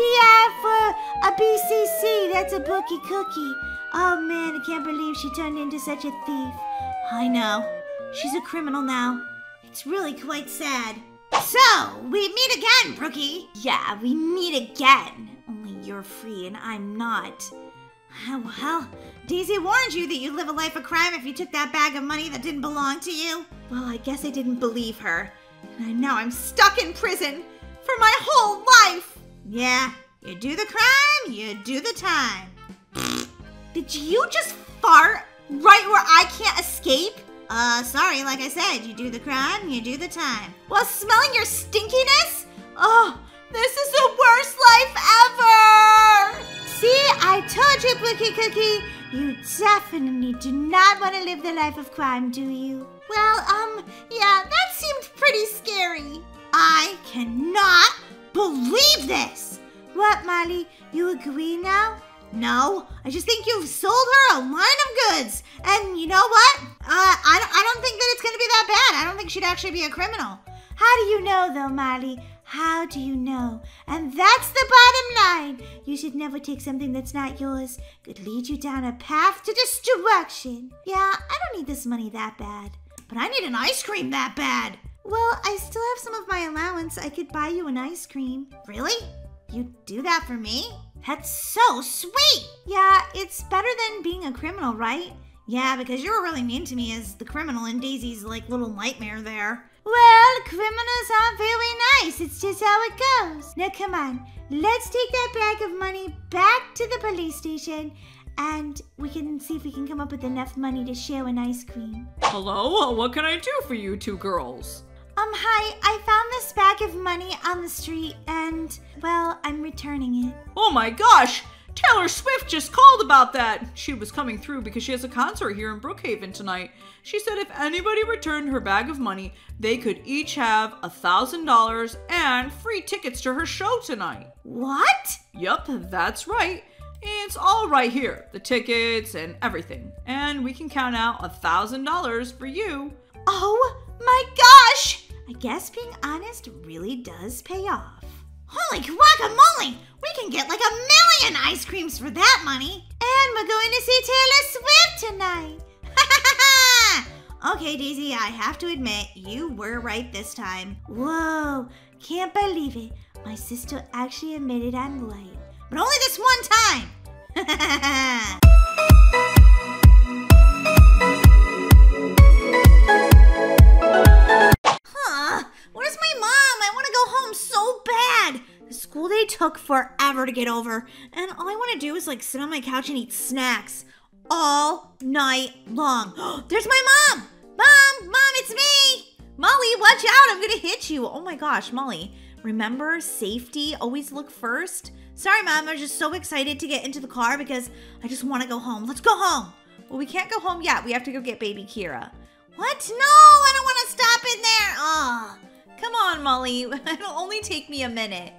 for a BCC. That's a Brookie Cookie. Oh man, I can't believe she turned into such a thief. I know. She's a criminal now. It's really quite sad. So, we meet again, Brookie. Yeah, we meet again. Only you're free and I'm not. Well, Daisy warned you that you'd live a life of crime if you took that bag of money that didn't belong to you. Well, I guess I didn't believe her. And now I'm stuck in prison for my whole life. Yeah, you do the crime, you do the time. Did you just fart right where I can't escape? Uh, sorry, like I said, you do the crime, you do the time. While smelling your stinkiness? Oh, this is the worst life ever! See, I told you, Brookie Cookie, You definitely do not want to live the life of crime, do you? Well, um, yeah, that seemed pretty scary. I cannot believe this. What, Molly? You agree now? No, I just think you've sold her a line of goods. And you know what? Uh, I, I don't think that it's going to be that bad. I don't think she'd actually be a criminal. How do you know, though, Molly? How do you know? And that's the bottom line. You should never take something that's not yours. Could lead you down a path to destruction. Yeah, I don't need this money that bad. But I need an ice cream that bad. Well, I still have some of my allowance. I could buy you an ice cream. Really? You'd do that for me? That's so sweet. Yeah, it's better than being a criminal, right? Yeah, because you were really mean to me as the criminal in Daisy's like little nightmare there. Well, criminals aren't very nice. It's just how it goes. Now, come on. Let's take that bag of money back to the police station and we can see if we can come up with enough money to share an ice cream. Hello, what can I do for you two girls? Um, hi, I found this bag of money on the street and, well, I'm returning it. Oh my gosh! Taylor Swift just called about that. She was coming through because she has a concert here in Brookhaven tonight. She said if anybody returned her bag of money, they could each have a thousand dollars and free tickets to her show tonight. What? Yup, that's right. It's all right here, the tickets and everything. And we can count out a thousand dollars for you. Oh my gosh! I guess being honest really does pay off. Holy guacamole! We can get like a million ice creams for that money. And we're going to see Taylor Swift tonight. okay, Daisy, I have to admit, you were right this time. Whoa, can't believe it. My sister actually admitted I'm right. But only this one time. The school day took forever to get over, and all I want to do is like sit on my couch and eat snacks all night long. There's my mom! Mom! Mom, it's me! Molly, watch out! I'm gonna hit you. Oh my gosh, Molly. Remember, safety, always look first. Sorry, Mom, I'm just so excited to get into the car because I just want to go home. Let's go home. Well, we can't go home yet. We have to go get baby Kira. What? No, I don't want to stop in there. Oh. Come on, Molly. It'll only take me a minute.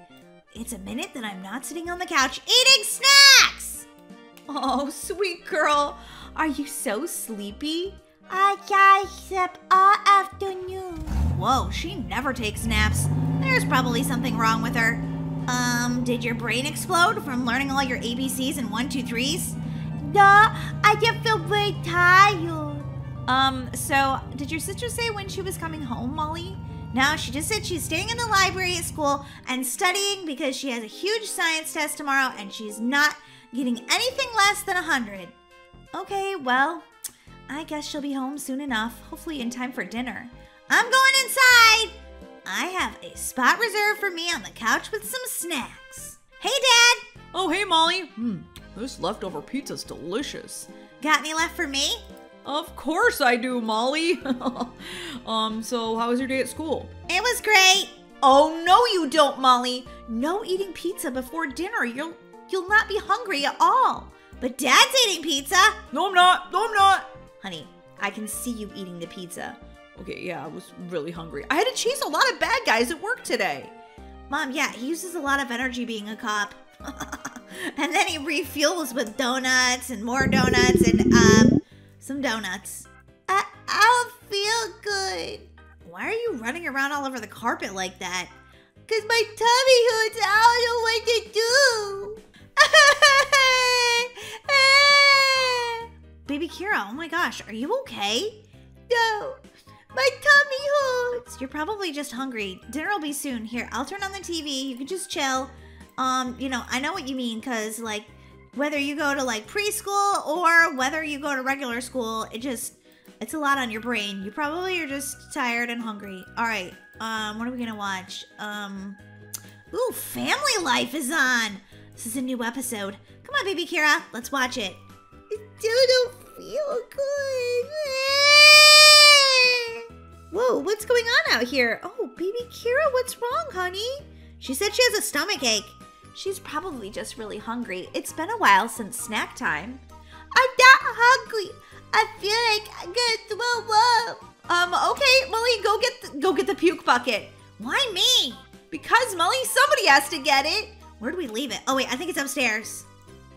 It's a minute that I'm not sitting on the couch eating snacks. Oh, sweet girl. Are you so sleepy? I can't sleep all afternoon. Whoa, she never takes naps. There's probably something wrong with her. Um, did your brain explode from learning all your ABCs and one, two, threes? No, I just feel very tired. Um, so did your sister say when she was coming home, Molly? No, she just said she's staying in the library at school and studying because she has a huge science test tomorrow and she's not getting anything less than a 100. Okay, well, I guess she'll be home soon enough, hopefully in time for dinner. I'm going inside. I have a spot reserved for me on the couch with some snacks. Hey, Dad. Oh, hey, Molly. Hmm, this leftover pizza's delicious. Got any left for me? Of course I do, Molly. um, so how was your day at school? It was great. Oh, no you don't, Molly. No eating pizza before dinner. You'll you'll not be hungry at all. But Dad's eating pizza. No, I'm not. No, I'm not. Honey, I can see you eating the pizza. Okay, yeah, I was really hungry. I had to chase a lot of bad guys at work today. Mom, yeah, he uses a lot of energy being a cop. and then he refuels with donuts and more donuts and um some donuts. I, I don't feel good. Why are you running around all over the carpet like that? Cause my tummy hurts. I don't know what to do. Baby Kira, oh my gosh, are you okay? No, my tummy hurts. You're probably just hungry. Dinner will be soon. Here, I'll turn on the TV. You can just chill. Um, you know, I know what you mean, cause like whether you go to like preschool or whether you go to regular school, it just it's a lot on your brain. You probably are just tired and hungry. All right. Um, what are we gonna watch? Um, ooh, Family Life is on. This is a new episode. Come on, baby Kira, let's watch it. I still don't feel good. Whoa, what's going on out here? Oh, baby Kira, what's wrong, honey? She said she has a stomach ache. She's probably just really hungry. It's been a while since snack time. I'm not hungry. I feel like I'm gonna throw up. Um, okay, Molly, go get the, go get the puke bucket. Why me? Because Molly, somebody has to get it. Where do we leave it? Oh wait, I think it's upstairs.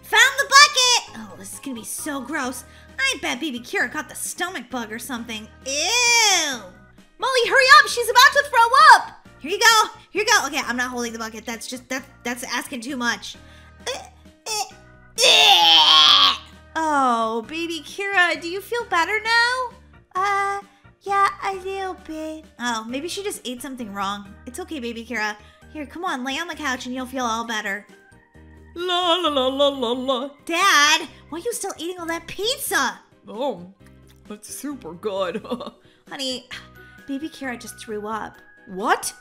Found the bucket! Oh, this is gonna be so gross. I bet baby Kira caught the stomach bug or something. Ew! Molly, hurry up! She's about to throw up! Here you go. Here you go. Okay, I'm not holding the bucket. That's just that that's asking too much. Oh, baby Kira, do you feel better now? Uh, yeah, a little bit. Oh, maybe she just ate something wrong. It's okay, baby Kira. Here, come on, lay on the couch and you'll feel all better. La la la la la la. Dad, why are you still eating all that pizza? Oh, that's super good. Honey, baby Kira just threw up. what?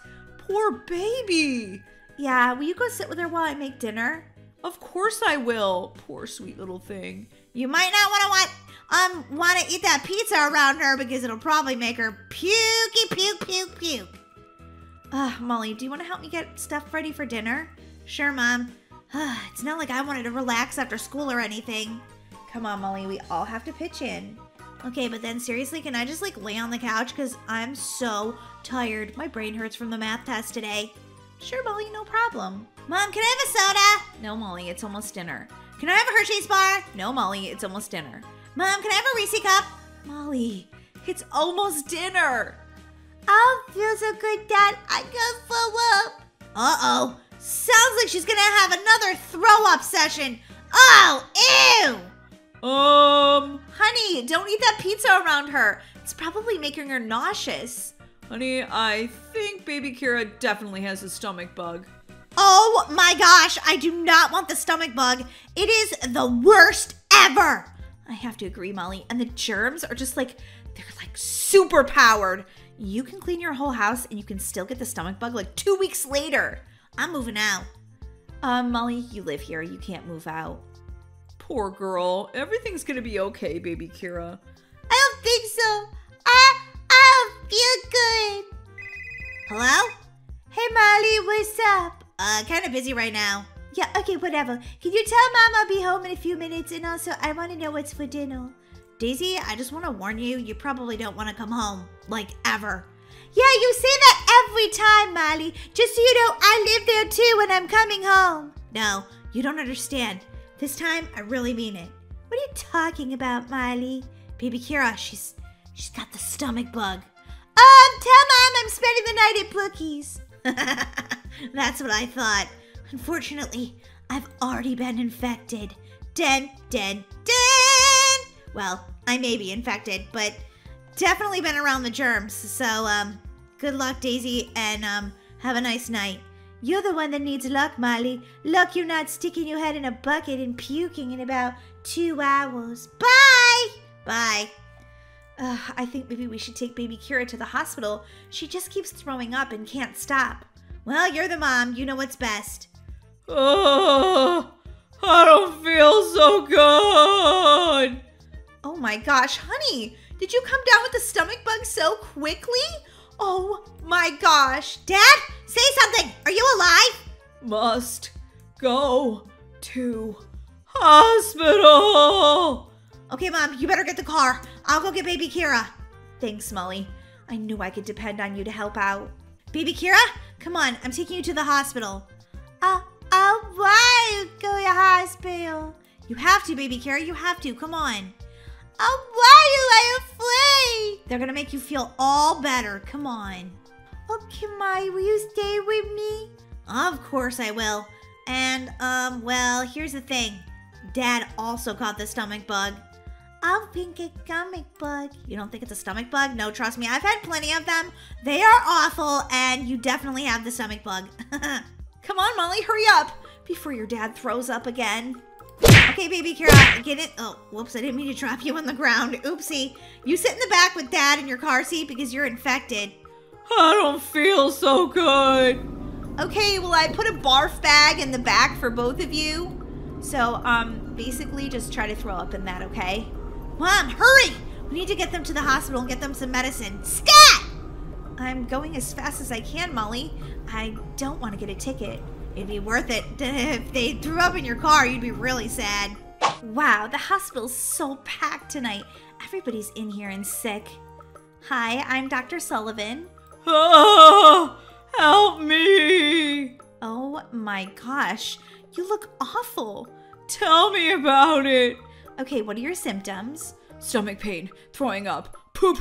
Poor baby. Yeah, will you go sit with her while I make dinner? Of course I will. Poor sweet little thing. You might not want to want um want to eat that pizza around her because it'll probably make her pukey puke puke puke. Uh, Molly, do you want to help me get stuff ready for dinner? Sure, mom. it's not like I wanted to relax after school or anything. Come on, Molly, we all have to pitch in. Okay, but then seriously, can I just like lay on the couch because I'm so tired. My brain hurts from the math test today. Sure, Molly, no problem. Mom, can I have a soda? No, Molly, it's almost dinner. Can I have a Hershey's bar? No, Molly, it's almost dinner. Mom, can I have a Reese cup? Molly, it's almost dinner. Oh, feel so good, Dad. I got throw up. Uh-oh. Sounds like she's gonna have another throw up session. Oh, ew! Um, Honey, don't eat that pizza around her. It's probably making her nauseous. honey, I think baby Kira definitely has a stomach bug. Oh my gosh, I do not want the stomach bug. It is the worst ever. I have to agree, Molly. And the germs are just like, they're like super powered. You can clean your whole house and you can still get the stomach bug like two weeks later. I'm moving out. Um, Molly, you live here. You can't move out. Poor girl. Everything's gonna be okay, baby Kira. I don't think so. I, I don't feel good. Hello? Hey, Molly, what's up? Uh, kind of busy right now. Yeah, okay, whatever. Can you tell Mom I'll be home in a few minutes? And also, I want to know what's for dinner. Daisy, I just want to warn you, you probably don't want to come home. Like, ever. Yeah, you say that every time, Molly. Just so you know, I live there too when I'm coming home. No, you don't understand. This time, I really mean it. What are you talking about, Miley? Baby Kira, she's she's got the stomach bug. Um, tell Mom I'm spending the night at Brookie's. That's what I thought. Unfortunately, I've already been infected. Den, den, den! Well, I may be infected, but definitely been around the germs. So, um, good luck, Daisy, and, um, have a nice night. You're the one that needs luck, Molly. Luck you're not sticking your head in a bucket and puking in about two hours. Bye! Bye. Uh, I think maybe we should take baby Kira to the hospital. She just keeps throwing up and can't stop. Well, you're the mom. You know what's best. Oh, I don't feel so good. Oh my gosh, honey, did you come down with the stomach bug so quickly? Oh my gosh. Dad, say something. Are you alive? Must go to hospital. Okay, Mom, you better get the car. I'll go get baby Kira. Thanks, Molly. I knew I could depend on you to help out. Baby Kira, come on. I'm taking you to the hospital. Uh, uh, why go to hospital? You have to, baby Kira. You have to. Come on. Why do I afraid? They're gonna make you feel all better. Come on. Okay, Molly, will you stay with me? Of course I will. And, um, well, here's the thing. Dad also caught the stomach bug. I think it's a stomach bug. You don't think it's a stomach bug? No, trust me, I've had plenty of them. They are awful, and you definitely have the stomach bug. Come on, Molly, hurry up before your dad throws up again. Okay, baby Kira, get it. Oh, whoops, I didn't mean to drop you on the ground. Oopsie. You sit in the back with dad in your car seat because you're infected. I don't feel so good. Okay, well, I put a barf bag in the back for both of you. So, um, basically just try to throw up in that, okay? Mom, hurry! We need to get them to the hospital and get them some medicine. Scat! I'm going as fast as I can, Molly. I don't want to get a ticket. It'd be worth it. If they threw up in your car, you'd be really sad. Wow, the hospital's so packed tonight. Everybody's in here and sick. Hi, I'm Dr. Sullivan. Oh, help me. Oh my gosh, you look awful. Tell me about it. Okay, what are your symptoms? Stomach pain, throwing up, poo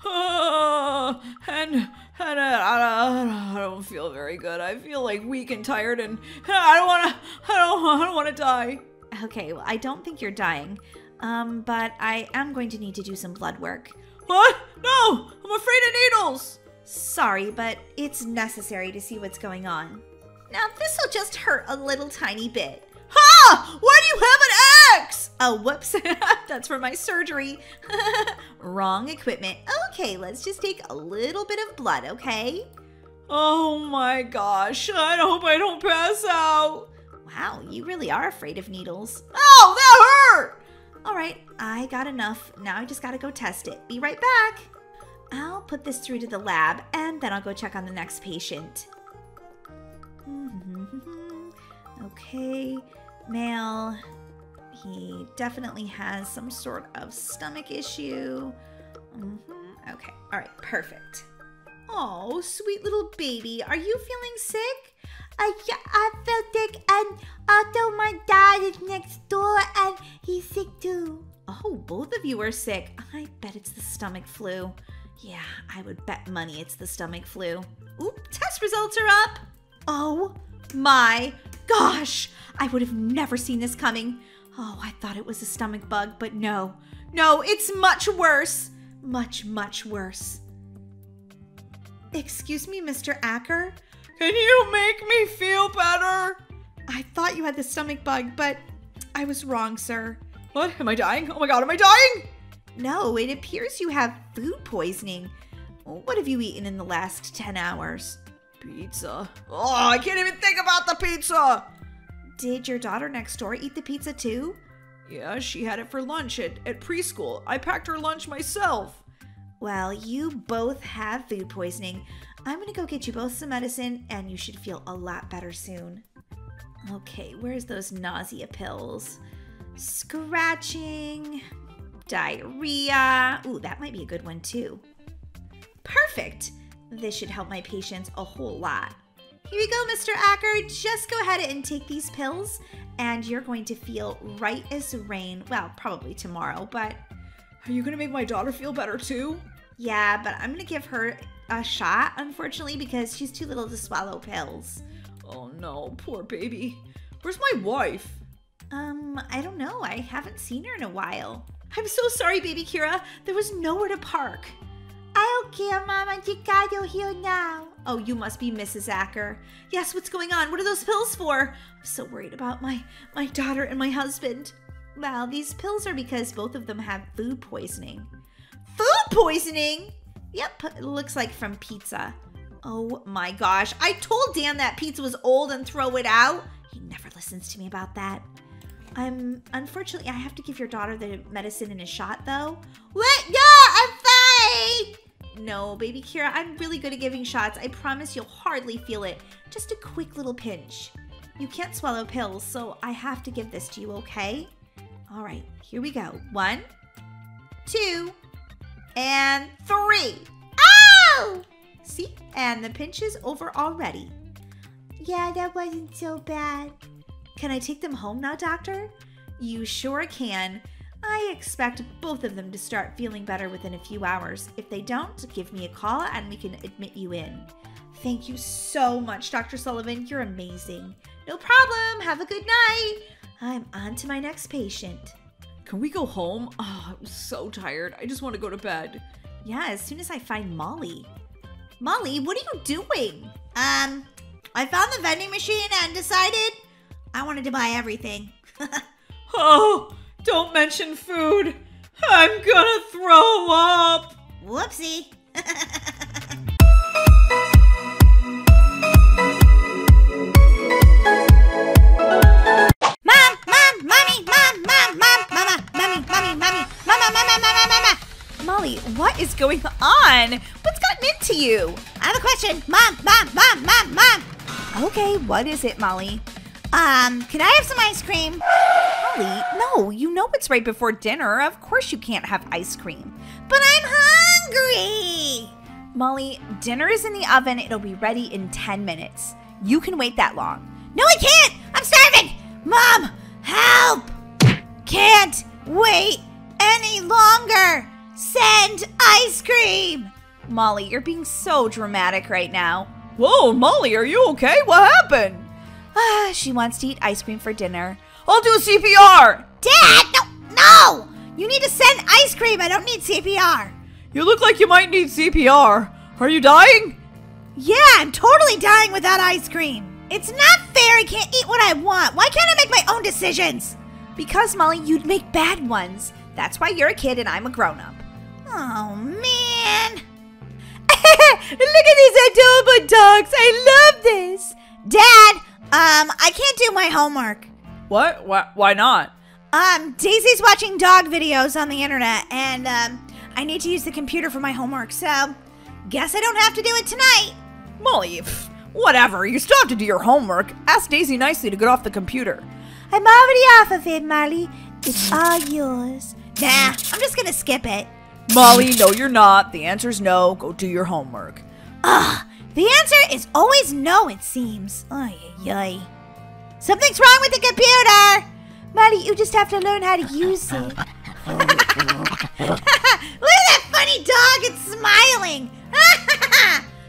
and and I, I don't feel very good. I feel like weak and tired, and I don't want to. I don't. I don't want to die. Okay, well, I don't think you're dying, um, but I am going to need to do some blood work. What? No, I'm afraid of needles. Sorry, but it's necessary to see what's going on. Now, this'll just hurt a little tiny bit. Ha! Why do you have an X? Oh, whoops. That's for my surgery. Wrong equipment. Okay, let's just take a little bit of blood, okay? Oh my gosh, I hope I don't pass out. Wow, you really are afraid of needles. Oh, that hurt! All right, I got enough. Now I just gotta go test it. Be right back. I'll put this through to the lab and then I'll go check on the next patient. Okay, male. He definitely has some sort of stomach issue. Mm-hmm. Okay, all right, perfect. Oh, sweet little baby, are you feeling sick? Uh, yeah, I feel sick, and also my dad is next door, and he's sick too. Oh, both of you are sick. I bet it's the stomach flu. Yeah, I would bet money it's the stomach flu. Oop, test results are up. Oh my gosh, I would have never seen this coming. Oh, I thought it was a stomach bug, but no. No, it's much worse. Much, much worse. Excuse me, Mr. Acker? Can you make me feel better? I thought you had the stomach bug, but I was wrong, sir. What? Am I dying? Oh my god, am I dying? No, it appears you have food poisoning. What have you eaten in the last 10 hours? Pizza. Oh, I can't even think about the pizza. Did your daughter next door eat the pizza too? Yeah, she had it for lunch at, at preschool. I packed her lunch myself. Well, you both have food poisoning. I'm gonna go get you both some medicine and you should feel a lot better soon. Okay, where's those nausea pills? Scratching, diarrhea. Ooh, that might be a good one too. Perfect. This should help my patients a whole lot. Here you go, Mr. Acker. Just go ahead and take these pills, and you're going to feel right as rain. Well, probably tomorrow, but. Are you gonna make my daughter feel better too? Yeah, but I'm gonna give her a shot, unfortunately, because she's too little to swallow pills. Oh no, poor baby. Where's my wife? Um, I don't know. I haven't seen her in a while. I'm so sorry, baby Kira. There was nowhere to park. I don't care, got you here now. Oh, you must be Mrs. Acker. Yes, what's going on? What are those pills for? I'm so worried about my my daughter and my husband. Well, these pills are because both of them have food poisoning. Food poisoning? Yep, it looks like from pizza. Oh my gosh, I told Dan that pizza was old and throw it out. He never listens to me about that. I'm unfortunately I have to give your daughter the medicine in a shot though. What? No, I'm fine. No, baby Kira, I'm really good at giving shots. I promise you'll hardly feel it. Just a quick little pinch. You can't swallow pills, so I have to give this to you, okay? All right, here we go. One, two, and three. Ow! See? And the pinch is over already. Yeah, that wasn't so bad. Can I take them home now, doctor? You sure can. I expect both of them to start feeling better within a few hours. If they don't, give me a call and we can admit you in. Thank you so much, Dr. Sullivan. You're amazing. No problem. Have a good night. I'm on to my next patient. Can we go home? Oh, I'm so tired. I just want to go to bed. Yeah, as soon as I find Molly. Molly, what are you doing? Um, I found the vending machine and decided I wanted to buy everything. oh, don't mention food. I'm gonna throw up. Whoopsie. Mom, mom, mommy, mom, mom, mom, mama, mommy, mommy, mommy, mama, mama, mama, mama. Molly, what is going on? What's gotten into you? I have a question. Mom, mom, mom, mom, mom. Okay, what is it, Molly? Um, can I have some ice cream? Molly, no, No, you know it's right before dinner. Of course you can't have ice cream. But I'm hungry. Molly, dinner is in the oven. It'll be ready in 10 minutes. You can wait that long. No, I can't. I'm starving. Mom, help. Can't wait any longer. Send ice cream. Molly, you're being so dramatic right now. Whoa, Molly, are you okay? What happened? Ah, she wants to eat ice cream for dinner. I'll do a CPR. Dad, no, no. You need to send ice cream. I don't need CPR. You look like you might need CPR. Are you dying? Yeah, I'm totally dying without ice cream. It's not fair. I can't eat what I want. Why can't I make my own decisions? Because, Molly, you'd make bad ones. That's why you're a kid and I'm a grown up. Oh, man. Look at these adorable dogs. I love this. Dad, um, I can't do my homework. What? Why, why not? Um, Daisy's watching dog videos on the internet, and um, I need to use the computer for my homework, so guess I don't have to do it tonight. Molly, pff, whatever. You still have to do your homework. Ask Daisy nicely to get off the computer. I'm already off of it, Molly. It's all yours. Nah, I'm just gonna skip it. Molly, no, you're not. The answer's no. Go do your homework. Ugh, the answer is always no, it seems. Ay, ay, ay. Something's wrong with the computer! Molly, you just have to learn how to use it. Look at that funny dog, it's smiling!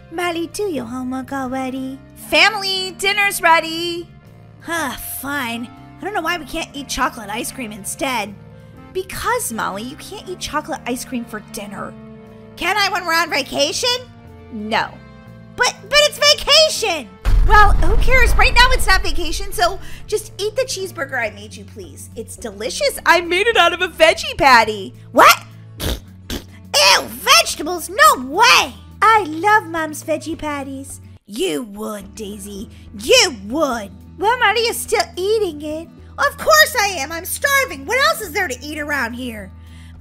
Molly, do your homework already. Family, dinner's ready. Huh, fine. I don't know why we can't eat chocolate ice cream instead. Because, Molly, you can't eat chocolate ice cream for dinner. Can I when we're on vacation? No. But but it's vacation! Well, who cares? Right now it's not vacation, so just eat the cheeseburger I made you, please. It's delicious. I made it out of a veggie patty. What? Ew, vegetables? No way! I love Mom's veggie patties. You would, Daisy. You would. Well, Molly, you're still eating it. Of course I am. I'm starving. What else is there to eat around here?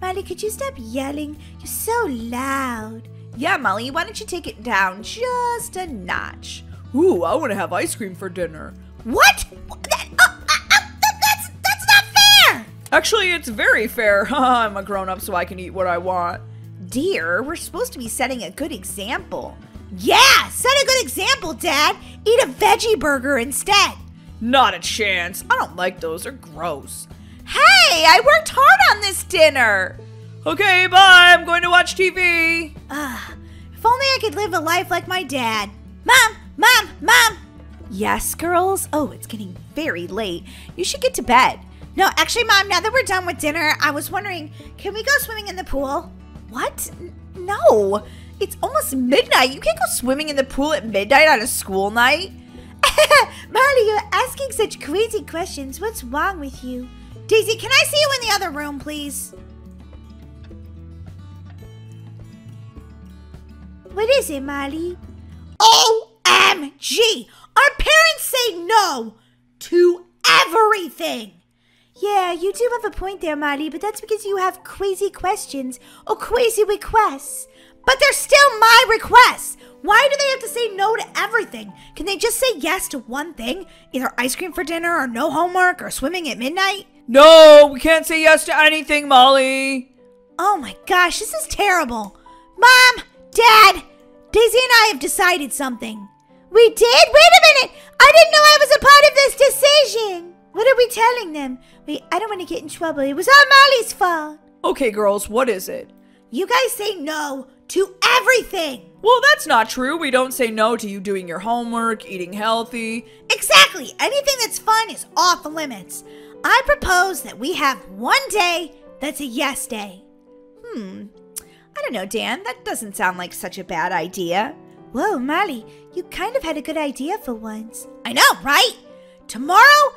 Molly, could you stop yelling? You're so loud. Yeah, Molly, why don't you take it down just a notch? Ooh, I want to have ice cream for dinner. What? That, uh, uh, uh, that, that's that's not fair. Actually, it's very fair. I'm a grown up, so I can eat what I want. Dear, we're supposed to be setting a good example. Yeah, set a good example, Dad. Eat a veggie burger instead. Not a chance. I don't like those. They're gross. Hey, I worked hard on this dinner. Okay, bye. I'm going to watch TV. Ah, if only I could live a life like my dad. Mom, Mom, Mom. Yes, girls? Oh, it's getting very late. You should get to bed. No, actually, Mom, now that we're done with dinner, I was wondering, can we go swimming in the pool? What? N- No. It's almost midnight. You can't go swimming in the pool at midnight on a school night. Marley, you're asking such crazy questions. What's wrong with you? Daisy, can I see you in the other room, please? What is it, Molly? OMG! Our parents say no to everything! Yeah, you do have a point there, Molly, but that's because you have crazy questions or crazy requests. But they're still my requests! Why do they have to say no to everything? Can they just say yes to one thing? Either ice cream for dinner, or no homework, or swimming at midnight? No, we can't say yes to anything, Molly. Oh my gosh, this is terrible. Mom, Dad, Daisy and I have decided something. We did? Wait a minute! I didn't know I was a part of this decision! What are we telling them? Wait, I don't want to get in trouble. It was all Molly's fault. Okay, girls, what is it? You guys say no to everything. Well, that's not true. We don't say no to you doing your homework, eating healthy. Exactly. Anything that's fun is off limits. I propose that we have one day that's a yes day. Hmm. I don't know, Dan. That doesn't sound like such a bad idea. Whoa, Molly, you kind of had a good idea for once. I know, right? Tomorrow,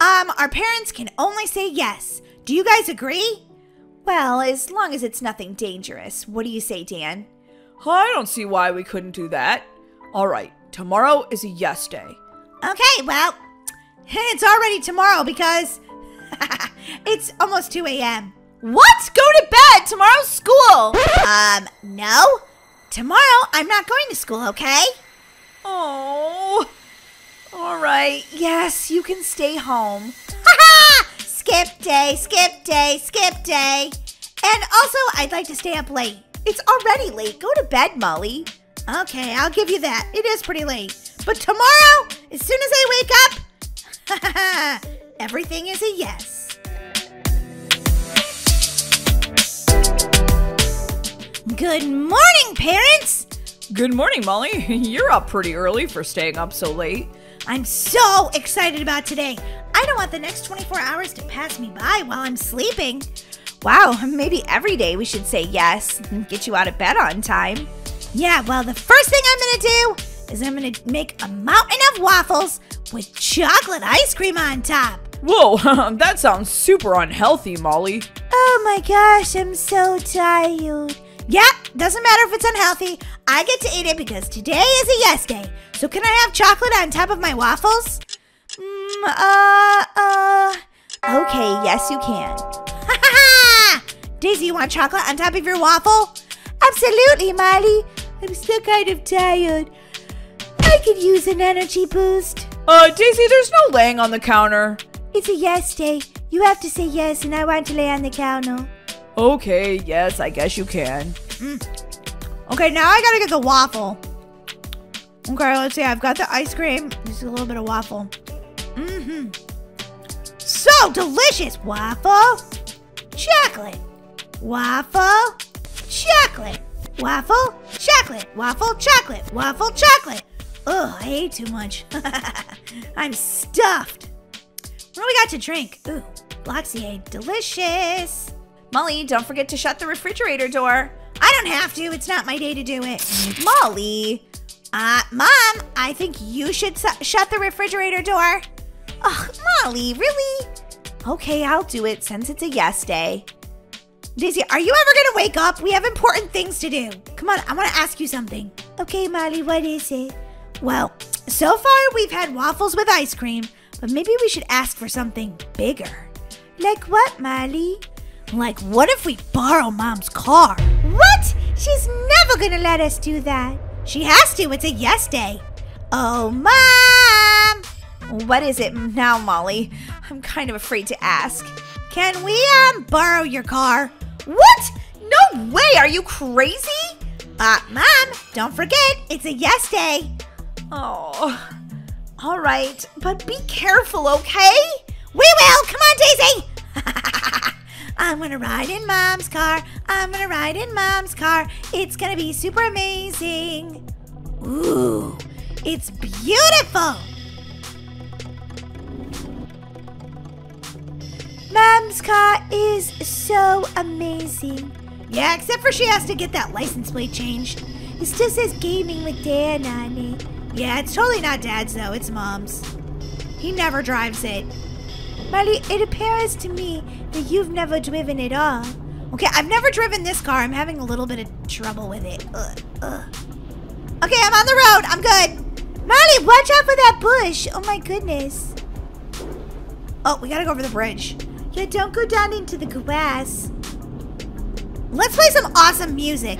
um, our parents can only say yes. Do you guys agree? Well, as long as it's nothing dangerous. What do you say, Dan? I don't see why we couldn't do that. All right, tomorrow is a yes day. Okay, well, it's already tomorrow because it's almost 2 a.m. What? Go to bed. Tomorrow's school. Um, no. Tomorrow I'm not going to school, okay? Oh. All right. Yes, you can stay home. Ha ha! skip day, skip day, skip day. And also, I'd like to stay up late. It's already late. Go to bed, Molly. Okay, I'll give you that. It is pretty late. But tomorrow, as soon as I wake up, everything is a yes. Good morning, parents! Good morning, Molly. You're up pretty early for staying up so late. I'm so excited about today. I don't want the next 24 hours to pass me by while I'm sleeping. Wow, maybe every day we should say yes and get you out of bed on time. Yeah, well, the first thing I'm gonna do is I'm gonna make a mountain of waffles with chocolate ice cream on top. Whoa, that sounds super unhealthy, Molly. Oh my gosh, I'm so tired. Yep, doesn't matter if it's unhealthy. I get to eat it because today is a yes day. So can I have chocolate on top of my waffles? Mm, uh, uh. Okay, yes, you can. Ha ha ha! Daisy, you want chocolate on top of your waffle? Absolutely, Molly. I'm still kind of tired. I could use an energy boost. Uh, Daisy, there's no laying on the counter. It's a yes day. You have to say yes, and I want to lay on the counter. Okay, yes, I guess you can. Okay, now I gotta get the waffle. Okay, let's see. I've got the ice cream. Just a little bit of waffle. Mm-hmm. So delicious. Waffle, chocolate, waffle, chocolate, waffle, chocolate, waffle, chocolate, waffle, chocolate. Ugh, I ate too much. I'm stuffed. What do we got to drink? Ooh, Bloxier, delicious. Molly, don't forget to shut the refrigerator door. I don't have to. It's not my day to do it. Molly. Uh, Mom, I think you should shut the refrigerator door. Ugh, Molly, really? Okay, I'll do it since it's a yes day. Daisy, are you ever gonna wake up? We have important things to do. Come on, I wanna ask you something. Okay, Molly, what is it? Well, so far we've had waffles with ice cream, but maybe we should ask for something bigger. Like what, Molly? Like, what if we borrow Mom's car? What? She's never gonna let us do that. She has to. It's a yes day. Oh, Mom! What is it now, Molly? I'm kind of afraid to ask. Can we, um, borrow your car? What? No way! Are you crazy? Uh, Mom, don't forget, it's a yes day. Oh, all right, but be careful, okay? We will! Come on, Daisy! I'm gonna ride in Mom's car. I'm gonna ride in Mom's car. It's gonna be super amazing. Ooh, it's beautiful. Mom's car is so amazing. Yeah, except for she has to get that license plate changed. It still says gaming with Dan on it. Yeah, it's totally not Dad's though, it's Mom's. He never drives it. Molly, it appears to me that you've never driven at all. Okay, I've never driven this car. I'm having a little bit of trouble with it. Ugh, ugh. Okay, I'm on the road. I'm good. Molly, watch out for that bush. Oh my goodness. Oh, we gotta go over the bridge. Yeah, don't go down into the grass. Let's play some awesome music.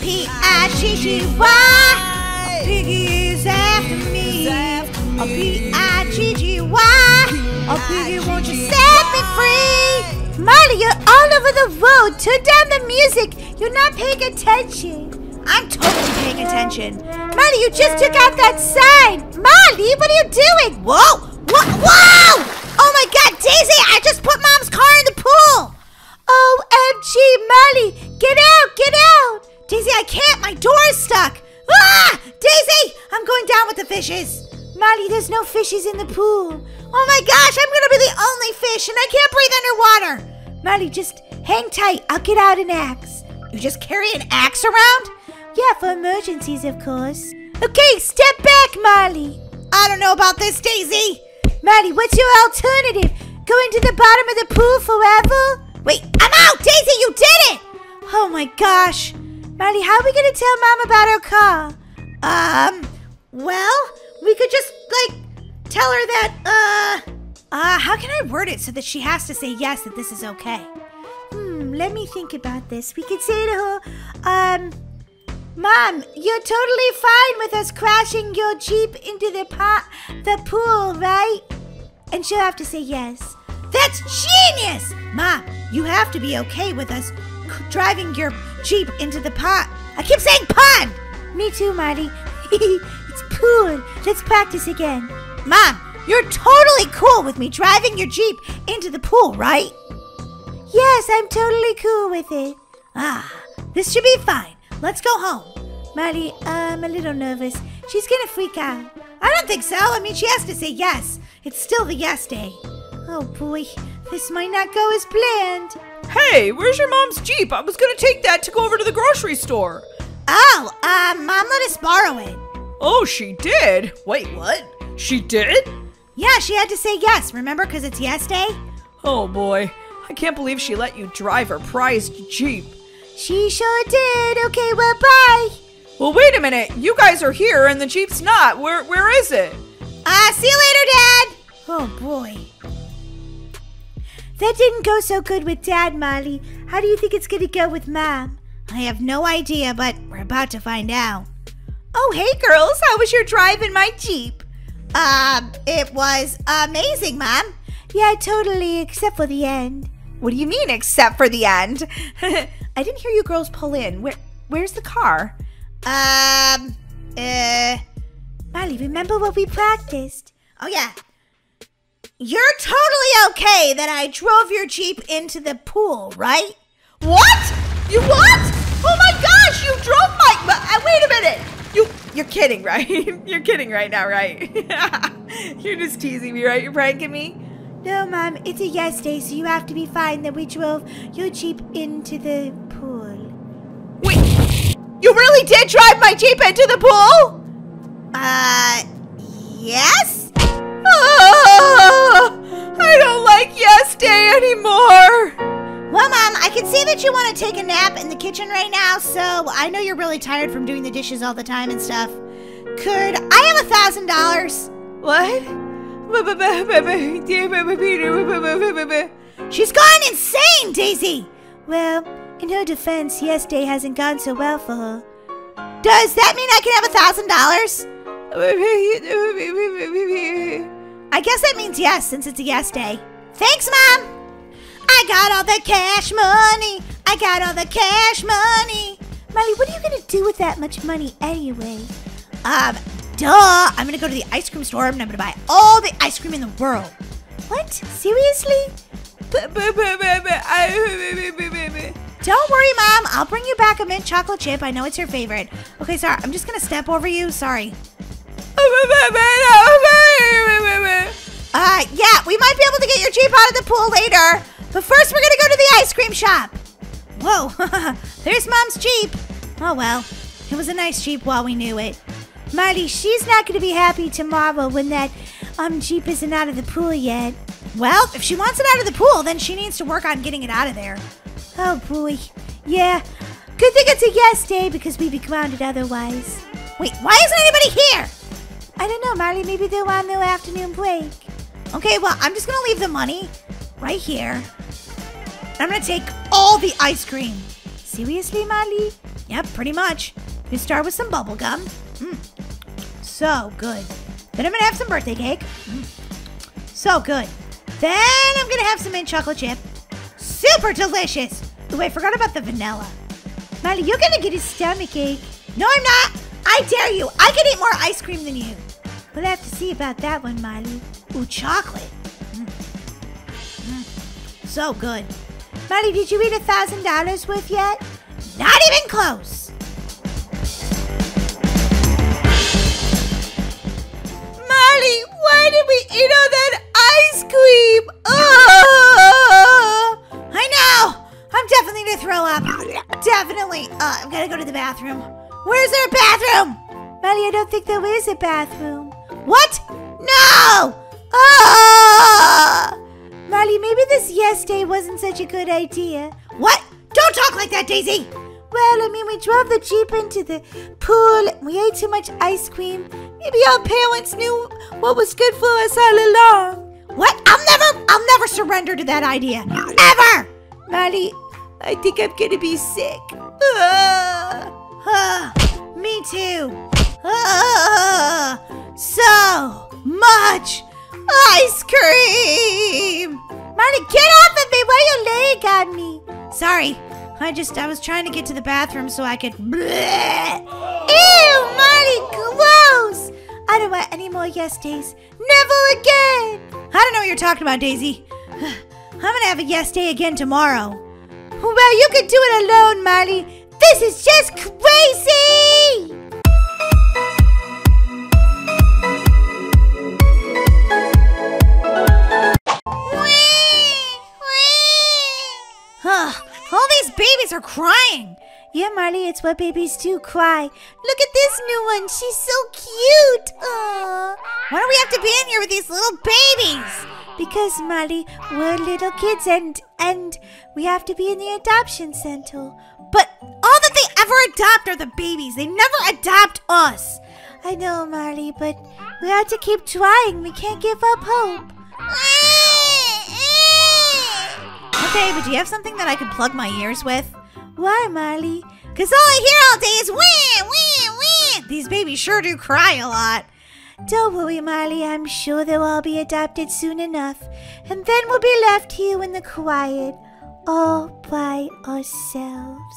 P-I-G-G-Y. Piggy is after me. A P-I-G-G-Y. A piggy, won't you set me free? Molly, you're all over the road. Turn down the music. You're not paying attention. I'm totally paying attention. Molly, you just took out that sign. Molly, what are you doing? Whoa! Whoa! Whoa! Oh my god, Daisy, I just put Mom's car in the pool. OMG, Molly, get out, get out. Daisy, I can't. My door is stuck. Ah! Daisy, I'm going down with the fishes. Molly, there's no fishes in the pool. Oh my gosh, I'm gonna be the only fish and I can't breathe underwater. Molly, just hang tight. I'll get out an axe. You just carry an axe around? Yeah, for emergencies, of course. Okay, step back, Molly. I don't know about this, Daisy. Molly, what's your alternative? Going to the bottom of the pool forever? Wait, I'm out! Daisy, you did it! Oh my gosh. Molly, how are we gonna tell Mom about our car? Um, well, we could just, like, tell her that, uh, uh, how can I word it so that she has to say yes, that this is okay? Hmm, let me think about this. We could say to her, um, Mom, you're totally fine with us crashing your Jeep into the pot, the pool, right? And she'll have to say yes. That's genius! Mom, you have to be okay with us driving your Jeep into the pond. I keep saying pond! Me too, Marty. it's pool. Let's practice again. Mom, you're totally cool with me driving your Jeep into the pool, right? Yes, I'm totally cool with it. Ah, this should be fine. Let's go home. Marty, I'm a little nervous. She's gonna freak out. I don't think so. I mean, she has to say yes. It's still the yes day. Oh boy, this might not go as planned. Hey, where's your mom's Jeep? I was gonna take that to go over to the grocery store. Oh, uh, Mom let us borrow it. Oh, she did? Wait, what? She did? Yeah, she had to say yes, remember? Because it's yes day? Oh boy, I can't believe she let you drive her prized Jeep. She sure did. Okay, well, bye. Well, wait a minute. You guys are here and the Jeep's not. Where where is it? Uh, see you later, Dad. Oh boy. That didn't go so good with Dad, Molly. How do you think it's gonna go with Mom? I have no idea, but we're about to find out. Oh, hey, girls. How was your drive in my Jeep? Um, it was amazing, Mom. Yeah, totally, except for the end. What do you mean, except for the end? I didn't hear you girls pull in. Where, where's the car? Um, uh, Molly, remember what we practiced? Oh, yeah. You're totally okay that I drove your Jeep into the pool, right? What? You what? Oh my gosh, you drove my. Uh, wait a minute. You, you're kidding, right? you're kidding right now, right? you're just teasing me, right? You're pranking me? No, Mom, it's a yes day, so you have to be fine that we drove your Jeep into the pool. Wait, you really did drive my Jeep into the pool? Uh, yes? Day anymore. Well, Mom, I can see that you want to take a nap in the kitchen right now, so I know you're really tired from doing the dishes all the time and stuff. Could I have a thousand dollars? What? She's gone insane, Daisy! Well, in her defense, yes day hasn't gone so well for her. Does that mean I can have a thousand dollars? I guess that means yes, since it's a yes day. Thanks, Mom! I got all the cash money. I got all the cash money. Molly, what are you gonna do with that much money anyway? Um, duh. I'm gonna go to the ice cream store and I'm gonna buy all the ice cream in the world. What? Seriously? Don't worry, Mom. I'll bring you back a mint chocolate chip. I know it's your favorite. Okay, sorry. I'm just gonna step over you. Sorry. Uh, yeah, we might be able to get your Jeep out of the pool later. But first, we're gonna go to the ice cream shop. Whoa, there's Mom's Jeep. Oh well, it was a nice Jeep while we knew it. Marty, she's not gonna be happy tomorrow when that um Jeep isn't out of the pool yet. Well, if she wants it out of the pool, then she needs to work on getting it out of there. Oh boy, yeah. Good thing it's a yes day because we'd be grounded otherwise. Wait, why isn't anybody here? I don't know, Marley. Maybe they're on their afternoon break. Okay, well, I'm just gonna leave the money right here. I'm gonna take all the ice cream. Seriously, Molly? Yep, pretty much. We start with some bubble gum. Mm. So good. Then I'm gonna have some birthday cake. Mm. So good. Then I'm gonna have some mint chocolate chip. Super delicious. Ooh, I forgot about the vanilla. Molly, you're gonna get a stomach ache. No, I'm not. I dare you. I can eat more ice cream than you. We'll have to see about that one, Molly. Ooh, chocolate. Mm. Mm. So good. Molly, did you eat a thousand dollars worth yet? Not even close. Molly, why did we eat all that ice cream? Oh, I know. I'm definitely gonna throw up. Definitely. Uh, I'm gonna go to the bathroom. Where's our bathroom? Molly, I don't think there is a bathroom. What? No! Ah! Marley, maybe this yes day wasn't such a good idea. What? Don't talk like that, Daisy! Well, I mean, we drove the Jeep into the pool, we ate too much ice cream. Maybe our parents knew what was good for us all along. What? I'll never, I'll never surrender to that idea. Ever! Marley, I think I'm gonna be sick. Ah, ah, me too. Ah, so much ice cream! Marley, get off of me! Why are you laying on me? Sorry. I just, I was trying to get to the bathroom so I could. Bleh. Ew, Marley, gross! I don't want any more yes days. Never again! I don't know what you're talking about, Daisy. I'm gonna have a yes day again tomorrow. Well, you can do it alone, Marley. This is just crazy! All these babies are crying. Yeah, Marley, it's what babies do cry. Look at this new one. She's so cute. Aww. Why do we have to be in here with these little babies? Because, Marley, we're little kids and and we have to be in the adoption center. But all that they ever adopt are the babies. They never adopt us. I know, Marley, but we have to keep trying. We can't give up hope. Eh, eh. Okay, but do you have something that I can plug my ears with? Why, Marley? Because all I hear all day is wah, wah, wah. These babies sure do cry a lot. Don't worry, Marley. I'm sure they'll all be adopted soon enough. And then we'll be left here in the quiet, all by ourselves.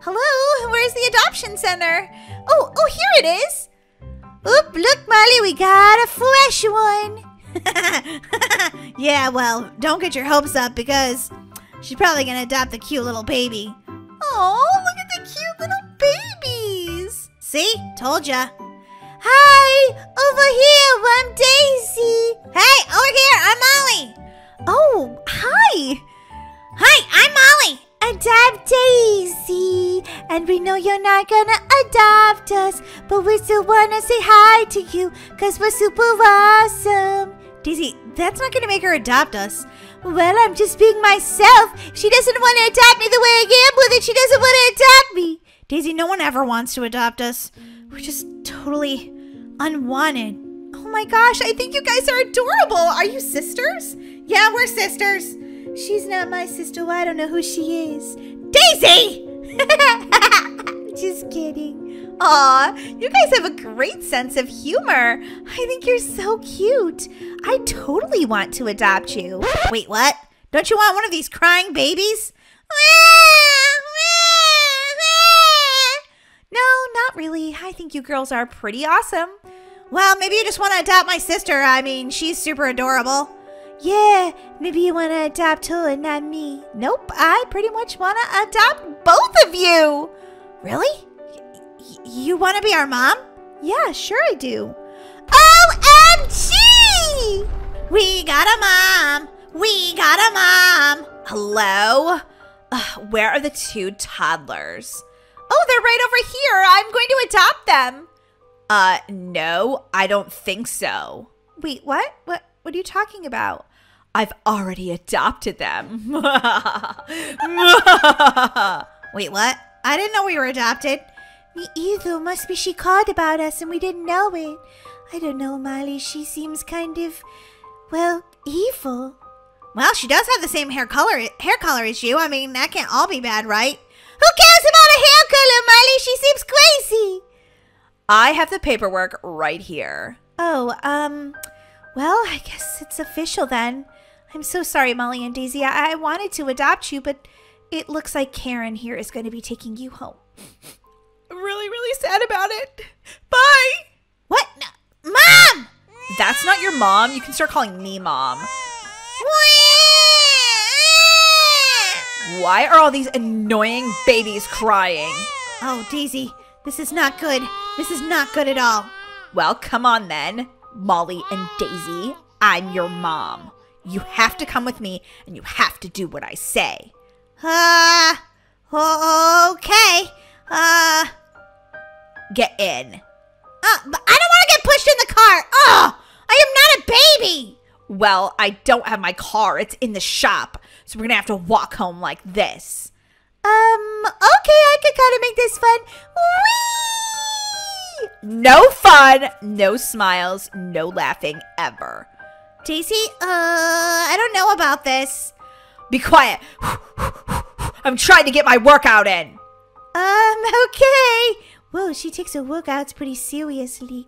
Hello? Where's the adoption center? Oh, oh, here it is. Oop, look, Marley, we got a fresh one. yeah, well, don't get your hopes up because she's probably gonna adopt the cute little baby. Oh, look at the cute little babies. See? Told ya. Hi, over here, I'm Daisy. Hey, over here, I'm Molly. Oh, hi. Hi, I'm Molly. And I'm Daisy. And we know you're not gonna adopt us, but we still wanna say hi to you, cause we're super awesome. Daisy, that's not gonna make her adopt us. Well, I'm just being myself. She doesn't want to adopt me the way I am with it. She doesn't want to adopt me. Daisy, no one ever wants to adopt us. We're just totally unwanted. Oh my gosh, I think you guys are adorable. Are you sisters? Yeah, we're sisters. She's not my sister. I don't know who she is. Daisy! just kidding. Aw, you guys have a great sense of humor. I think you're so cute. I totally want to adopt you. Wait, what? Don't you want one of these crying babies? No, not really. I think you girls are pretty awesome. Well, maybe you just want to adopt my sister. I mean, she's super adorable. Yeah, maybe you want to adopt her and not me. Nope, I pretty much want to adopt both of you. Really? You want to be our mom? Yeah, sure I do. OMG! We got a mom. We got a mom. Hello? Ugh, where are the two toddlers? Oh, they're right over here. I'm going to adopt them. Uh, no, I don't think so. Wait, what? What what are you talking about? I've already adopted them. Wait, what? I didn't know we were adopted. Me either. Must be she called about us and we didn't know it. I don't know, Molly. She seems kind of, well, evil. Well, she does have the same hair color hair color as you. I mean, that can't all be bad, right? Who cares about a hair color, Molly? She seems crazy. I have the paperwork right here. Oh, um, well, I guess it's official then. I'm so sorry, Molly and Daisy. I, I wanted to adopt you, but it looks like Karen here is going to be taking you home. I'm really, really sad about it. Bye. What? No. Mom! That's not your mom. You can start calling me mom. Why are all these annoying babies crying? Oh, Daisy, this is not good. This is not good at all. Well, come on then, Molly and Daisy. I'm your mom. You have to come with me and you have to do what I say. Uh, okay. Uh, Get in. uh but I don't want to get pushed in the car. Oh, I am not a baby. Well, I don't have my car. It's in the shop. So we're going to have to walk home like this. Um, okay, I could kind of make this fun. Whee! No fun, no smiles, no laughing ever. Daisy, uh, I don't know about this. Be quiet. I'm trying to get my workout in. Um, okay. Whoa, she takes her workouts pretty seriously.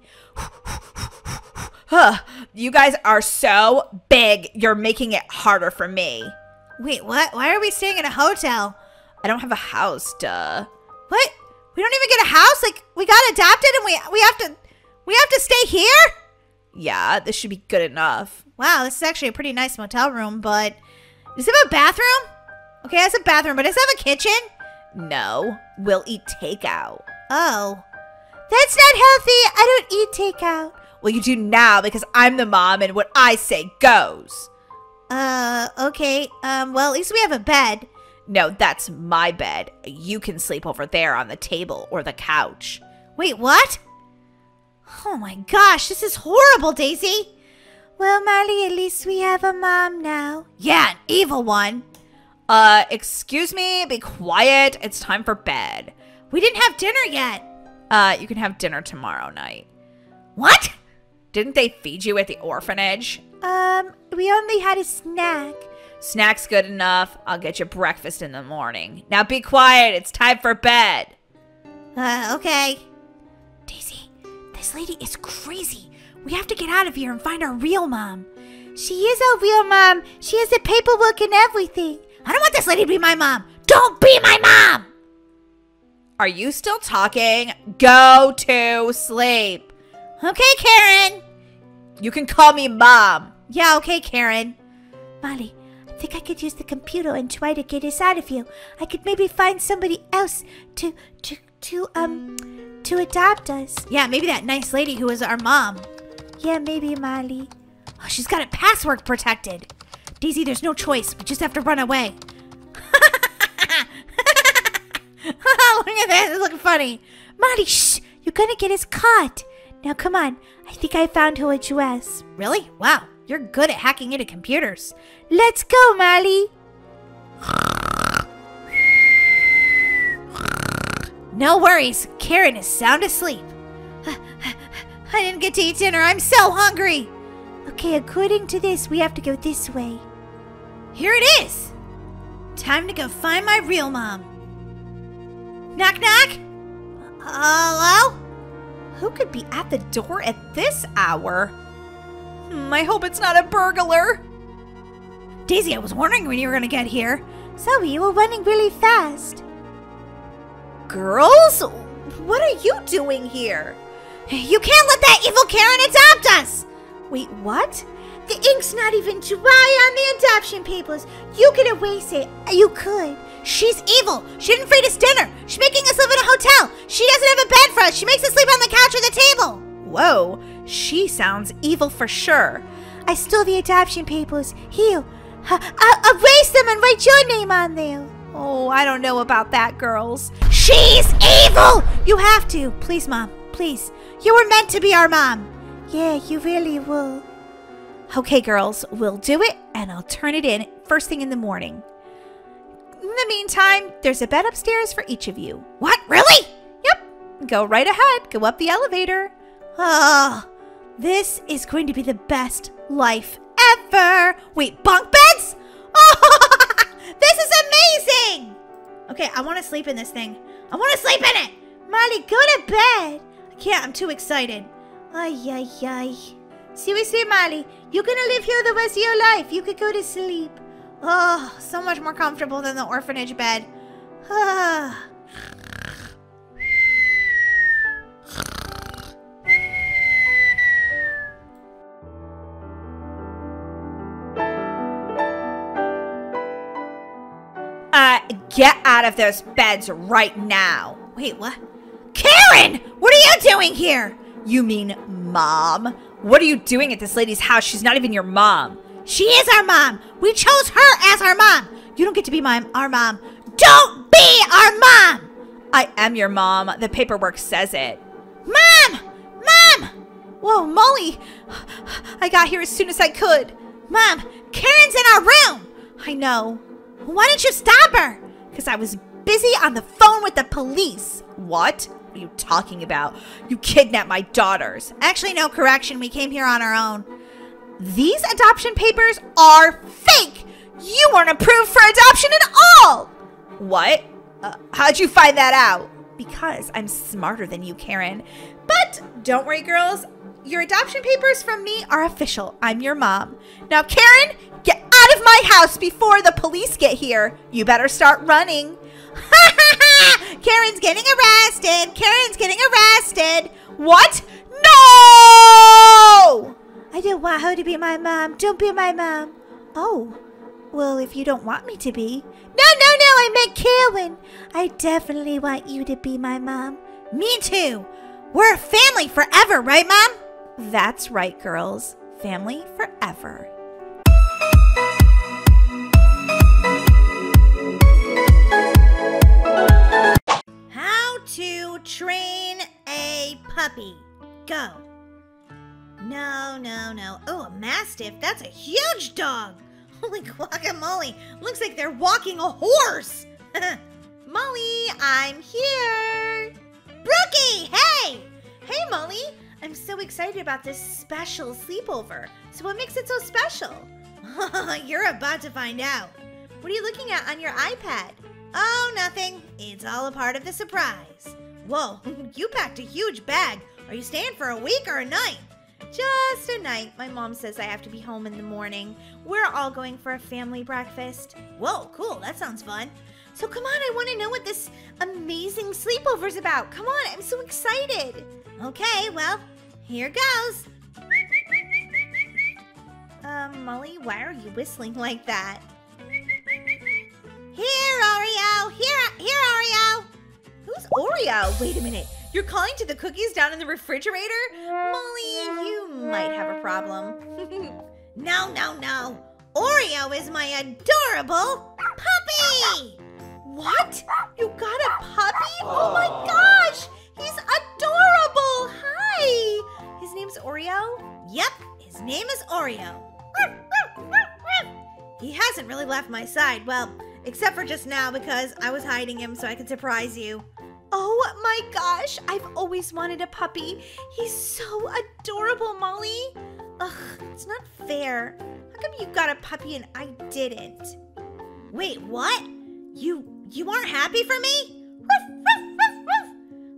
Huh, you guys are so big, you're making it harder for me. Wait, what? Why are we staying in a hotel? I don't have a house, duh. What? We don't even get a house? Like we got adopted and we we have to we have to stay here? Yeah, this should be good enough. Wow, this is actually a pretty nice motel room, but does it have a bathroom? Okay, it has a bathroom, but does it have a kitchen? No, we'll eat takeout. Oh. That's not healthy. I don't eat takeout. Well, you do now because I'm the mom and what I say goes. Uh, okay. Um, well, at least we have a bed. No, that's my bed. You can sleep over there on the table or the couch. Wait, what? Oh my gosh, this is horrible, Daisy. Well, Molly, at least we have a mom now. Yeah, an evil one. Uh, excuse me, be quiet. It's time for bed. We didn't have dinner yet. Uh, you can have dinner tomorrow night. What? Didn't they feed you at the orphanage? Um, we only had a snack. Snack's good enough. I'll get you breakfast in the morning. Now be quiet. It's time for bed. Uh, okay. Daisy, this lady is crazy. We have to get out of here and find our real mom. She is our real mom. She has the paperwork and everything. I don't want this lady to be my mom. Don't be my mom! Are you still talking? Go to sleep. Okay, Karen. You can call me mom. Yeah, okay, Karen. Molly, I think I could use the computer and try to get us out of here. I could maybe find somebody else to to to um to adopt us. Yeah, maybe that nice lady who was our mom. Yeah, maybe Molly. Oh, she's got it password protected. Daisy, there's no choice. We just have to run away. Look at this. It's looking funny. Molly, shh. You're going to get us caught. Now, come on. I think I found who her address. Really? Wow. You're good at hacking into computers. Let's go, Molly. No worries. Karen is sound asleep. I didn't get to eat dinner. I'm so hungry. Okay, according to this, we have to go this way. Here it is. Time to go find my real mom. Knock, knock. Hello? Who could be at the door at this hour? Hmm, I hope it's not a burglar. Daisy, I was wondering when you were going to get here. Sorry, you were running really fast. Girls? What are you doing here? You can't let that evil Karen adopt us! Wait, what? The ink's not even dry on the adoption papers. You could erase it. You could. She's evil. She didn't feed us dinner. She's making us live in a hotel. She doesn't have a bed for us. She makes us sleep on the couch or the table. Whoa, she sounds evil for sure. I stole the adoption papers. Here, I'll uh, erase them and write your name on there. Oh, I don't know about that, girls. She's evil! You have to. Please, Mom. Please. You were meant to be our mom. Yeah, you really were. Okay, girls, we'll do it, and I'll turn it in first thing in the morning. In the meantime, there's a bed upstairs for each of you. What? Really? Yep. Go right ahead. Go up the elevator. Oh, this is going to be the best life ever. Wait, bunk beds? Oh, this is amazing. Okay, I want to sleep in this thing. I want to sleep in it. Molly, go to bed. I can't. I'm too excited. Ay, ay, ay. Seriously, Molly, you're going to live here the rest of your life. You could go to sleep. Oh, so much more comfortable than the orphanage bed. Uh, get out of those beds right now. Wait, what? Karen! What are you doing here? You mean mom? What are you doing at this lady's house? She's not even your mom. She is our mom. We chose her as our mom. You don't get to be my our mom. Don't be our mom. I am your mom. The paperwork says it. Mom! Mom! Whoa, Molly! I got here as soon as I could. Mom, Karen's in our room. I know. Why didn't you stop her? Because I was busy on the phone with the police. What? What are you talking about? You kidnapped my daughters. Actually, no correction. We came here on our own. These adoption papers are fake! You weren't approved for adoption at all! What? Uh, how'd you find that out? because I'm smarter than you, Karen. But don't worry, girls. Your adoption papers from me are official. I'm your mom. Now, Karen, get out of my house before the police get here. You better start running. Karen's getting arrested. Karen's getting arrested. What? No! I don't want her to be my mom. Don't be my mom. Oh, well, if you don't want me to be. No, no, no, I meant Karen. I definitely want you to be my mom. Me too. We're a family forever, right, Mom? That's right, girls. Family forever. How to train a puppy. Go. No, no, no. Oh, a mastiff. That's a huge dog. Holy guacamole. Looks like they're walking a horse. Molly, I'm here. Brookie, hey! Hey, Molly. I'm so excited about this special sleepover. So, what makes it so special? You're about to find out. What are you looking at on your iPad? Oh, nothing. It's all a part of the surprise. Whoa, you packed a huge bag. Are you staying for a week or a night? Just a night. My mom says I have to be home in the morning. We're all going for a family breakfast. Whoa, cool. That sounds fun. So come on, I want to know what this amazing sleepover's about. Come on, I'm so excited. Okay, well, here goes. Um, Molly, why are you whistling like that? Here, Oreo. Here, here, Oreo. Who's Oreo? Wait a minute. You're calling to the cookies down in the refrigerator? Molly, you might have a problem. no, no, no. Oreo is my adorable puppy! What? You got a puppy? Oh my gosh! He's adorable! Hi! His name's Oreo? Yep, his name is Oreo. He hasn't really left my side. Well, except for just now because I was hiding him so I could surprise you. Oh my gosh, I've always wanted a puppy. He's so adorable, Molly. Ugh, it's not fair. How come you got a puppy and I didn't? Wait, what? You you aren't happy for me?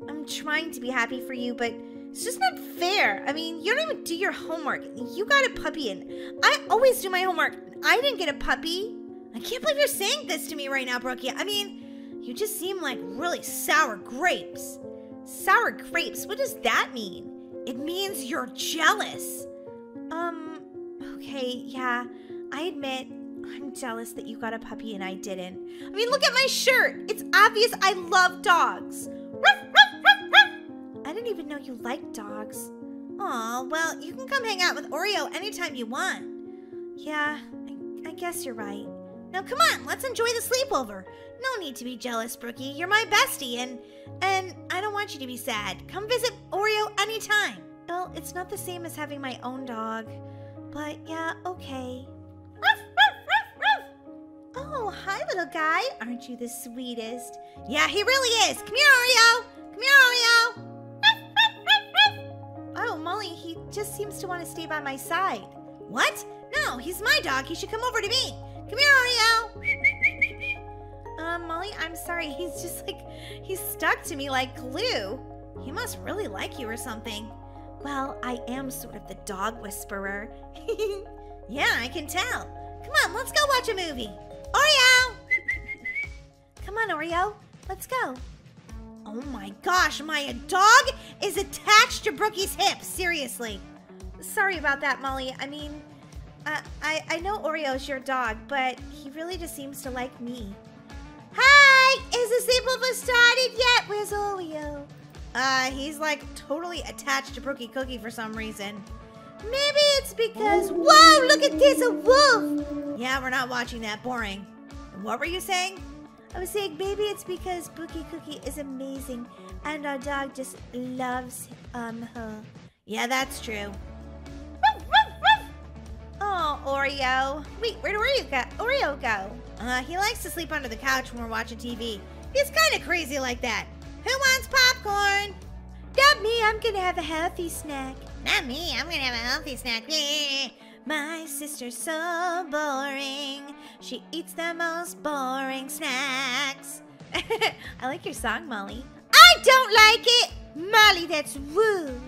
I'm trying to be happy for you, but it's just not fair. I mean, you don't even do your homework. You got a puppy and I always do my homework. I didn't get a puppy. I can't believe you're saying this to me right now, Brookie. I mean, you just seem like really sour grapes. Sour grapes? What does that mean? It means you're jealous. Um, okay, yeah. I admit, I'm jealous that you got a puppy and I didn't. I mean, look at my shirt. It's obvious I love dogs. Ruff, ruff, ruff, ruff. I didn't even know you liked dogs. Aw, well, you can come hang out with Oreo anytime you want. Yeah, I, I guess you're right. Now come on, let's enjoy the sleepover. No need to be jealous, Brookie. You're my bestie, and and I don't want you to be sad. Come visit Oreo anytime. Well, it's not the same as having my own dog, but yeah, okay. Oh, hi, little guy. Aren't you the sweetest? Yeah, he really is. Come here, Oreo. Come here, Oreo. Oh, Molly, he just seems to want to stay by my side. What? No, he's my dog. He should come over to me. Come here, Oreo. Um, Molly, I'm sorry. He's just like, he's stuck to me like glue. He must really like you or something. Well, I am sort of the dog whisperer. yeah, I can tell. Come on, let's go watch a movie. Oreo! Come on, Oreo. Let's go. Oh my gosh, my dog is attached to Brookie's hip. Seriously. Sorry about that, Molly. I mean, uh, I, I know Oreo's your dog, but he really just seems to like me. Hi! Is the sleepover started yet? Where's Oreo? Uh, he's like totally attached to Brookie Cookie for some reason. Maybe it's because. Whoa, look at this, a wolf! Yeah, we're not watching that. Boring. What were you saying? I was saying maybe it's because Brookie Cookie is amazing and our dog just loves um her. Yeah, that's true. Oh, Oreo. Wait, where do Oreo go? Oreo go? Uh, he likes to sleep under the couch when we're watching TV. He's kind of crazy like that. Who wants popcorn? Not me. I'm gonna have a healthy snack. Not me. I'm gonna have a healthy snack. My sister's so boring. She eats the most boring snacks. I like your song, Molly. I don't like it. Molly, that's rude.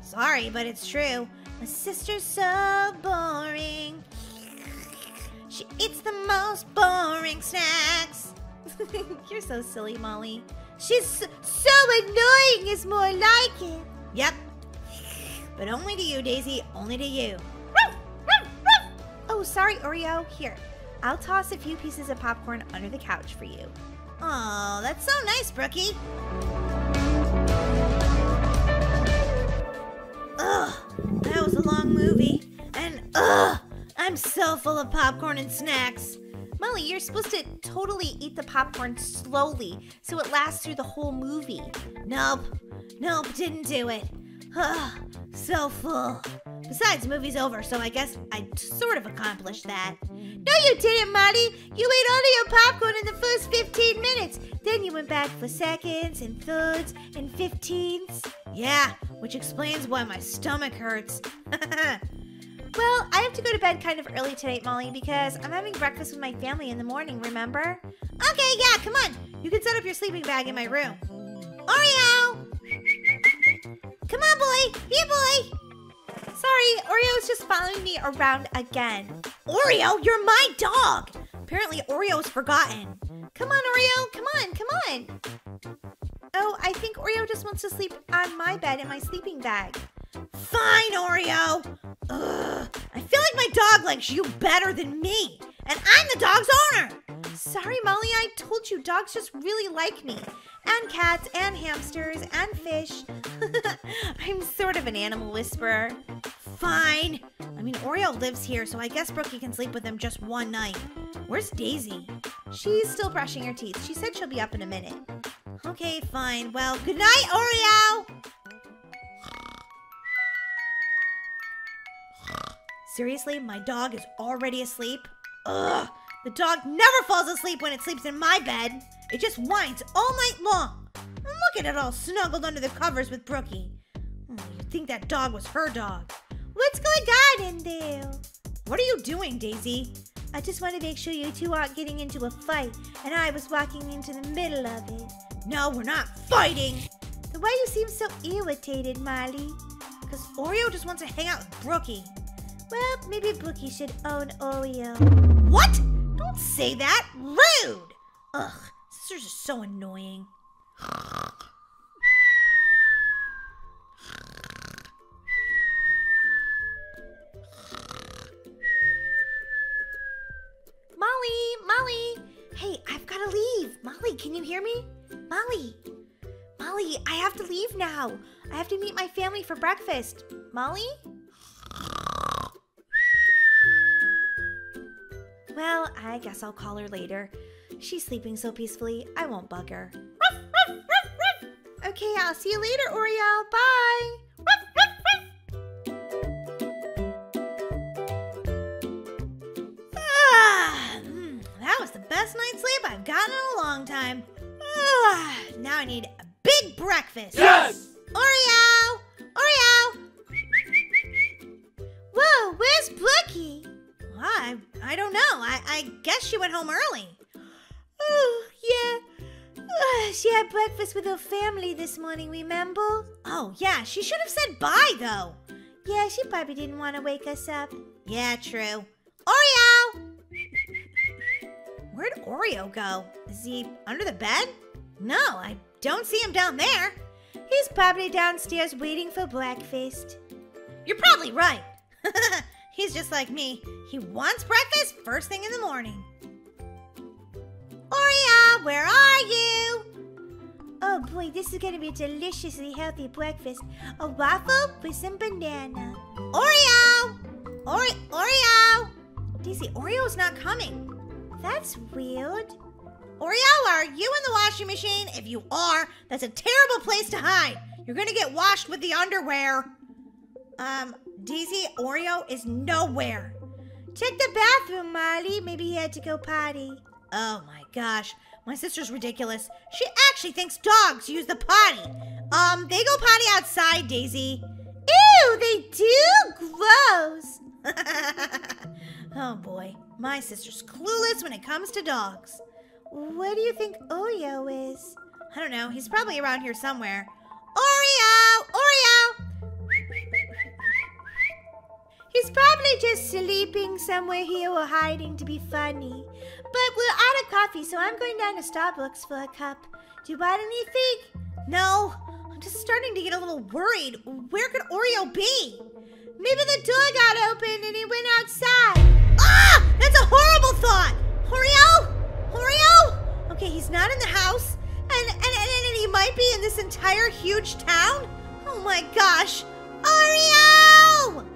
Sorry, but it's true. My sister's so boring. She eats the most boring snacks. You're so silly, Molly. She's so, so annoying is more like it. Yep. But only to you, Daisy. Only to you. Oh, sorry, Oreo. Here, I'll toss a few pieces of popcorn under the couch for you. Oh, that's so nice, Brookie. Ugh, that was a long movie. And ugh, I'm so full of popcorn and snacks. Molly, you're supposed to totally eat the popcorn slowly so it lasts through the whole movie. Nope. Nope, didn't do it. Ugh, so full. Besides, movie's over, so I guess I sort of accomplished that. No, you didn't, Molly. You ate all of your popcorn in the first 15 minutes. Then you went back for seconds and thirds and 15ths. Yeah, which explains why my stomach hurts. Well, I have to go to bed kind of early tonight, Molly, because I'm having breakfast with my family in the morning, remember? Okay, yeah, come on. You can set up your sleeping bag in my room. Oreo! Come on, boy. Here, boy. Sorry, Oreo's just following me around again. Oreo, you're my dog. Apparently, Oreo's forgotten. Come on, Oreo. Come on, come on. Oh, I think Oreo just wants to sleep on my bed in my sleeping bag. Fine, Oreo. Ugh, I feel like my dog likes you better than me, and I'm the dog's owner. Sorry, Molly, I told you dogs just really like me. And cats, and hamsters, and fish. I'm sort of an animal whisperer. Fine. I mean, Oreo lives here, so I guess Brookie can sleep with him just one night. Where's Daisy? She's still brushing her teeth. She said she'll be up in a minute. Okay, fine. Well, good night, Oreo. Seriously, my dog is already asleep? Ugh, the dog never falls asleep when it sleeps in my bed. It just whines all night long. And look at it all snuggled under the covers with Brookie. Oh, you'd think that dog was her dog. What's going on in there? What are you doing, Daisy? I just want to make sure you two aren't getting into a fight, and I was walking into the middle of it. No, we're not fighting. Then why you seem so irritated, Molly? Because Oreo just wants to hang out with Brookie. Well, maybe Brookie should own Oreo. What? Don't say that. Rude. Ugh, sisters are so annoying. Molly, Molly. Hey, I've got to leave. Molly, can you hear me? Molly. Molly, I have to leave now. I have to meet my family for breakfast. Molly? Well, I guess I'll call her later. She's sleeping so peacefully, I won't bug her. Okay, I'll see you later, Oreo. Bye. Ah, mm, that was the best night's sleep I've gotten in a long time. Ah, now I need a big breakfast. Yes! Oreo! Oreo! Whoa, where's Brookie? I, I don't know. I, I guess she went home early. Oh, yeah. Uh, she had breakfast with her family this morning, remember? Oh, yeah. She should have said bye, though. Yeah, she probably didn't want to wake us up. Yeah, true. Oreo! Where'd Oreo go? Is he under the bed? No, I don't see him down there. He's probably downstairs waiting for breakfast. You're probably right. He's just like me. He wants breakfast first thing in the morning. Oreo, where are you? Oh boy, this is gonna be a deliciously healthy breakfast. A waffle with some banana. Oreo! Ore- Oreo! Daisy, Oreo's not coming. That's weird. Oreo, are you in the washing machine? If you are, that's a terrible place to hide. You're gonna get washed with the underwear. Um, Daisy, Oreo is nowhere. Check the bathroom, Molly. Maybe he had to go potty. Oh my gosh, my sister's ridiculous. She actually thinks dogs use the potty. Um, they go potty outside, Daisy. Ew, they do? Gross. oh boy, my sister's clueless when it comes to dogs. What do you think Oreo is? I don't know. He's probably around here somewhere. Oreo! Oreo! He's probably just sleeping somewhere here or hiding to be funny. But we're out of coffee, so I'm going down to Starbucks for a cup. Do you want anything? No. I'm just starting to get a little worried. Where could Oreo be? Maybe the door got open and he went outside. Ah! That's a horrible thought! Oreo? Oreo? Okay, he's not in the house. And, and, and, and he might be in this entire huge town? Oh my gosh. Oreo!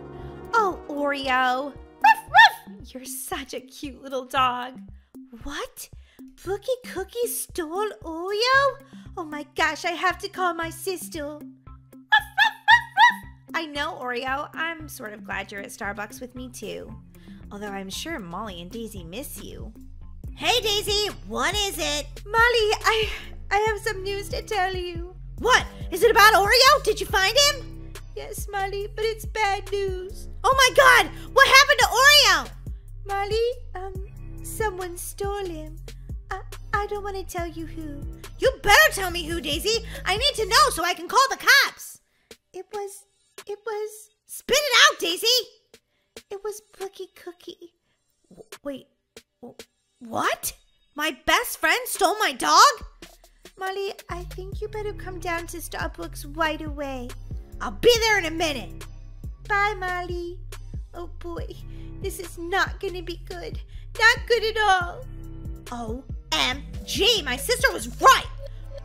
Oh, Oreo. Ruff, ruff. You're such a cute little dog. What? Brookie Cookie stole Oreo? Oh my gosh, I have to call my sister. I know, Oreo. I'm sort of glad you're at Starbucks with me too. Although I'm sure Molly and Daisy miss you. Hey Daisy, what is it? Molly, I I have some news to tell you. What? Is it about Oreo? Did you find him? Yes, Molly, but it's bad news. Oh my god! What happened to Oreo? Molly, um, someone stole him. I, I don't want to tell you who. You better tell me who, Daisy. I need to know so I can call the cops. It was, it was, Spit it out, Daisy! it was Brookie Cookie. W- Wait, what? My best friend stole my dog? Molly, I think you better come down to Starbucks right away. I'll be there in a minute. Bye, Molly. Oh boy, this is not gonna be good. Not good at all. OMG, my sister was right.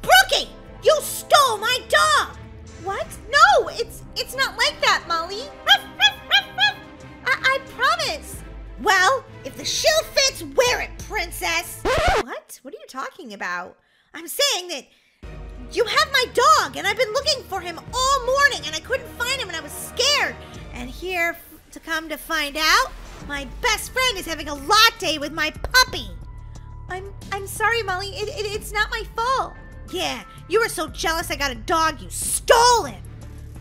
Brookie, you stole my dog. What? No, it's it's not like that, Molly. I, I promise. Well, if the shoe fits, wear it, princess. What? What are you talking about? I'm saying that you have my dog, and I've been looking for him all morning, and I couldn't find him, and I was scared. And here, to come to find out, my best friend is having a latte with my puppy. I'm I'm sorry, Molly. It, it, it's not my fault. Yeah, you were so jealous I got a dog, you stole it.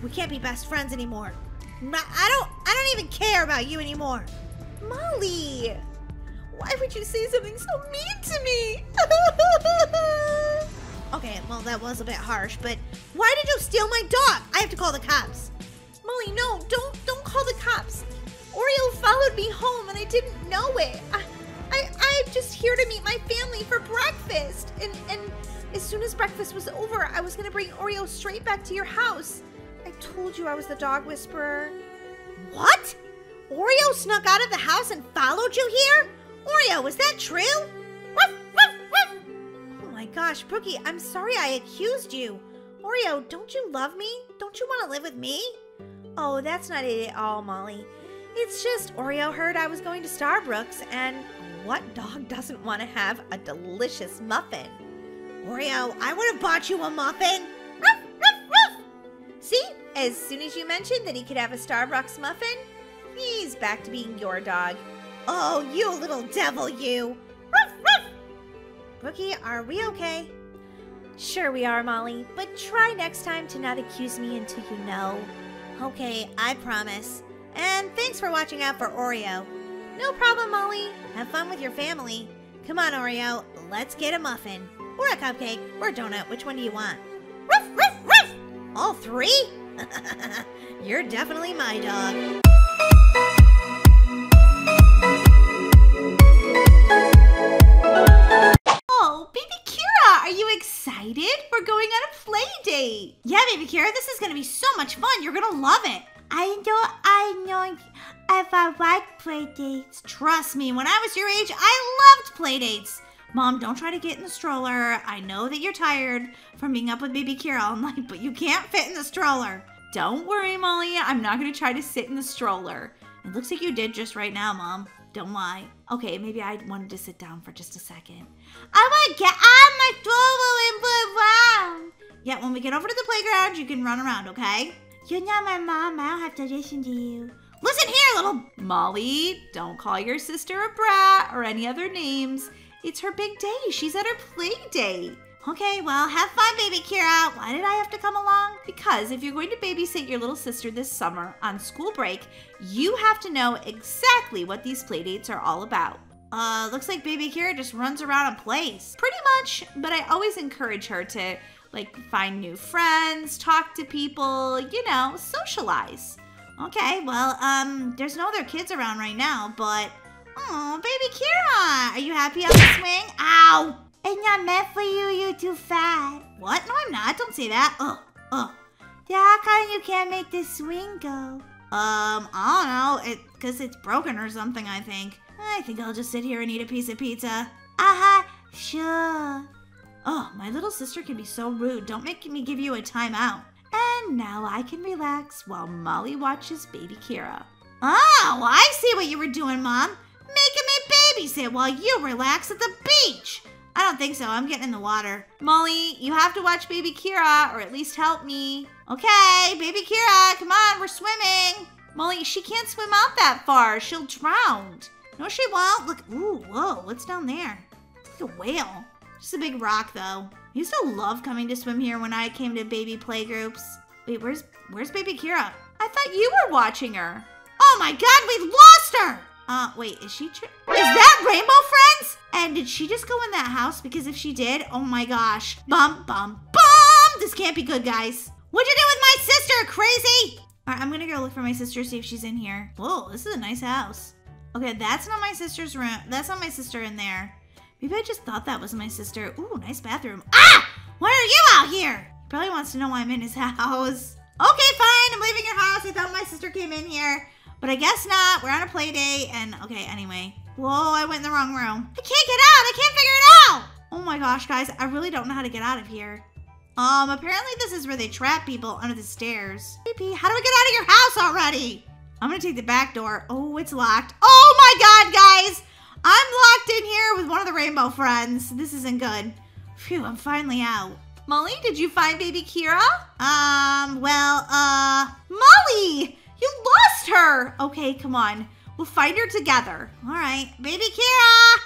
We can't be best friends anymore. I don't, I don't even care about you anymore. Molly, why would you say something so mean to me? Okay, well that was a bit harsh, but why did you steal my dog? I have to call the cops. Molly, no, don't don't call the cops. Oreo followed me home and I didn't know it. I, I I'm just here to meet my family for breakfast. And and as soon as breakfast was over, I was gonna bring Oreo straight back to your house. I told you I was the dog whisperer. What? Oreo snuck out of the house and followed you here? Oreo, is that true? Ruff, ruff, ruff. My gosh, Brookie, I'm sorry I accused you. Oreo, don't you love me? Don't you want to live with me? Oh, that's not it at all, Molly. It's just Oreo heard I was going to Starbucks, and what dog doesn't want to have a delicious muffin? Oreo, I would have bought you a muffin. Ruff, ruff, ruff. See, as soon as you mentioned that he could have a Starbucks muffin, he's back to being your dog. Oh, you little devil, you. Ruff, ruff. Brookie, are we okay? Sure we are, Molly, but try next time to not accuse me until you know. Okay, I promise. And thanks for watching out for Oreo. No problem, Molly. Have fun with your family. Come on, Oreo, let's get a muffin. Or a cupcake, or a donut. Which one do you want? Ruff, ruff, ruff. All three? You're definitely my dog. Date. Yeah, baby Kira, this is gonna be so much fun. You're gonna love it. I know, I know if I like play dates. Trust me, when I was your age, I loved play dates. Mom, don't try to get in the stroller. I know that you're tired from being up with baby Kira all night, but you can't fit in the stroller. Don't worry, Molly. I'm not gonna try to sit in the stroller. It looks like you did just right now, Mom. Don't lie. Okay, maybe I wanted to sit down for just a second. I want to get out my stroller and play around. Yeah, when we get over to the playground, you can run around, okay? You're not my mom. I don't have to listen to you. Listen here, little Molly. Don't call your sister a brat or any other names. It's her big day. She's at her play date. Okay, well, have fun, baby Kira. Why did I have to come along? Because if you're going to babysit your little sister this summer on school break, you have to know exactly what these playdates are all about. Uh, looks like baby Kira just runs around and plays. Pretty much, but I always encourage her to like find new friends, talk to people, you know, socialize. Okay, well, um, there's no other kids around right now, but. Oh, baby Kira! Are you happy on the swing? Ow! It's not meant for you, you too fat. What? No, I'm not. Don't say that. Ugh. Ugh. Yeah, how come you can't make this swing go? Um, I don't know. It because it's broken or something. I think. I think I'll just sit here and eat a piece of pizza. Uh-huh, sure. Oh, my little sister can be so rude. Don't make me give you a timeout. And now I can relax while Molly watches baby Kira. Oh, I see what you were doing, Mom. Making me babysit while you relax at the beach. I don't think so. I'm getting in the water. Molly, you have to watch baby Kira or at least help me. Okay, baby Kira, come on, we're swimming. Molly, she can't swim out that far. She'll drown. No, she won't. Look, ooh, whoa, what's down there? It's like a whale. Just a big rock, though. I used to love coming to swim here when I came to baby playgroups. Wait, where's where's baby Kira? I thought you were watching her. Oh my god, we lost her! Uh, wait, is she Is that Rainbow Friends? And did she just go in that house? Because if she did, oh my gosh. Bum, bum, bum! This can't be good, guys. What'd you do with my sister, crazy? All right, I'm gonna go look for my sister, see if she's in here. Whoa, this is a nice house. Okay, that's not my sister's room. That's not my sister in there. Maybe I just thought that was my sister. Ooh, nice bathroom. Ah! Why are you out here? Probably wants to know why I'm in his house. Okay, fine. I'm leaving your house. I thought my sister came in here. But I guess not. We're on a play date. And okay, anyway. Whoa, I went in the wrong room. I can't get out. I can't figure it out. Oh my gosh, guys. I really don't know how to get out of here. Um, apparently this is where they trap people under the stairs. Baby, how do we get out of your house already? I'm gonna take the back door. Oh, it's locked. Oh my god, guys! I'm locked in here with one of the rainbow friends. This isn't good. Phew, I'm finally out. Molly, did you find baby Kira? Um, well, uh, Molly! You lost her! Okay, come on. We'll find her together. All right, baby Kira!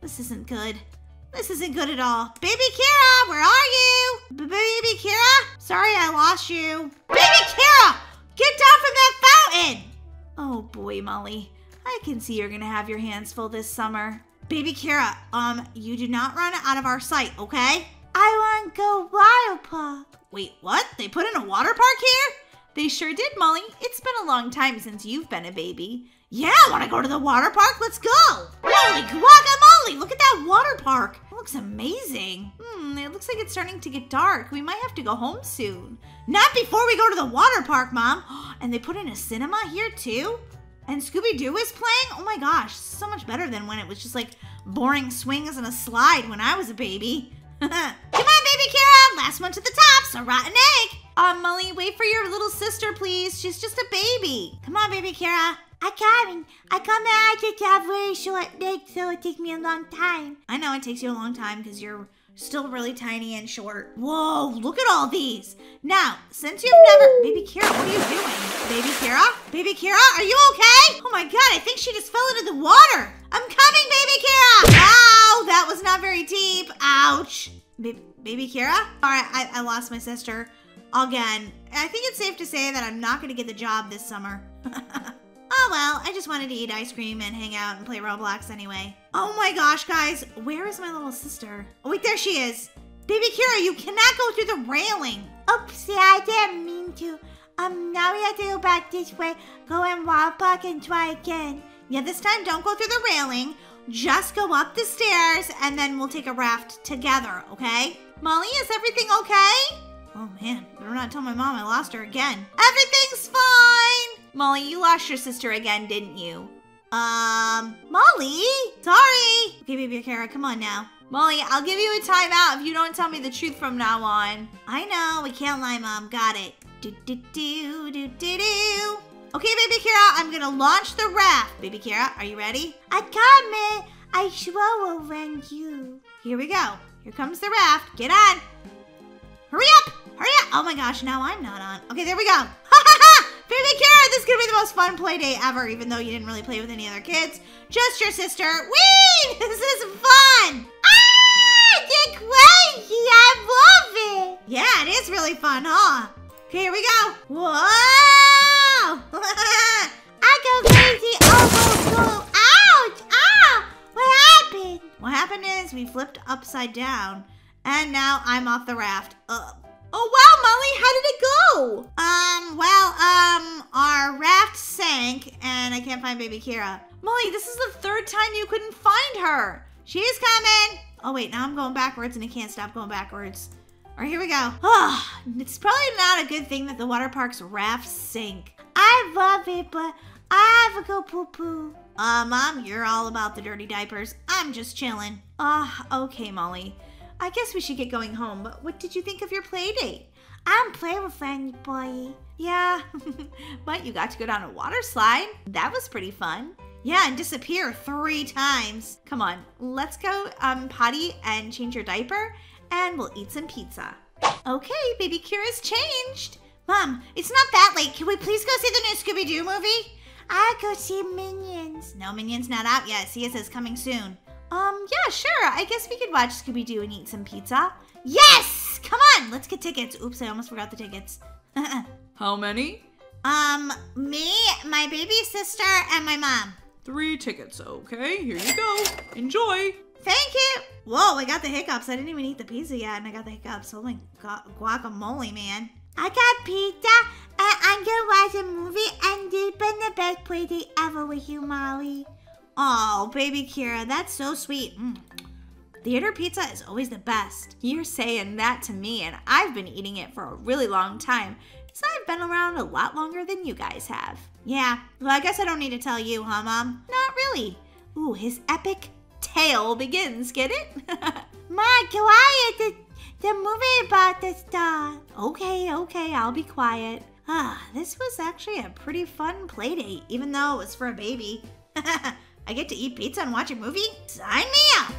This isn't good. This isn't good at all. Baby Kira, where are you? B baby Kira? Sorry I lost you. Baby Kira! Get down from that fountain! Oh boy, Molly. I can see you're gonna have your hands full this summer. Baby Kira, um, you do not run out of our sight, okay? I want to go wild park. Wait, what? They put in a water park here? They sure did, Molly. It's been a long time since you've been a baby. Yeah, I want to go to the water park. Let's go. Holy guacamole. Look at that water park. It looks amazing. Hmm, it looks like it's starting to get dark. We might have to go home soon. Not before we go to the water park, Mom. And they put in a cinema here, too? And Scooby-Doo is playing? Oh my gosh, so much better than when it was just like boring swings and a slide when I was a baby. Come on, baby Kira. Last one to the top, so rotten egg. Um, Molly, wait for your little sister, please. She's just a baby. Come on, baby Kira. I can't. I come I just have very short legs, so it takes me a long time. I know it takes you a long time because you're still really tiny and short. Whoa, look at all these. Now, since you've never... Baby Kira, what are you doing? Baby Kira? Baby Kira, are you okay? Oh my god, I think she just fell into the water. I'm coming, baby Kira. Ow, that was not very deep. Ouch. Ba baby Kira? All right, I, I lost my sister again. I think it's safe to say that I'm not going to get the job this summer. oh well, I just wanted to eat ice cream and hang out and play Roblox anyway. Oh my gosh, guys, where is my little sister? Oh wait, there she is. Baby Kira, you cannot go through the railing. Oopsie, I didn't mean to. Um, now we have to go back this way, go in Wild Park and try again. Yeah, this time don't go through the railing. Just go up the stairs and then we'll take a raft together, okay? Molly, is everything okay? Oh man, better not tell my mom I lost her again. Everything's fine! Molly, you lost your sister again, didn't you? Um, Molly? Sorry. Okay, baby Kara, come on now. Molly, I'll give you a timeout if you don't tell me the truth from now on. I know, we can't lie, Mom. Got it. Do, do, do, do, do, do. Okay, baby Kira, I'm gonna launch the raft. Baby Kira, are you ready? I come I will run you. Here we go. Here comes the raft. Get on. Hurry up! Hurry up! Oh my gosh, now I'm not on. Okay, there we go. Ha ha ha! Baby Kara, this is gonna be the most fun play day ever, even though you didn't really play with any other kids. Just your sister. Whee! This is fun! Ah! You're crazy! I love it! Yeah, it is really fun, huh? Okay, here we go. Whoa! I go crazy. Go. Ouch! Ow! What happened What happened is we flipped upside down, and now I'm off the raft. Uh, Oh wow, Molly, how did it go? um, well, um, our raft sank, and I can't find baby Kira. Molly, this is the third time you couldn't find her. She's coming. Oh, wait, now I'm going backwards, and I can't stop going backwards. All right, here we go. Oh, it's probably not a good thing that the water park's raft sink. I love it, but I have to go poo poo. Uh, Mom, you're all about the dirty diapers. I'm just chilling. Ah, okay, Molly. I guess we should get going home, but what did you think of your play date? I'm playing with Fanny Boy. Yeah, but you got to go down a water slide. That was pretty fun. Yeah, and disappear three times. Come on, let's go um, potty and change your diaper, and we'll eat some pizza. Okay, baby Kira's changed. Mom, it's not that late. Can we please go see the new Scooby Doo movie? I go see Minions. No, Minion's not out yet. See, it says coming soon. Um, yeah, sure. I guess we could watch Scooby Doo and eat some pizza. Yes! Come on, let's get tickets. Oops, I almost forgot the tickets. How many? um, me, my baby sister, and my mom. Three tickets. Okay, here you go. Enjoy. Thank you. Whoa, I got the hiccups. I didn't even eat the pizza yet, and I got the hiccups. Holy gu- guacamole, man. I got pizza, and I'm gonna watch a movie, and it's been the best play date ever with you, Molly. Oh, baby Kira, that's so sweet. Mm. Theater pizza is always the best. You're saying that to me, and I've been eating it for a really long time. So I've been around a lot longer than you guys have. Yeah, well, I guess I don't need to tell you, huh, Mom? Not really. Ooh, his epic tale begins. Get it? Mom, quiet. The, the movie about the star. okay, okay, I'll be quiet. Ah, this was actually a pretty fun playdate, even though it was for a baby. I get to eat pizza and watch a movie? Sign me up!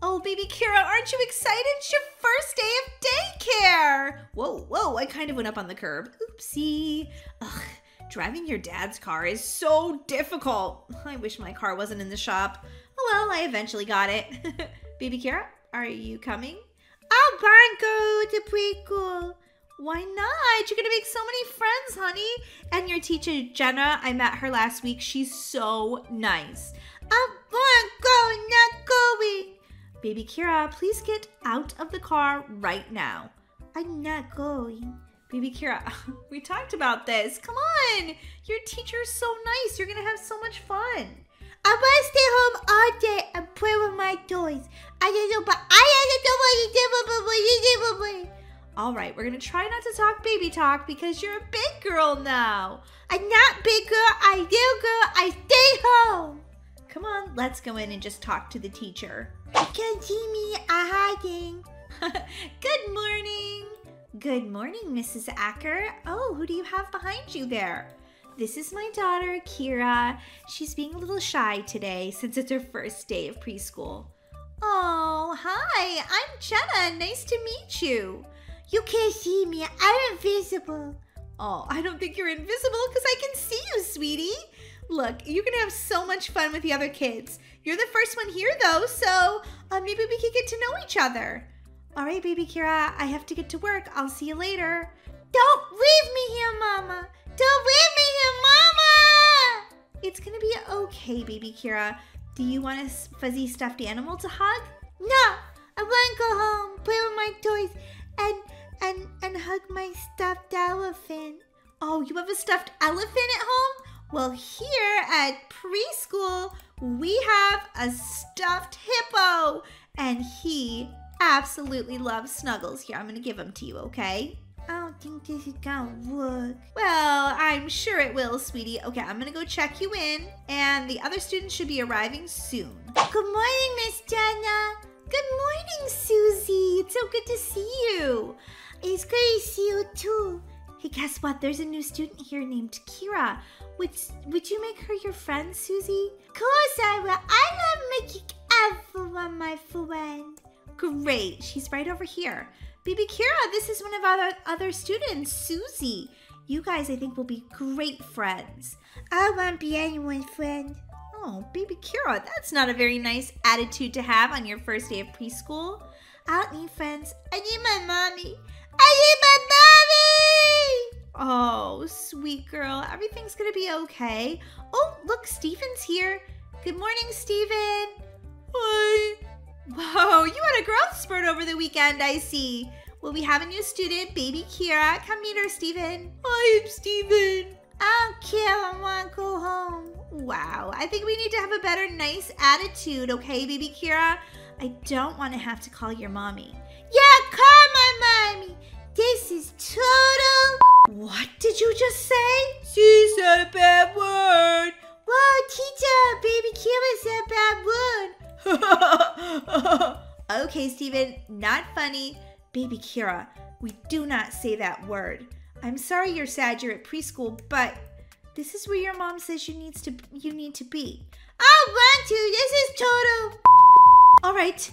Oh, baby Kira, aren't you excited? It's your first day of daycare. Whoa, whoa, I kind of went up on the curb. Oopsie. Ugh, driving your dad's car is so difficult. I wish my car wasn't in the shop. Oh well, I eventually got it. baby Kira, are you coming? I'll go to preschool. Why not? You're gonna make so many friends, honey. And your teacher, Jenna, I met her last week. She's so nice. I want to go, not going. Baby Kira, please get out of the car right now. I'm not going. Baby Kira, we talked about this. Come on. Your teacher's so nice. You're gonna have so much fun. I want to stay home all day and play with my toys. I don't know, but I don't know what you did, All right, we're gonna try not to talk baby talk because you're a big girl now. I'm not big girl, I little girl, I stay home. Come on, let's go in and just talk to the teacher. You can see me I'm hiding. Good morning. Good morning, Mrs. Acker. Oh, who do you have behind you there? This is my daughter, Kira. She's being a little shy today since it's her first day of preschool. Oh, hi, I'm Jenna. Nice to meet you. You can't see me, I'm invisible. Oh, I don't think you're invisible because I can see you, sweetie. Look, you're gonna have so much fun with the other kids. You're the first one here, though, so uh, maybe we could get to know each other. All right, baby Kira, I have to get to work. I'll see you later. Don't leave me here, Mama. Don't leave me here, Mama. It's gonna be okay, baby Kira. Do you want a fuzzy stuffed animal to hug? No, I want to go home, play with my toys, and and and hug my stuffed elephant. Oh, you have a stuffed elephant at home? Well, here at preschool, we have a stuffed hippo, and he absolutely loves snuggles. Here, I'm gonna give him to you, okay? I don't think this is gonna work. Well, I'm sure it will, sweetie. Okay, I'm gonna go check you in, and the other students should be arriving soon. Good morning, Miss Jenna. Good morning, Susie. It's so good to see you. It's good to see you too. Hey, guess what? There's a new student here named Kira. Would, would you make her your friend, Susie? Of course I will. I love making everyone my friend. Great. She's right over here. Baby Kira, this is one of our other students, Susie. You guys, I think, will be great friends. I won't be anyone's friend. Oh, baby Kira, that's not a very nice attitude to have on your first day of preschool. I don't need friends. I need my mommy. I need my mommy! Oh, sweet girl. Everything's gonna be okay. Oh, look, Steven's here. Good morning, Steven. Hi. Whoa, you had a growth spurt over the weekend, I see. Well, we have a new student, baby Kira. Come meet her, Steven. Hi, I'm Steven. Oh, Kira, I want to go home. Wow, I think we need to have a better, nice attitude, okay, baby Kira? I don't want to have to call your mommy. Yeah, call my mommy. This is total. What did you just say? She said a bad word. Whoa, teacher, baby Kira said a bad word. okay, Steven, not funny. Baby Kira, we do not say that word. I'm sorry you're sad you're at preschool, but this is where your mom says you needs to you need to be. I want to. This is total. All right,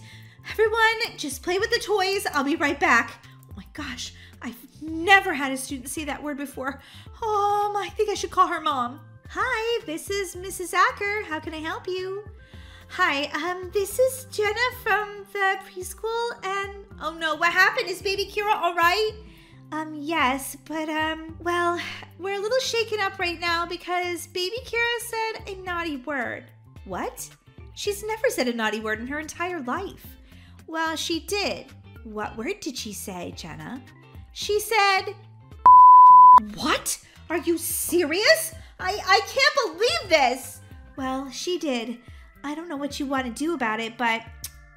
everyone, just play with the toys. I'll be right back. Oh my gosh, I've never had a student say that word before. Um, I think I should call her mom. Hi, this is Mrs. Acker. How can I help you? Hi, um, this is Jenna from the preschool, and oh no, what happened? Is baby Kira all right? Um, yes, but um, well, we're a little shaken up right now because baby Kira said a naughty word. What? She's never said a naughty word in her entire life. Well, she did. What word did she say, Jenna? She said, What? Are you serious? I, I can't believe this. Well, she did. I don't know what you want to do about it, but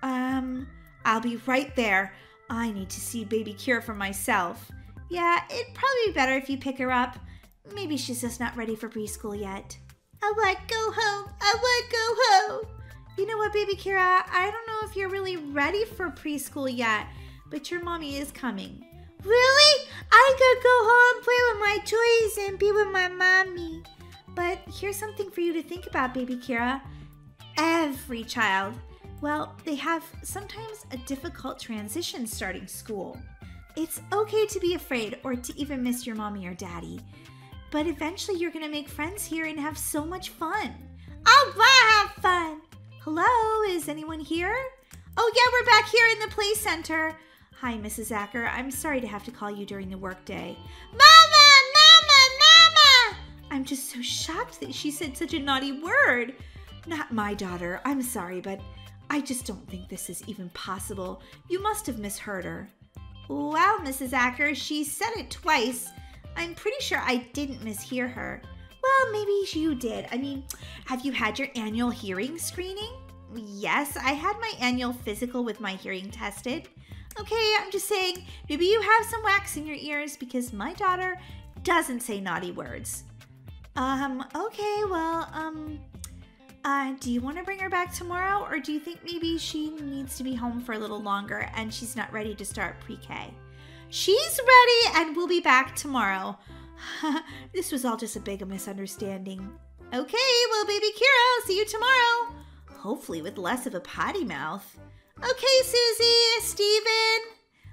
um, I'll be right there. I need to see baby Cure for myself. Yeah, it'd probably be better if you pick her up. Maybe she's just not ready for preschool yet. I want to go home. I want to go home. You know what, baby Kira? I don't know if you're really ready for preschool yet, but your mommy is coming. Really? I could go home, play with my toys, and be with my mommy. But here's something for you to think about, baby Kira. Every child, well, they have sometimes a difficult transition starting school. It's okay to be afraid or to even miss your mommy or daddy, but eventually you're gonna make friends here and have so much fun. I want to have fun. Hello, is anyone here? Oh, yeah, we're back here in the play center. Hi, Mrs. Acker. I'm sorry to have to call you during the workday. Mama, mama, mama. I'm just so shocked that she said such a naughty word. Not my daughter. I'm sorry, but I just don't think this is even possible. You must have misheard her. Well, Mrs. Acker, she said it twice. I'm pretty sure I didn't mishear her. Well, maybe you did. I mean, have you had your annual hearing screening? Yes, I had my annual physical with my hearing tested. Okay, I'm just saying, maybe you have some wax in your ears because my daughter doesn't say naughty words. Um, okay, well, um, uh, do you want to bring her back tomorrow, or do you think maybe she needs to be home for a little longer and she's not ready to start pre K? She's ready and we'll be back tomorrow. this was all just a big misunderstanding. Okay, well, baby Kira, see you tomorrow. Hopefully, with less of a potty mouth. Okay, Susie, Steven,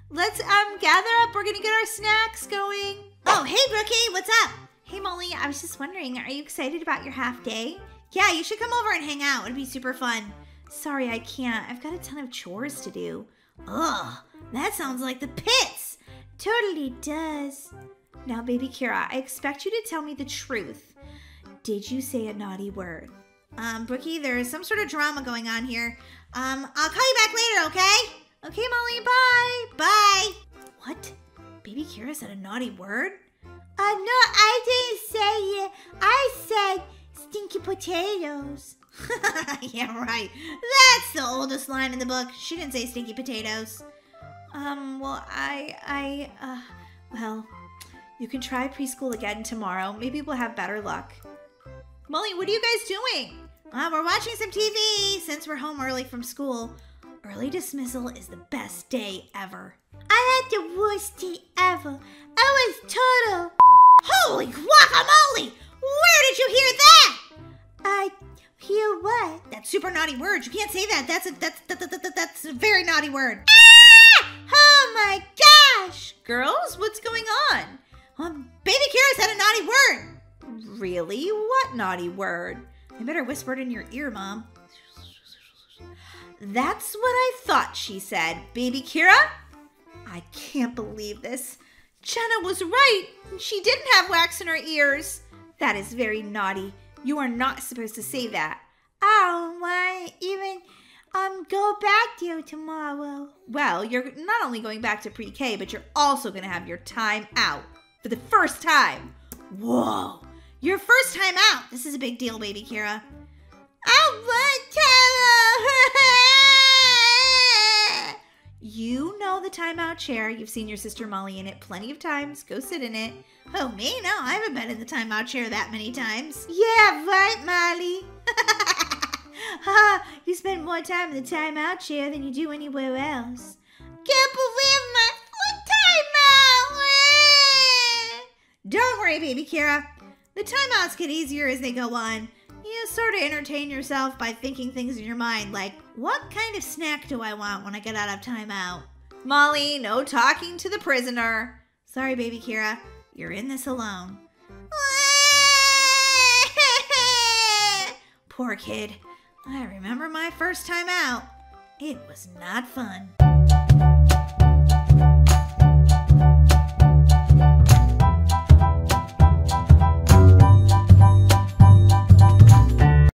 let's um gather up. We're gonna get our snacks going. Oh, hey, Brookie, what's up? Hey, Molly, I was just wondering, are you excited about your half day? Yeah, you should come over and hang out. It'd be super fun. Sorry, I can't. I've got a ton of chores to do. Ugh, that sounds like the pits. Totally does. Now, baby Kira, I expect you to tell me the truth. Did you say a naughty word? Um, Brookie, there is some sort of drama going on here. Um, I'll call you back later, okay? Okay, Molly, bye. Bye. What? Baby Kira said a naughty word? Uh, no, I didn't say it. I said stinky potatoes. yeah, right. That's the oldest line in the book. She didn't say stinky potatoes. Um, well, I, I, uh, well, you can try preschool again tomorrow. Maybe we'll have better luck. Molly, what are you guys doing? Uh, we're watching some TV since we're home early from school. Early dismissal is the best day ever. I had the worst day ever. I was total. Holy guacamole! Where did you hear that? I hear what? That super naughty word. You can't say that. That's a that's that, that, that, that's a very naughty word. Ah! Oh my gosh! Girls, what's going on? Um, Baby Kira said a naughty word. Really? What naughty word? I better whisper it in your ear, Mom. That's what I thought she said. Baby Kira? I can't believe this. Jenna was right. She didn't have wax in her ears. That is very naughty. You are not supposed to say that. Oh, why even um go back there tomorrow? Well, you're not only going back to pre K, but you're also going to have your time out for the first time. Whoa. Your first time out. This is a big deal, baby Kira. I want You know the timeout chair. You've seen your sister Molly in it plenty of times. Go sit in it. Oh, me? No, I haven't been in the timeout chair that many times. Yeah, right, Molly. ha, you spend more time in the timeout chair than you do anywhere else. Can't believe my foot timeout! Don't worry, baby Kira. The timeouts get easier as they go on. You sort of entertain yourself by thinking things in your mind like, what kind of snack do I want when I get out of timeout? Molly, no talking to the prisoner. Sorry, baby Kira. You're in this alone. Poor kid. I remember my first time out. It was not fun.